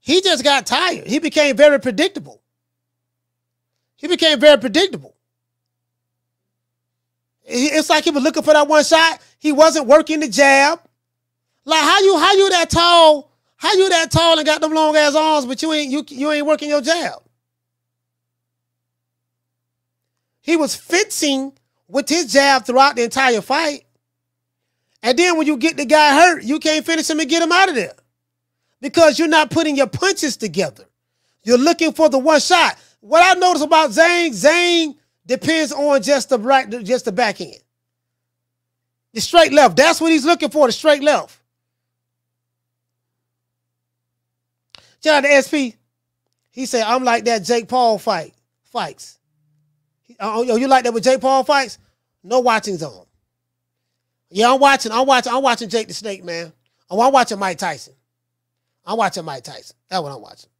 he just got tired. He became very predictable. He became very predictable. It's like he was looking for that one shot. He wasn't working the jab. Like how you how you that tall? How you that tall and got them long ass arms, but you ain't you you ain't working your jab. He was fixing with his jab throughout the entire fight. And then when you get the guy hurt, you can't finish him and get him out of there. Because you're not putting your punches together. You're looking for the one shot. What I notice about Zhang, Zhang depends on just the right, just the back end. The straight left. That's what he's looking for, the straight left. Shout out to SP. He said, I'm like that Jake Paul fight. Fights. Uh, oh, you like that with Jake Paul fights? No watching zone. Yeah, I'm watching. I'm watching. I'm watching Jake the Snake, man. Oh, I'm watching Mike Tyson. I'm watching Mike Tyson. That's what I'm watching.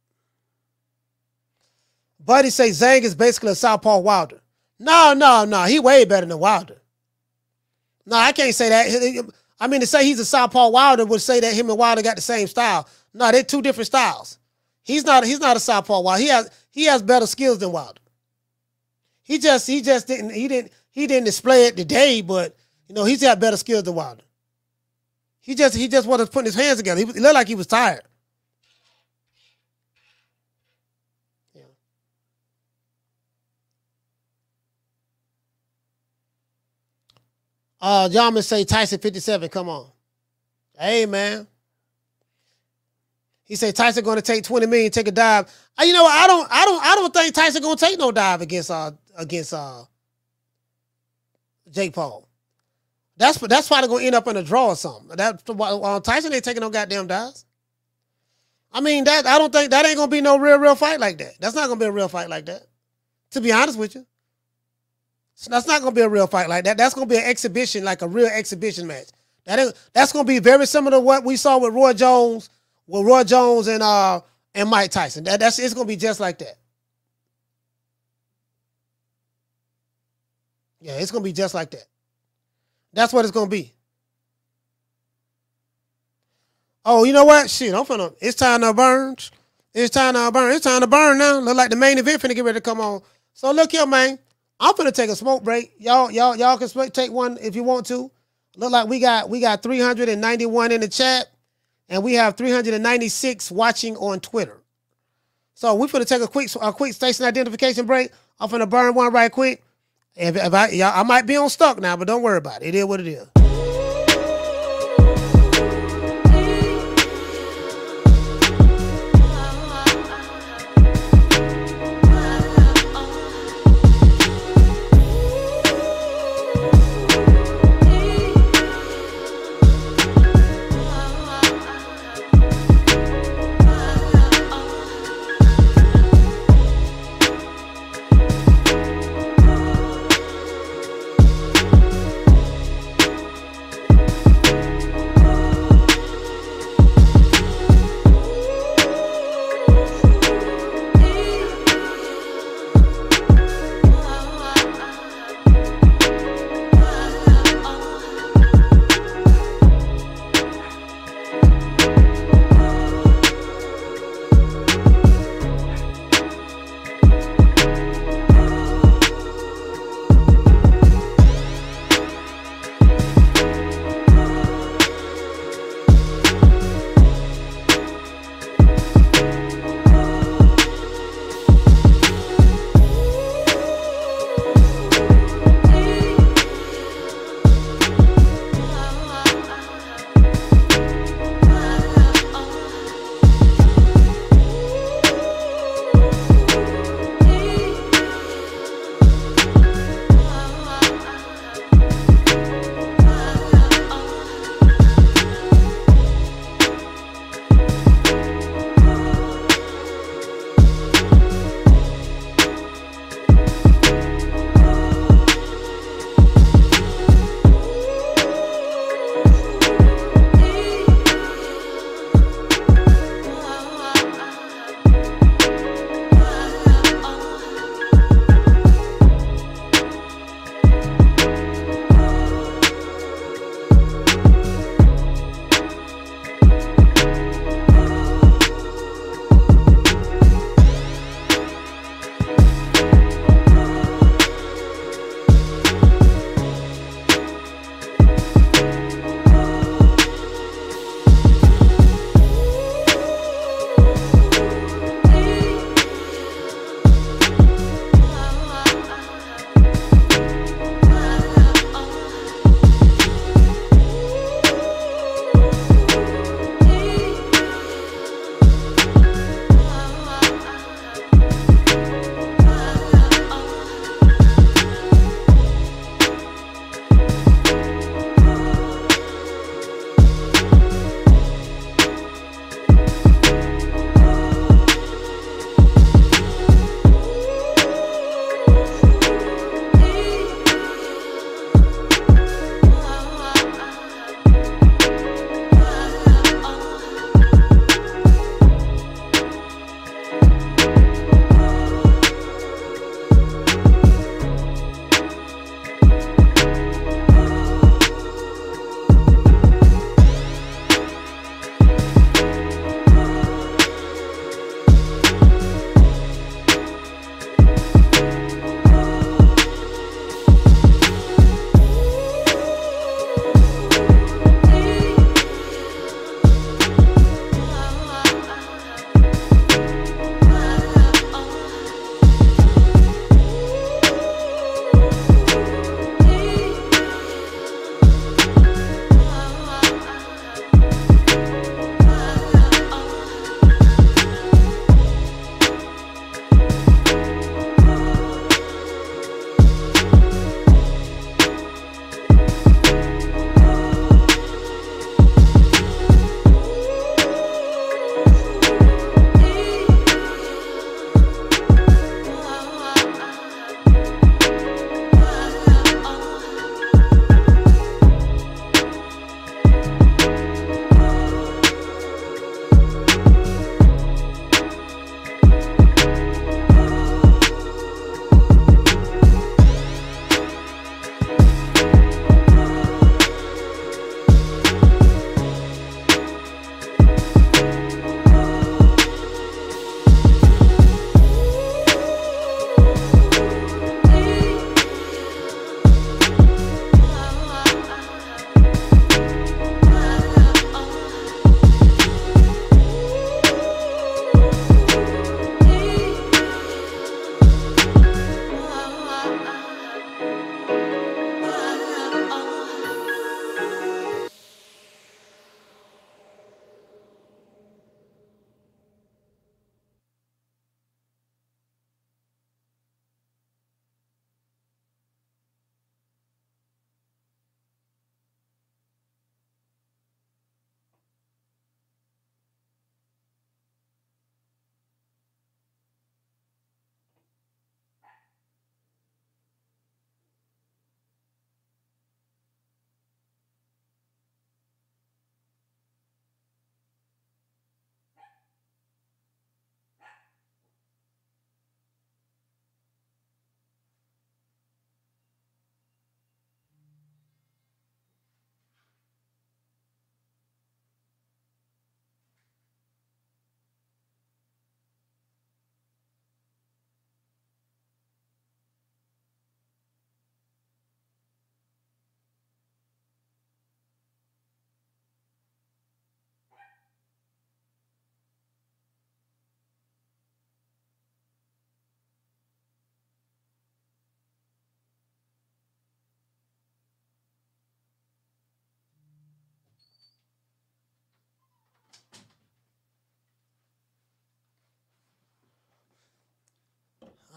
Buddy say Zhang is basically a Southpaw Wilder. No, no, no. He way better than Wilder. No, I can't say that. I mean, to say he's a Southpaw Wilder would say that him and Wilder got the same style. No, they're two different styles. He's not. He's not a Southpaw Wilder. He has. He has better skills than Wilder. He just. He just didn't. He didn't. He didn't display it today, but you know, he's got better skills than Wilder. He just he just wasn't putting his hands together. He, he looked like he was tired. Uh John say Tyson 57. Come on. Hey man. He said Tyson going to take 20 million, take a dive. Uh, you know, I don't, I don't, I don't think Tyson going to take no dive against uh against uh Jake Paul. That's that's probably gonna end up in a draw or something. That uh, Tyson ain't taking no goddamn dives. I mean that I don't think that ain't gonna be no real real fight like that. That's not gonna be a real fight like that. To be honest with you, so that's not gonna be a real fight like that. That's gonna be an exhibition, like a real exhibition match. That is, that's gonna be very similar to what we saw with Roy Jones, with Roy Jones and uh and Mike Tyson. That, that's it's gonna be just like that. Yeah, it's gonna be just like that. That's what it's gonna be. Oh, you know what? Shit, I'm finna. It's time to burn. It's time to burn. It's time to burn now. Look like the main event finna get ready to come on. So look here, man. I'm gonna take a smoke break. Y'all, y'all, y'all can take one if you want to. Look like we got we got 391 in the chat, and we have 396 watching on Twitter. So we're gonna take a quick a quick station identification break. I'm gonna burn one right quick. If, if I, I might be on stuck now, but don't worry about it. It is what it is.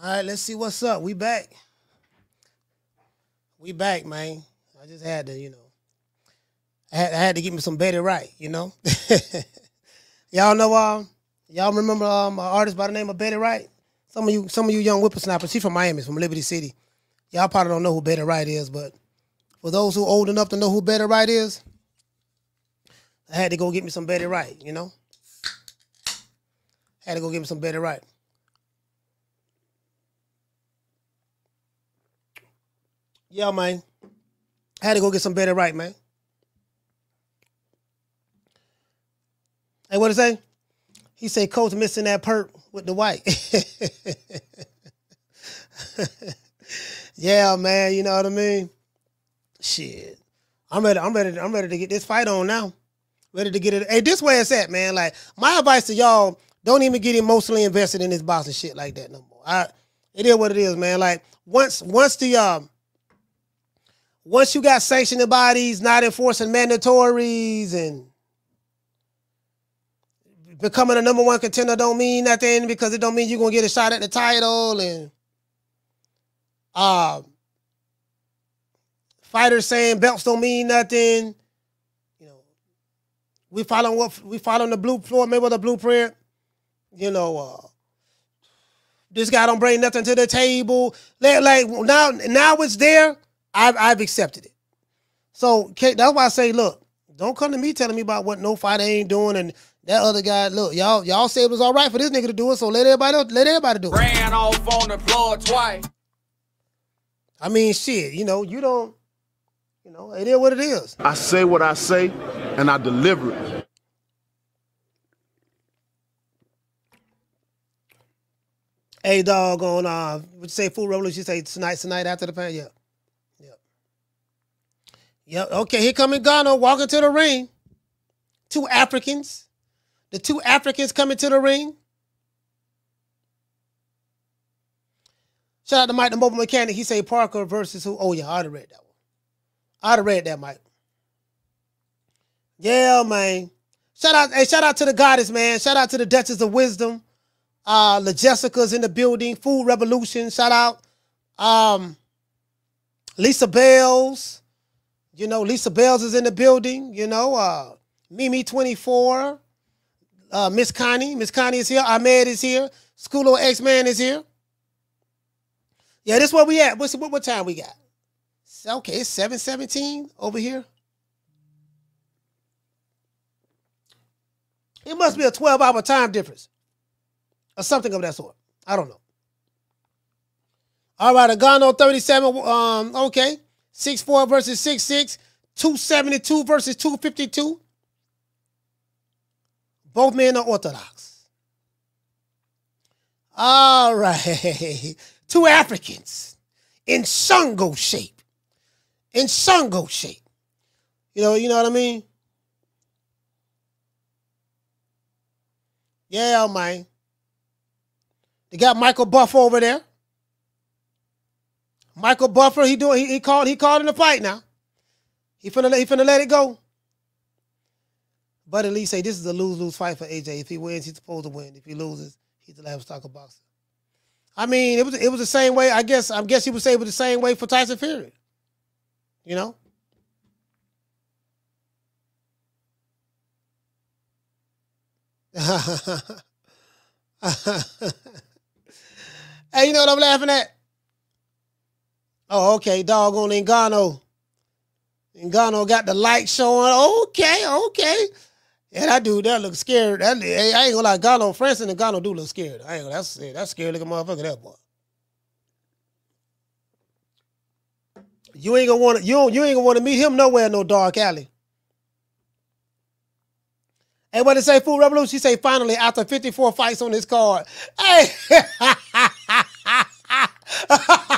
All right, let's see what's up. We back. We back, man. I just had to, you know, I had, I had to get me some Betty Wright, you know. y'all know, um, y'all remember um, an artist by the name of Betty Wright? Some of you, some of you young whippersnappers. She from Miami, from Liberty City. Y'all probably don't know who Betty Wright is, but for those who old enough to know who Betty Wright is, I had to go get me some Betty Wright, you know. Had to go get me some Betty Wright. Yeah, man. I had to go get some Betty right, man. Hey, what it say? He said Coach missing that perk with the white. yeah, man, you know what I mean? Shit. I'm ready, I'm ready, I'm ready to get this fight on now. Ready to get it. Hey, this way it's at, man. Like, my advice to y'all, don't even get emotionally invested in this boxing shit like that no more. I it is what it is, man. Like once once the um once you got sanctioning bodies not enforcing mandatories and becoming a number one contender don't mean nothing because it don't mean you're gonna get a shot at the title and uh fighters saying belts don't mean nothing. You know, we following what we following the blue floor, maybe the blueprint. You know, uh this guy don't bring nothing to the table. Like, like now, now it's there. I've I've accepted it. So that's why I say, look, don't come to me telling me about what no fighter ain't doing and that other guy. Look, y'all y'all said it was all right for this nigga to do it, so let everybody let everybody do it. Ran off on the floor twice. I mean, shit, you know, you don't, you know, it is what it is. I say what I say, and I deliver it. Hey, dog, on uh, what you say, Food Revolution? You say tonight, tonight after the pan? Yeah. Yep. Okay, here coming Ghana walking to the ring. Two Africans. The two Africans coming to the ring. Shout out to Mike the Mobile Mechanic. He say Parker versus who? Oh, yeah, I'd have read that one. I'd have read that, Mike. Yeah, man. Shout out, hey, shout out to the goddess, man. Shout out to the Duchess of Wisdom. Uh La Jessica's in the building. Food Revolution. Shout out. Um Lisa Bells. You know, Lisa Bells is in the building. You know, uh Mimi 24. Uh Miss Connie. Miss Connie is here. Ahmed is here. Schoolo X-Man is here. Yeah, this is where we at. What's what, what time we got? Okay, it's 717 over here. It must be a 12 hour time difference or something of that sort. I don't know. All right, Ngannou 37. Um, okay. 6'4 versus 6'6. 272 versus 252. Both men are orthodox. All right. Two Africans in Shango shape. In Shango shape. You know, you know what I mean? Yeah, man. They got Michael Buff over there. Michael Buffer, he doing he, he called he called in the fight now. He finna he finna let it go. But at least say this is a lose lose fight for AJ. If he wins, he's supposed to win. If he loses, he's the last stock of boxer. I mean, it was it was the same way. I guess I guess he would say it was the same way for Tyson Fury. You know. Hey, you know what I'm laughing at? Oh, okay, dog on Ngannou. Ngannou got the light showing. Okay, okay. Yeah, that dude, that look scared. That, I ain't gonna lie, Ngannou, Francis and Ngannou do look scared. I ain't gonna, that's, that's scary looking motherfucker, that boy. You ain't gonna want to, you, you ain't gonna want to meet him nowhere no dark alley. Hey, what did say, Food Revolution? She say, finally, after 54 fights on this card. Hey!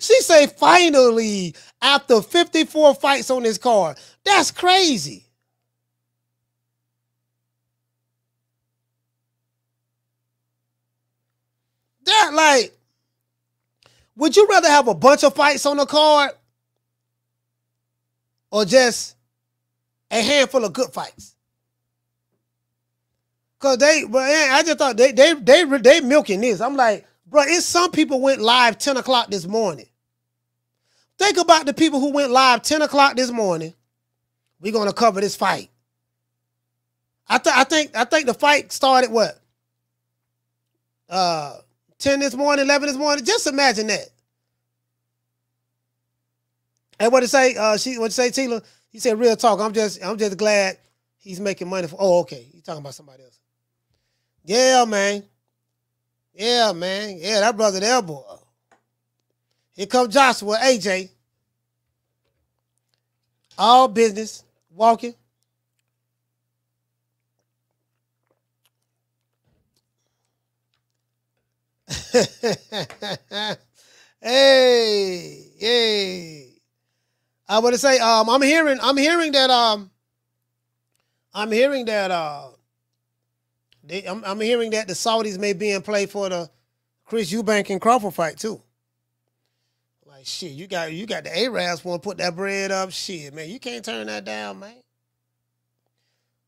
she say, finally, after 54 fights on this card. That's crazy. That, like, would you rather have a bunch of fights on the card or just a handful of good fights? Cause they, but I just thought they they they they milking this. I'm like, Bro, it's some people went live 10 o'clock this morning. Think about the people who went live 10 o'clock this morning. We're gonna cover this fight. I, th- I think I think the fight started what? Uh 10 this morning, 11 this morning. Just imagine that. And what to say? Uh, she what to say, Tila? He said, "Real talk. I'm just, I'm just glad he's making money for." Oh, okay. He's talking about somebody else. Yeah, man. Yeah, man. Yeah, that brother there, boy. Here come Joshua, AJ. All business, walking. hey, hey. I want to say, um, I'm hearing, I'm hearing that, um, I'm hearing that, uh, they, I'm, I'm hearing that the Saudis may be in play for the Chris Eubank and Crawford fight too. Like shit, you got you got the Arabs want to put that bread up. Shit, man, you can't turn that down, man.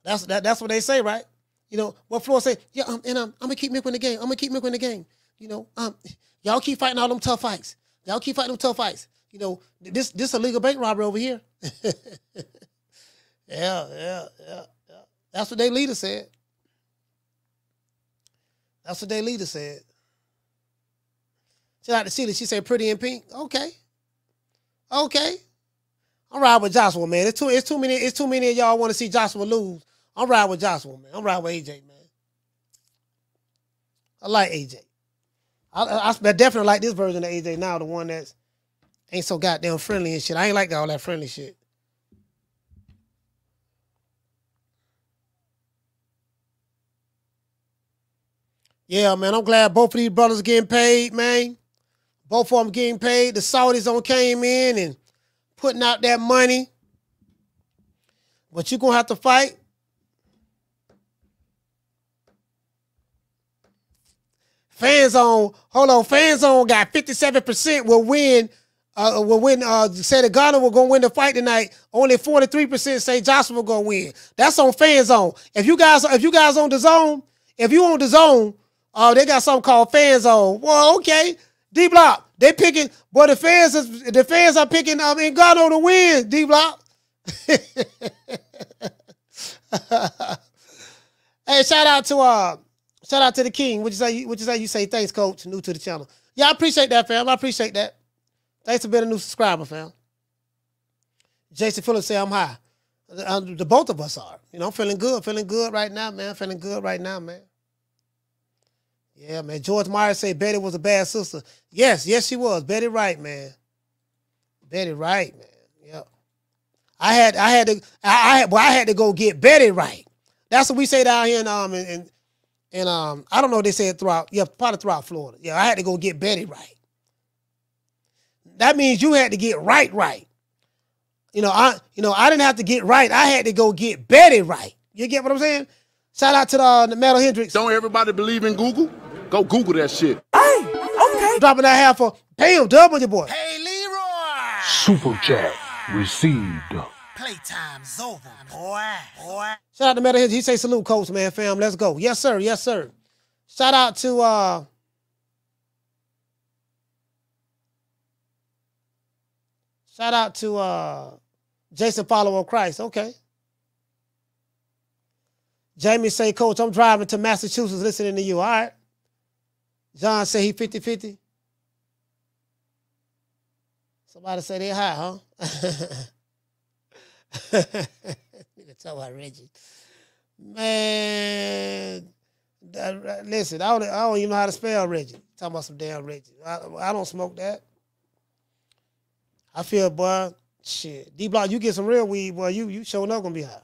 That's that, that's what they say, right? You know what Floyd say? Yeah, um, and um, I'm gonna keep Mick milking the game. I'm gonna keep Mick milking the game. You know, um, y'all keep fighting all them tough fights. Y'all keep fighting them tough fights. You know, this this illegal bank robbery over here. yeah, yeah, yeah, yeah. That's what they leader said. That's what their leader said. Shout out to Celia. She said pretty in pink. Okay. Okay. I'm riding with Joshua, man. It's too it's too many, it's too many of y'all want to see Joshua lose. I'm riding with Joshua, man. I'm riding with AJ, man. I like AJ. I, I, I definitely like this version of AJ now, the one that's ain't so goddamn friendly and shit. I ain't like all that friendly shit. Yeah, man, I'm glad both of these brothers are getting paid, man. Both of them getting paid. The Saudis on came in and putting out that money. But you're gonna have to fight. Fans on, hold on, fans on got 57% will win. Uh, will win. Uh, say the Ghana will gonna win the fight tonight. Only 43% say Joshua gonna win. That's on fans on. If you guys, if you guys on the zone, if you on the zone, Oh, they got something called fan zone. Well, okay. D block. They picking, but the fans is the fans are picking um Ngannou to win, D block. hey, shout out to uh shout out to the king. You say what you say you say thanks, coach, new to the channel. Yeah, I appreciate that, fam. I appreciate that. Thanks for being a new subscriber, fam. Jason Phillips say I'm high. Uh, the both of us are. You know, I'm feeling good, feeling good right now, man. Feeling good right now, man. Yeah, man. George Myers say Betty was a bad sister. Yes, yes, she was. Betty Wright, man. Betty Wright, man. Yep. I had, I had to, I, I had, well, I had to go get Betty right. That's what we say down here in um and in um I don't know. They say it throughout, yeah, probably throughout Florida. Yeah, I had to go get Betty right. That means you had to get right, right. You know, I, you know, I didn't have to get right. I had to go get Betty right. You get what I'm saying? Shout out to the, uh, the Metal Hendrix. Don't everybody believe in Google? Go Google that shit. Hey, okay. Dropping that half for bam, dub on your boy. Hey, Leroy. Super chat received. Playtime's over, boy. Boy. Shout out to Metal Hendrix. He say salute, coach, man, fam. Let's go. Yes, sir. Yes, sir. Shout out to uh Shout out to uh Jason Follower of Christ. Okay. Jamie say, Coach, I'm driving to Massachusetts listening to you. All right. John say he 50 50. Somebody say they high, huh? Nigga talk about Reggie. Man, that, listen, I don't, I don't even know how to spell Reggie. Talking about some damn Reggie. I, I don't smoke that. I feel, boy, shit. D Block, you get some real weed, boy, you you sure not gonna be high.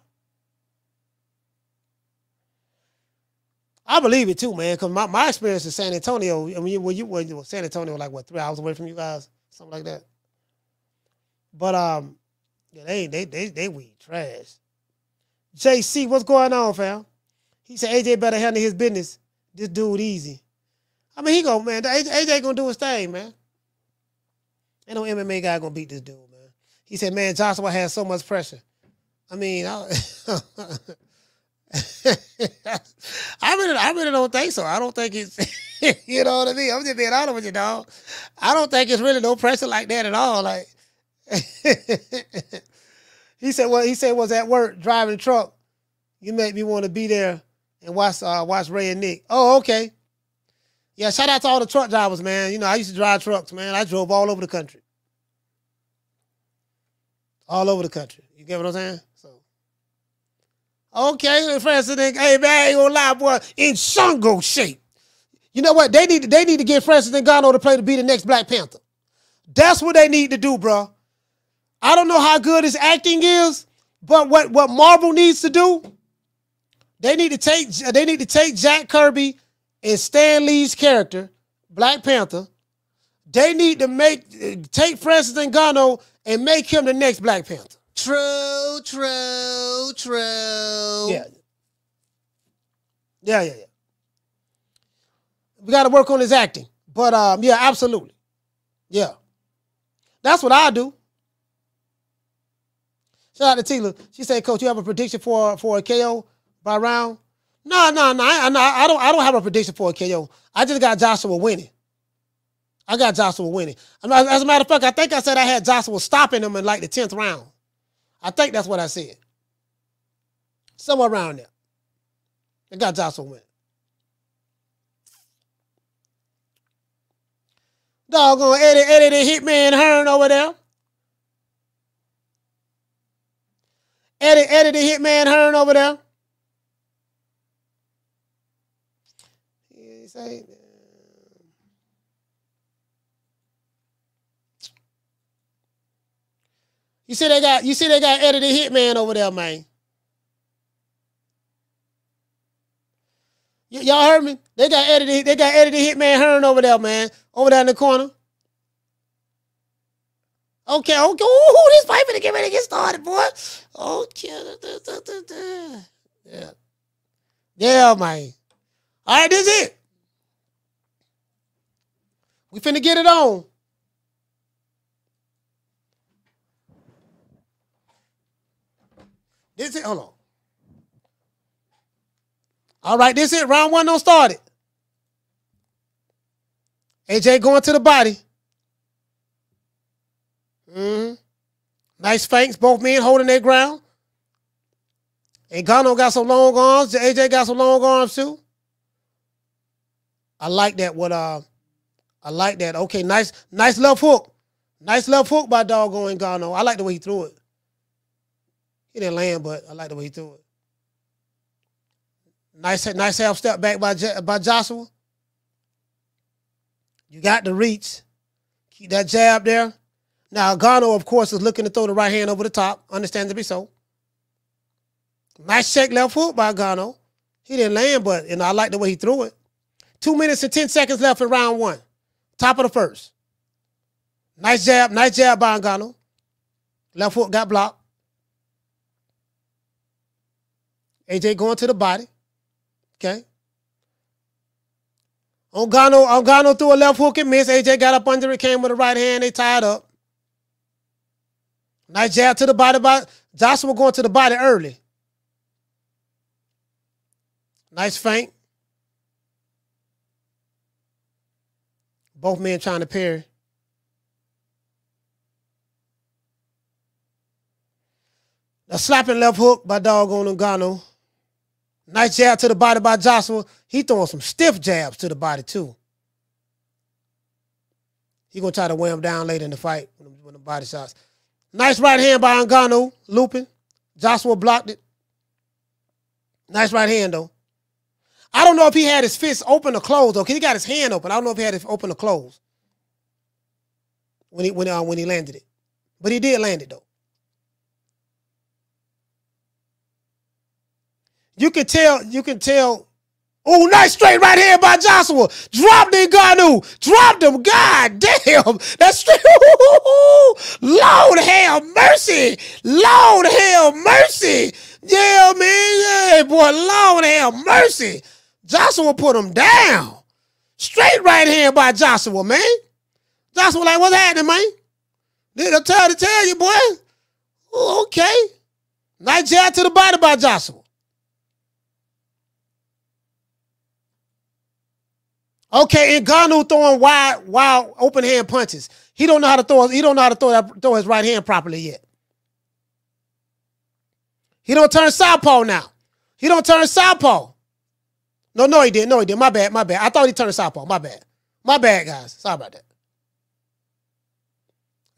I believe it too, man. Cause my, my experience in San Antonio, I mean, when you were well, San Antonio, like what three hours away from you guys, something like that. But um, yeah, they they they they weed trash. JC, what's going on, fam? He said AJ better handle his business. This dude easy. I mean, he go man. AJ, AJ gonna do his thing, man. Ain't no MMA guy gonna beat this dude, man. He said, man, Joshua has so much pressure. I mean, I, I really, I really don't think so. I don't think it's. you know what I mean? I'm just being honest with you, dog. I don't think it's really no pressure like that at all. Like he said, well, he said was at work driving the truck. You make me want to be there and watch uh, watch Rey and Nick. Oh, okay. Yeah, shout out to all the truck drivers, man. You know, I used to drive trucks, man. I drove all over the country. All over the country. You get what I'm saying? Okay, Francis, hey man, I ain't gonna lie, boy, in Shango shape. You know what? They need to, they need to get Francis Ngannou to play to be the next Black Panther. That's what they need to do, bro. I don't know how good his acting is, but what what Marvel needs to do, they need to take they need to take Jack Kirby and Stan Lee's character, Black Panther. They need to make take Francis Ngannou and make him the next Black Panther. True, true, true. Yeah. Yeah, yeah, yeah. We got to work on his acting. But um, yeah, absolutely. Yeah. That's what I do. Shout out to Tila. She said, Coach, you have a prediction for for a KO by round? No, no, no. I, I, I don't I don't have a prediction for a KO. I just got Joshua winning. I got Joshua winning. As a matter of fact, I think I said I had Joshua stopping him in like the 10th round. I think that's what I said. Somewhere around there. I got Joshua winning. Doggone Eddie, Eddie the Hitman Hearn over there. Eddie, Eddie the Hitman Hearn over there. He say, You see they got you see they got Eddie the Hitman over there, man. Y- y'all heard me? They got Eddie the, they got Eddie the Hitman Hearn over there, man. Over there in the corner. Okay, okay. Ooh, this fight finna get ready to get started, boy. Okay. Yeah. Yeah, man. All right, this is it. We finna get it on. This it. Hold on. All right, this it. Round one don't start it. AJ going to the body. Mm-hmm. Nice feints, both men holding their ground. And Gano got some long arms. AJ got some long arms too. I like that. What uh I like that. Okay, nice, nice left hook. Nice left hook by doggone Gano. I like the way he threw it. He didn't land, but I like the way he threw it. Nice, nice half step back by by Joshua. You got the reach. Keep that jab there. Now, Gano, of course, is looking to throw the right hand over the top. Understandably so. Nice check left hook by Gano. He didn't land, but you know, I like the way he threw it. Two minutes and 10 seconds left in round one. Top of the first. Nice jab, nice jab by Gano. Left hook got blocked. AJ going to the body. Okay. Ngannou, Ngannou threw a left hook and missed. AJ got up under it, came with a right hand. They tied up. Nice jab to the body by Joshua going to the body early. Nice feint. Both men trying to parry. A slapping left hook by doggone Ngannou. Nice jab to the body by Joshua. He throwing some stiff jabs to the body too. He gonna try to wear him down later in the fight when the body shots. Nice right hand by Ngannou, looping. Joshua blocked it. Nice right hand though. I don't know if he had his fist open or closed though. He got his hand open. I don't know if he had it open or closed when he when uh, when he landed it, but he did land it though. You can tell, you can tell. Oh, nice straight right here by Joshua. Dropped Ngannou. Dropped him. God damn. That's straight. Lord have mercy. Lord have mercy. Yeah, man. Yeah, boy. Lord have mercy. Joshua put him down. Straight right hand by Joshua, man. Joshua like, what's happening, man? Did I tell to tell you, boy? Oh, okay. Nice jab to the body by Joshua. Okay, and Ganu throwing wide, wild, open hand punches. He don't know how to throw. He don't know how to throw that, throw his right hand properly yet. He don't turn southpaw now. He don't turn southpaw. No, no, he didn't. No, he didn't. My bad. My bad. I thought he turned southpaw. My bad. My bad, guys. Sorry about that.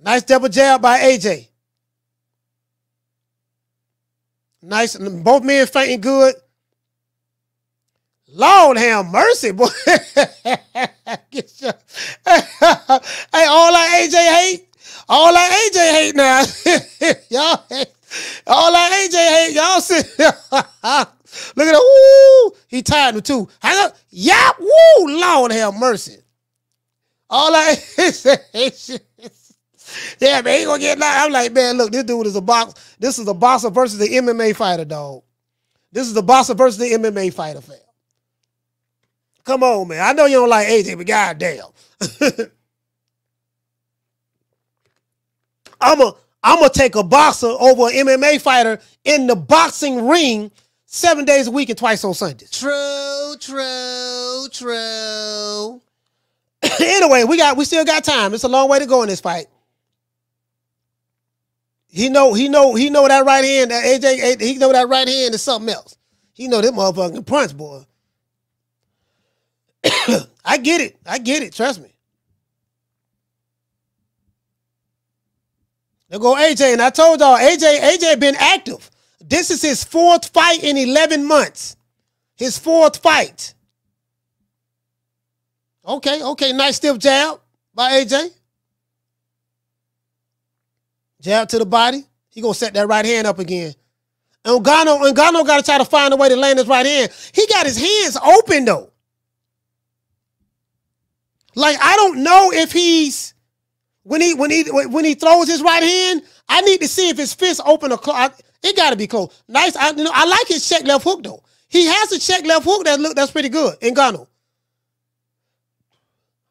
Nice double jab by AJ. Nice. Both men fighting good. Lord have mercy, boy. Get your- hey, all that AJ hate, all that AJ hate now. y'all hate, all that AJ hate, y'all sit. Look at that. Woo! He tied him too. Hang up. Yap. Woo! Lord have mercy. All that AJ Yeah, man, he gonna get knocked. I'm like, man, look, this dude is a box. This is a boxer versus the MMA fighter, dog. This is the boxer versus the MMA fighter, fam. Come on, man. I know you don't like AJ, but goddamn. I'm a I'm gonna take a boxer over an MMA fighter in the boxing ring seven days a week and twice on Sundays. True, true, true. anyway, we got we still got time. It's a long way to go in this fight. He know he know he know that right hand that AJ he know that right hand is something else. He know that motherfucking punch, boy. I get it. I get it. Trust me. They go AJ, and I told y'all AJ AJ been active. This is his fourth fight in 11 months. His fourth fight. Okay, okay, nice stiff jab by AJ. Jab to the body. He gonna set that right hand up again. And Ngannou, Ngannou got to try to find a way to land his right hand. He got his hands open though. Like I don't know if he's when he when he when he throws his right hand. I need to see if his fist open or close. It got to be close. Nice. I, you know, I like his check left hook though. He has a check left hook that look that's pretty good. Ngannou.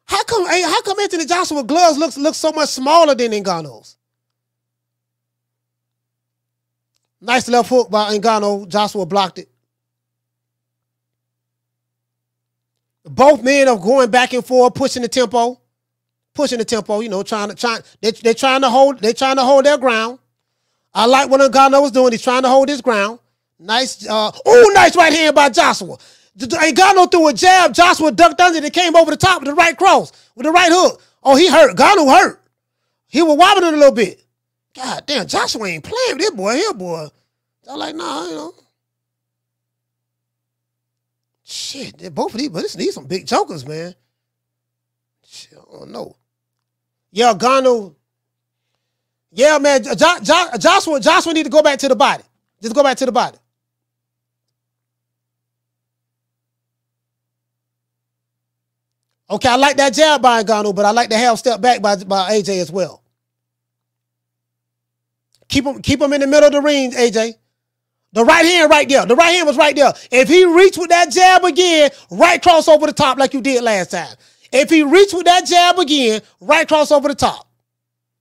How come? How come Anthony Joshua gloves looks looks so much smaller than Ngannou's? Nice left hook by Ngannou. Joshua blocked it. Both men are going back and forth, pushing the tempo, pushing the tempo. You know, trying to trying. They they're trying to hold. They're trying to hold their ground. I like what Ngannou was doing. He's trying to hold his ground. Nice. Uh, oh, nice right hand by Joshua. Ngannou threw a jab. Joshua ducked under it came over the top with the right cross with the right hook. Oh, he hurt. Ngannou hurt. He was wobbling a little bit. God damn, Joshua ain't playing with this boy here, boy. I'm like, nah, you know. Shit, both of these, but this needs some big jokers, man. Shit, I don't know. Yeah, Gano. Yeah, man. Jo- Jo- Joshua, Joshua need to go back to the body. Just go back to the body. Okay, I like that jab by Gano, but I like the half step back by, by AJ as well. Keep him, keep him in the middle of the ring, AJ. The right hand right there. The right hand was right there. If he reached with that jab again, right cross over the top like you did last time. If he reached with that jab again, right cross over the top.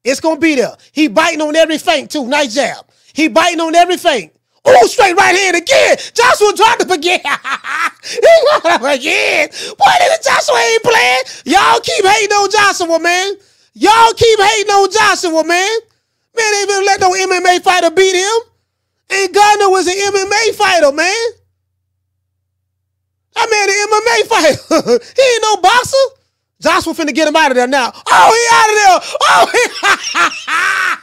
It's gonna be there. He biting on every feint too. Nice jab. He biting on every feint. Oh, straight right hand again. Joshua dropped him again. he dropped him again. Boy, nigga, Joshua ain't playing. Y'all keep hating on Joshua, man. Y'all keep hating on Joshua, man. Man, ain't gonna let no MMA fighter beat him. And Gardner was an MMA fighter, man. That man an MMA fighter. he ain't no boxer. Joshua finna get him out of there now. Oh, he out of there. Oh, he...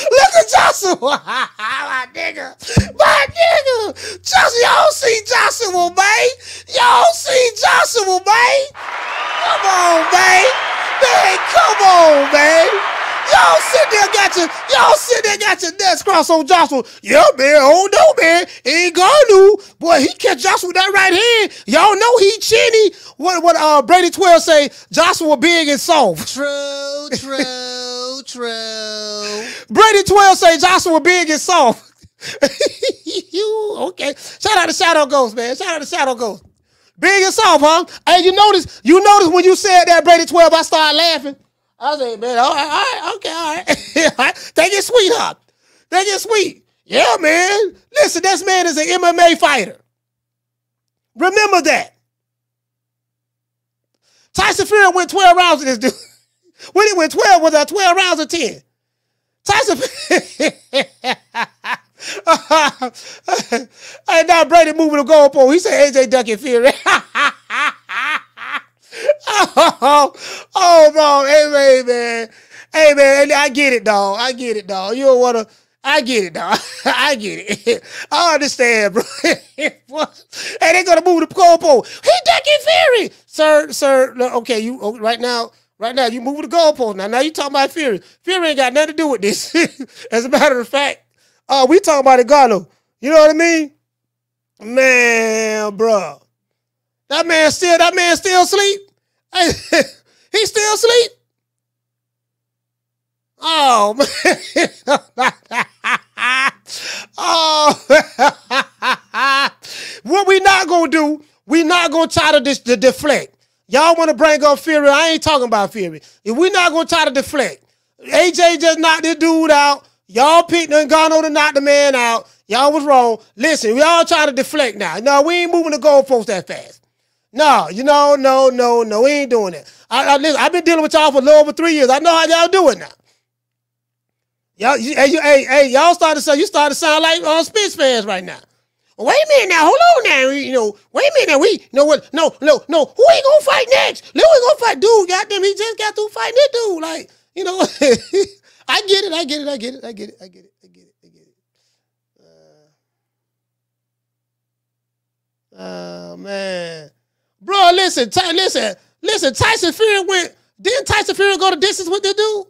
Look at Joshua. My nigga. My nigga. Joshua, y'all see Joshua, man. Y'all see Joshua, man. Come on, man. Man, come on, man. Y'all sit there, got your, y'all sit there, got your nuts crossed on Joshua. Yeah, man, oh no, man. He Ain't Garnu. Boy, he catch Joshua with that right hand. Y'all know he chinny. What, what, uh, Brady 12 say, Joshua big and soft. True, true, true. Brady 12 say Joshua big and soft. you, okay. Shout out to Shadow Ghost, man. Shout out to Shadow Ghost. Big soft, huh? Hey, you notice, you notice when you said that, Brady 12, I started laughing. I was like, man, all right, all right okay, all right. Take it sweet, huh? Take it sweet. Yeah, man. Listen, this man is an MMA fighter. Remember that. Tyson Fury went 12 rounds with this dude. when he went 12, was that 12 rounds or 10? Tyson And now Brady moving the goalpost. He said AJ ducking Fury. oh, oh, bro. Hey, man, man. Hey, man, I get it, dog. I get it, dog. You don't want to. I get it, dog. I get it. I understand, bro. hey, they're gonna move the goalpost. He ducking Fury, sir, sir. Okay, you oh, right now, right now, you move the goalpost. Now, now you talking about Fury. Fury ain't got nothing to do with this. As a matter of fact, uh, we talking about Ngannou. You know what I mean? Man, bro, that man still, that man still sleep. Hey, he still sleep. Oh man. oh. what we not gonna do, we not gonna try to dis- to deflect. Y'all want to bring up Fury? I ain't talking about Fury. If we not gonna try to deflect, AJ just knocked this dude out. Y'all picked Ngannou to knock the man out. Y'all was wrong. Listen, we all try to deflect now. No, we ain't moving the goalposts that fast. No, you know, no, no, no, we ain't doing that. I, I, listen, I've been dealing with y'all for a little over three years. I know how y'all do it now. Y'all, you, hey, you, hey, hey, y'all started to sound, you started to sound like uh, Spitz fans right now. Wait a minute now, hold on now. You know, wait a minute now. We, you know what? No, no, no. Who ain't gonna fight next? Who ain't gonna fight? Dude, goddamn, he just got through fighting this dude. Like, you know, I get it, I get it, I get it, I get it, I get it, I get it, I get it. Uh, oh man, bro, listen, Ty, listen, listen. Tyson Fury went. Didn't Tyson Fury go the distance with the dude?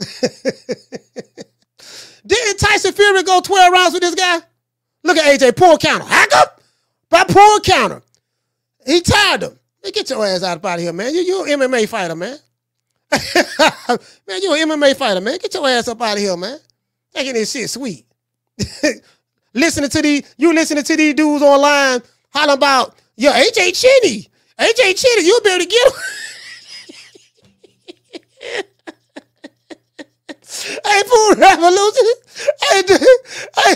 Didn't Tyson Fury go 12 rounds with this guy? Look at AJ, pull counter. Hack up! By pull counter. He tied him. Man, get your ass out of here, man. You, you MMA fighter, man. man, you an MMA fighter, man. Get your ass up out of here, man. Taking this shit sweet. listening to the you listening to these dudes online hollering about, yo, AJ Chinny. AJ Chinny, you'll be able to get him. Hey, Food Revolution. Hey, hey,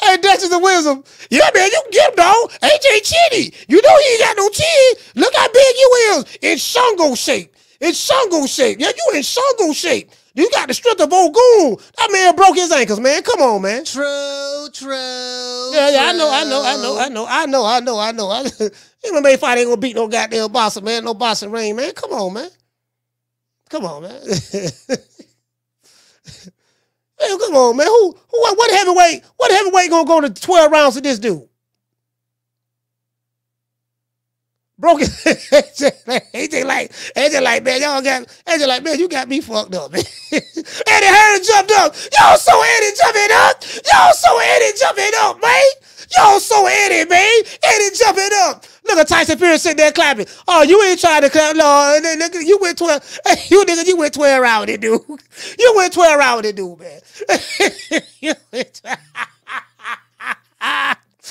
hey, Duchess of Wisdom. Yeah, man, you can get him, dog. AJ Chinny. You know he ain't got no chin. Look how big you is. In Shango shape. In Shango shape. Yeah, you in Shango shape. You got the strength of Ogun. That man broke his ankles, man. Come on, man. True, true. Yeah, yeah, I know, I know, I know, I know, I know, I know, I know. I know. MMA fight ain't gonna beat no goddamn boxer, man. No boxing ring, man. Come on, man. Come on, man. Man, come on, man. Who, who, what, what heavyweight, what heavyweight gonna go to 12 rounds with this dude? Broken. AJ like, AJ like, man, y'all got, AJ like, man, you got me fucked up, man. Eddie Hearn jumped up. Y'all so Eddie jumping up. Y'all so Eddie jumping up, man. Y'all so Eddie, man. Eddie jumping up. Look at Tyson Fury sitting there clapping. Oh, you ain't trying to clap. No, nigga, you went 12. You nigga, you went 12 round it, dude. You went 12 round it, dude, man. you went 12.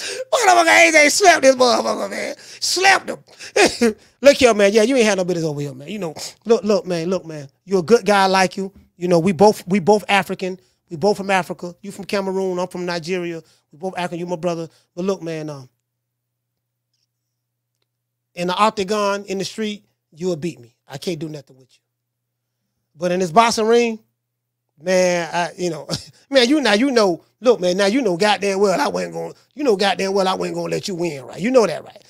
Motherfucker AJ slapped this motherfucker, man. Slapped him. look here, man. Yeah, you ain't had no business over here, man. You know, look, look, man, look, man. You're a good guy like you. You know, we both we both African. We both from Africa. You from Cameroon. I'm from Nigeria. We both African. You my brother. But look, man, um, in the octagon in the street, you will beat me. I can't do nothing with you. But in this boxing ring, man, I, you know, man, you now you know, look, man, now you know goddamn well I wasn't going, you know goddamn well I wasn't gonna let you win, right? You know that, right?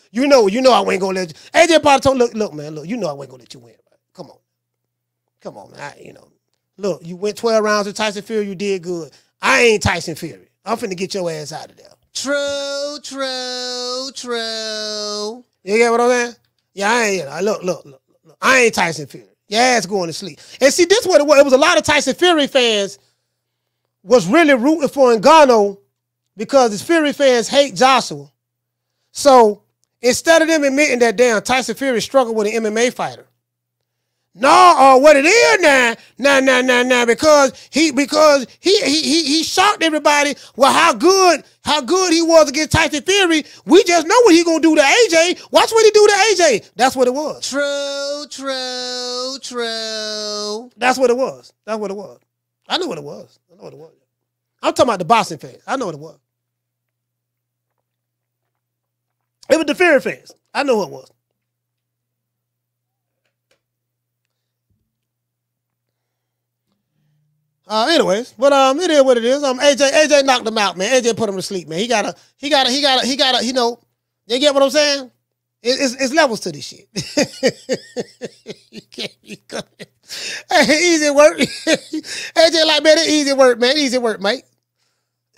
you know, you know I wasn't gonna let you. AJ Potter told, look, look, man, look, you know I wasn't gonna let you win, right? Come on, come on, man, I, you know, look, you went twelve rounds with Tyson Fury, you did good. I ain't Tyson Fury. I'm finna get your ass out of there. True, true, true. You get what I'm saying? Yeah, I ain't. You know, look, look, look, look. I ain't Tyson Fury. Your ass going to sleep. And see, this what it was. It was a lot of Tyson Fury fans was really rooting for Ngannou because his Fury fans hate Joshua. So instead of them admitting that damn Tyson Fury struggled with an MMA fighter, No, or uh, what it is now, now, now, now, now, because he, because he, he, he, he shocked everybody. Well, how good, how good he was against Tyson Fury. We just know what he gonna do to AJ. Watch what he do to AJ. That's what it was. True, true, true. That's what it was. That's what it was. I knew what it was. I know what it was. I'm talking about the Boston fans. I know what it was. It was the Fury fans. I know who it was. Uh, anyways, but um, it is what it is. Um, AJ, AJ knocked him out, man. AJ put him to sleep, man. He got to, he got to, he got to, he got to, you know, you get what I'm saying? It, it's, it's levels to this shit. you can't be coming. Hey, easy work. AJ like, man, easy work, man. Easy work, mate.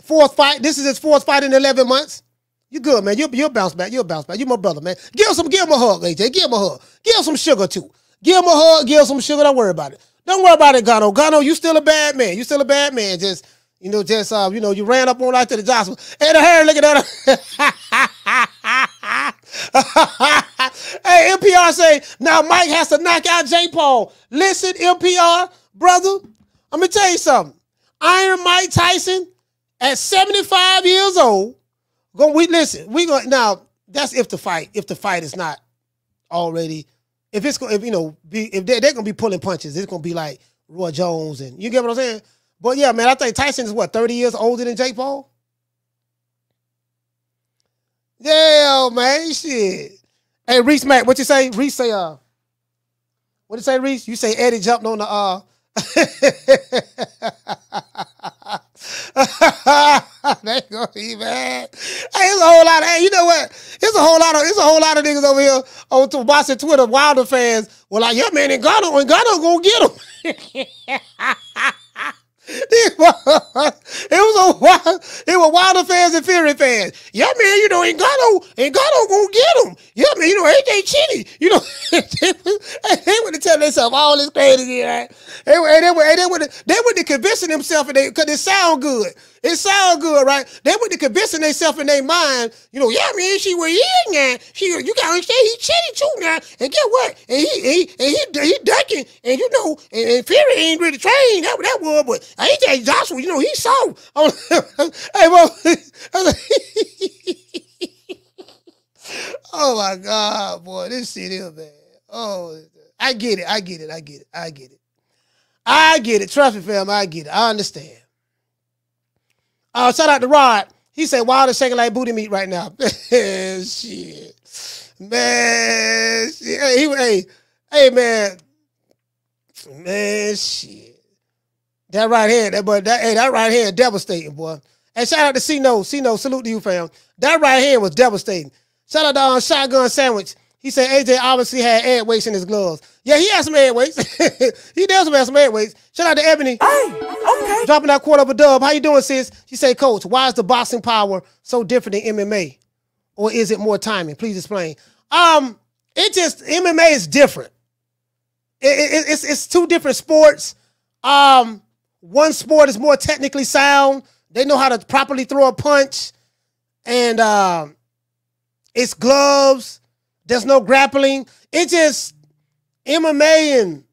Fourth fight. This is his fourth fight in 11 months. You good, man. You'll, you'll bounce back. You'll bounce back. You my brother, man. Give him some, give him a hug, AJ. Give him a hug. Give him some sugar, too. Give him a hug. Give him some sugar. Don't worry about it. Don't worry about it, Ngannou. Ngannou, you still a bad man. You still a bad man. Just, you know, just, uh, you know, you ran up on out to the Johnson. Hey, the hair, look at that. hey, NPR say, now Mike has to knock out J. Paul. Listen, NPR, brother, I'm to tell you something. Iron Mike Tyson at 75 years old, going we listen, we going now that's if the fight, if the fight is not already if it's if you know, be if they, they're gonna be pulling punches, it's gonna be like Roy Jones and you get what I'm saying. But yeah, man, I think Tyson is what 30 years older than Jake Paul. Yeah, man, shit. Hey, Reese, Mac, what you say? Reese say, uh, what you say, Reese? You say Eddie jumped on the uh. they gonna be mad. Hey, it's a whole lot of. Hey, you know what? It's a whole lot of. It's a whole lot of niggas over here on to Boston Twitter. Wilder fans were like, "Yeah, man, and Ngannou, and Ngannou gonna get him." it was a wild, it was Wilder fans and Fury fans. Yeah, man, you know, Ngannou, Ngannou gonna get him. Yeah, man, you know, AJ Chinny, you know, they went to tell themselves all this crazy, right? They they they they were to convincing themselves, and they, cause it sound good. It sound good, right? They went to convincing themselves in their mind, you know, yeah, man, she where in now. She, you gotta understand, he Chinny too now. And get what? And he, he, and he, he ducking, and you know, and, and Fury ain't really trained. That, that was, but AJ Joshua, you know, he saw. hey, well, oh my God, boy, this shit is bad. Oh, I get it, I get it, I get it, I get it. I get it. Trust me, fam, I get it. I understand. Uh, shout out to Rod. He said, Wilder shaking like booty meat right now. shit. Man, shit. Hey, he, hey, hey, man. Man, shit. That right hand, that boy, that, hey, that right hand devastating, boy. And shout out to C-No. C-No, salute to you, fam. That right hand was devastating. Shout out to um, Shotgun Sandwich. He said AJ obviously had air weights in his gloves. Yeah, he has some air weights. he does have some air weights. Shout out to Ebony. Hey, okay. Dropping that quarter of a dub. How you doing, sis? She say, Coach, why is the boxing power so different than MMA? Or is it more timing? Please explain. Um, it just MMA is different. It, it, it's it's two different sports. Um, one sport is more technically sound. They know how to properly throw a punch, and um, it's gloves. There's no grappling. It just MMA and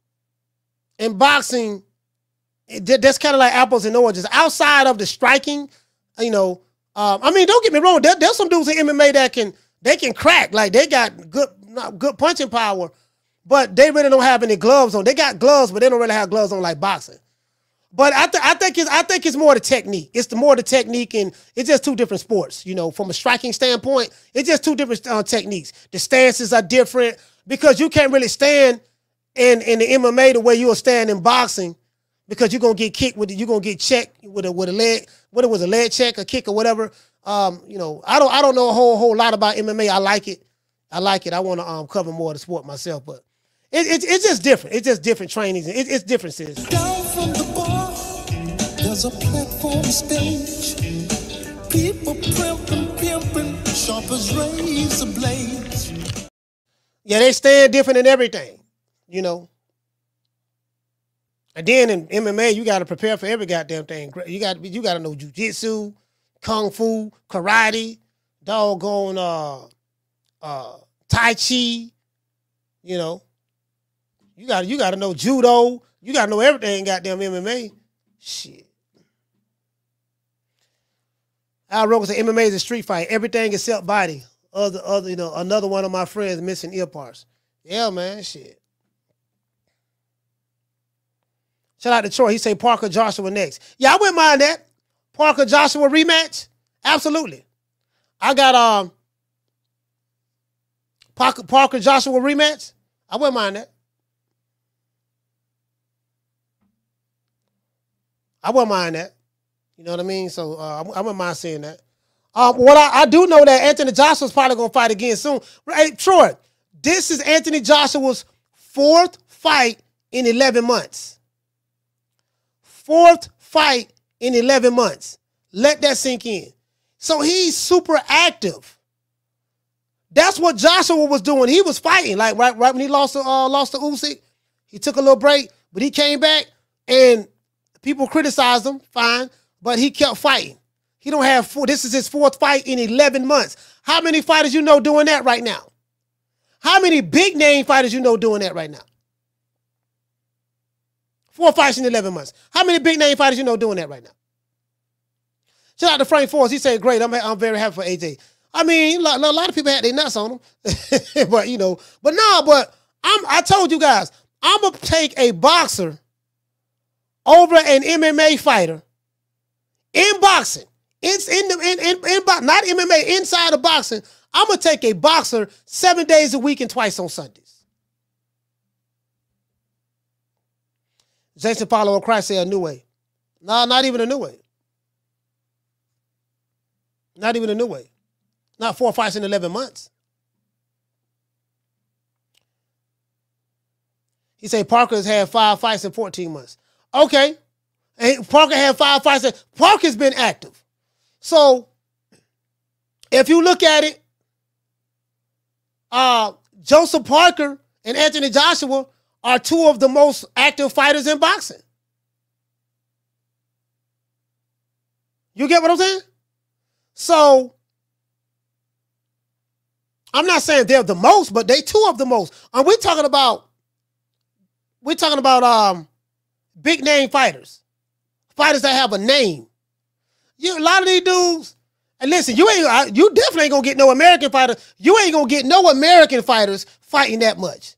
and boxing. It, that's kind of like apples and oranges. Outside of the striking, you know, um, I mean, don't get me wrong. There, there's some dudes in MMA that can they can crack. Like they got good good punching power, but they really don't have any gloves on. They got gloves, but they don't really have gloves on like boxing. But I, th- I think it's I think it's more the technique. It's the more the technique, and it's just two different sports. You know, from a striking standpoint, it's just two different uh, techniques. The stances are different because you can't really stand in in the MMA the way you'll stand in boxing because you're gonna get kicked with it. You're gonna get checked with a with a leg. What it was a leg check, a kick, or whatever. Um, you know, I don't I don't know a whole whole lot about MMA. I like it. I like it. I want to um cover more of the sport myself, but it, it, it's just different. It's just different trainings. It, it's differences. Down from the bar, there's a platform stage. People pimping, sharp as razor. Yeah, they stand different in everything, you know. And then in MMA, you got to prepare for every goddamn thing. You got you got to know jujitsu, kung fu, karate, doggone uh, uh, tai chi, you know. You got you got to know judo. You got to know everything. Goddamn MMA. Shit. Al Rogan said MMA is a street fight. Everything except body. Other other you know another one of my friends missing ear parts. Yeah, man. Shit. Shout out to Troy. He say Parker Joshua next. Yeah, I wouldn't mind that. Parker Joshua rematch. Absolutely. I got um Parker, Parker Joshua rematch. I wouldn't mind that. I wouldn't mind that. You know what I mean? So uh, I wouldn't mind seeing that. Um, what I, I do know that Anthony Joshua's probably gonna fight again soon. Hey, Troy, this is Anthony Joshua's fourth fight in 11 months. Fourth fight in 11 months. Let that sink in. So he's super active. That's what Joshua was doing. He was fighting. Like right, right when he lost to uh, lost to Usyk, he took a little break, but he came back and people criticized him. Fine, but he kept fighting. He don't have four. This is his fourth fight in 11 months. How many fighters you know doing that right now? How many big name fighters you know doing that right now? Four fights in 11 months. How many big name fighters you know doing that right now? Shout out to Frank Forrest. He said, great. I'm, I'm very happy for AJ. I mean, a lot, a lot of people had their nuts on him. but, you know, but no, but I'm, I told you guys, I'm going to take a boxer over an MMA fighter in boxing. It's in the in, in, in not MMA, inside of boxing. I'm gonna take a boxer seven days a week and twice on Sundays. Jason of Christ say a new way. No, not even a new way. Not even a new way. Not four fights in 11 months. He said Parker's had five fights in 14 months. Okay. And Parker had five fights. Parker's been active. So if you look at it, uh, Joseph Parker and Anthony Joshua are two of the most active fighters in boxing. You get what I'm saying? So I'm not saying they're the most, but they two of the most. And we're talking about we're talking about um big name fighters. Fighters that have a name. You a lot of these dudes, and listen, you ain't you definitely ain't gonna get no American fighter. You ain't gonna get no American fighters fighting that much.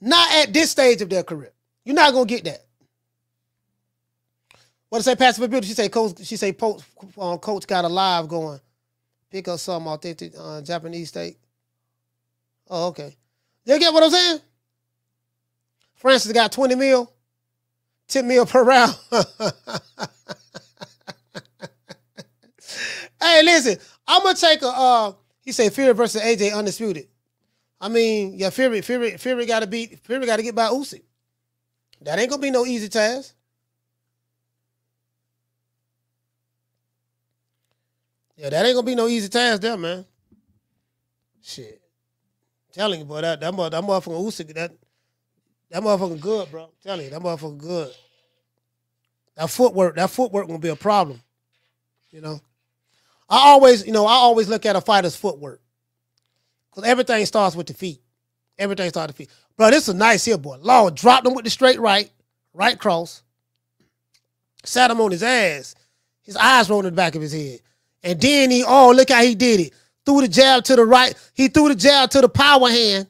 Not at this stage of their career. You're not gonna get that. What to say, Passive Beauty? She say, Coach. She say, Coach, um, Coach got a live going. Pick up some authentic uh, Japanese steak. Oh, okay. You get what I'm saying? Francis got 20 mil, 10 mil per round. hey, listen, I'm gonna take a. Uh, he said Fury versus AJ undisputed. I mean, yeah, Fury, Fury, Fury got to beat. Fury got to get by Usyk. That ain't gonna be no easy task. Yeah, that ain't gonna be no easy task there, man. Shit. telling you, boy, that that, mother, that motherfucker Usyk, that that motherfucker good, bro. I'm telling you, that motherfucker good. That footwork, that footwork gonna be a problem. You know. I always, you know, I always look at a fighter's footwork. Because everything starts with the feet. Everything starts with the feet. Bro, this is a nice here, boy. Law dropped him with the straight right, right cross. Sat him on his ass. His eyes rolled in the back of his head. And then he, oh, look how he did it. Threw the jab to the right. He threw the jab to the power hand.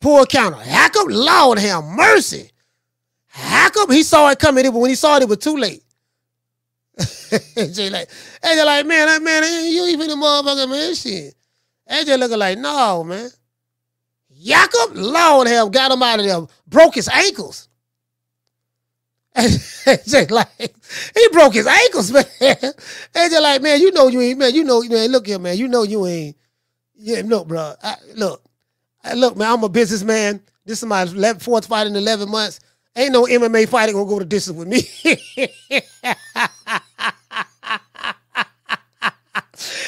Poor counter. Hack up, Lord have mercy. Hack up. He saw it coming, but when he saw it, it was too late. AJ like, AJ like, man, that man, you even the motherfucker, man, shit. AJ looking like, no, man. Jakob, Lord have got him out of there, broke his ankles. AJ like, he broke his ankles, man. AJ like, man, you know you ain't, man, you know, man, look here, man, you know you ain't, yeah, look, bro, I, look, I, look, man, I'm a businessman. This is my 11, fourth fight in 11 months. Ain't no MMA fighter gonna go to distance with me.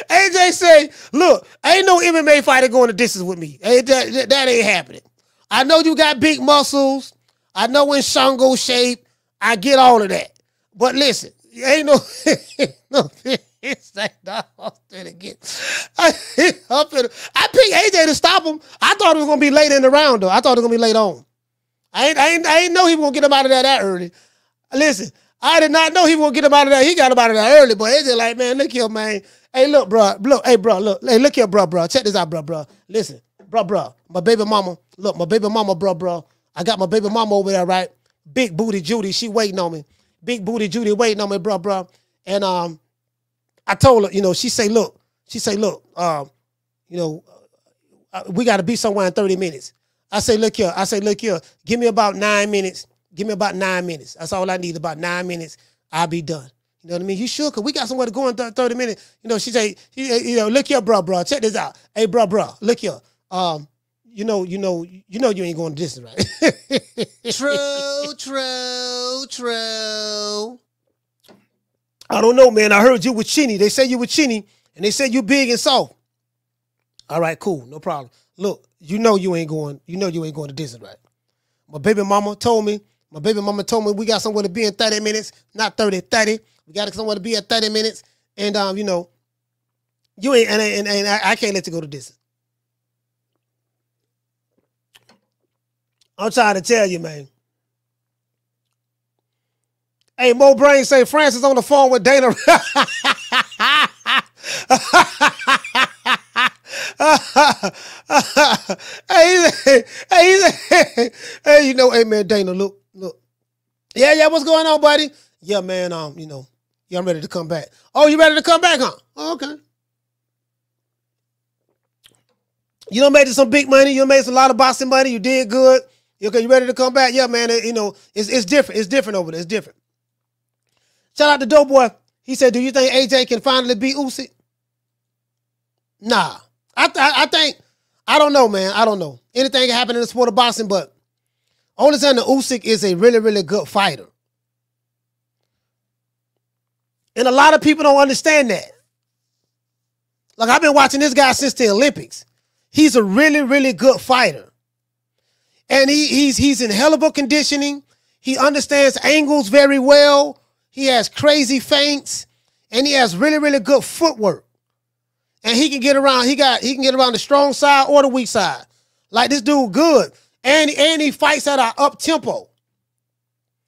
AJ say, look, ain't no MMA fighter going to distance with me. That, that, that ain't happening. I know you got big muscles. I know in Shango shape. I get all of that. But listen, ain't no, no say no, I'm doing it again. I, I picked AJ to stop him. I thought it was gonna be late in the round though. I thought it was gonna be late on. I ain't, I ain't, I ain't know he was gonna get him out of there that early. Listen, I did not know he was gonna get him out of there. He got him out of there early, but AJ like, man, look here, man. Hey, look, bro, look, hey, bro, look, hey, look here, bro, bro. Check this out, bro, bro. Listen, bro, bro. My baby mama, look, my baby mama, bro, bro. I got my baby mama over there, right? Big booty Judy, she waiting on me. Big booty Judy waiting on me, bro, bro. And um, I told her, you know, she say, look, she say, look, um, you know, uh, we got to be somewhere in 30 minutes. I say, look here. I say, look here. Give me about nine minutes. Give me about nine minutes. That's all I need. About nine minutes, I'll be done. You know what I mean? You sure? Cause we got somewhere to go in 30 minutes. You know, she say, you know, look here, bro, bro. Check this out. Hey, bro, bro, look here. Um, you know, you know, you know, you ain't going to distance, right? True, true, true. I don't know, man. I heard you with Chinny. They say you with Chinny, and they said you big and soft. All right, cool, no problem. Look, you know you ain't going. You know you ain't going to Disney, right? My baby mama told me. My baby mama told me we got somewhere to be in 30 minutes, not 30, 30. We got somewhere to be at 30 minutes, and um, you know, you ain't and, and, and I, I can't let you go to Disney. I'm trying to tell you, man. Hey, Mo Brain say Francis on the phone with Dana. hey, hey, hey, you know, hey man, Dana, look, look. Yeah, yeah, what's going on, buddy? Yeah, man, um, you know, yeah, I'm ready to come back. Oh, you ready to come back, huh? Oh, okay. You done made some big money. You made a lot of boxing money. You did good. Okay? You ready to come back? Yeah, man. it- you know, it's it's different. It's different over there. It's different. Shout out to Doughboy. He said, "Do you think AJ can finally beat Usyk?" Nah, I th- I think I don't know, man. I don't know. Anything can happen in the sport of boxing, but Alexander Usyk is a really, really good fighter, and a lot of people don't understand that. Like I've been watching this guy since the Olympics. He's a really, really good fighter, and he he's he's in hell of a conditioning. He understands angles very well. He has crazy feints, and he has really, really good footwork. And he can get around. He got he can get around the strong side or the weak side. Like this dude, good, and and he fights at a up tempo.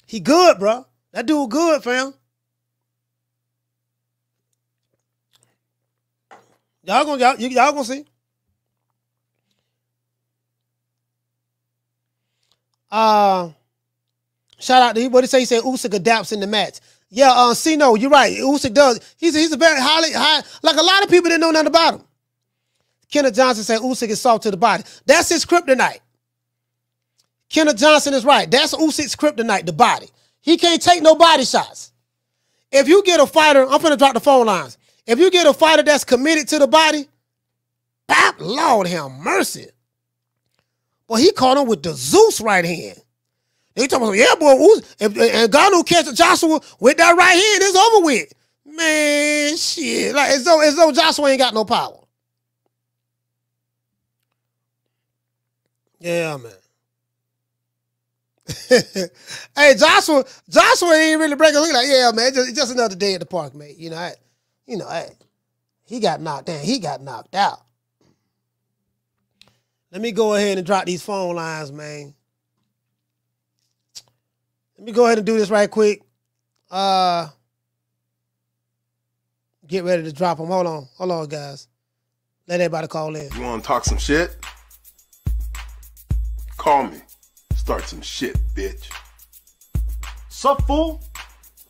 He good, bro. That dude good, fam. Y'all gonna y'all, y'all gonna see. Uh shout out to what he say? He said Usyk adapts in the match. Yeah, uh Cino, you're right. Usyk does. He's a, he's a very highly high, like a lot of people didn't know nothing about him. Kenneth Johnson said Usyk is soft to the body. That's his kryptonite. Kenneth Johnson is right. That's Usyk's kryptonite, the body. He can't take no body shots. If you get a fighter, I'm gonna drop the phone lines. If you get a fighter that's committed to the body, bap, Lord have mercy. Well, he caught him with the Zeus right hand. They talking about, yeah, boy, if, and Ngannou catch Joshua with that right hand, it's over with. Man, shit. Like as though as though Joshua ain't got no power. Yeah, man. hey, Joshua, Joshua ain't really breaking. Look like, yeah, man, just, just another day at the park, mate. You know, I, you know, hey, he got knocked down. He got knocked out. Let me go ahead and drop these phone lines, man. Let me go ahead and do this right quick. Uh, get ready to drop them. Hold on, hold on, guys. Let everybody call in. You want to talk some shit? Call me. Start some shit, bitch. Sup, fool?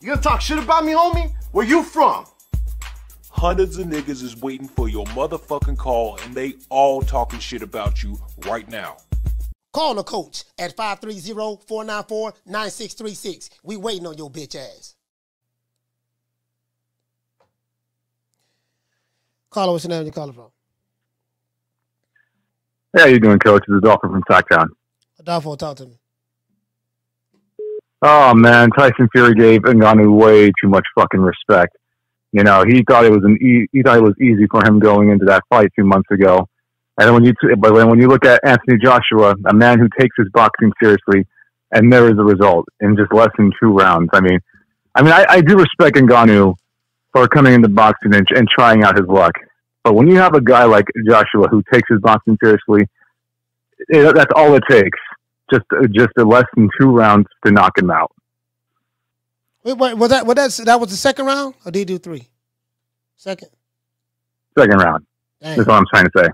You gonna talk shit about me, homie? Where you from? Hundreds of niggas is waiting for your motherfucking call, and they all talking shit about you right now. Call the coach at 530-494-9636. We waiting on your bitch ass. Caller, what's your name? You calling from? Hey, how you doing, Coach? Is Dolphin from Sacktown. Adolfo, talk to me. Oh man, Tyson Fury gave Ngannou way too much fucking respect. You know, he thought it was an e- he thought it was easy for him going into that fight two months ago. And when you but when when you look at Anthony Joshua, a man who takes his boxing seriously, and there is a result in just less than two rounds. I mean, I mean, I, I do respect Ngannou for coming into boxing and, and trying out his luck. But when you have a guy like Joshua who takes his boxing seriously, it, that's all it takes. Just just a less than two rounds to knock him out. Wait, wait, was that was that that was the second round or did he do three? Second. Second round. Dang. That's what I'm trying to say.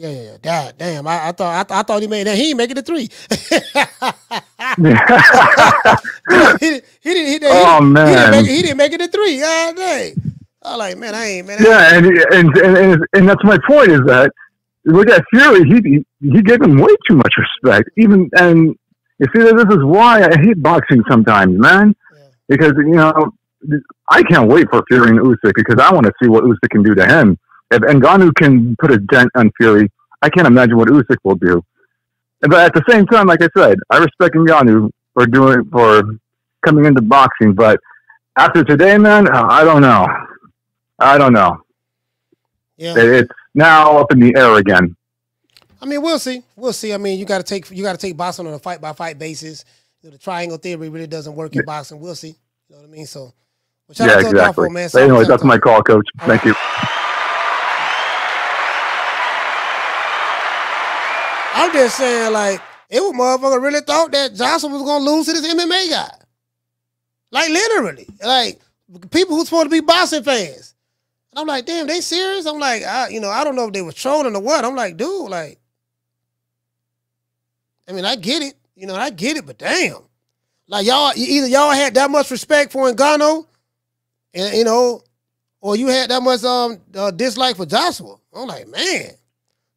Yeah, yeah, yeah. God, damn. I, I thought I, th- I thought he made that. He ain't making it three. he, didn't- he didn't. He, oh, didn't- Oh, he, Didn't man. make, it- he didn't make it a three. God dang. I like, man, I ain't, man. I Yeah, and and, and and and that's my point is that with that Fury, he he, he gave him way too much respect. Even and you see, this is why I hate boxing sometimes, man. Because you know, I can't wait for Fury and Usyk because I want to see what Usyk can do to him. If Ngannou can put a dent on Fury, I can't imagine what Usyk will do. But at the same time, like I said, I respect Ngannou for doing for coming into boxing. But after today, man, I don't know. I don't know. Yeah. It's now up in the air again. I mean, we'll see. We'll see. I mean, you got to take you got to take boxing on a fight by fight basis. You know, the triangle theory really doesn't work in boxing. We'll see. You know what I mean? So, well, yeah, exactly. Man. But anyway, that's my call, Coach. Thank you. I'm just saying, like, it was motherfucker really thought that Johnson was gonna lose to this MMA guy. Like literally, like people who's supposed to be boxing fans. And I'm like, damn, they serious? I'm like, I, you know, I don't know if they were trolling or what. I'm like, dude, like, I mean, I get it, you know, I get it, but damn, like y'all, either y'all had that much respect for Ngannou, and you know, or you had that much um uh, dislike for Joshua. I'm like, man,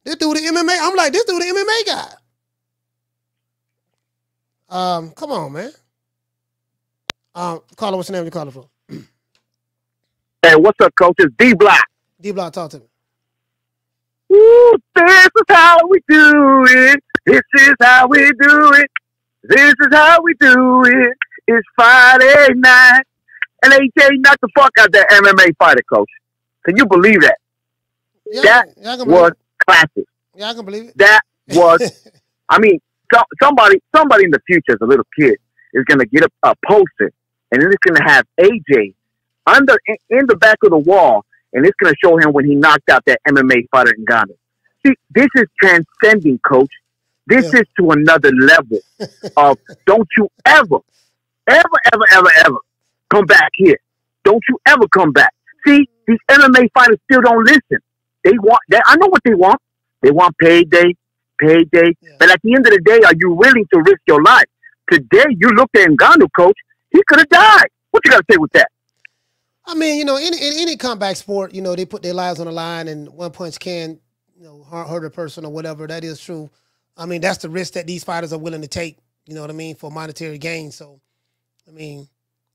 this dude the MMA. I'm like, this dude the MMA guy. Um, come on, man. Um, caller, what's your name? You calling from? Hey, what's up, coach? It's D Block. D Block, talk to me. Ooh, this is how we do it. This is how we do it. This is how we do it. It's Friday night. And AJ knocked the fuck out that MMA fighter, coach. Can you believe that? that yeah, can believe was it. classic. Yeah, I can believe it. That was, I mean, so, somebody, somebody in the future as a little kid is gonna get a, a poster, and then it's gonna have AJ under in, in the back of the wall, and it's gonna show him when he knocked out that MMA fighter in Ghana. See, this is transcending, coach. This is to another level of don't you ever, ever, ever, ever, ever come back here. Don't you ever come back. See, these MMA fighters still don't listen. They want they, I know what they want. They want payday, payday. But at the end of the day, are you willing to risk your life? Today you looked at Ngannou, coach, he could have died. What you gotta say with that? I mean, you know, in, in any combat sport, you know, they put their lives on the line, and one punch can, you know, hurt, hurt a person or whatever. That is true. I mean, that's the risk that these fighters are willing to take. You know what I mean for monetary gain. So, I mean,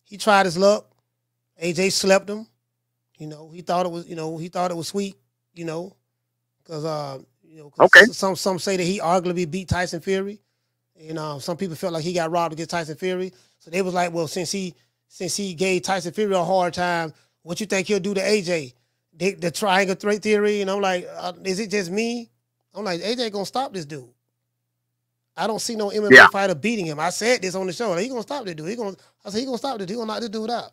he tried his luck. AJ slept him. You know, he thought it was, you know, he thought it was sweet. You know, because uh, you know, Okay. Some some say that he arguably beat Tyson Fury. You know, some people felt like he got robbed against Tyson Fury. So they was like, well, since he since he gave Tyson Fury a hard time, what you think he'll do to AJ? The, the triangle threat theory, and I'm like, uh, is it just me? I'm like, AJ gonna stop this dude. I don't see no MMA Yeah. fighter beating him. I said this on the show. Like, he gonna stop this dude. He gonna. I said he gonna stop this. dude. He gonna knock this dude out.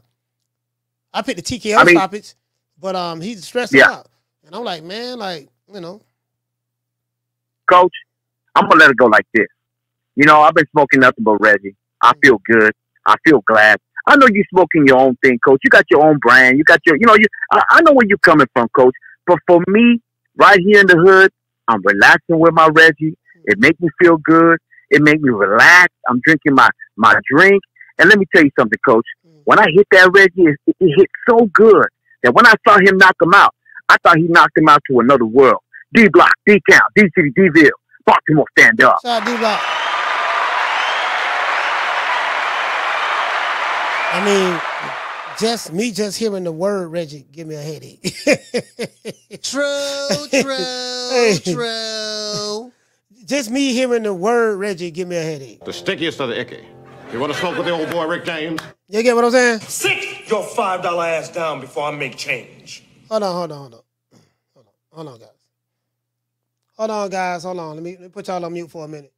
I picked the TKO I mean- stoppage, but um, he's stressing Yeah. out, and I'm like, man, like you know, Coach, I'm gonna let it go like this. You know, I've been smoking nothing but Reggie. I mm. feel good. I feel glad. I know you smoking your own thing, Coach. You got your own brand. You got your, you know, you. I, I know where you're coming from, Coach. But for me, right here in the hood, I'm relaxing with my Reggie. Mm. It makes me feel good. It makes me relax. I'm drinking my my drink. And let me tell you something, Coach. Mm. When I hit that Reggie, it, it hit so good that when I saw him knock him out, I thought he knocked him out to another world. D Block, D Count, D City, D Ville, Baltimore, stand up. shout out D-Block. I mean, just me just hearing the word Reggie give me a headache. true, true, Hey. true. Just me hearing the word Reggie give me a headache. The stickiest of the icky. You want to smoke with the old boy Rick James? You get what I'm saying? Sit your five dollar ass down before I make change. Hold on, hold on, hold on. Hold on, hold on, guys. Hold on, guys. Hold on. Let me, let me put y'all on mute for a minute.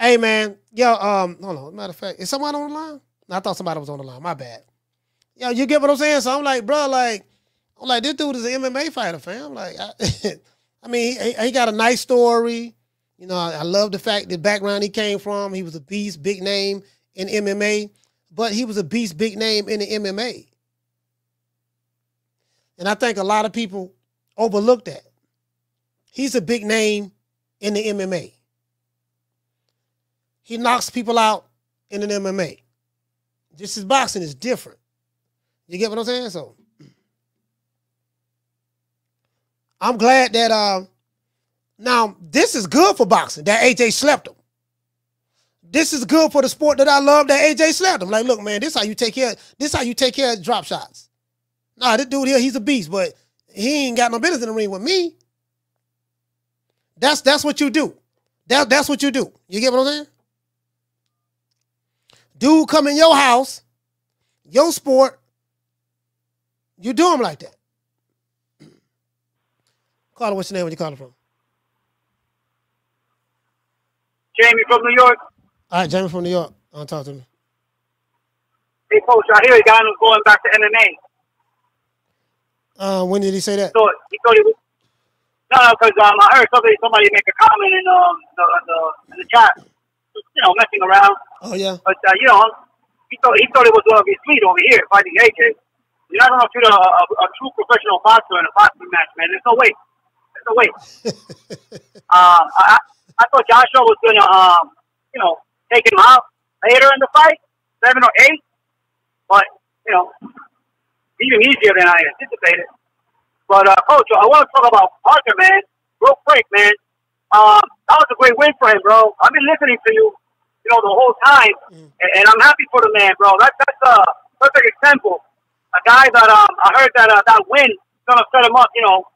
Hey man, yo, um, hold on. Matter of fact, is someone on the line? I thought somebody was on the line. My bad. Yo, you get what I'm saying? So I'm like, bro, like, I'm like, this dude is an MMA fighter, fam. Like, I, I mean, he, he got a nice story. You know, I, I love the fact the background he came from. He was a beast, big name in MMA, but he was a beast, big name in the MMA. And I think a lot of people overlook that. He's a big name in the MMA. He knocks people out in an MMA. Just his boxing is different. You get what I'm saying? So I'm glad that uh now this is good for boxing that AJ slept him. This is good for the sport that I love that AJ slept him. Like, look, man, this how you take care. This how you take care of drop shots. Nah, this dude here, he's a beast, but he ain't got no business in the ring with me. That's that's what you do. That, that's what you do. You get what I'm saying? Dude come in your house, your sport, you do him like that. Caller, what's your name? Where you calling from? Jamie from New York. All right, Jamie from New York. Uh, talk to me. Hey, coach, I hear a guy who's going back to MMA. Uh, when did he say that? So he thought he was. No, no, because um, I heard somebody somebody make a comment in um the, the in the chat, you know, messing around. Oh yeah. But uh, you know, he thought he thought it was going to be sweet over here fighting AJ. You're not going to shoot a, a, a true professional boxer in a boxing match, man. There's no way. There's no way. um, I I thought Joshua was going to um you know take him out later in the fight, seven or eight, but you know even easier than I anticipated. But uh, coach, I want to talk about Parker, man. Real quick, man. Um, that was a great win for him, bro. I've been listening to you, you know, the whole time, and, and I'm happy for the man, bro. That, that's a perfect example. A guy that um, I heard that uh, that win is gonna set him up, you know,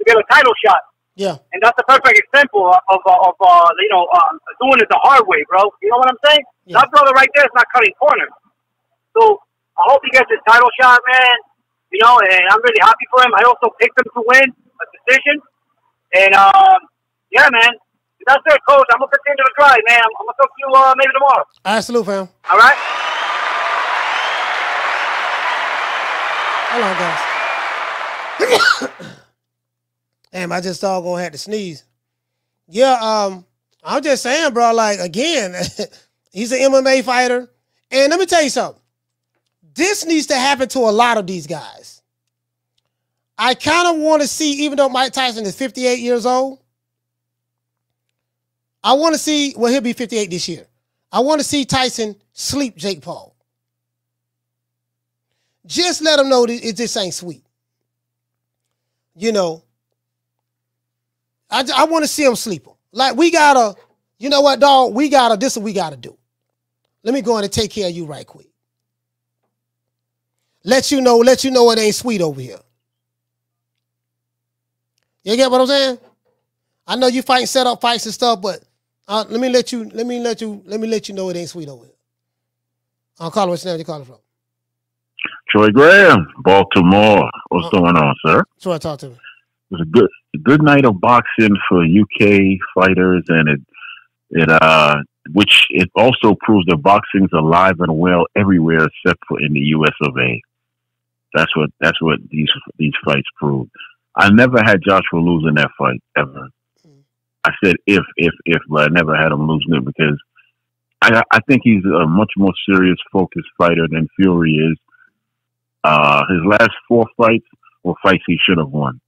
to get a title shot. Yeah. And that's a perfect example of, of, of uh, you know, uh, doing it the hard way, bro. You know what I'm saying? That brother right there is not cutting corners. So I hope he gets his title shot, man. You know, and I'm really happy for him. I also picked him to win a decision. And, um, yeah, man. That's it, coach. I'm going to continue to try, man. I'm, to talk to you uh, maybe tomorrow. All right, salute, fam. All right? Hold on, guys. Damn, I just all gonna have to sneeze. Yeah, um, I'm just saying, bro. Like again, he's an MMA fighter, and let me tell you something. This needs to happen to a lot of these guys. I kind of want to see, even though Mike Tyson is 58 years old, I want to see. Well, he'll be 58 this year. I want to see Tyson sleep Jake Paul. Just let him know that it ain't sweet. You know, I, I want to see him sleep him. Like we gotta, you know what, dog? We gotta. This is what we gotta do. Let me go in and take care of you right quick. Let you know, let you know it ain't sweet over here. You get what I'm saying? I know you fighting set up fights and stuff, but uh, let me let you, let me let you, let me let you know it ain't sweet over here. I'll call what's name you calling from. Troy Graham, Baltimore. What's going on, sir? Troy, talk to me. It was a good a good night of boxing for UK fighters, and it it uh which it also proves that boxing's alive and well everywhere except for in the U.S. of A. That's what that's what these these fights prove. I never had Joshua losing that fight ever. I said if if if, but I never had him losing it because I I think he's a much more serious, focused fighter than Fury is. Uh, his last four fights were fights he should have won.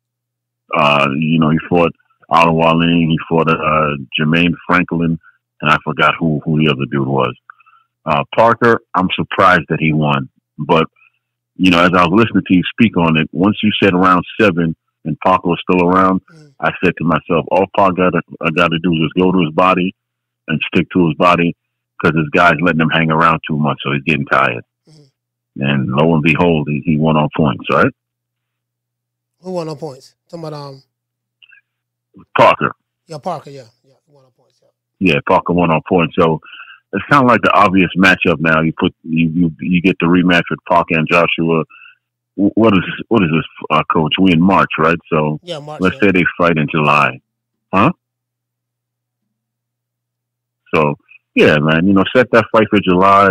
Uh, you know, he fought Otto Wallin, he fought uh, Jermaine Franklin, and I forgot who who the other dude was. Uh, Parker, I'm surprised that he won, but you know, as I was listening to you speak on it, once you said around seven and Parker was still around, I said to myself, all Parker got to, got to do is just go to his body and stick to his body because his guy's letting him hang around too much, so he's getting tired. And lo and behold, he, he won on points, right? Who won on points? Talking about um, Parker. yeah, Parker, yeah, yeah, won on points. Yeah, Parker won on points. So it's kind of like the obvious matchup now. You put you you, you get the rematch with Parker and Joshua. What is what is this, uh, coach? We in March, right? So Yeah, March, let's say they fight in July, huh? So Yeah, man. You know, set that fight for July.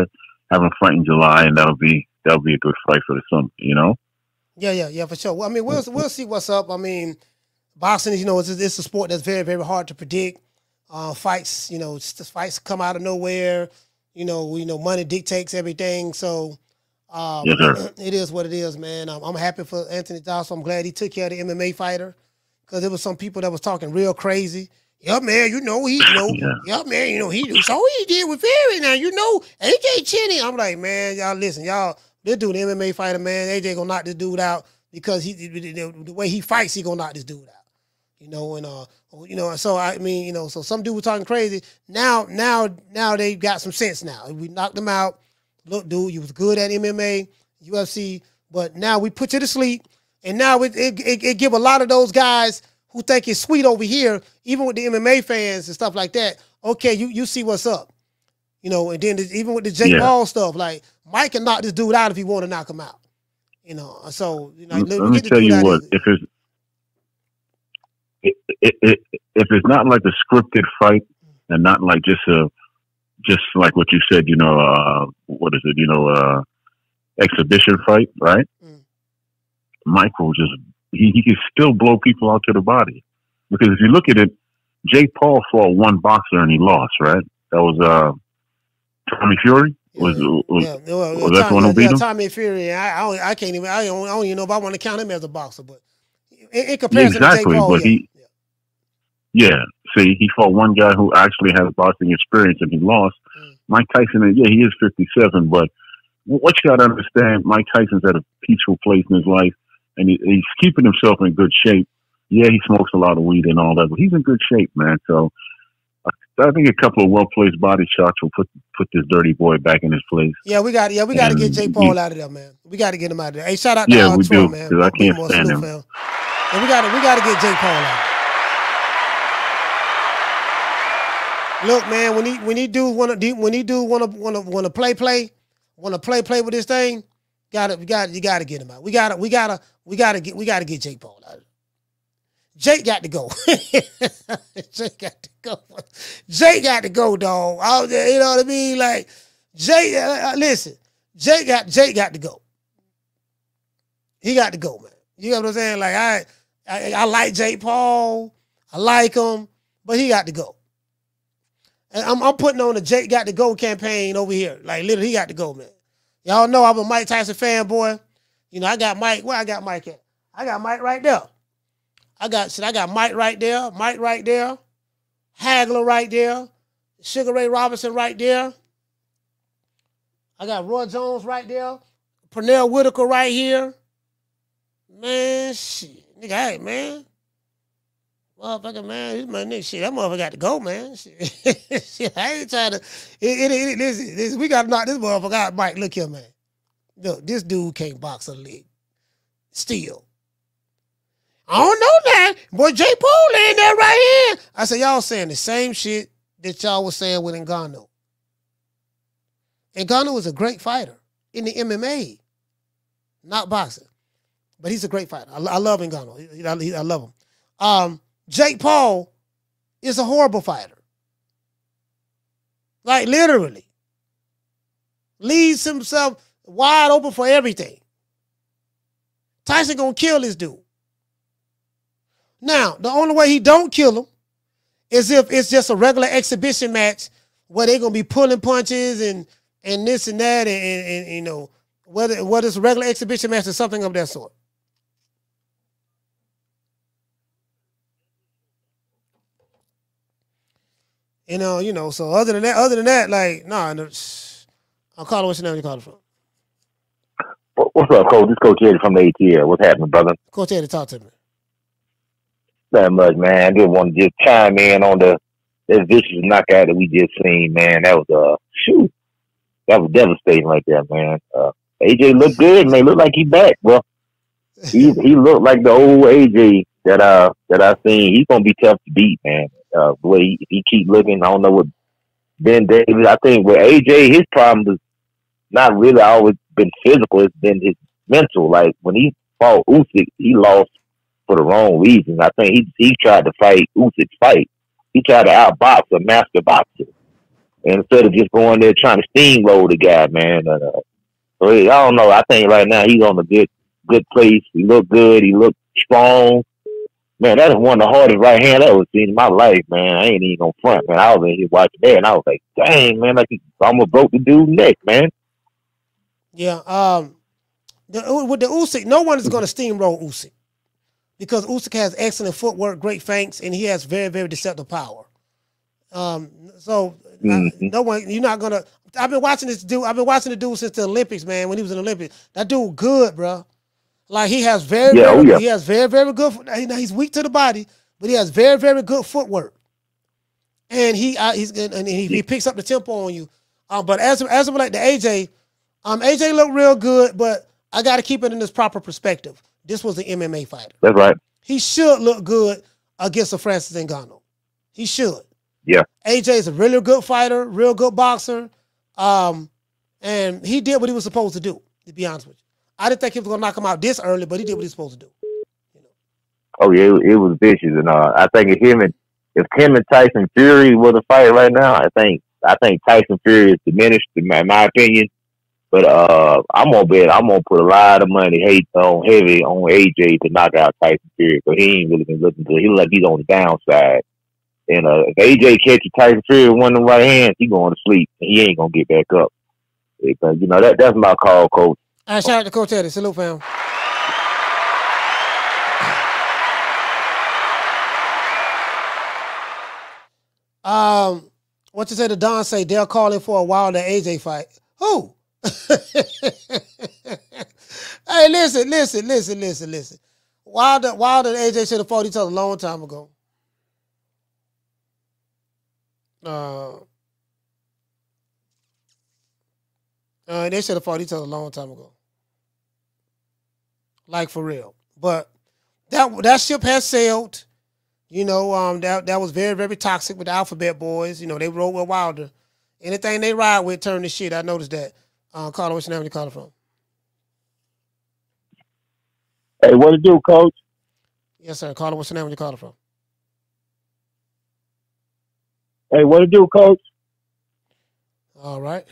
Have him fight in July, and that'll be that'll be a good fight for the summer. You know. Yeah, yeah, yeah, for sure. Well, I mean, we'll we'll see what's up. I mean, boxing, is you know, it's, it's a sport that's very, very hard to predict. Uh, fights, you know, fights come out of nowhere. You know, you know, money dictates everything. So, um, Yes, it is what it is, man. I'm, I'm happy for Anthony Joshua. I'm glad he took care of the MMA fighter because there was some people that was talking real crazy. Yeah, man, you know he, you know, Yeah. yeah, man, you know he, so he did with Fury. Now you know AJ Cheney. I'm like, man, y'all listen, y'all. This dude, MMA fighter, man, AJ gonna knock this dude out because he, the, the- way he fights, he gonna knock this dude out. You know, and uh, you know, so I mean, you know, so some dude was talking crazy. Now, now, now they got some sense. Now we knocked him out. Look, dude, you was good at MMA, UFC, but now we put you to sleep, and now it it, it, it give a lot of those guys who think it's sweet over here, even with the MMA fans and stuff like that. Okay, you you see what's up, you know, and then the- even with the Jake Yeah. Paul stuff, like Mike can knock this dude out if he want to knock him out. You know, uh, so you know, Let, let, let me tell you what. If it's it, it, it, if it's not like a scripted fight and not like just a just like what you said, you know, uh, what is it? You know, uh, exhibition fight, right? Mm. Michael just he, he can still blow people out to the body because if you look at it, Jake Paul fought one boxer and he lost, right? That was uh, Tommy Fury. Was was, Yeah, well, was that one who beat yeah, him? Tommy Fury. I, I, don't, I can't even. I don't, I don't even know if I want to count him as a boxer, but in, in comparison exactly, to Jake Paul, but yeah. he, yeah. See, he fought one guy who actually has boxing experience, and he lost. Mm. Mike Tyson, yeah, he is fifty-seven, but what you got to understand, Mike Tyson's at a peaceful place in his life, and he, he's keeping himself in good shape. Yeah, he smokes a lot of weed and all that, but he's in good shape, man. So. I think a couple of well placed body shots will put put this dirty boy back in his place. yeah, we got. Yeah, we got to get Jake Paul he- out of there, man. We got to get him out of there. Hey, shout out to Yeah, Al we do, man. I can't stand him. And we got to we got to get Jake Paul out. Look, man, when he when he do want to when he do to want to play play, want to play play with this thing, got to we got you got to get him out. We got to we got to we got to get we got to get Jake Paul out. Jake got to go. Jake got to go. Jake got to go, dog. There, you know what I mean? Like Jake, uh, uh, listen, Jake got Jake got to go. He got to go, man. You know what I'm saying? Like I, I, I like Jake Paul. I like him, but he got to go. I'm, I'm putting on the Jake got to go campaign over here. Like literally, he got to go, man. Y'all know I'm a Mike Tyson fanboy. You know, I got Mike. Where I got Mike at? I got Mike right there. I got shit. I got Mike right there. Mike right there. Hagler right there. Sugar Ray Robinson right there. I got Roy Jones right there. Pernell Whitaker right here. Man, shit. Nigga, hey, man. Motherfucker, man, this my nigga. Shit, that motherfucker got to go, man. Shit, shit I ain't trying to. It, it, it, we got to knock this motherfucker out. Mike, look here, man. Look, this dude can't box a leg. Still. I don't know that. Boy, Jay Paul laying there right here. I said, y'all saying the same shit that y'all was saying with Ngannou. Ngannou was a great fighter in the MMA, not boxing. But he's a great fighter. I, I love Ngannou. I, I love him. Um, Jake Paul is a horrible fighter. Like literally. Leaves himself wide open for everything. Tyson gonna kill this dude. Now, the only way he don't kill him is if it's just a regular exhibition match where they're gonna be pulling punches and and this and that and, and, and, you know whether whether it's a regular exhibition match or something of that sort. You know, you know. So other than that, other than that, like nah. No. I'll call it. What's your name? You call from? What's up, Coach? This Coach Eddie from the ATL. What's happening, brother? Coach Eddie, talk to me. Not much, man. I just want to just chime in on the that vicious knockout that we just seen, man. That was uh shoot. That was devastating right there, man. Uh, AJ looked good, man. Looked like he back, bro. He he looked like the old AJ that uh that I seen. He's gonna be tough to beat, man. Uh, he, he keep looking, I don't know what Ben Davis. I think with AJ, his problem was not really always been physical. It's been his mental. Like when he fought Usyk, he lost for the wrong reason. I think he he tried to fight Usyk's fight. He tried to outbox a master boxer. instead of just going there trying to steamroll the guy, man. Uh, so I don't know. I think right now he's on a good good place. He look good. He look strong. Man, that is one of the hardest right hand I've ever seen in my life, man. I ain't even gonna front, man. I was in here watching that, and I was like, dang, man, like he almost broke the dude's neck, man. Yeah. Um. The, with the Usyk, no one is going to steamroll Usyk because Usyk has excellent footwork, great feints, and he has very, very deceptive power. Um. So Mhm. no one, you're not gonna. I've been watching this dude. I've been watching the dude since the Olympics, man. When he was in the Olympics, that dude good, bro. Like he has very, Yeah, very oh, yeah. he has very, very good. He's weak to the body, but he has very, very good footwork. And he, uh, he's and he, he picks up the tempo on you. Um, but as as of like the AJ, um, AJ looked real good, but I got to keep it in this proper perspective. This was an MMA fighter. That's right. He should look good against a Francis Ngannou. He should. Yeah. AJ is a really good fighter, real good boxer. Um, and he did what he was supposed to do, to be honest with you. I didn't think he was gonna knock him out this early, but he did what he was supposed to do. Oh yeah, it, it was vicious, and uh, I think if him and if him and Tyson Fury were to fight right now, I think I think Tyson Fury is diminished in my, in my opinion. But uh, I'm gonna bet I'm gonna put a lot of money hate on heavy on AJ to knock out Tyson Fury, but he ain't really been looking good. He look like he's on the downside. And uh, if AJ catches Tyson Fury with one of them right hands, he going to sleep. And he ain't gonna get back up. Because you know that that's my call, coach. All right, shout out to Coach Eddie. Salute, fam. Um, what you say to Don say they're calling for a Wilder AJ fight. Who? hey, listen, listen, listen, listen, listen. Wilder, Wilder and AJ should have fought each other a long time ago. Uh, uh, they should have fought each other a long time ago. Like for real. But that that ship has sailed. You know, um, that that was very, very toxic with the Alphabet Boys. You know, they rode with Wilder. Anything they ride with turn to shit. I noticed that. Uh, Carter, what's your name? You calling from? Hey, what it do, coach? Yes, sir. Carter, what's your name? Where you calling from? Hey, what it do, coach? All right.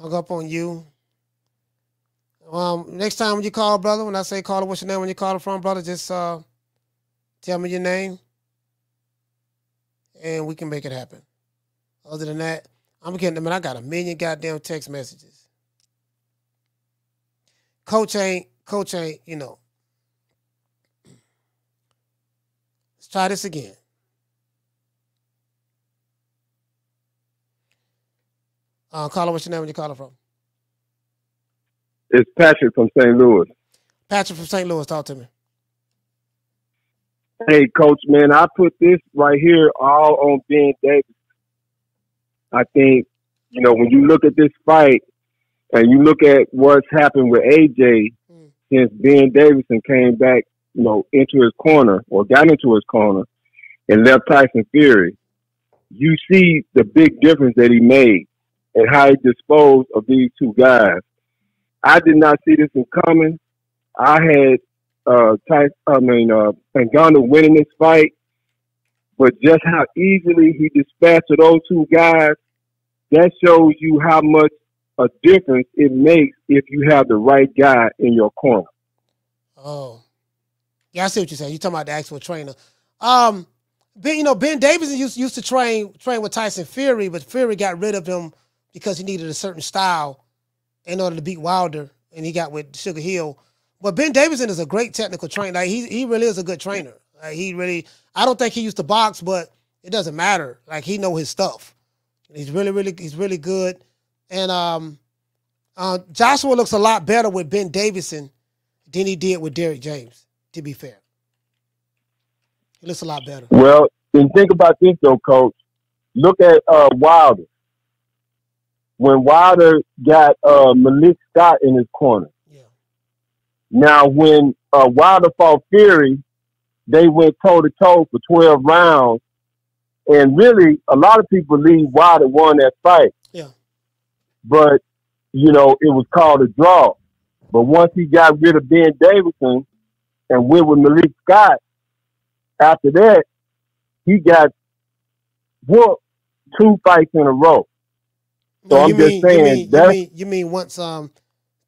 Hung up on you. Um, next time when you call, brother, when I say caller, what's your name? When you calling from, brother, just uh, tell me your name, and we can make it happen. Other than that, I'm getting. I mean, I got a million goddamn text messages. Coach ain't. Coach ain't. You know. Let's try this again. Uh, caller, what's your name? When you calling from? It's Patrick from St. Louis. Patrick from St. Louis. Talk to me. Hey, coach, man, I put this right here all on Ben Davis. I think, you know, when you look at this fight and you look at what's happened with AJ since Ben Davidson came back, you know, into his corner or got into his corner and left Tyson Fury, you see the big difference that he made and how he disposed of these two guys. I did not see this in coming. I had uh Ty, I mean uh Ngannou winning this fight, but just how easily he dispatched those two guys, that shows you how much a difference it makes if you have the right guy in your corner. Oh, yeah, I see what you're saying. You're talking about the actual trainer. Um, ben, you know, Ben Davidson used used to train train with Tyson Fury, but Fury got rid of him because he needed a certain style in order to beat Wilder, and he got with Sugar Hill. But Ben Davidson is a great technical trainer. Like he he really is a good trainer. Like he really, I don't think he used to box, but it doesn't matter. Like he know his stuff. He's really, really, he's really good. And um, uh, Joshua looks a lot better with Ben Davidson than he did with Derrick James. To be fair, he looks a lot better. Well, then think about this though, coach. Look at uh Wilder. When Wilder got uh Malik Scott in his corner. Now when uh Wilder fought Fury, they went toe to toe for twelve rounds. And really a lot of people believe Wilder won that fight. Yeah. But, you know, it was called a draw. But once he got rid of Ben Davidson and went with Malik Scott, after that, he got whooped two fights in a row. So No, I'm you just mean, saying you mean, you mean you mean once um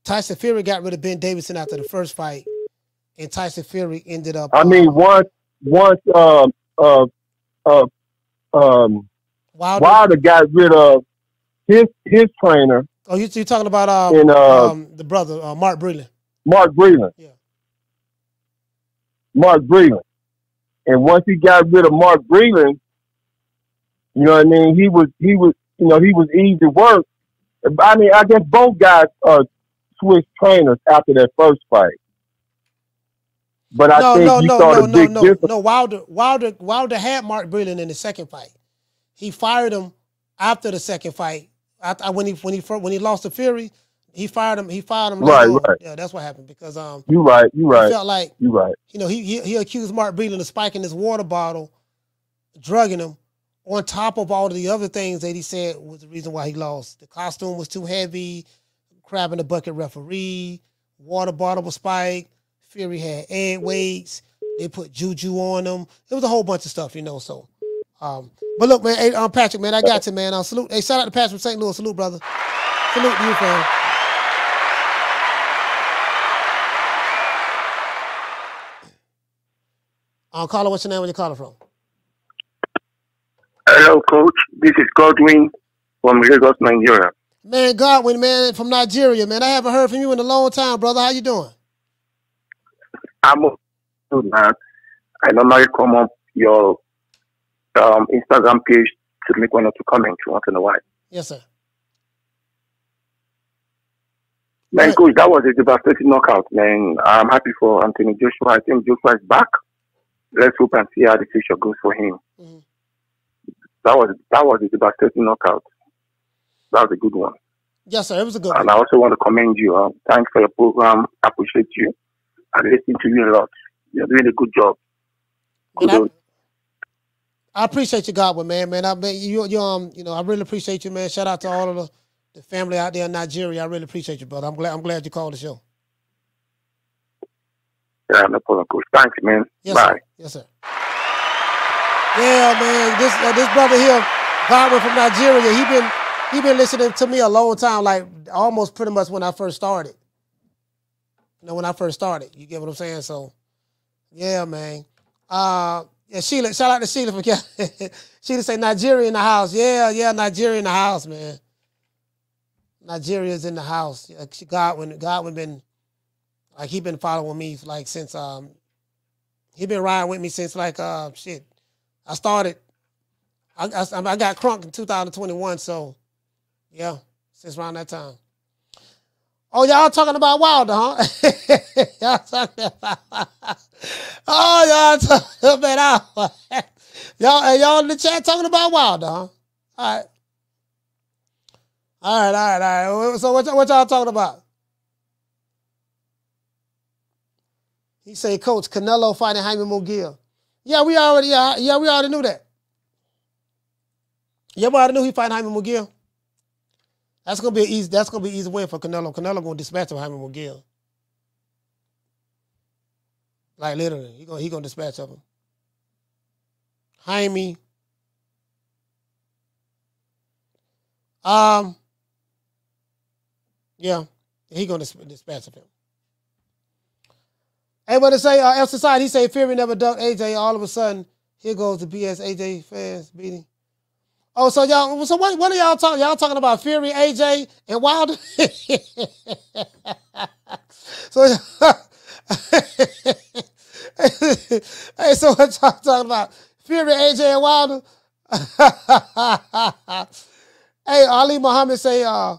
Tyson Fury got rid of Ben Davidson after the first fight, and Tyson Fury ended up. I mean once once um uh uh um Wilder? Wilder got rid of his his trainer Oh, you you talking about um, And, uh, um the brother uh, Mark Breland? Mark Breland. Yeah. Mark Breland. And once he got rid of Mark Breland, you know what I mean, he was he was you know, he was easy work. I mean, I guess both guys are switched trainers after that first fight. But I no, think no, you no, saw no, the no, big no, difference. no. Wilder, Wilder, Wilder had Mark Breland in the second fight. He fired him after the second fight. After, when he when he when he lost to Fury, he fired him. He fired him. Right, on. right. Yeah, that's what happened because um You right, you right. felt like you right. you know he he, he accused Mark Breland of spiking his water bottle, drugging him, on top of all of the other things that he said was the reason why he lost. The costume was too heavy, crab in the bucket referee, water bottle was spiked, Fury had egg weights, they put juju on him. It was a whole bunch of stuff, you know. So, um, but look, man, hey, um, Patrick, man, I got you, man. Uh, salute, hey, shout out to Patrick from St. Louis, salute, brother. Salute to you, fam. Um, caller, what's your name? Where you calling from? Hello, coach. This is Godwin from Lagos, Nigeria. Man, Godwin, man, from Nigeria, man. I haven't heard from you in a long time, brother. How you doing? I'm good, man. I normally come up your um, Instagram page to make one or two comments once in a while. Yes, sir. Man, coach, that was a devastating knockout, man. I'm happy for Anthony Joshua. I think Joshua is back. Let's hope and see how the future goes for him. That was that was a devastating knockout. That was a good one. Yes, sir. It was a good one. And one. I also want to commend you. Um, thanks for your program. I appreciate you. I listen to you a lot. You're doing a good job. I, I appreciate you, Godwin, man. Man, I mean, you, you, um, you know, I really appreciate you, man. Shout out to all of the, the family out there in Nigeria. I really appreciate you, brother. I'm glad, I'm glad you called the show. Yeah, no problem, coach. Thanks, man. Yes, Bye. sir. Yes, sir. Yeah, man. This uh, this brother here, Godwin from Nigeria, he been he been listening to me a long time, like almost pretty much when I first started. You know, when I first started. You get what I'm saying? So, yeah, man. Uh, yeah, Sheila. Shout out to Sheila for Sheila say Nigeria in the house. Yeah, yeah, Nigeria in the house, man. Nigeria's in the house. Godwin, Godwin been like he been following me like since um he been riding with me since like uh shit. I started. I I, I got crunk in 2021, so yeah, since around that time. Oh, y'all talking about Wilder, huh? y'all talking about Oh, y'all talking about y'all hey, y'all in the chat talking about Wilder, huh? All right. All right, all right, all right. So what, what y'all talking about? He say, Coach Canelo fighting Jaime Munguia. Yeah, we already, yeah, yeah, we already knew that. Yeah, we already knew he fighting Jaime Munguia. That's gonna be an easy. That's gonna be an easy win for Canelo. Canelo gonna dispatch of Jaime Munguia. Like literally, he gonna he gonna dispatch of him. Jaime. Um. Yeah, he gonna dispatch of him. Hey, what to say? Uh, F Society, he say Fury never ducked AJ. All of a sudden, here goes the BS AJ fans beating. Oh, so y'all, so what, what are y'all talking? Y'all talking about Fury, AJ, and Wilder? so, hey, so what y'all talking about? Fury, AJ, and Wilder? hey, Ali Muhammad say, uh,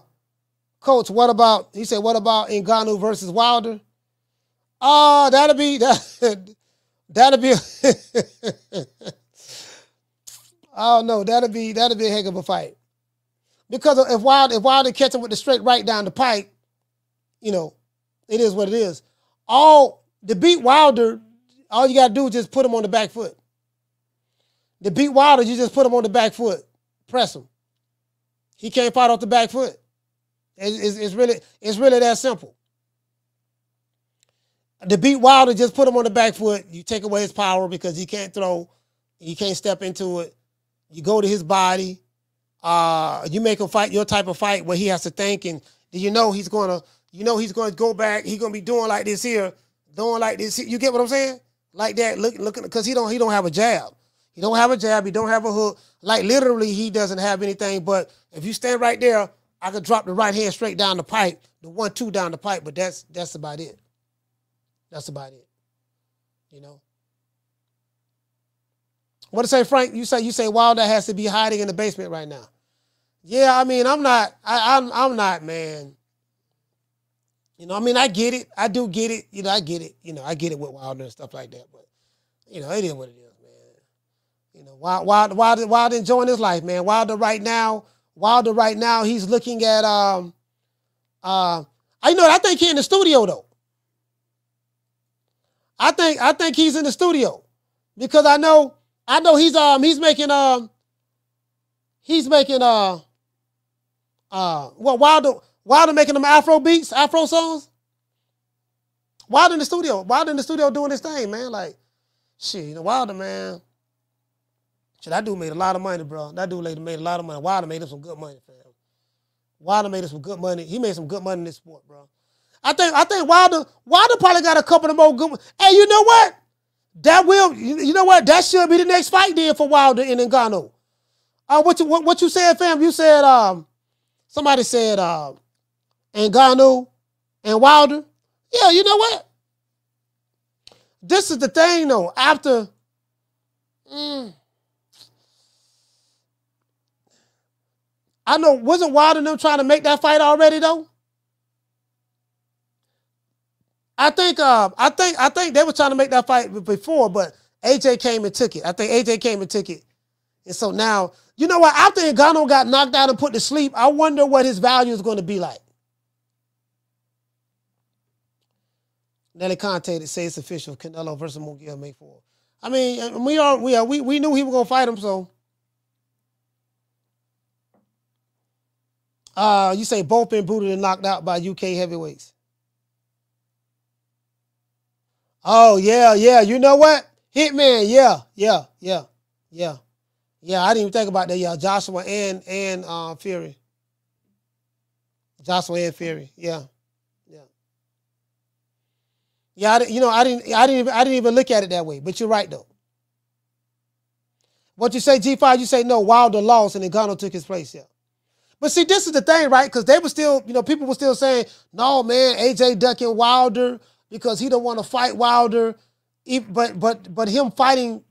Coach, what about? He said, what about Ngannou versus Wilder? Oh, that'll be that. That'll be. I don't know. that'll be that'll be a heck of a fight. Because if Wilder if Wilder catch him with the straight right down the pipe, you know, it is what it is. All to beat Wilder, all you gotta do is just put him on the back foot. To beat Wilder, you just put him on the back foot, press him. He can't fight off the back foot. It's, it's really it's really that simple. To beat Wilder, just put him on the back foot. You take away his power because he can't throw, he can't step into it. You go to his body. Uh, you make him fight your type of fight where he has to think and you know he's gonna, you know he's gonna go back. He's gonna be doing like this here, doing like this. You get what I'm saying? Like that. Look, looking because he don't he don't have a jab. He don't have a jab. He don't have a hook. Like literally, he doesn't have anything. But if you stand right there, I could drop the right hand straight down the pipe, the one two down the pipe. But that's that's about it. That's about it. You know. What to say, Frank? You say you say Wilder has to be hiding in the basement right now. Yeah, I mean, I'm not. I, I'm I'm not, man. You know, I mean, I get it. I do get it. You know, I get it. You know, I get it with Wilder and stuff like that. But you know, it is what it is, man. You know, Wilder, Wilder, Wilder, Wilder enjoying his life, man. Wilder right now, Wilder right now, he's looking at um, uh, I know. I think he's in the studio though. I think I think he's in the studio because I know I know he's um he's making um he's making uh uh well Wilder Wilder making them Afro beats, Afro songs. Wilder in the studio, Wilder in the studio doing this thing, man. Like shit, you know Wilder, man. Shit, that dude made a lot of money, bro. That dude later made a lot of money. Wilder made him some good money, fam. Wilder made him some good money. He made some good money in this sport, bro. I think I think Wilder Wilder probably got a couple of more good. Hey, you know what? That will you, know what? That should be the next fight then for Wilder and Ngannou. Uh, what you what, what you said, fam? You said um somebody said uh Ngannou and Wilder. Yeah, you know what? This is the thing though. After mm, I know wasn't Wilder them trying to make that fight already though? I think uh, I think I think they were trying to make that fight before, but AJ came and took it. I think AJ came and took it. And so now, you know what? After Ngannou got knocked out and put to sleep, I wonder what his value is going to be like. Nelly Conte to say it's official. Canelo versus Munguia May 4. I mean, we are we are we, we knew he was gonna fight him, so uh you say both been booted and knocked out by UK heavyweights. Oh yeah, yeah. You know what? Hitman, yeah, yeah, yeah, yeah. Yeah, I didn't even think about that. Yeah, Joshua and and uh, Fury. Joshua and Fury. Yeah, yeah, yeah. I, you know, I didn't, I didn't, even, I didn't even look at it that way. But you're right though. What you say, G5? You say no. Wilder lost and Ngannou took his place. Yeah. But see, this is the thing, right? Because they were still, you know, people were still saying, no, man, AJ ducking Wilder because he don't want to fight Wilder. But but but him fighting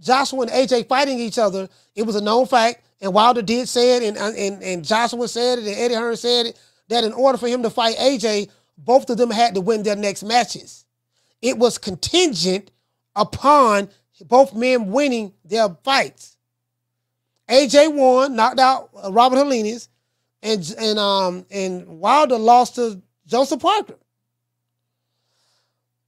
Joshua and AJ fighting each other, it was a known fact. And Wilder did say it, and and, and Joshua said it, and Eddie Hearn said it, that in order for him to fight AJ, both of them had to win their next matches. It was contingent upon both men winning their fights. AJ won, knocked out Robert Helenius, and and um and Wilder lost to Joseph Parker.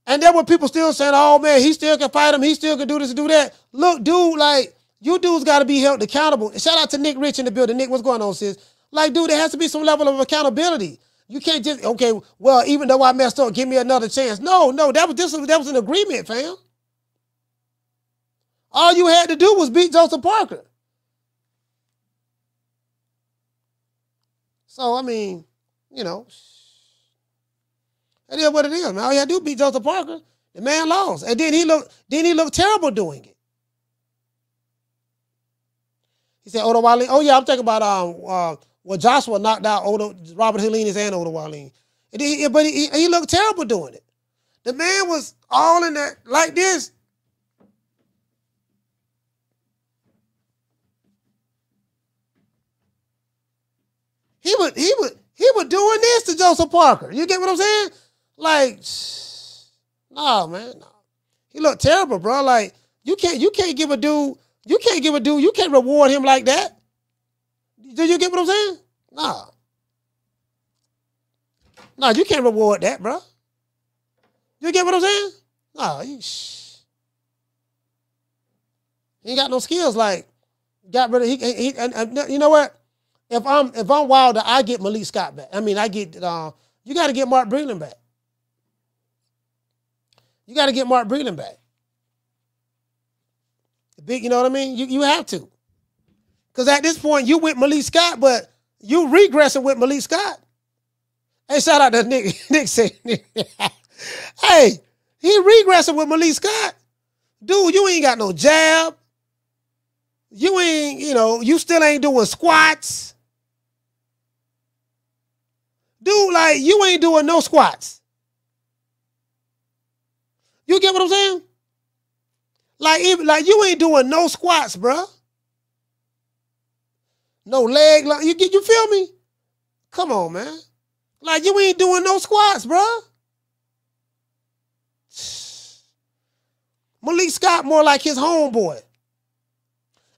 And there were people still saying, oh man, he still can fight him. He still can do this and do that. Look, dude, like, you dudes got to be held accountable. Shout out to Nick Rich in the building. Nick, what's going on, sis? Like, dude, there has to be some level of accountability. You can't just, okay, well, even though I messed up, give me another chance. No, no, that was this that was an agreement, fam. All you had to do was beat Joseph Parker. So, I mean, you know, that is what it is, man. All you had to do beat Joseph Parker. The man lost. And then he looked, then he looked terrible doing it. He said Otto Wallin. Oh, yeah, I'm talking about um uh, well, Joshua knocked out Otto, Robert Helenius and Otto Wallin. And he, but he, he looked terrible doing it. The man was all in that like this. He would he would he was doing this to Joseph Parker. You get what I'm saying? Like, no, man, no. He looked terrible, bro. Like, you can't you can't give a dude, you can't give a dude, you can't reward him like that. Do you get what I'm saying? No. No, you can't reward that, bro. You get what I'm saying? No, he, he ain't got no skills. Like, got rid of he. he and, and, you know what? If I'm if I'm Wilder, I get Malik Scott back. I mean, I get uh, you got to get Mark Breland back. You got to get Mark Breland back. You know what I mean? You you have to. Because at this point, you with Malik Scott, but you regressing with Malik Scott. Hey, shout out to Nick. Nick said, hey, he regressing with Malik Scott. Dude, you ain't got no jab. You ain't, you know, you still ain't doing squats. Dude, like, you ain't doing no squats. You get what I'm saying? Like, even, like you ain't doing no squats, bruh. No leg, like, you get, you feel me? Come on, man. Like you ain't doing no squats, bruh. Malik Scott more like his homeboy.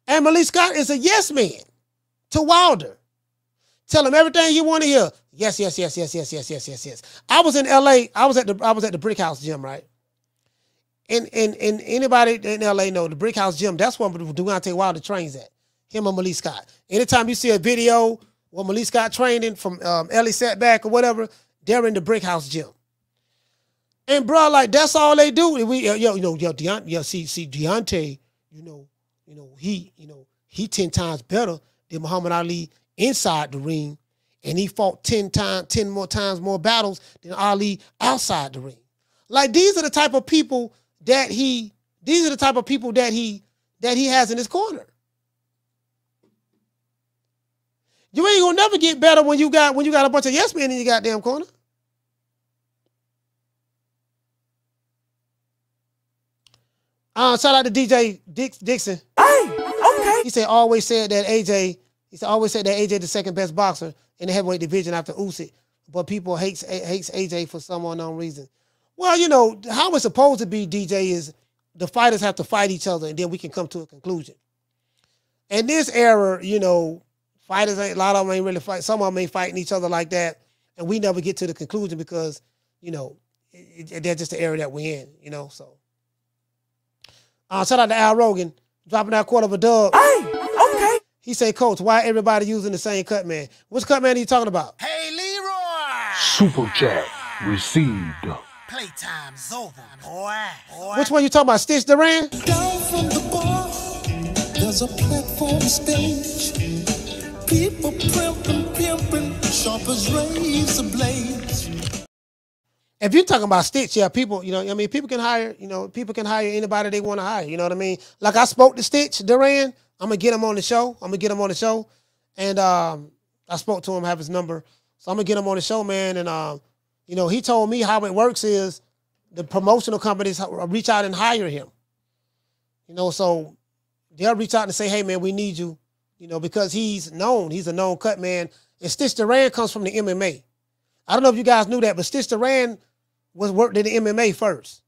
And Malik Scott is a yes man to Wilder. Tell him everything you want to hear. Yes, yes, yes, yes, yes, yes, yes, yes, yes. I was in LA. I was at the I was at the Brick House gym, right? And and and anybody in LA know the Brick House gym, that's where Deontay Wilder trains at. Him and Malik Scott. Anytime you see a video where Malik Scott training from um, Ellie Setback or whatever, they're in the Brick House gym. And bro, like that's all they do. We yo, yo, you know, yo, Deontay, yo, see, see, Deontay, you know, you know, he, you know, he ten times better than Muhammad Ali inside the ring, and he fought ten times, ten more times more battles than Ali outside the ring. Like these are the type of people that he, these are the type of people that he that he has in his corner. You ain't gonna never get better when you got when you got a bunch of yes men in your goddamn corner. Uh, shout out to DJ Dix, Dixon. Hey, okay. He said always said that AJ. He said always said that AJ the second best boxer in the heavyweight division after Usyk, but people hates hates AJ for some unknown reason. Well, you know how it's supposed to be. DJ is the fighters have to fight each other, and then we can come to a conclusion. In this era, you know, fighters ain't a lot of them ain't really fight. Some of them ain't fighting each other like that, and we never get to the conclusion because you know it, it, that's just the era that we're in. You know, so. Uh, shout out to Al Rogan dropping that quarter of a dub. Hey, okay. He said, Coach, why everybody using the same cut man? Which cut man are you talking about? Hey, Leroy! Super chat received. Playtime's over, boy. boy. Which one you talking about? Stitch Duran? Down from the bar, there's a platform stage. People primping, pimping, sharp as razor blades. If you're talking about Stitch, yeah, people, you know, I mean, people can hire, you know, people can hire anybody they want to hire. You know what I mean? Like I spoke to Stitch Duran. I'm gonna get him on the show. I'm gonna get him on the show, and um, I spoke to him, have his number, so I'm gonna get him on the show, man. And um, you know, he told me how it works is the promotional companies reach out and hire him. You know, so they'll reach out and say, "Hey, man, we need you." You know, because he's known, he's a known cut man. And Stitch Duran comes from the MMA. I don't know if you guys knew that, but Stitch Duran was worked in the MMA first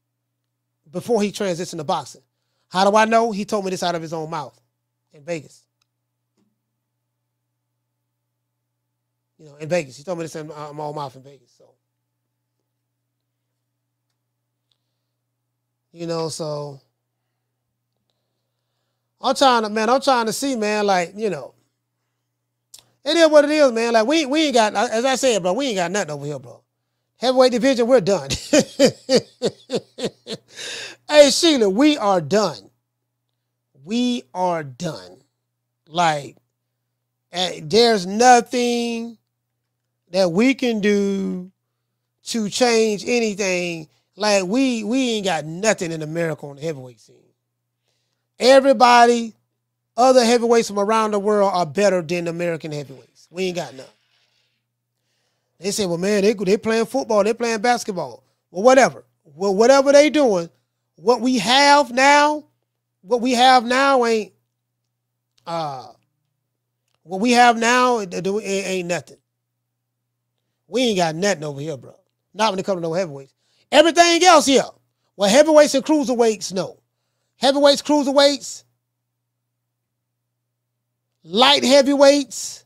before he transitioned to boxing. How do I know? He told me this out of his own mouth in Vegas. You know, in Vegas. He told me this in uh, my own mouth in Vegas. So, you know, so I'm trying to, man, I'm trying to see, man, like, you know, it is what it is, man. Like, we, we ain't got, as I said, bro, we ain't got nothing over here, bro. Heavyweight division, we're done. hey, Sheila, we are done. We are done. Like, eh, there's nothing that we can do to change anything. Like, we we ain't got nothing in America on the heavyweight scene. Everybody, other heavyweights from around the world are better than American heavyweights. We ain't got none. They say, well, man, they they playing football, they playing basketball. Well, whatever. Well, whatever they doing, what we have now, what we have now ain't uh what we have now it, it ain't nothing. We ain't got nothing over here, bro. Not when it comes to no heavyweights. Everything else here. Well, heavyweights and cruiserweights, no. Heavyweights, cruiserweights, light heavyweights,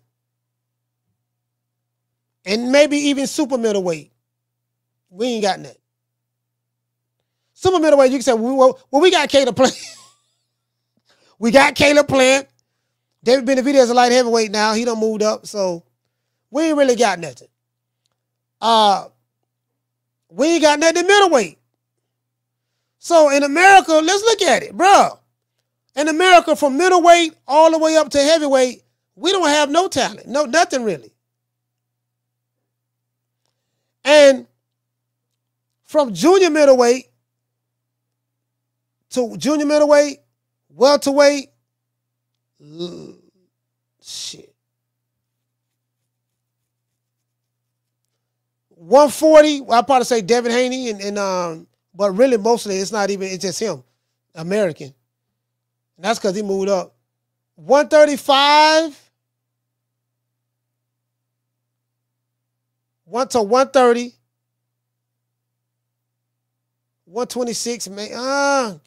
and maybe even super middleweight. We ain't got nothing. Super middleweight, you can say, well, well we got Caleb Plant. we got Caleb Plant. David Benavidez a light heavyweight now. He done moved up, so we ain't really got nothing. Uh, we ain't got nothing in middleweight. So in America, let's look at it, bro. In America, from middleweight all the way up to heavyweight, we don't have no talent, no nothing really. And from junior middleweight to junior middleweight, welterweight, shit. 140, well, I'd probably say Devin Haney and, and um, but really mostly it's not even it's just him, American. And that's because he moved up. 135. One to 130. 126, man. Uh,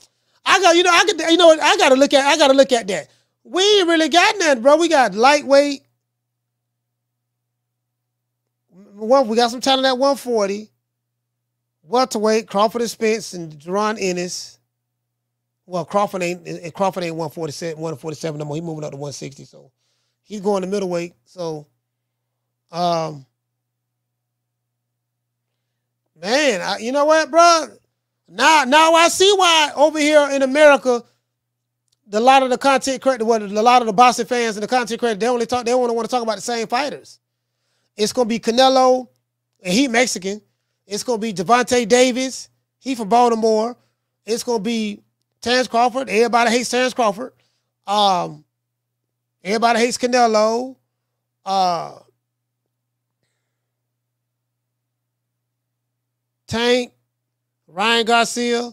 I got, you know, I could, you know, I gotta look at, I gotta look at that. We ain't really got nothing, bro. We got lightweight. One, we got some talent at 140. Welterweight, Crawford and Spence and Jaron Ennis. Well, Crawford ain't Crawford ain't 147, 147 no more. He moving up to 160. So he's going to middleweight. So um man, I, you know what, bro? Now now I see why over here in America, the lot of the content creator, what a lot of the boxing fans and the content creators, they only talk, they only want to talk about the same fighters. It's gonna be Canelo, and he Mexican. It's gonna be Gervonta Davis. He from Baltimore. It's gonna be Terrence Crawford. Everybody hates Terrence Crawford. Um, everybody hates Canelo. Uh, Tank, Ryan Garcia,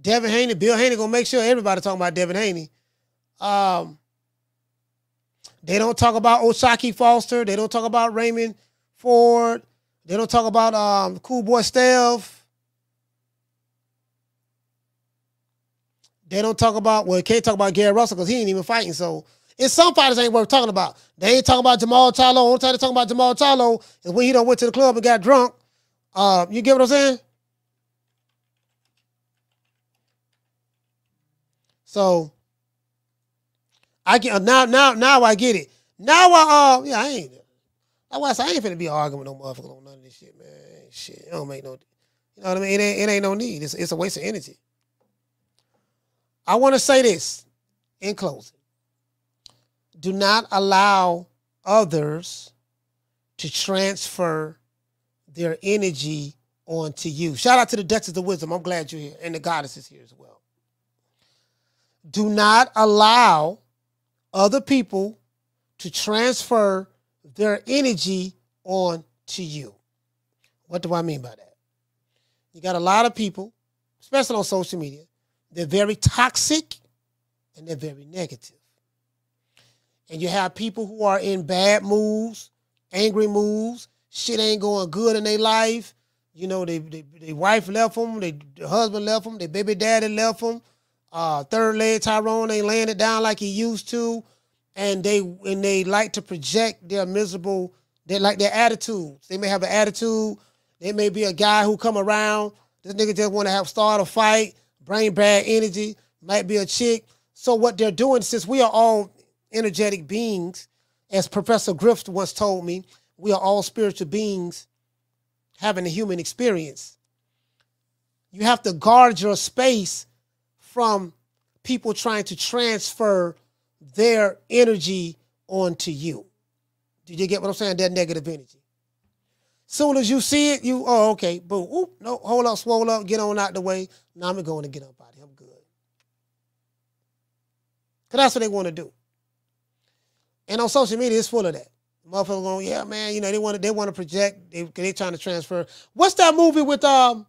Devin Haney, Bill Haney gonna make sure everybody talking about Devin Haney. Um, they don't talk about O'Shaquie Foster. They don't talk about Raymond Ford. They don't talk about um, Cool Boy Steph. They don't talk about well, can't talk about Gary Russell because he ain't even fighting. So it's some fighters ain't worth talking about. They ain't talking about Jermall Charlo. Only time they talk about Jermall Charlo is when he done went to the club and got drunk. Uh, you get what I'm saying? So I get now now now I get it. Now I uh yeah I ain't I, say I ain't finna be arguing with no motherfucker on none of this shit, man. Shit, it don't make no you know what I mean? It ain't, it ain't no need. It's, it's a waste of energy. I want to say this in closing. Do not allow others to transfer their energy onto you. Shout out to the Duchess of Wisdom. I'm glad you're here. And the goddess is here as well. Do not allow other people to transfer their energy on to you. What do I mean by that? You got a lot of people, especially on social media, they're very toxic and they're very negative. And you have people who are in bad moods, angry moods, shit ain't going good in their life. You know, they, they, wife left them, their husband left them, their baby daddy left them. Uh, third leg Tyrone ain't laying it down like he used to. And they and they like to project their miserable, they like their attitudes. They may have an attitude. They may be a guy who come around. This nigga just want to have start a fight, bring bad energy, might be a chick. So what they're doing, since we are all energetic beings, as Professor Griff once told me, we are all spiritual beings having a human experience. You have to guard your space from people trying to transfer their energy onto you. Did you get what I'm saying? That negative energy. Soon as you see it, you oh okay, boom, oop, no, hold up, swole up, get on out the way. Now I'm going to get up out here. I'm good. Cause that's what they want to do. And on social media, it's full of that. Motherfuckers going, yeah, man, you know, they want to they want to project, they they trying to transfer. What's that movie with um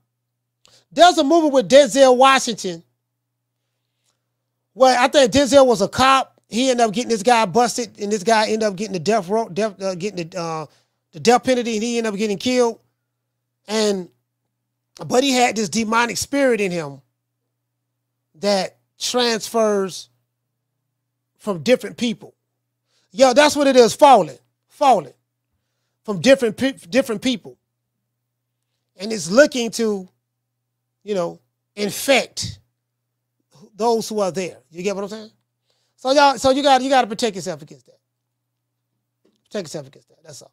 there's a movie with Denzel Washington. Well, I think Denzel was a cop. He ended up getting this guy busted, and this guy ended up getting the death row, death, uh, getting the uh, the death penalty, and he ended up getting killed. And but he had this demonic spirit in him that transfers from different people. Yo, that's what it is. Falling, falling from different pe- different people, and it's looking to, you know, infect those who are there. You get what I'm saying? So y'all, so you got you got to protect yourself against that. Protect yourself against that. That's all.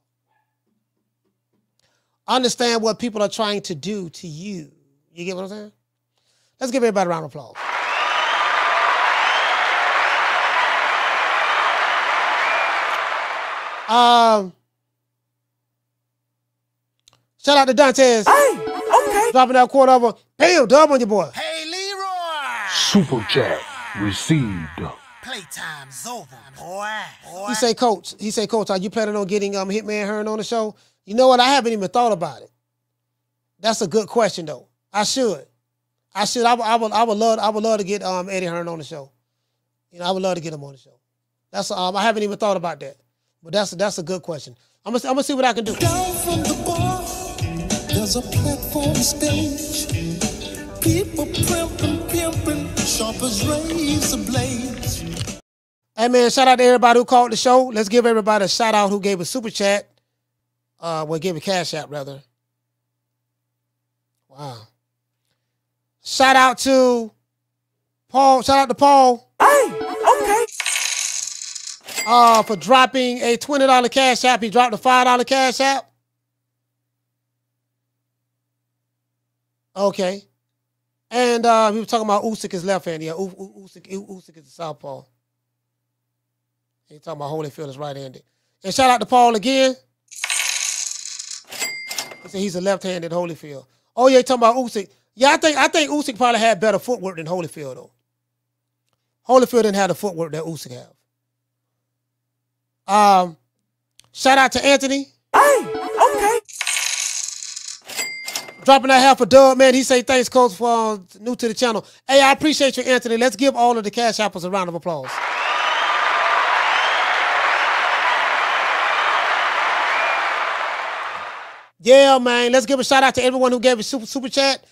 Understand what people are trying to do to you. You get what I'm saying? Let's give everybody a round of applause. Um, shout out to Dantes. Hey, okay. Dropping that quarter over. Bam, dub on your boy. Hey. Super chat received. Playtime's over, boy. boy. He say, Coach. He say, Coach, are you planning on getting um Hitman Hearn on the show? You know what? I haven't even thought about it. That's a good question, though. I should. I should. I would. I would. I would love. I would love to get um Eddie Hearn on the show. You know, I would love to get him on the show. That's um. I haven't even thought about that, but that's that's a good question. I'm gonna. I'm gonna see what I can do. Down from the bar, there's a platform stage. People primping, pimping, sharp as razor blades. Hey man, shout out to everybody who called the show. Let's give everybody a shout out who gave a super chat. Uh, well, gave a cash app rather. Wow. Shout out to Paul. Shout out to Paul. Hey, okay. Uh, for dropping a twenty dollar cash app. He dropped a five dollar cash app. Okay. And uh, we were talking about Usyk is left hand. Yeah, Usyk, Usyk is the southpaw. He talking about Holyfield is right-handed. And shout out to Paul again. He said he's a left-handed Holyfield. Oh yeah, talking about Usyk. Yeah, I think I think Usyk probably had better footwork than Holyfield though. Holyfield didn't have the footwork that Usyk have. Um, shout out to Anthony. Dropping that half a dub, man. He say thanks, coach, for uh, new to the channel. Hey, I appreciate you, Anthony. Let's give all of the cash apples a round of applause. Yeah, man. Let's give a shout out to everyone who gave a super super chat.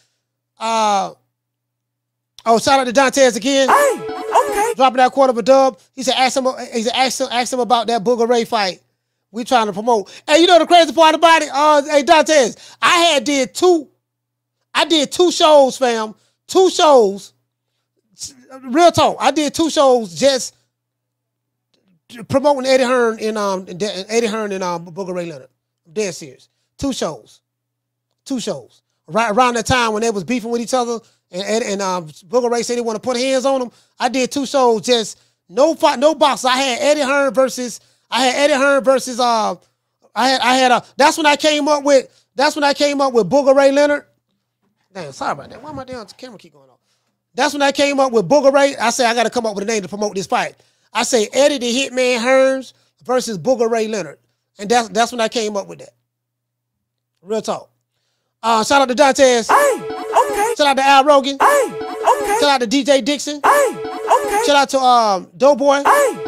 Uh oh, shout out to Dantes again. Hey, okay. Dropping that quarter of a dub. He said ask him he said ask him, ask him about that Booger Ray fight. We trying to promote. Hey, you know the crazy part about it? Uh hey Dantes, I had did two, I did two shows, fam. Two shows. Real talk. I did two shows just promoting Eddie Hearn and um Eddie Hearn and um Booger Ray Leonard. Dead serious. Two shows. Two shows. Right around that time when they was beefing with each other and and, and um Booger Ray said he want to put hands on them. I did two shows, just no fight, no box. I had Eddie Hearn versus I had Eddie Hearn versus uh I had I had a that's when I came up with that's when I came up with Booger Ray Leonard. Damn, sorry about that. Why my damn camera keep going off? That's when I came up with Booger Ray. I said I got to come up with a name to promote this fight. I say Eddie the Hitman Hearns versus Booger Ray Leonard, and that's that's when I came up with that. Real talk. Uh, shout out to Dantes. Hey, okay. Shout out to Al Rogan. Hey, okay. Shout out to DJ Dixon. Hey, okay. Shout out to um Doughboy. Hey.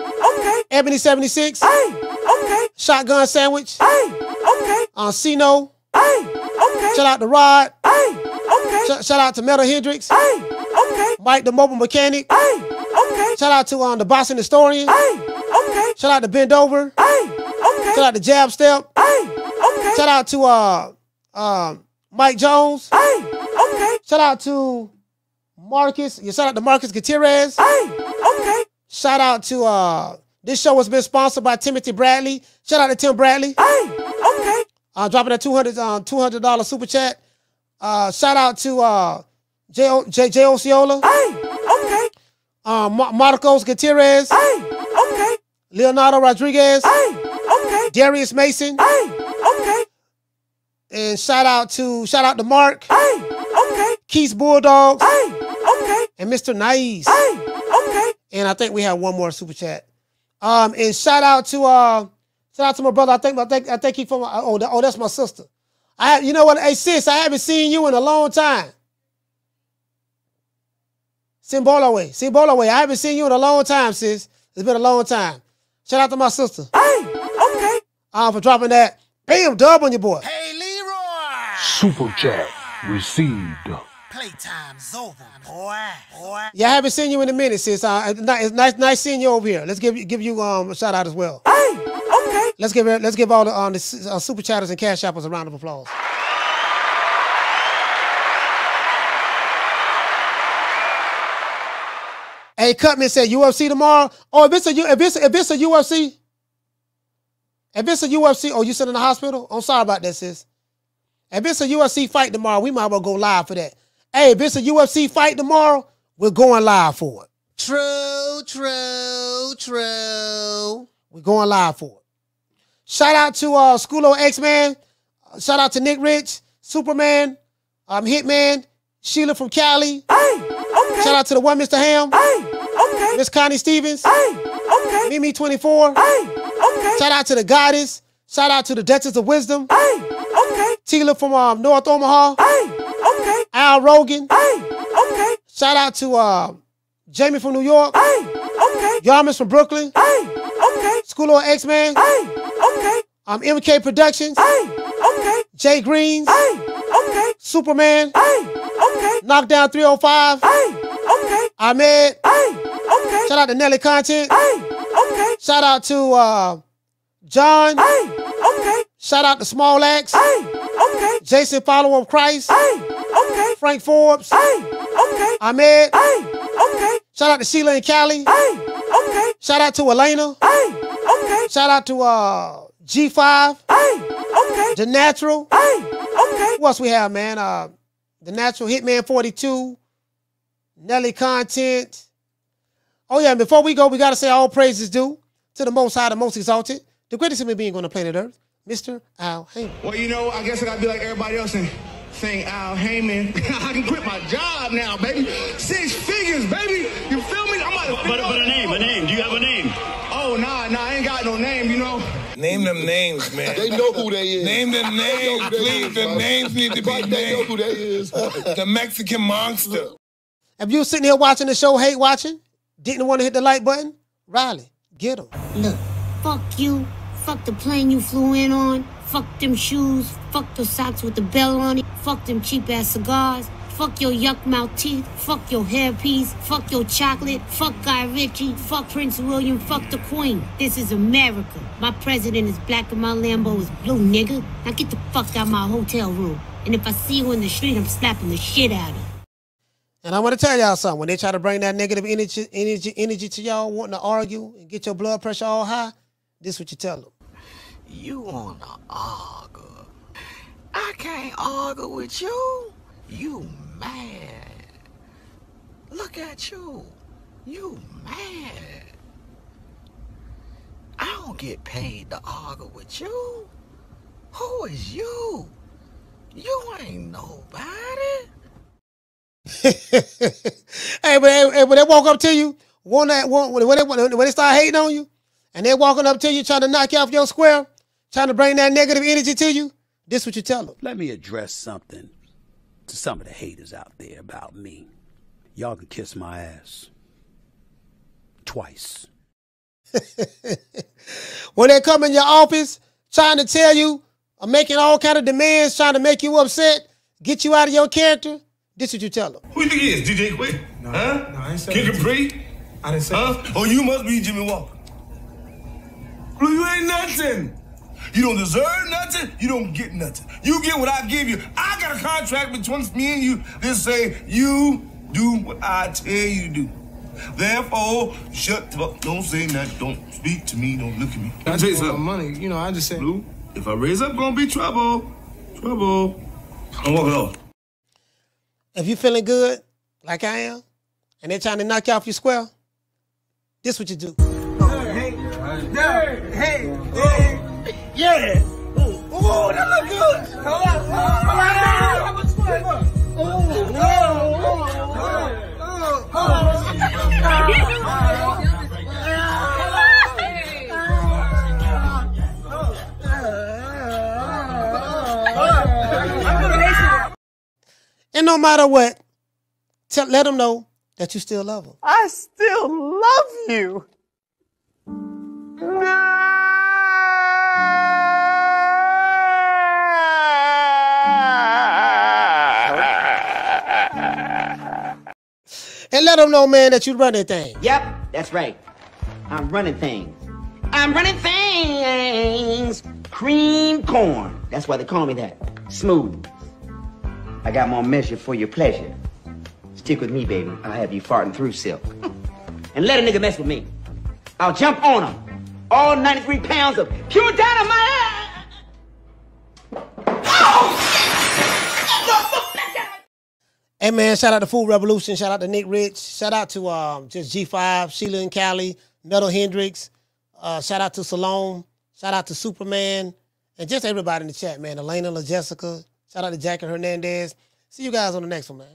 Ebony 76. Hey, okay. Shotgun Sandwich. Hey, okay. Uh, Cino. Hey, okay. Shout out to Rod. Hey, okay. Sh- shout out to Metal Hendrix. Hey, okay. Mike the Mobile Mechanic. Hey, okay. Shout out to um the Boston Historian. Hey, okay. Shout out to Bend Over. Hey, okay. Shout out to Jab Step. Hey, okay. Shout out to uh um Mike Jones. Hey, okay. Shout out to Marcus. You shout out to Marcus Gutierrez. Hey, okay. Shout out to uh this show has been sponsored by Timothy Bradley. Shout out to Tim Bradley. Hey, okay. Uh dropping a 200 uh, $200 super chat. Uh shout out to uh J O J J Osceola. Hey, okay. Uh Mar- Marcos Gutierrez. Hey, okay. Leonardo Rodriguez. Hey, okay. Darius Mason. Hey, okay. And shout out to shout out to Mark. Hey, okay. Keith's Bulldogs. Hey, okay. And Mr. Nice. Hey, okay. And I think we have one more super chat. Um, and shout out to uh shout out to my brother. I think I think I think he from oh that, oh that's my sister. I you know what? Hey sis, I haven't seen you in a long time. Simbola way, Simbola way. I haven't seen you in a long time, sis. It's been a long time. Shout out to my sister. Hey, okay. Um, for dropping that. Bam, dub on your boy. Hey, Leroy. Super chat received. Playtime's over, boy. Boy. Yeah, I haven't seen you in a minute, sis. Uh, it's nice, nice seeing you over here. Let's give you give you um a shout out as well. Hey, okay. Let's give let's give all the um the uh, super chatters and cash apples a round of applause. Hey, Cutman said UFC tomorrow. Oh, if it's a U- if it's if it's a UFC, if it's a UFC, oh, you sit in the hospital. I'm sorry about that, sis. If it's a UFC fight tomorrow, we might well go live for that. Hey, if it's a UFC fight tomorrow, we're going live for it. True, true, true. We're going live for it. Shout out to uh Schoolo X Man. Shout out to Nick Rich, Superman, um, Hitman, Sheila from Cali. Shout out to the one Mr. Ham. Miss Connie Stevens. Mimi 24. Shout out to the Goddess. Shout out to the Duchess of Wisdom. Tila from um, North Omaha. Al Rogan. Shout out to uh, Jamie from New York. Yarmus from Brooklyn. Hey, okay. School of X Man. Um, MK Productions. Hey, okay. Jay Greens. Hey, okay. Superman. Hey, okay. Knockdown 305. Ahmed. Hey, okay. Shout out to Nelly Content. Hey, okay. Shout out to uh, John. Hey, okay. Shout out to Small Axe. Jason Follower of Christ. Frank Forbes. Hey, okay. Ahmed. Shout out to Sheila and Cali. Shout out to Elena. Hey, okay. Shout out to uh, G5. Hey, okay. The Natural. Who else we have, man? Uh, the Natural Hitman 42. Nelly Content. Oh, yeah, and before we go, we got to say all praises due to the Most High, the Most Exalted, the greatest human being on the planet Earth, Mr. Al Haymon. Well, you know, I guess I gotta be like everybody else and sing Al Haymon. I can quit my job now, baby. Six figures, baby. You feel me? I'm about to But, but a name, a name. Do you have a name? Oh, nah, nah, I ain't got no name, you know. Name them names, man. They know who they is. Name them names, who they please. is, The bro. names need to be Right, They know who they is. The Mexican monster. If you sitting here watching the show, hate watching, didn't want to hit the like button, Riley, get him. Look, fuck you. Fuck the plane you flew in on. Fuck them shoes. Fuck the socks with the bell on it. Fuck them cheap ass cigars. Fuck your yuck mouth teeth. Fuck your hairpiece. Fuck your chocolate. Fuck Guy Ritchie. Fuck Prince William. Fuck the Queen. This is America. My president is black and my Lambo is blue, nigga. Now get the fuck out my hotel room. And if I see you in the street, I'm slapping the shit out of you. And I want to tell y'all something. When they try to bring that negative energy, energy, energy to y'all, wanting to argue and get your blood pressure all high, this what you tell them. You wanna argue? I can't argue with you. You mad. Look at you. You mad. I don't get paid to argue with you. Who is you? You ain't nobody. hey, but hey, when they walk up to you, one that one when they when they start hating on you, and they're walking up to you trying to knock you off your square, trying to bring that negative energy to you, this what you tell them. Let me address something to some of the haters out there about me. Y'all can kiss my ass. Twice. When they come in your office trying to tell you, or making all kind of demands, trying to make you upset, get you out of your character, this what you tell them. Who you think he is? DJ Quik? huh? no, I ain't say Kid that. Capri? I didn't say Huh? Oh, you must be Jimmy Walker. Well, you ain't nothing. You don't deserve nothing. You don't get nothing. You get what I give you. I got a contract between me and you that say you do what I tell you to do. Therefore, shut up. Don't say nothing. Don't speak to me. Don't look at me. I tell you something. money, you know, I just say. Blue, if I raise up, gonna be trouble. Trouble. I'm walking off. If you feeling good, like I am, and they're trying to knock you off your square, this what you do. Hey, Hey, hey, hey, yeah. Oh, that look good. Hold on, hold on, hold on. And no matter what, tell, let them know that you still love them. I still love you. And let them know, man, that you run that thing. Yep, that's right. I'm running things. I'm running things. Cream corn. That's why they call me that. Smooth. I got more measure for your pleasure. Stick with me, baby. I'll have you farting through silk. and let a nigga mess with me. I'll jump on him. All 93 pounds of pure dynamite. Hey man, shout out to Food Revolution. Shout out to Nick Rich. Shout out to um just G5, Sheila and Cali, Metal Hendrix. Uh, shout out to Salome. Shout out to Superman. And just everybody in the chat, man. Elena, La Jessica. Shout out to Jackie Hernandez. See you guys on the next one, man.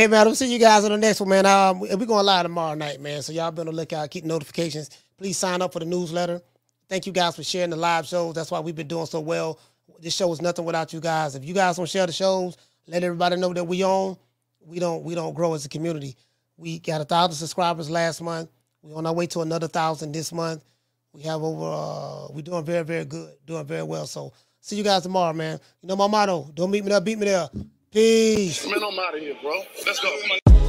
Hey man, I'll see you guys on the next one, man. Um, we're going live tomorrow night, man. So y'all be on the lookout, keep notifications. Please sign up for the newsletter. Thank you guys for sharing the live shows. That's why we've been doing so well. This show is nothing without you guys. If you guys don't share the shows, let everybody know that we on. We don't we don't grow as a community. We got a thousand subscribers last month. We're on our way to another thousand this month. We have over uh we're doing very, very good, doing very well. So see you guys tomorrow, man. You know my motto. Don't meet me there, beat me there. Peace. Man, I'm out of here, bro. Let's go.